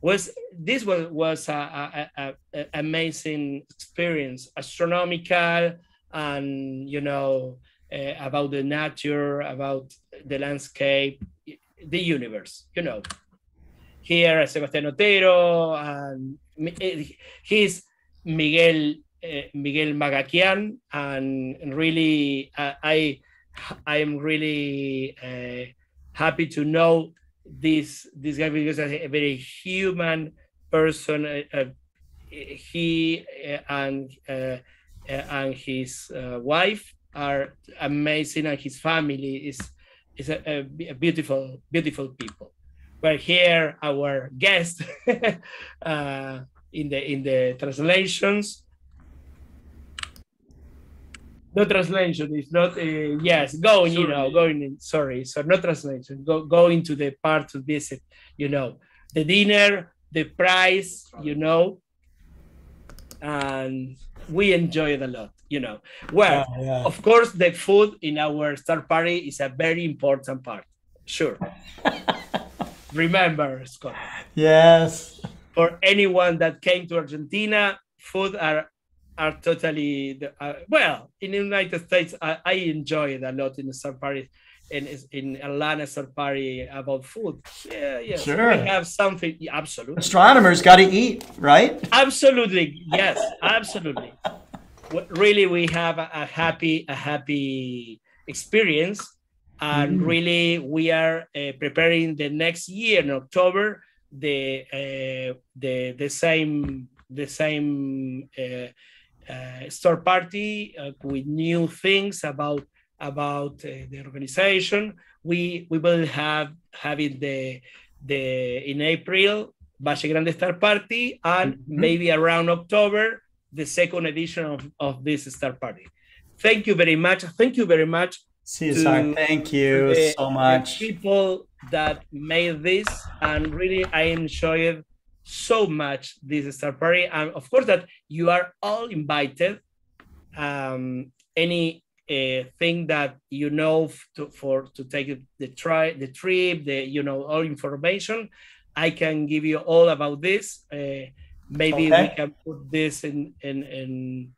Was this was was a, a, a, a amazing experience, astronomical, and you know uh, about the nature, about the landscape, the universe. You know, here Sebastián Otero, and eh, he's Miguel Miguel Magakian, and really, uh, I I am really uh, happy to know this this guy because a very human person. Uh, he and and his wife are amazing, and his family is is a, a, beautiful beautiful people. But here, our guest uh, in the in the translations. No translation. It's not. Uh, yes, going. You know, going. In, sorry. So no translation. Go going to the part to visit. You know, the dinner, the price. You know, and we enjoy it a lot you know well yeah, yeah. of course the food in our star party is a very important part sure remember scott yes for anyone that came to argentina food are are totally uh, well in the united states I, I enjoy it a lot in the star party in in Atlanta Party about food. Yeah, yes. Sure. We have something. Yeah, absolutely. Astronomers got to eat, right? Absolutely. Yes. Absolutely. really, we have a, a, happy a happy experience, and mm. really, we are uh, preparing the next year in October the uh, the the same the same uh, uh store party uh, with new things about about uh, the organization. We we will have having the the in April Valle Grande Star Party and mm-hmm. maybe around October the second edition of, of this Star Party. Thank you very much. Thank you very much. Cesar, thank you the, so much. people that made this and really I enjoyed so much this Star Party and of course that you are all invited. Um, any uh, thing that you know to, for to take the try the trip the you know all information i can give you all about this uh, maybe okay. we can put this in in in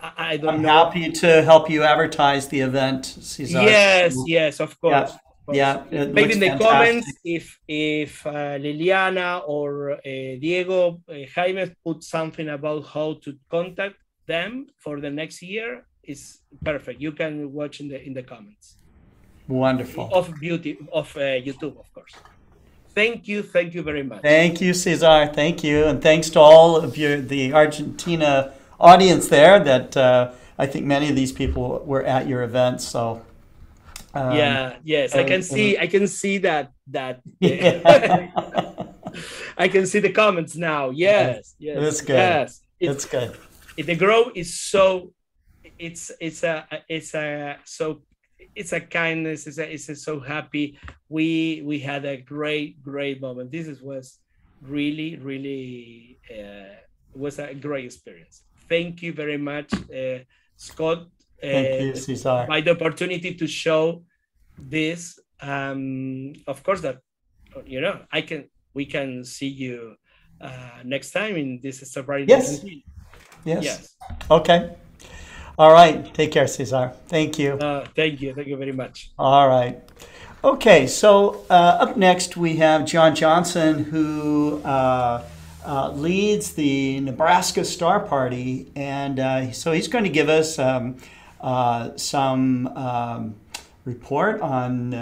I, I don't I'm know. happy to help you advertise the event. Cesar. Yes, yes, of course. Yeah, yeah maybe in the fantastic. comments if if uh, Liliana or uh, Diego uh, Jaime put something about how to contact them for the next year, is perfect. You can watch in the in the comments. Wonderful. Of beauty of uh, YouTube, of course. Thank you, thank you very much. Thank you, Cesar. Thank you, and thanks to all of your the Argentina audience there. That uh, I think many of these people were at your event. So. Um, yeah. Yes, I can see. I can see that. That. Yeah. I can see the comments now. Yes. Yes. That's good. Yes. That's good. The growth is so it's it's a it's a so it's a kindness it's a, it's a so happy. We we had a great great moment. This is, was really really uh, was a great experience. Thank you very much uh, scott thank you Cesar. by the opportunity to show this um of course that you know i can we can see you uh next time in this surprise yes. yes, yes. okay all right. Take care, Cesar. Thank you. Uh, thank you. Thank you very much. All right. Okay. So uh, up next, we have John Johnson, who uh, uh leads the Nebraska Star Party. And uh, so he's going to give us um, uh, some um, report on.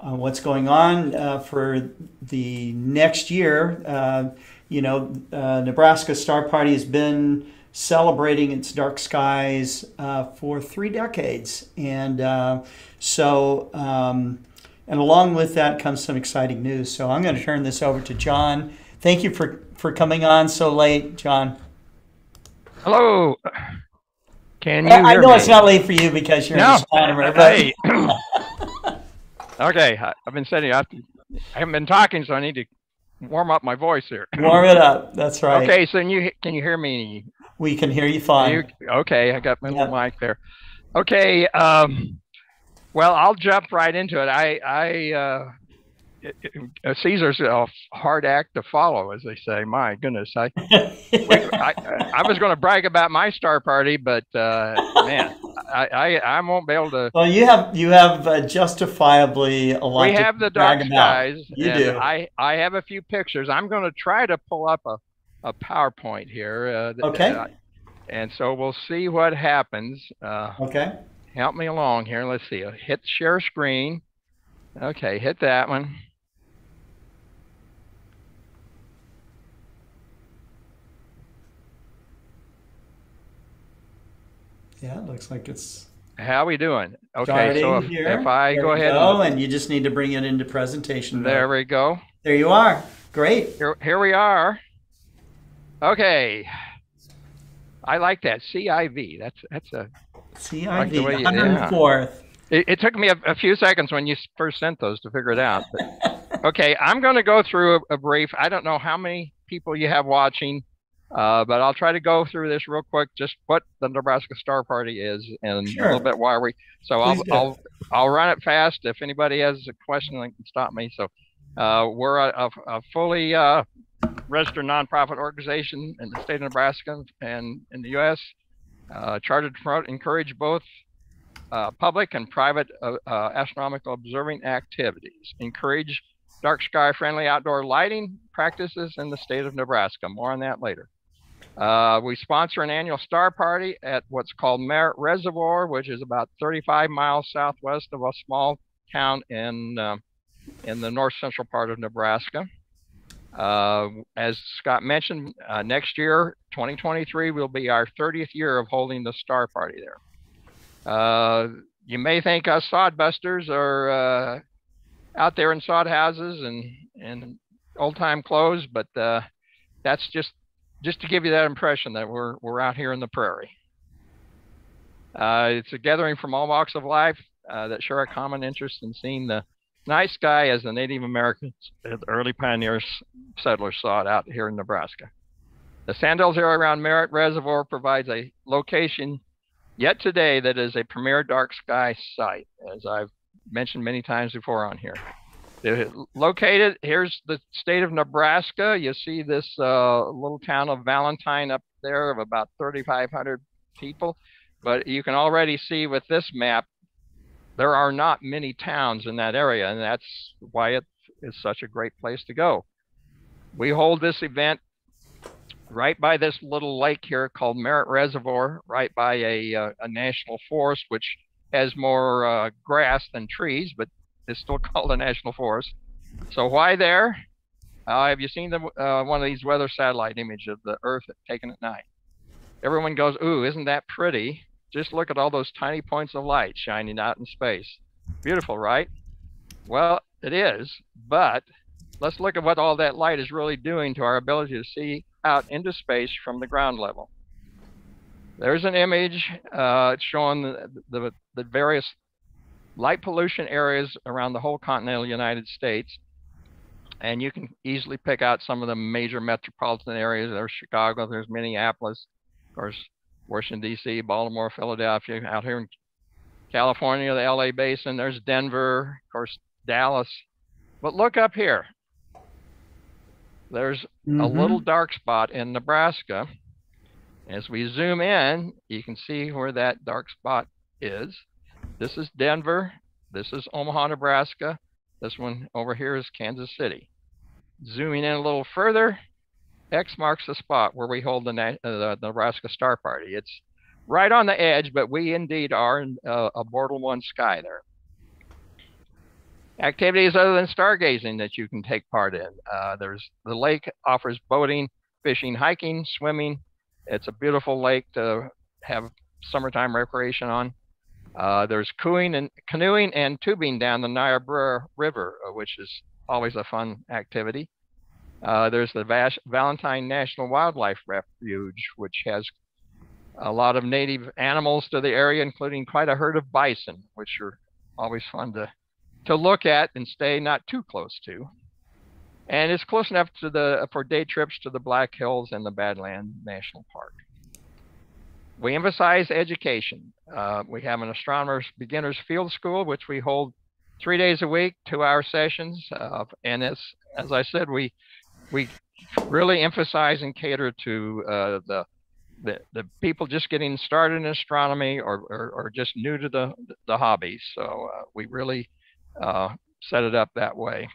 what's going on for the next year? you know, Nebraska Star Party has been celebrating its dark skies uh, for three decades. And uh, so, um, and along with that comes some exciting news. So I'm going to turn this over to John. Thank you for, for coming on so late, John. Hello. Can you? I, I know me? it's not late for you because you're no. an astronomer. But... okay, I've been saying I haven't been talking, so I need to warm up my voice here. Warm it up. That's right. Okay, so you can you hear me we can hear you fine. You, okay, I got my yep. little mic there. Okay, um, well, I'll jump right into it. I, I uh, uh, Cesar's a hard act to follow, as they say. My goodness, I I, I, was going to brag about my star party, but uh, man, I, I, I won't be able to. Well, you have you have uh, justifiably a lot. We have the dark skies. You do. I I have a few pictures. I'm going to try to pull up a a PowerPoint here. Uh, okay. Uh, and so we'll see what happens. Uh, okay. Help me along here. Let's see. Hit share screen. Okay, hit that one. Yeah, it looks like it's How are we doing? Okay, so if, if I There go ahead go, and and you just need to bring it into presentation. mode. there we go. There you are. Great. Here, here we are. Okay. I like that CIV. That's that's a CIV, like the way you- 104th. It, it took me a, a few seconds when you first sent those to figure it out. But, okay, I'm going to go through a, a brief. I don't know how many people you have watching, uh, but I'll try to go through this real quick. Just what the Nebraska Star Party is, and a little bit why we. So I'll I'll I'll run it fast. If anybody has a question, they can stop me. So uh, we're a, a, a fully uh, registered nonprofit organization in the state of Nebraska and in the U.S. Uh, chartered to promote, encourage both uh, public and private uh, uh, astronomical observing activities. Encourage dark sky friendly outdoor lighting practices in the state of Nebraska. More on that later. Uh, we sponsor an annual star party at what's called Merritt Reservoir, which is about 35 miles southwest of a small town in uh, in the north central part of Nebraska. Uh, as Scott mentioned, uh, next year, 2023, will be our 30th year of holding the Star Party there. Uh, you may think us sodbusters are uh, out there in sod houses and and old time clothes, but uh, that's just just to give you that impression that we're we're out here in the prairie. Uh, it's a gathering from all walks of life that share a common interest in seeing the night guy as the Native Americans, the early pioneers, settlers saw it out here in Nebraska. The Sandhills area around Merritt Reservoir provides a location yet today that is a premier dark sky site, as I've mentioned many times before on here. They're located, here's the state of Nebraska. You see this uh, little town of Valentine up there of about 3,500 people. But you can already see with this map, there are not many towns in that area, and that's why it is such a great place to go. We hold this event right by this little lake here called Merritt Reservoir, right by a, uh, a national forest, which has more uh, grass than trees, but it's still called a national forest. So why there? Uh, have you seen the, uh, one of these weather satellite images of the Earth taken at night? Everyone goes, "Ooh, isn't that pretty?" Just look at all those tiny points of light shining out in space. Beautiful, right? Well, it is, but let's look at what all that light is really doing to our ability to see out into space from the ground level. There's an image uh, showing the, the, the various light pollution areas around the whole continental United States. And you can easily pick out some of the major metropolitan areas. There's Chicago, there's Minneapolis, of course, Washington, D.C., Baltimore, Philadelphia, out here in California, the LA basin, there's Denver, of course, Dallas. But look up here. There's a Mhm. little dark spot in Nebraska. As we zoom in, you can see where that dark spot is. This is Denver. This is Omaha, Nebraska. This one over here is Kansas City. Zooming in a little further, X marks the spot where we hold the, uh, the Nebraska Star Party. It's right on the edge, but we indeed are in uh, a Bortle 1 sky there. Activities other than stargazing that you can take part in. Uh, there's the lake offers boating, fishing, hiking, swimming. It's a beautiful lake to have summertime recreation on. Uh, there's canoeing and canoeing and tubing down the Niobrara River, uh, which is always a fun activity. Uh, there's the Valentine National Wildlife Refuge, which has a lot of native animals to the area, including quite a herd of bison, which are always fun to to look at and stay not too close to. And it's close enough to the for day trips to the Black Hills and the Badland National Park. We emphasize education. Uh, we have an astronomer's beginners field school, which we hold three days a week, two-hour sessions. Uh, and as as I said, we we really emphasize and cater to uh, the, the the people just getting started in astronomy or or, or just new to the the hobby. So uh, we really uh, set it up that way.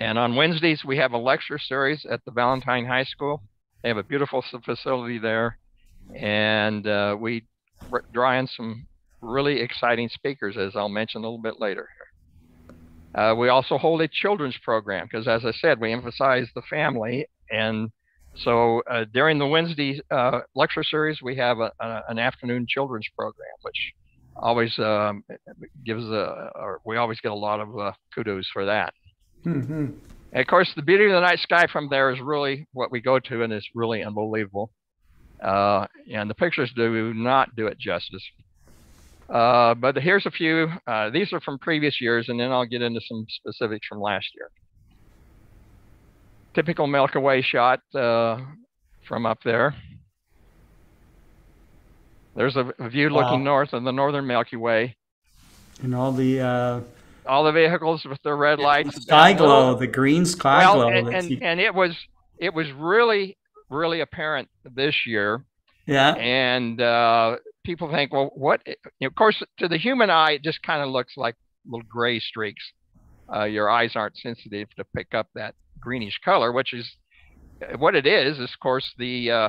And on Wednesdays we have a lecture series at the Valentine High School. They have a beautiful facility there. and uh, we draw in some really exciting speakers, as I'll mention a little bit later. Uh, we also hold a children's program because, as I said, we emphasize the family. And so uh, during the Wednesday uh, lecture series, we have a, a, an afternoon children's program, which always um, gives a, or we always get a lot of uh, kudos for that. Mm-hmm. And of course, the beauty of the night sky from there is really what we go to, and it's really unbelievable. Uh, and the pictures do not do it justice. Uh, but here's a few. Uh, these are from previous years, and then I'll get into some specifics from last year. Typical Milky Way shot uh, from up there. There's a, view looking Wow. north of the northern Milky Way. And all the uh, All the vehicles with their red lights. The sky glow, the green sky well, glow. and, and, and it was it was really really apparent this year. Yeah. And uh, people think, well, what? You know, of course, to the human eye, it just kind of looks like little gray streaks. Uh, your eyes aren't sensitive to pick up that greenish color, which is what it is. Is of course the uh,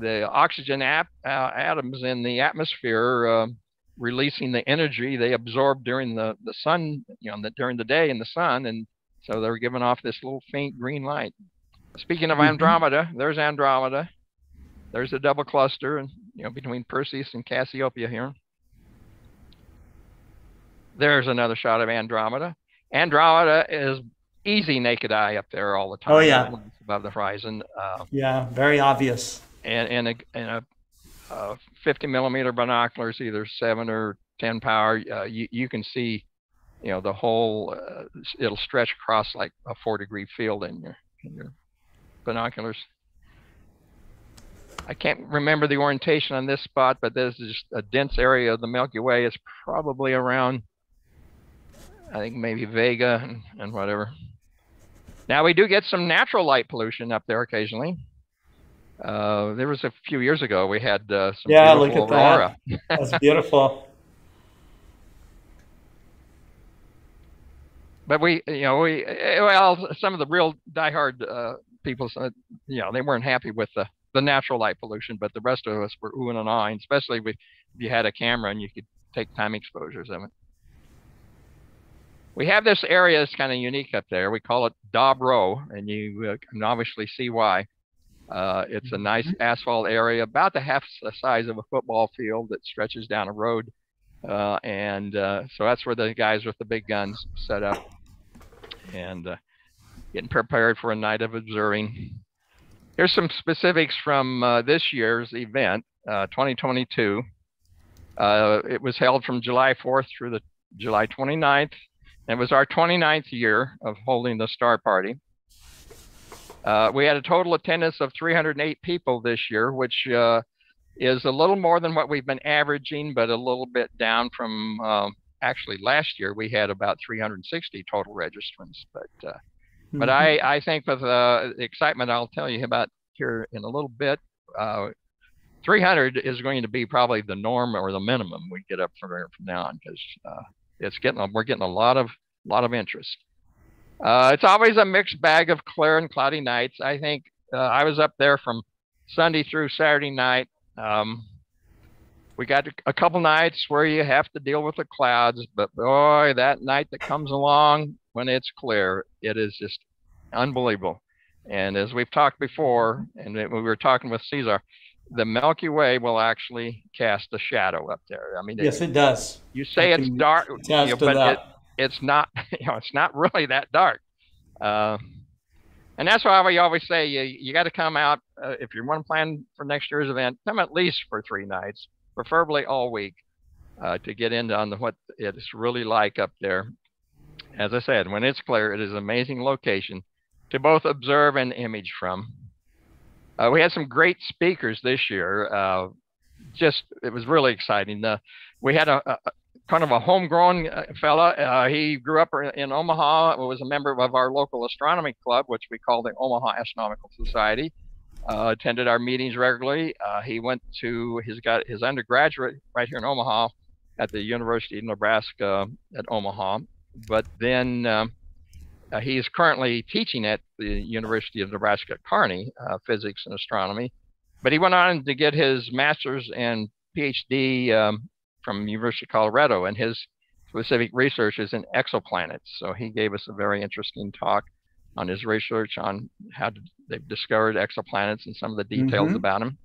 the oxygen ap- uh, atoms in the atmosphere um releasing the energy they absorb during the the sun, you know, the, during the day in the sun, and so they're giving off this little faint green light. Speaking of Mhm. Andromeda, there's Andromeda. There's a double cluster, and you know, between Perseus and Cassiopeia here. There's another shot of Andromeda. Andromeda is easy naked eye up there all the time. Oh, yeah. above the horizon. Uh, yeah, very obvious. and and a, and a, uh 50 millimeter binoculars, either seven or 10 power, uh, you you can see, you know, the whole. Uh, it'll stretch across like a four degree field in your in your binoculars. I can't remember the orientation on this spot, but there's just a dense area of the Milky Way. It's probably around, I think maybe Vega and, and whatever. Now we do get some natural light pollution up there occasionally. Uh, there was a few years ago we had uh, some Yeah, look at that. That's beautiful. but we, you know, we eh, well, some of the real diehard uh, people, you know, they weren't happy with the the natural light pollution, but the rest of us were oohing and ahhing, especially if you had a camera and you could take time exposures of it. We have this area that's kind of unique up there. We call it Dobb Row, and you uh, can obviously see why. Uh, it's a nice asphalt area, about the half the size of a football field that stretches down a road. Uh, and uh, so that's where the guys with the big guns set up and uh, getting prepared for a night of observing. Here's some specifics from uh, this year's event, uh, 2022. Uh, it was held from July 4th through the July 29th. It was our 29th year of holding the Star Party. Uh, we had a total attendance of 308 people this year, which uh, is a little more than what we've been averaging, but a little bit down from um, actually last year. We had about 360 total registrants, but uh, but I I think with uh, the excitement I'll tell you about here in a little bit, uh, 300 is going to be probably the norm or the minimum we get up from from now on because uh, it's getting we're getting a lot of lot of interest. Uh, it's always a mixed bag of clear and cloudy nights. I think uh, I was up there from Sunday through Saturday night. Um, we got a couple nights where you have to deal with the clouds, but boy, that night that comes along when it's clear, it is just unbelievable. And as we've talked before, and we were talking with Cesar, the Milky Way will actually cast a shadow up there. I mean, Yes, it does. You say it's dark, you know, but it, it's not. You know, it's not really that dark. Uh, and that's why we always say you you got to come out uh, if you want to plan for next year's event. Come at least for three nights, preferably all week, uh, to get into on the, what it's really like up there. As I said, when it's clear, it is an amazing location to both observe and image from. Uh, we had some great speakers this year. Uh, just it was really exciting. Uh, we had a, a kind of a homegrown uh, fella. Uh, he grew up in Omaha. Was a member of our local astronomy club, which we call the Omaha Astronomical Society. Uh, attended our meetings regularly. He went to his got his undergraduate right here in Omaha at the University of Nebraska at Omaha, but then. Um, uh, he is currently teaching at the University of Nebraska at Kearney, uh, physics and astronomy. but he went on to get his master's and PhD um, from University of Colorado, and his specific research is in exoplanets. So he gave us a very interesting talk on his research on how to, they've discovered exoplanets and some of the details Mhm. about them.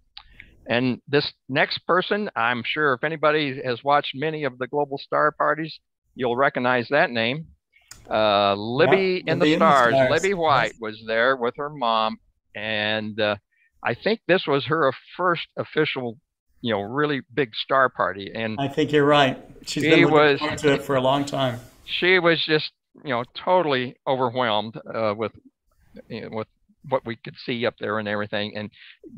And this next person, I'm sure if anybody has watched many of the global star parties, you'll recognize that name. Uh, Libby in the Libby in the Stars. Stars, Libby. White was there with her mom, and uh, I think this was her first official, you know, really big star party. And I think you're right. She's She been looking was- forward to it for a long time. she was just you know totally overwhelmed uh, with you know, with what we could see up there and everything and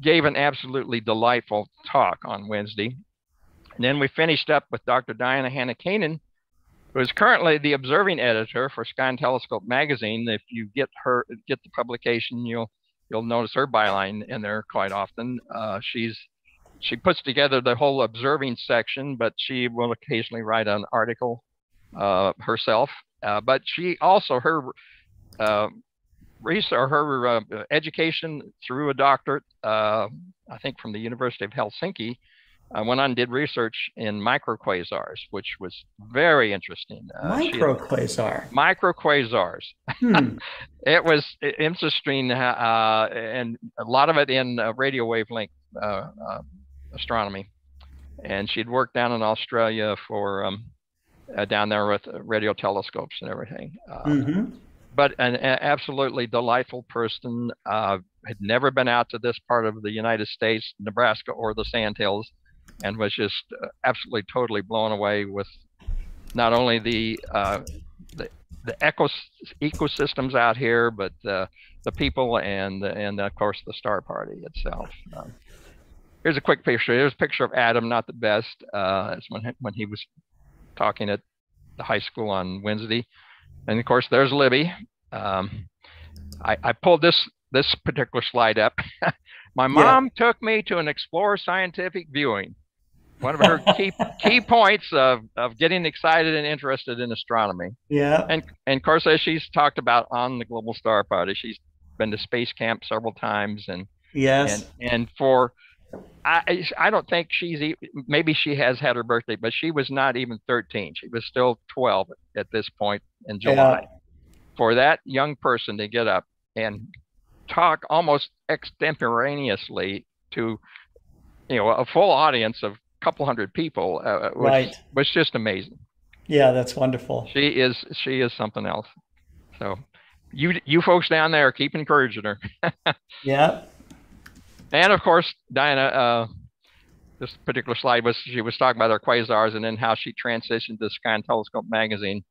gave an absolutely delightful talk on wednesday and then we finished up with dr diana Hannikainen who is currently the observing editor for sky and telescope magazine. If you get her get the publication you'll you'll notice her byline in there quite often. Uh, she's she puts together the whole observing section but she will occasionally write an article uh, herself, uh, but she also her uh, research, her uh, education through a doctorate, uh, I think from the University of Helsinki, uh, went on and did research in microquasars, which was very interesting. Uh, Microquasar. microquasars. Hmm. it was interesting, uh, and a lot of it in uh, radio wavelength uh, uh, astronomy. And she'd worked down in Australia for um, uh, down there with radio telescopes and everything. Mhm. But an a- absolutely delightful person. Uh, had never been out to this part of the United States, Nebraska or the Sandhills, and was just uh, absolutely totally blown away with not only the uh, the, the ecos- ecosystems out here, but uh, the people and and of course the star party itself. Um, here's a quick picture. Here's a picture of Adam, not the best. Uh, when he- when he was talking at the high school on Wednesday, and of course there's Libby. Um, I, I pulled this this particular slide up. My mom took me to an Explore Scientific viewing. One of her key key points of, of getting excited and interested in astronomy. Yeah. And and of course, as she's talked about on the Global Star Party, she's been to space camp several times, and Yes. and and for I I don't think she's e- maybe she has had her birthday, but she was not even 13. She was still 12 at this point in July. Yeah. For that young person to get up and talk almost extemporaneously to you know a full audience of a couple hundred people uh, was, Right. was just amazing. Yeah, that's wonderful. She is she is something else. So you you folks down there keep encouraging her. Yeah. And of course, Diana, uh, this particular slide was she was talking about her quasars and then how she transitioned to Sky and Telescope magazine.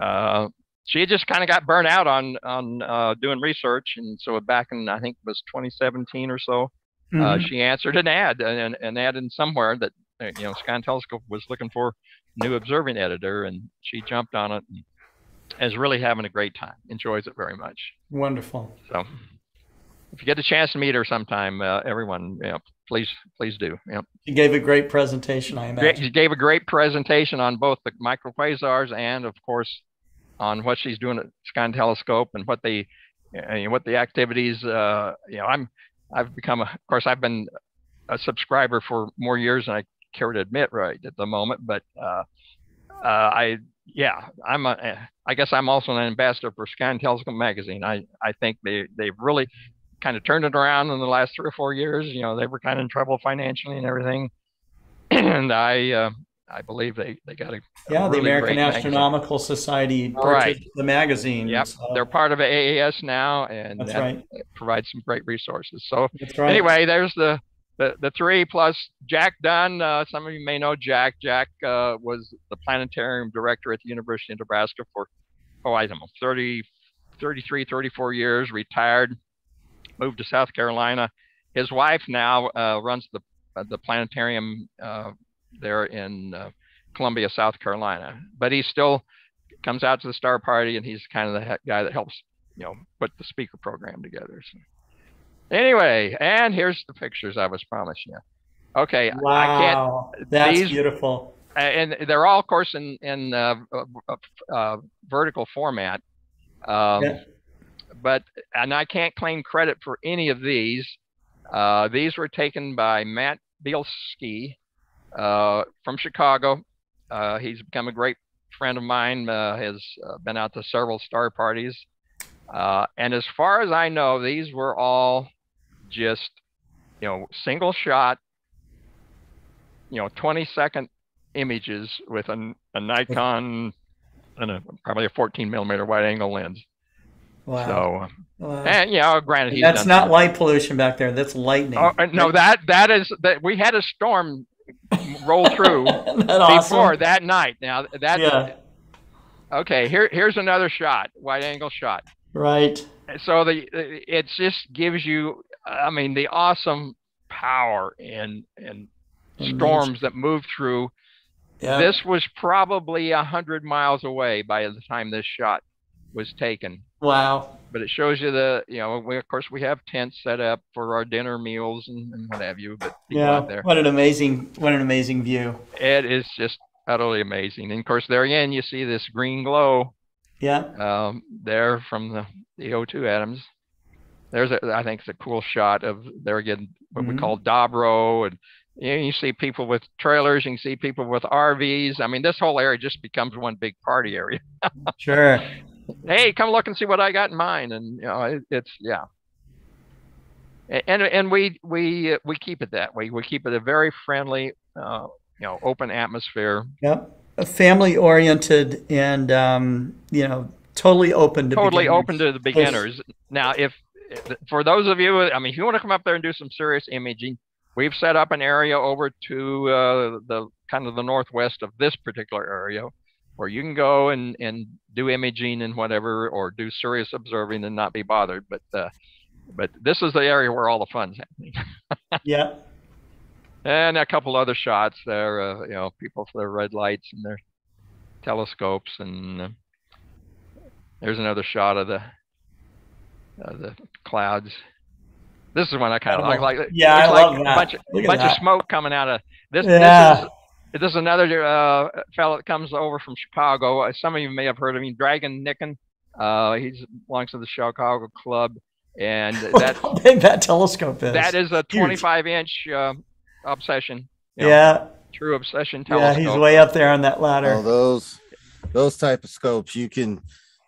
Uh, she just kind of got burnt out on on uh, doing research, and so back in I think it was 2017 or so, uh, Mhm. she answered an ad, an, an ad in somewhere that uh, you know Sky and Telescope was looking for new observing editor, and she jumped on it and is really having a great time. Enjoys it very much. Wonderful. So if you get a chance to meet her sometime, uh, everyone, you know, please, please do. Yep. You gave a great presentation, I imagine. She gave a great presentation on both the microquasars and, of course, on what she's doing at Sky and Telescope and what they, uh, what the activities. Uh, you know, I'm, I've become, a, of course, I've been a subscriber for more years than I care to admit right at the moment, but uh, uh, I, yeah, I'm a, I guess I'm also an ambassador for Sky and Telescope magazine. I, I think they, they've really kind of turned it around in the last three or four years. You know, they were kind of in trouble financially and everything, and I, uh, I believe they, they got a, a Yeah, the American great magazine. Astronomical Society Right. the magazine. Yep, so- they're part of AAS now, and That's that right. provides some great resources. So That's right. anyway, there's the, the the three plus Jack Dunn. Uh, some of you may know Jack. Jack uh, was the planetarium director at the University of Nebraska for oh I don't know 30, 33, 34 years. Retired, moved to South Carolina. His wife now uh, runs the uh, the planetarium uh, there in uh, Columbia, South Carolina. But he still comes out to the Star Party, and he's kind of the guy that helps, you know, put the speaker program together. So. Anyway, and here's the pictures I was promising you. Okay, I Wow, can't. that's these- beautiful. uh, and they're all, of course, in in uh, uh, uh, vertical format. Um, Yeah. But and I can't claim credit for any of these. Uh, these were taken by Matt Bielski uh, from Chicago. Uh, he's become a great friend of mine. Uh, has uh, been out to several star parties, uh, and as far as I know, these were all just you know single shot, you know, 20 second images with a, a Nikon and a probably a 14 millimeter wide angle lens. Wow. So, Wow. and yeah, granted, he's That's not some- light pollution back there. That's lightning. Oh, no, that that is that we had a storm roll through that awesome? before that night. Now that Yeah. okay. Here here's another shot, wide angle shot. Right. So the it just gives you, I mean, the awesome power and and storms that move through. Yeah. This was probably a hundred miles away by the time this shot was taken. Wow. But it shows you the, you know, we, of course we have tents set up for our dinner meals and, and what have you. But Yeah. out there, What an amazing what an amazing view. it is just utterly amazing. And of course, there again, you see this green glow Yeah. um, there from the, the O2 atoms. There's a, I think it's a cool shot of there again, what we Mhm. call Dobro. And you, know, you see people with trailers, you can see people with RVs. I mean, this whole area just becomes one big party area. Sure. Hey, come look and see what I got in mine. And, you know, it, it's, yeah. And, and we, we, we keep it that way. We keep it a very friendly, uh, you know, open atmosphere. Yep. Family oriented and um, you know, totally open to totally beginners. open to the beginners. Now, if for those of you, I mean, if you want to come up there and do some serious imaging, we've set up an area over to uh, the kind of the northwest of this particular area where you can go and, and do imaging and whatever, or do serious observing and not be bothered. But uh, but this is the area where all the fun's happening. Yeah. And a couple other shots there, uh, you know, people with their red lights and their telescopes, and uh, there's another shot of the uh, the clouds. This is one I kind of like. Like Yeah, I like love a that. bunch, of, bunch of smoke coming out of this. Yeah. This is this is another uh, fellow that comes over from Chicago. Uh, Some of you may have heard of him, Dragon Nicken. Uh, he belongs to the Chicago Club, and that How big that telescope is. that is a Huge. 25 inch uh, obsession. you know, Yeah. True obsession telescope. Yeah, he's way up there on that ladder. Oh, those those type of scopes you can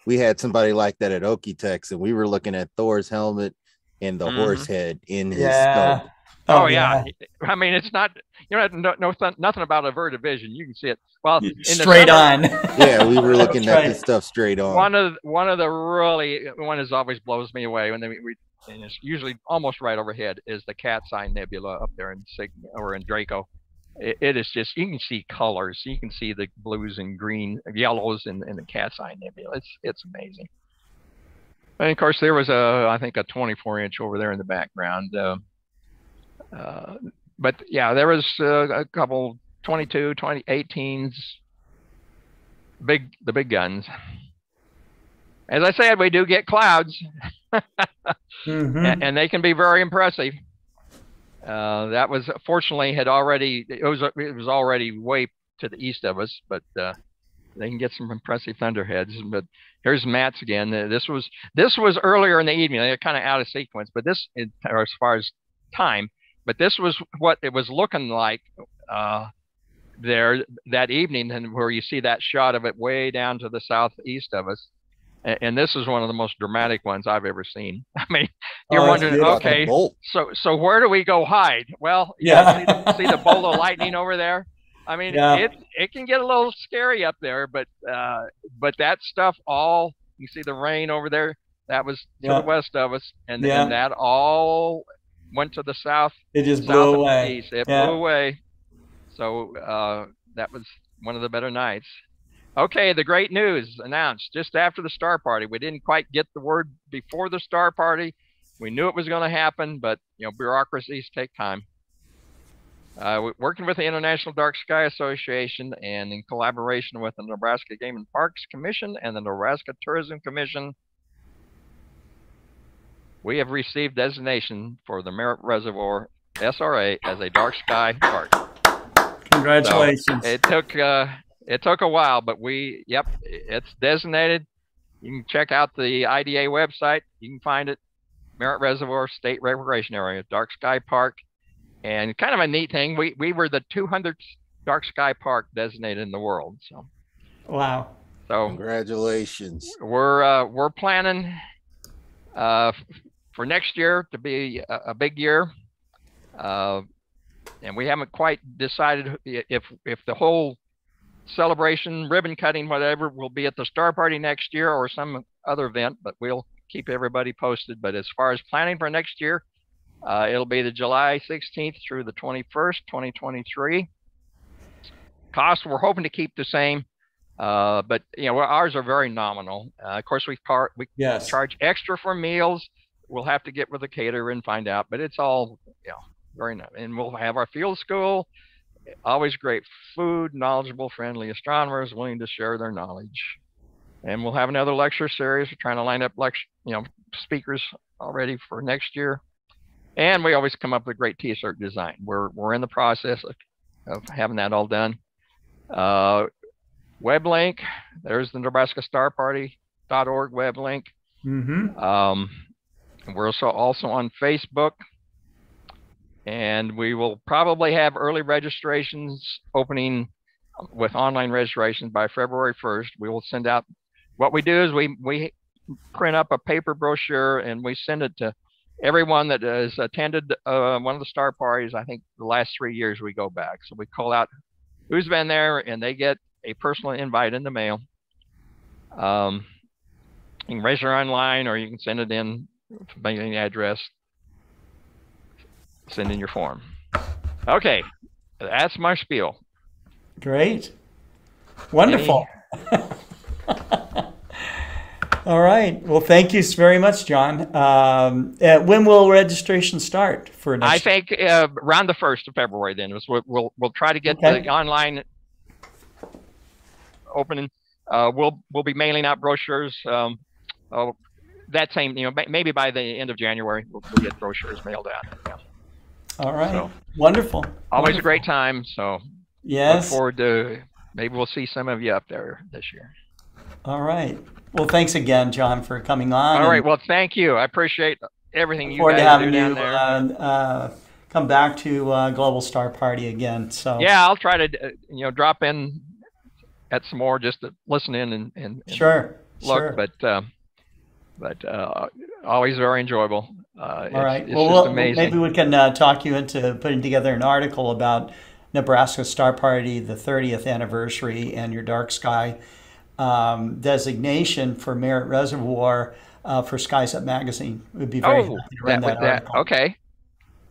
we had somebody like that at Okie-Tex and we were looking at Thor's helmet and the Mhm. horse head in his Yeah. scope. Oh, yeah. I mean, it's not you know no, no th- nothing about averted vision. You can see it well in the Straight summer- on. Yeah, we were looking at this stuff straight on. One of one of the really one that always blows me away when they we and it's usually almost right overhead is the Cat's Eye Nebula up there in Sig or in Draco. It, it is just you can see colors. You can see the blues and green, yellows in, in the Cat's Eye Nebula. It's it's amazing. And of course, there was a I think a 24 inch over there in the background. Uh, uh, but yeah, there was uh, a couple 22, 20, 18s, big the big guns. As I said, we do get clouds, Mhm. a- and they can be very impressive. Uh, that was fortunately had already it was it was already way to the east of us, but uh, they can get some impressive thunderheads. But here's Matt's again. Uh, This was this was earlier in the evening. They're kind of out of sequence, but this or as far as time, but this was what it was looking like uh, there that evening, and where you see that shot of it way down to the southeast of us. A- And this is one of the most dramatic ones I've ever seen. I mean, you're Oh, wondering, okay, so so where do we go hide? Well, you Yeah. see, see the bolt of lightning over there. I mean, Yeah. it it can get a little scary up there, but uh, but that stuff all you see the rain over there. That was to Yeah. the west of us, and, Yeah. and that all went to the south. It just south blew away. East. It Yeah. blew away. So uh, that was one of the better nights. Okay, the great news announced just after the star party. We didn't quite get the word before the star party. We knew it was going to happen, but you know bureaucracies take time. Uh, working with the International Dark Sky Association and in collaboration with the Nebraska Game and Parks Commission and the Nebraska Tourism Commission, we have received designation for the Merritt Reservoir SRA as a dark sky park. Congratulations. So it took uh, it took a while, but we yep, it's designated. You can check out the IDA website. You can find it. Merritt Reservoir State Recreation Area, Dark Sky Park, and kind of a neat thing. We we were the 200th Dark Sky Park designated in the world. So wow. So congratulations. We're uh, we're planning uh, for next year to be a, a big year, uh, and we haven't quite decided if if the whole celebration, ribbon cutting, whatever, will be at the Star Party next year or some other event. But we'll keep everybody posted. But as far as planning for next year, uh, it'll be the July 16th through the 21st, 2023. Costs we're hoping to keep the same. Uh, but you know ours are very nominal. Uh, of course, we part we yes. charge extra for meals. We'll have to get with the caterer and find out, but it's all you know very nice. And we'll have our field school. Always great food, knowledgeable, friendly astronomers willing to share their knowledge. And we'll have another lecture series. We're trying to line up lecture, you know, speakers already for next year. And we always come up with a great T-shirt design. We're we're in the process of, of having that all done. Uh, web link. There's the Nebraska Star Party.org web link. Mm-hmm. Um, we're also also on Facebook, and we will probably have early registrations opening with online registration by February 1st. We will send out. What we do is we we print up a paper brochure and we send it to everyone that has attended uh, one of the star parties. I think the last three years we go back. So we call out who's been there, and they get a personal invite in the mail. Um, you can raise register online or you can send it in mailing address. Send in your form. Okay, that's my spiel. Great. Wonderful. All right. Well, thank you very much, John. Um, uh, when will registration start for next? I think uh, around the first of February. Then we'll we'll, we'll try to get Okay. the online opening. Uh, we'll we'll be mailing out brochures. Um, oh, that same you know maybe by the end of January we'll, we'll get brochures mailed out. Yeah. All right. So- Wonderful. Always Wonderful. a great time. So look Yes. forward to maybe we'll see some of you up there this year. All right. Well, thanks again, John, for coming on. All right. Well, thank you. I appreciate everything look you forward to guys do having down you there. uh, uh, come back to uh, Global Star Party again. So yeah, I'll try to uh, you know drop in at some more just to listen in and, and, and Sure, look. sure. But uh, but uh, always very enjoyable. Uh, All right. It's well, just amazing. maybe we can uh, talk you into putting together an article about Nebraska Star Party, the 30th anniversary, and your dark sky um, designation for Merritt Reservoir uh, for Skies Up Magazine. It would be very oh, happy to run that, that, that article. okay.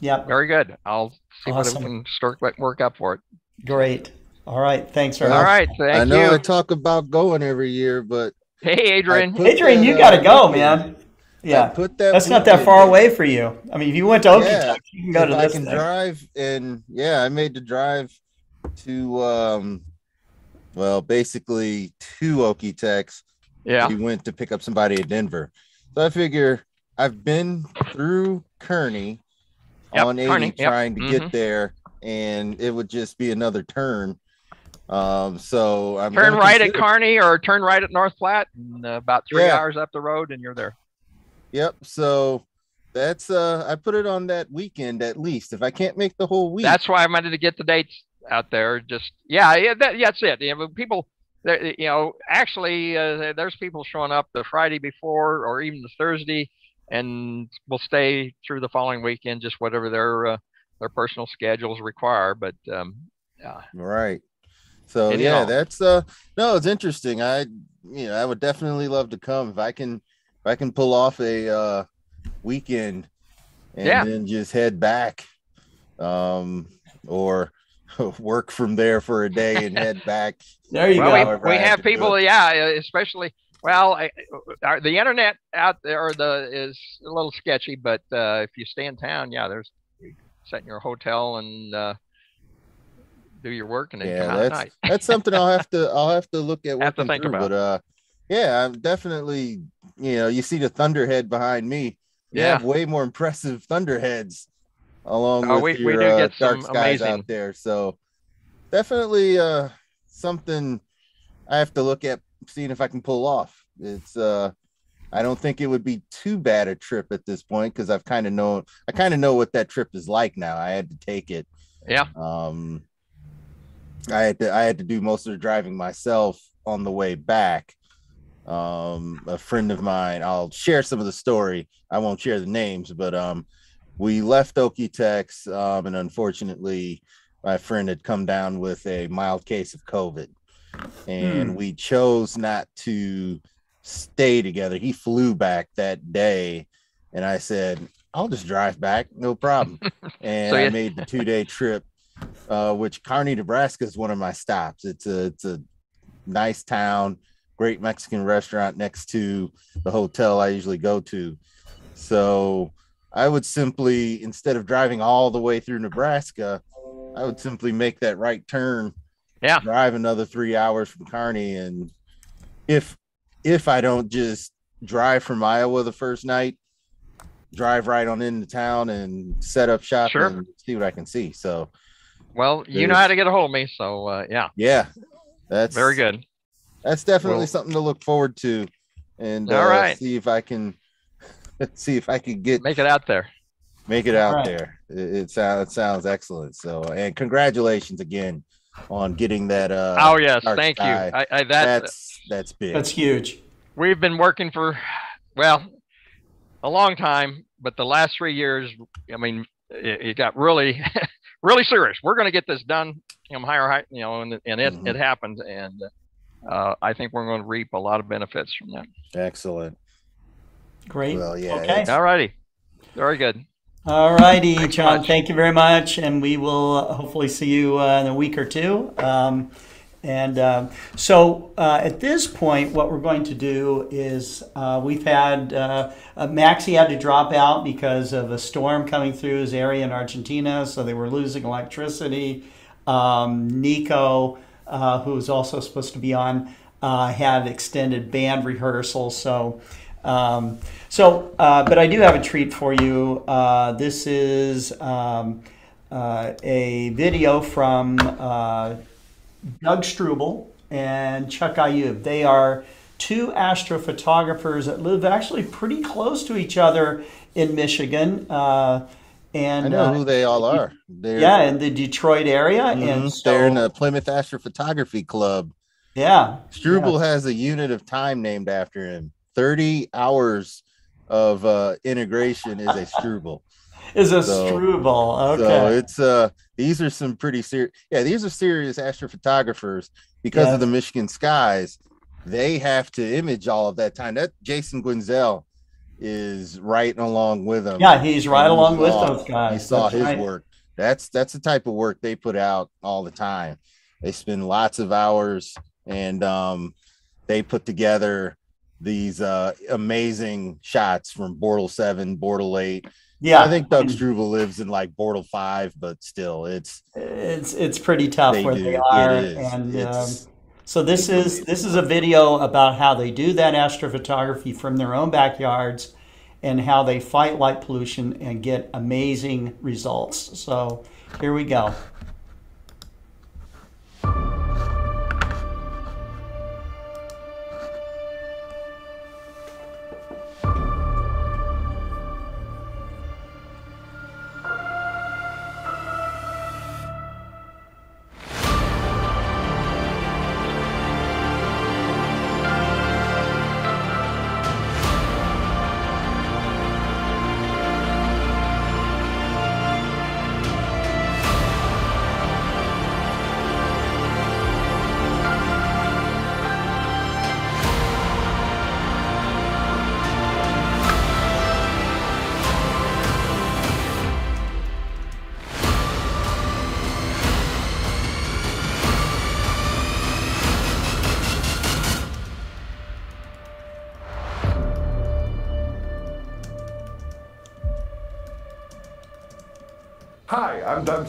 Yep. Very good. I'll see Awesome. what we can start work- work up for it. Great. All right. Thanks very All much. right. Thank I know you. I talk about going every year, but Hey, Adrian. Adrian, that, you uh, got to go, weekend- man. Yeah. I put that That's not that far in. away for you. I mean, if you went to Okie Yeah, you can go if to I this can thing. drive, and yeah, I made the drive to um, well, basically two Okie-Tex. Yeah. we went to pick up somebody in Denver. So I figure I've been through Kearney Yep, on 80 Kearney, yep, trying to mhm. get there, and it would just be another turn. Um, so I'm turn right at consider- Kearney or turn right at North Platte, and uh, about three Yeah. hours up the road, and you're there. Yep. So that's uh I put it on that weekend at least. If I can't make the whole week. That's why I wanted to get the dates out there. Just yeah, yeah, that, yeah, that's it. You know, people, you know, actually, uh, there's people showing up the Friday before or even the Thursday, and will stay through the following weekend, just whatever their uh, their personal schedules require. But um, yeah, Right. So Anyhow. yeah, that's uh no, it's interesting. I you know, I would definitely love to come if I can if I can pull off a uh weekend and Yeah. then just head back. Um or work from there for a day and head back. There you well, go. we, we have people, it. yeah, uh, especially. Well, I, uh, the internet out there or the is a little sketchy, but uh, if you stay in town, yeah, there's you set in your hotel and uh, do your work and then yeah, come that's that's something I'll have to I'll have to look at Have to think through, about. but uh yeah, I'm definitely you know, you see the thunderhead behind me. You Yeah. have way more impressive thunderheads along Oh, with we- we your do uh, get dark some skies amazing- out there. So definitely uh something I have to look at seeing if I can pull off. It's uh I don't think it would be too bad a trip at this point because I've kind of know I kind of know what that trip is like now. I had to take it. Yeah. Um, I had to I had to do most of the driving myself on the way back. Um, a friend of mine, I'll share some of the story. I won't share the names, but um, we left Okie-Tex, um, and unfortunately, my friend had come down with a mild case of COVID, and Hmm. we chose not to stay together. He flew back that day, and I said, "I'll just drive back, no problem." and So I made the two day trip, uh, which Kearney, Nebraska is one of my stops. It's a it's a nice town, great Mexican restaurant next to the hotel I usually go to. So I would simply, instead of driving all the way through Nebraska, I would simply make that right turn. Yeah. Drive another three hours from Kearney. And if if I don't just drive from Iowa the first night, drive right on into town and set up shop Sure. and see what I can see. So Well, you know how to get a hold of me, so uh, yeah. yeah, that's Very good. That's definitely Well- something to look forward to, and All uh, right. see if I can see if I can get Make it out there. make it out All right. there. It, it sounds it sounds excellent. So, and congratulations again on getting that. Uh, oh yes, Dark thank you. I, I, that, that's that's big. That's huge. We've been working for, well, a long time, but the last three years, I mean, it, it got really, really serious. We're going to get this done. You know, higher height, you know, and, and it, Mm-hmm. it happened. And uh, I think we're going to reap a lot of benefits from that. Excellent. Great. Well, yeah. Okay. All righty. Very good. All righty, John. much. Thank you very much, and we will uh, hopefully see you uh, in a week or two. Um, and um so uh, at this point, what we're going to do is uh, we've had uh, uh, Maxi had to drop out because of a storm coming through his area in Argentina, so they were losing electricity. Um, Nico, uh, who was also supposed to be on, uh, had extended band rehearsal, so. Um, so, but I do have a treat for you. This is um, a video from Doug Struble and Chuck Ayoub. They are two astrophotographers that live actually pretty close to each other in Michigan. Uh, and I know uh, who they all are. They're, yeah, in the Detroit area. And Mhm, so, they're in the Plymouth Astrophotography Club. yeah, Struble yeah. has a unit of time named after him. 30 hours of uh, integration is a Struble. Is a So- Struble. So Okay. it's uh these are some pretty serious yeah, these are serious astrophotographers because Yeah. of the Michigan skies. They have to image all of that time. That Jason Guenzel is right along with them. Yeah, he's right you along with those guys. You saw That's his right. work. That's that's the type of work they put out all the time. They spend lots of hours and um they put together these uh amazing shots from Bortle 7, Bortle 8. Yeah, I think Doug Struble lives in like Bortle 5, but still it's it's it's pretty tough They where do. they are is. and um, so this is this is a video about how they do that astrophotography from their own backyards and how they fight light pollution and get amazing results so here we go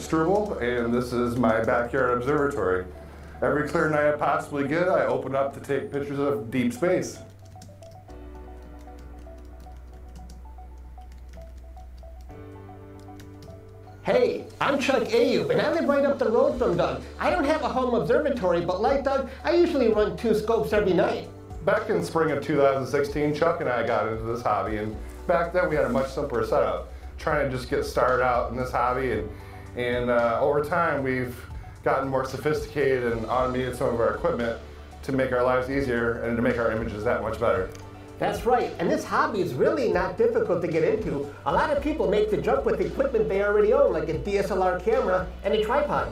Struble, and this is my backyard observatory. Every clear night I possibly get, I open up to take pictures of deep space. Hey, I'm Chuck Ayoub, and I live right up the road from Doug. I don't have a home observatory, but like Doug, I usually run two scopes every night. back in spring of 2016, Chuck and I got into this hobby, and back then we had a much simpler setup, trying to just get started out in this hobby, and and uh, over time we've gotten more sophisticated and automated some of our equipment to make our lives easier and to make our images that much better. That's right, and this hobby is really not difficult to get into. A lot of people make the jump with the equipment they already own, like a DSLR camera and a tripod.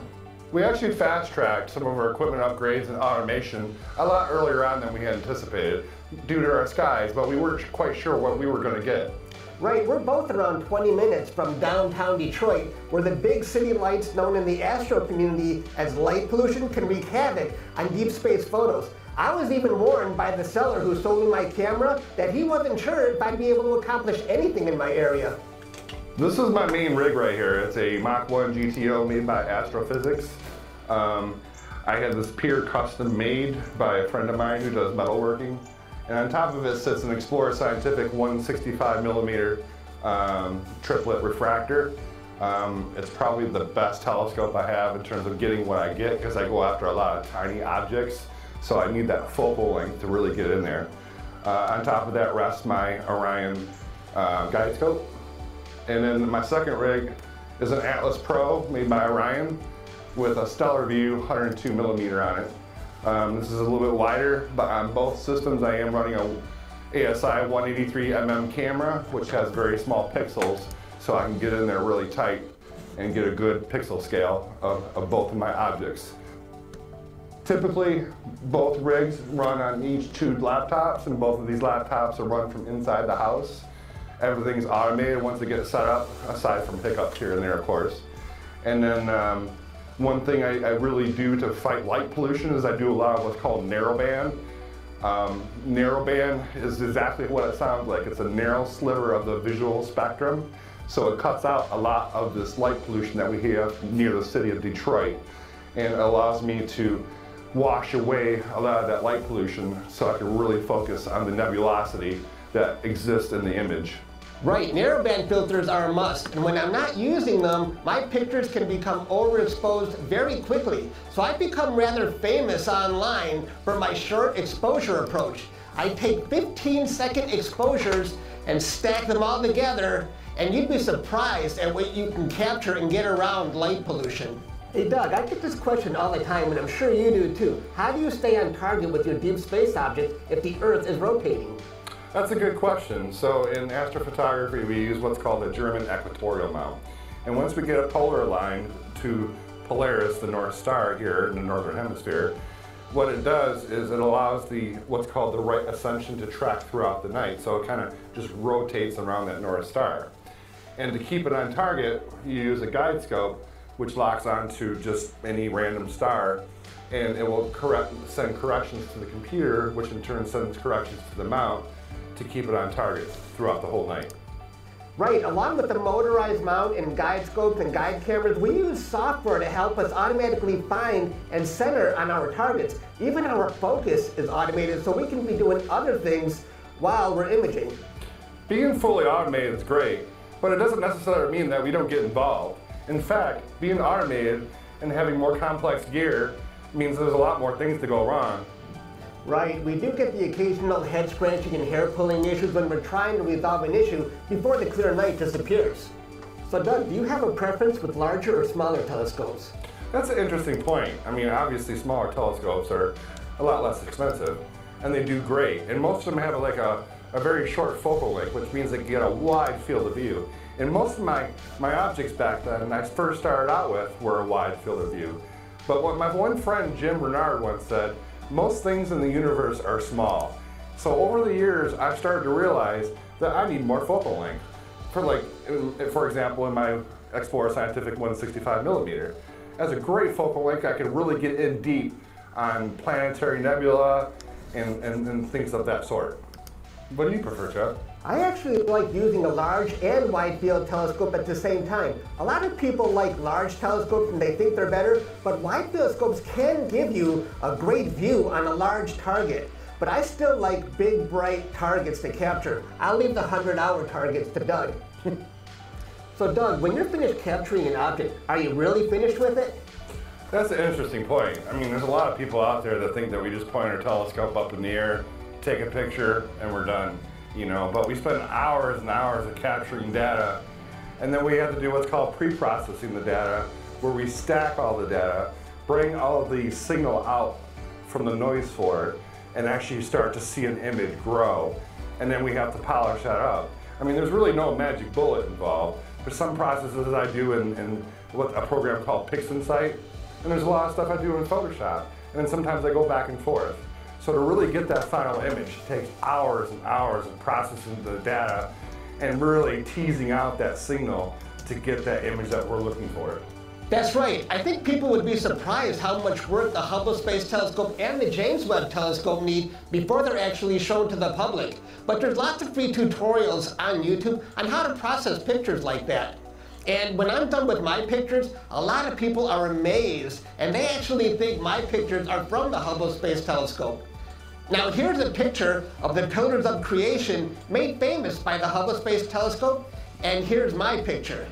We actually fast-tracked some of our equipment upgrades and automation a lot earlier on than we had anticipated due to our skies, but we weren't quite sure what we were going to get. Right, we're both around 20 minutes from downtown Detroit, where the big city lights known in the astro community as light pollution can wreak havoc on deep space photos. I was even warned by the seller who sold me my camera that he wasn't sure if I'd be able to accomplish anything in my area. This is my main rig right here. It's a Mach 1 GTO made by Astro-Physics. Um, I had this pier custom made by a friend of mine who does metalworking. And on top of it sits an Explore Scientific 165 millimeter um, triplet refractor. Um, it's probably the best telescope I have in terms of getting what I get because I go after a lot of tiny objects. So I need that focal length to really get in there. Uh, on top of that rests my Orion uh, guide scope. And then my second rig is an Atlas Pro made by Orion with a StellarVue 102 millimeter on it. Um, this is a little bit wider, but on both systems I am running a ASI 183mm camera, which has very small pixels, so I can get in there really tight and get a good pixel scale of, of both of my objects. Typically, both rigs run on each two laptops, and both of these laptops are run from inside the house. Everything's automated once they get set up, aside from pickups here and there, of course. And then um, one thing I, I, really do to fight light pollution is I do a lot of what's called narrowband. Um, narrowband is exactly what it sounds like. It's a narrow sliver of the visual spectrum. So it cuts out a lot of this light pollution that we have near the city of Detroit. And allows me to wash away a lot of that light pollution so I can really focus on the nebulosity that exists in the image. Right, narrowband filters are a must, and when I'm not using them, my pictures can become overexposed very quickly. So I've become rather famous online for my short exposure approach. I take 15 second exposures and stack them all together, and you'd be surprised at what you can capture and get around light pollution. Hey Doug, I get this question all the time, and I'm sure you do too. How do you stay on target with your deep space objects if the Earth is rotating? That's a good question. So in astrophotography, we use what's called a German equatorial mount. And once we get a polar line to Polaris, the North Star here in the Northern Hemisphere, what it does is it allows the what's called the right ascension to track throughout the night. So it kind of just rotates around that North Star. And to keep it on target, you use a guide scope, which locks onto just any random star, and it will correct, send corrections to the computer, which in turn sends corrections to the mount, to keep it on target throughout the whole night. Right, along with the motorized mount and guide scopes and guide cameras, we use software to help us automatically find and center on our targets. Even our focus is automated so we can be doing other things while we're imaging. Being fully automated is great, but it doesn't necessarily mean that we don't get involved. In fact, being automated and having more complex gear means there's a lot more things to go wrong. Right, we do get the occasional head scratching and hair pulling issues when we're trying to resolve an issue before the clear night disappears. So Doug, do you have a preference with larger or smaller telescopes? That's an interesting point. I mean, obviously smaller telescopes are a lot less expensive and they do great. And most of them have like a, a very short focal length, which means they get a wide field of view. And most of my, my objects back then, I first started out with, were a wide field of view. But what my one friend Jim Bernard once said, most things in the universe are small. So over the years, I've started to realize that I need more focal length. For like, for example, in my Explore Scientific 165 millimeter, as a great focal length, I can really get in deep on planetary nebula and, and, and things of that sort. What do you prefer, Chuck? I actually like using a large and wide field telescope at the same time. A lot of people like large telescopes and they think they're better, but wide field can give you a great view on a large target. But I still like big, bright targets to capture. I'll leave the 100 hour targets to Doug. so Doug, when you're finished capturing an object, are you really finished with it? That's an interesting point. I mean, there's a lot of people out there that think that we just point our telescope up in the air take a picture, and we're done. You know, but we spend hours and hours of capturing data, and then we have to do what's called pre-processing the data, where we stack all the data, bring all the signal out from the noise floor, and actually start to see an image grow. And then we have to polish that up. I mean, there's really no magic bullet involved. There's some processes I do in, in what a program called PixInsight, and there's a lot of stuff I do in Photoshop. And then sometimes I go back and forth. So to really get that final image takes hours and hours of processing the data and really teasing out that signal to get that image that we're looking for. That's right. I think people would be surprised how much work the Hubble Space Telescope and the James Webb Telescope need before they're actually shown to the public. But there's lots of free tutorials on YouTube on how to process pictures like that. And when I'm done with my pictures, a lot of people are amazed and they actually think my pictures are from the Hubble Space Telescope. Now here's a picture of the Pillars of Creation made famous by the Hubble Space Telescope, and here's my picture.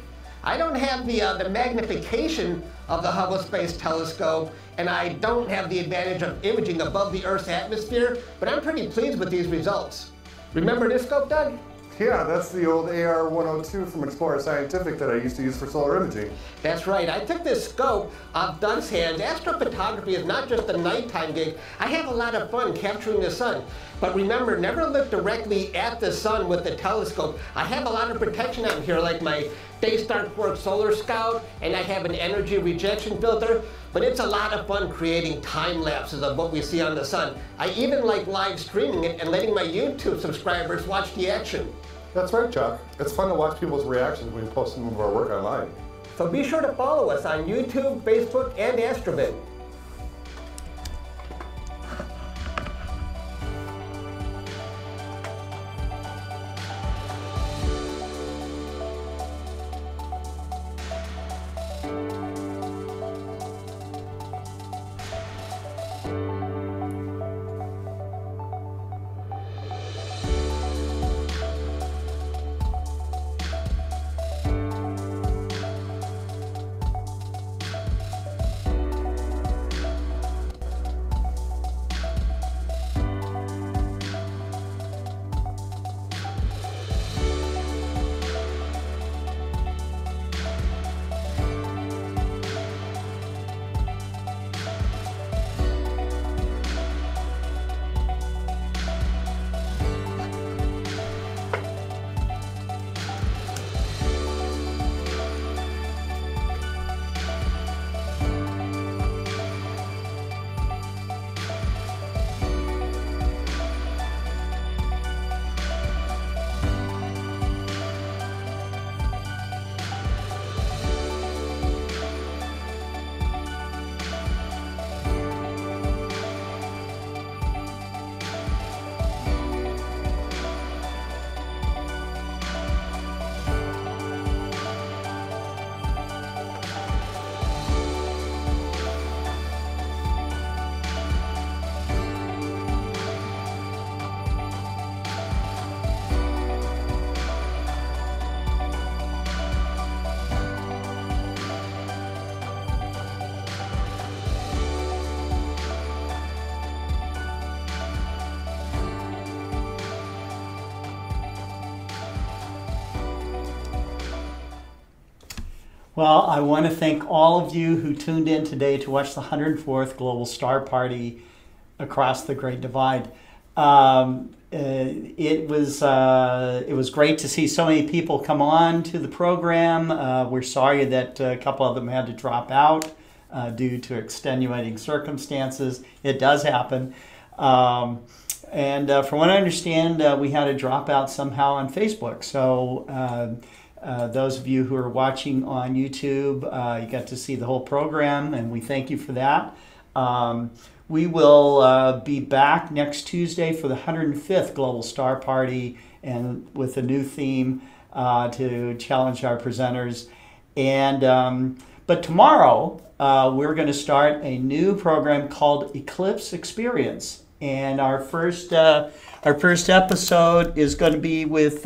I don't have the, uh, the magnification of the Hubble Space Telescope, and I don't have the advantage of imaging above the Earth's atmosphere, but I'm pretty pleased with these results. Remember this scope, Doug? Yeah, that's the old AR-102 from Explore Scientific that I used to use for solar imaging. That's right. I took this scope off Doug's hands. Astrophotography is not just a nighttime gig. I have a lot of fun capturing the sun. But remember, never look directly at the sun with the telescope. I have a lot of protection on here, like my Daystar Quark Solar Scout, and I have an energy rejection filter. But it's a lot of fun creating time lapses of what we see on the sun. I even like live streaming it and letting my YouTube subscribers watch the action. That's right, Chuck. It's fun to watch people's reactions when we post some of our work online. So be sure to follow us on YouTube, Facebook, and Astrobin. Well, I want to thank all of you who tuned in today to watch the 104th Global Star Party across the Great Divide. Um, uh, it was uh, it was great to see so many people come on to the program. Uh, we're sorry that a couple of them had to drop out uh, due to extenuating circumstances. It does happen. Um, and uh, from what I understand, uh, we had a dropout somehow on Facebook. So uh, those of you who are watching on YouTube, uh, you got to see the whole program, and we thank you for that. Um, we will uh, be back next Tuesday for the 105th Global Star Party and with a new theme uh, to challenge our presenters. And um, but tomorrow uh, we're going to start a new program called Eclipse Experience, and our first our first episode is going to be with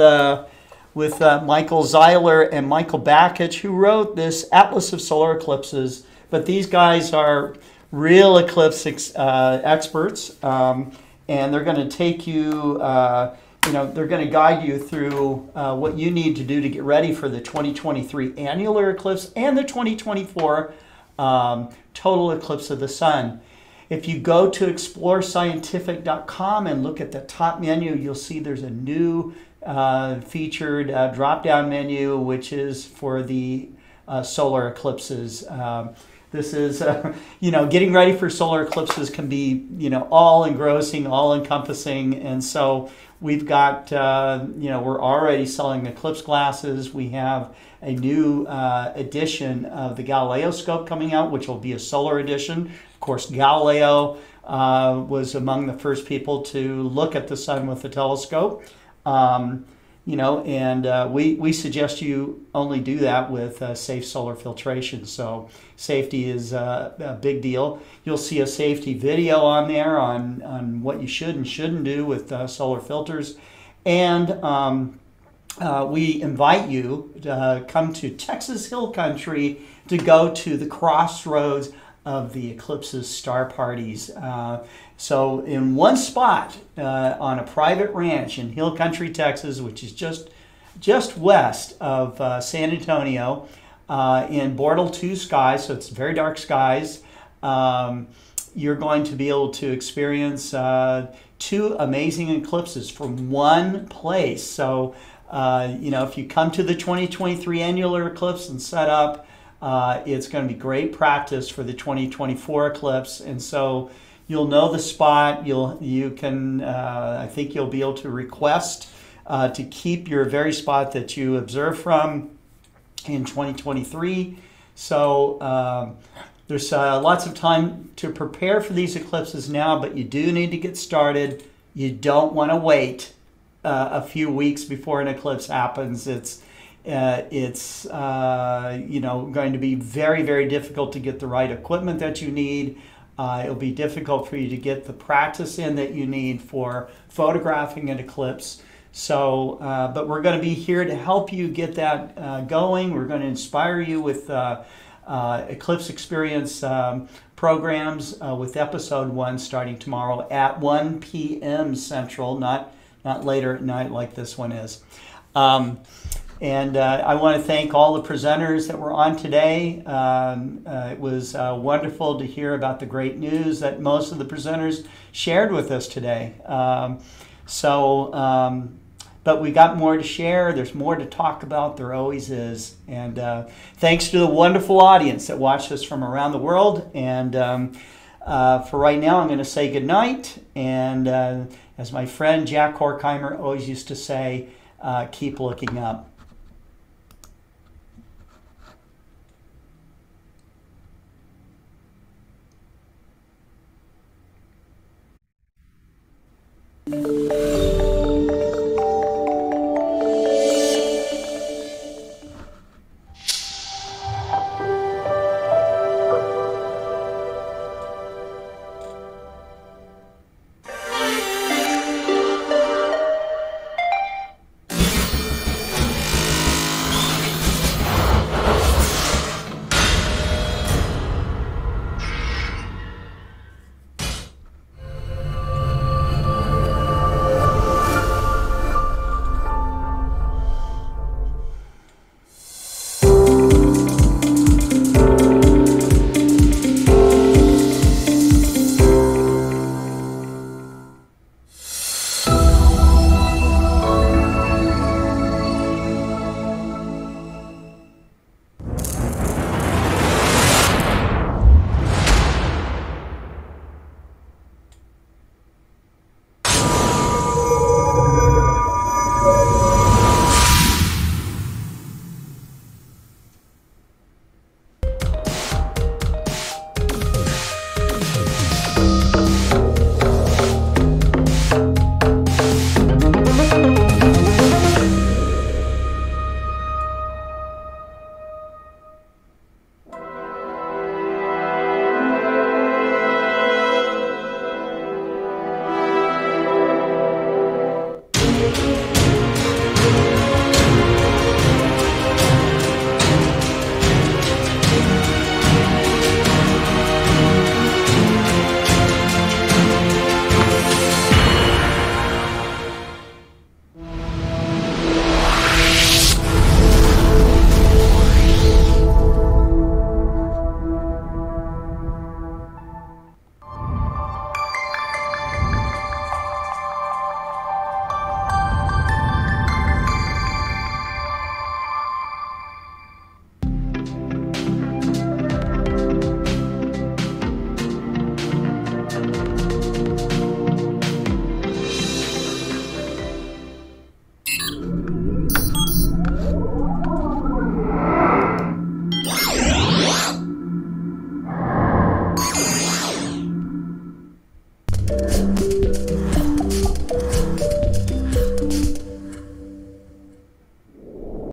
with uh, Michael Zeiler and Michael Bakich, who wrote this Atlas of Solar Eclipses. But these guys are real eclipse ex- uh, experts. Um, and they're going to take you. Uh, you know, they're going to guide you through uh, what you need to do to get ready for the 2023 annular eclipse and the 2024 um, total eclipse of the sun. If you go to explorescientific.com and look at the top menu, you'll see there's a new uh, featured drop down menu, which is for the uh, solar eclipses. Um, this is, uh, you know, getting ready for solar eclipses can be, you know, all engrossing, all encompassing. And so we've got, uh, you know, we're already selling eclipse glasses. We have a new uh, edition of the Galileo scope coming out, which will be a solar edition. Of course, Galileo was among the first people to look at the sun with a telescope. Um, you know, and uh, we, we suggest you only do that with uh, safe solar filtration. So safety is uh, a big deal. You'll see a safety video on there on, on what you should and shouldn't do with uh, solar filters. And um, uh, we invite you to uh, come to Texas Hill Country to go to the crossroads of the eclipses star parties. So, in one spot uh, on a private ranch in Hill Country, Texas, which is just just west of uh, San Antonio, uh, in Bortle 2 skies, so it's very dark skies, um, you're going to be able to experience uh, two amazing eclipses from one place. So, uh, you know, if you come to the 2023 annular eclipse and set up, uh, it's going to be great practice for the 2024 eclipse. And so you'll know the spot. You'll you can uh, I think you'll be able to request uh, to keep your very spot that you observe from in 2023. So um, there's uh, lots of time to prepare for these eclipses now, but you do need to get started. You don't want to wait uh, a few weeks before an eclipse happens. It's uh, it's uh, you know going to be very very difficult to get the right equipment that you need. Uh, it'll be difficult for you to get the practice in that you need for photographing an eclipse. So, uh, but we're going to be here to help you get that uh, going. We're going to inspire you with uh, eclipse experience um, programs with episode one starting tomorrow at 1 p.m. Central, not not later at night like this one is. Um, and uh, I want to thank all the presenters that were on today. Um, uh, it was uh, wonderful to hear about the great news that most of the presenters shared with us today. Um, so, um, but we got more to share. There's more to talk about. There always is. And uh, thanks to the wonderful audience that watched us from around the world. And um, uh, for right now, I'm going to say good night. And uh, as my friend Jack Horkheimer always used to say, keep looking up. Música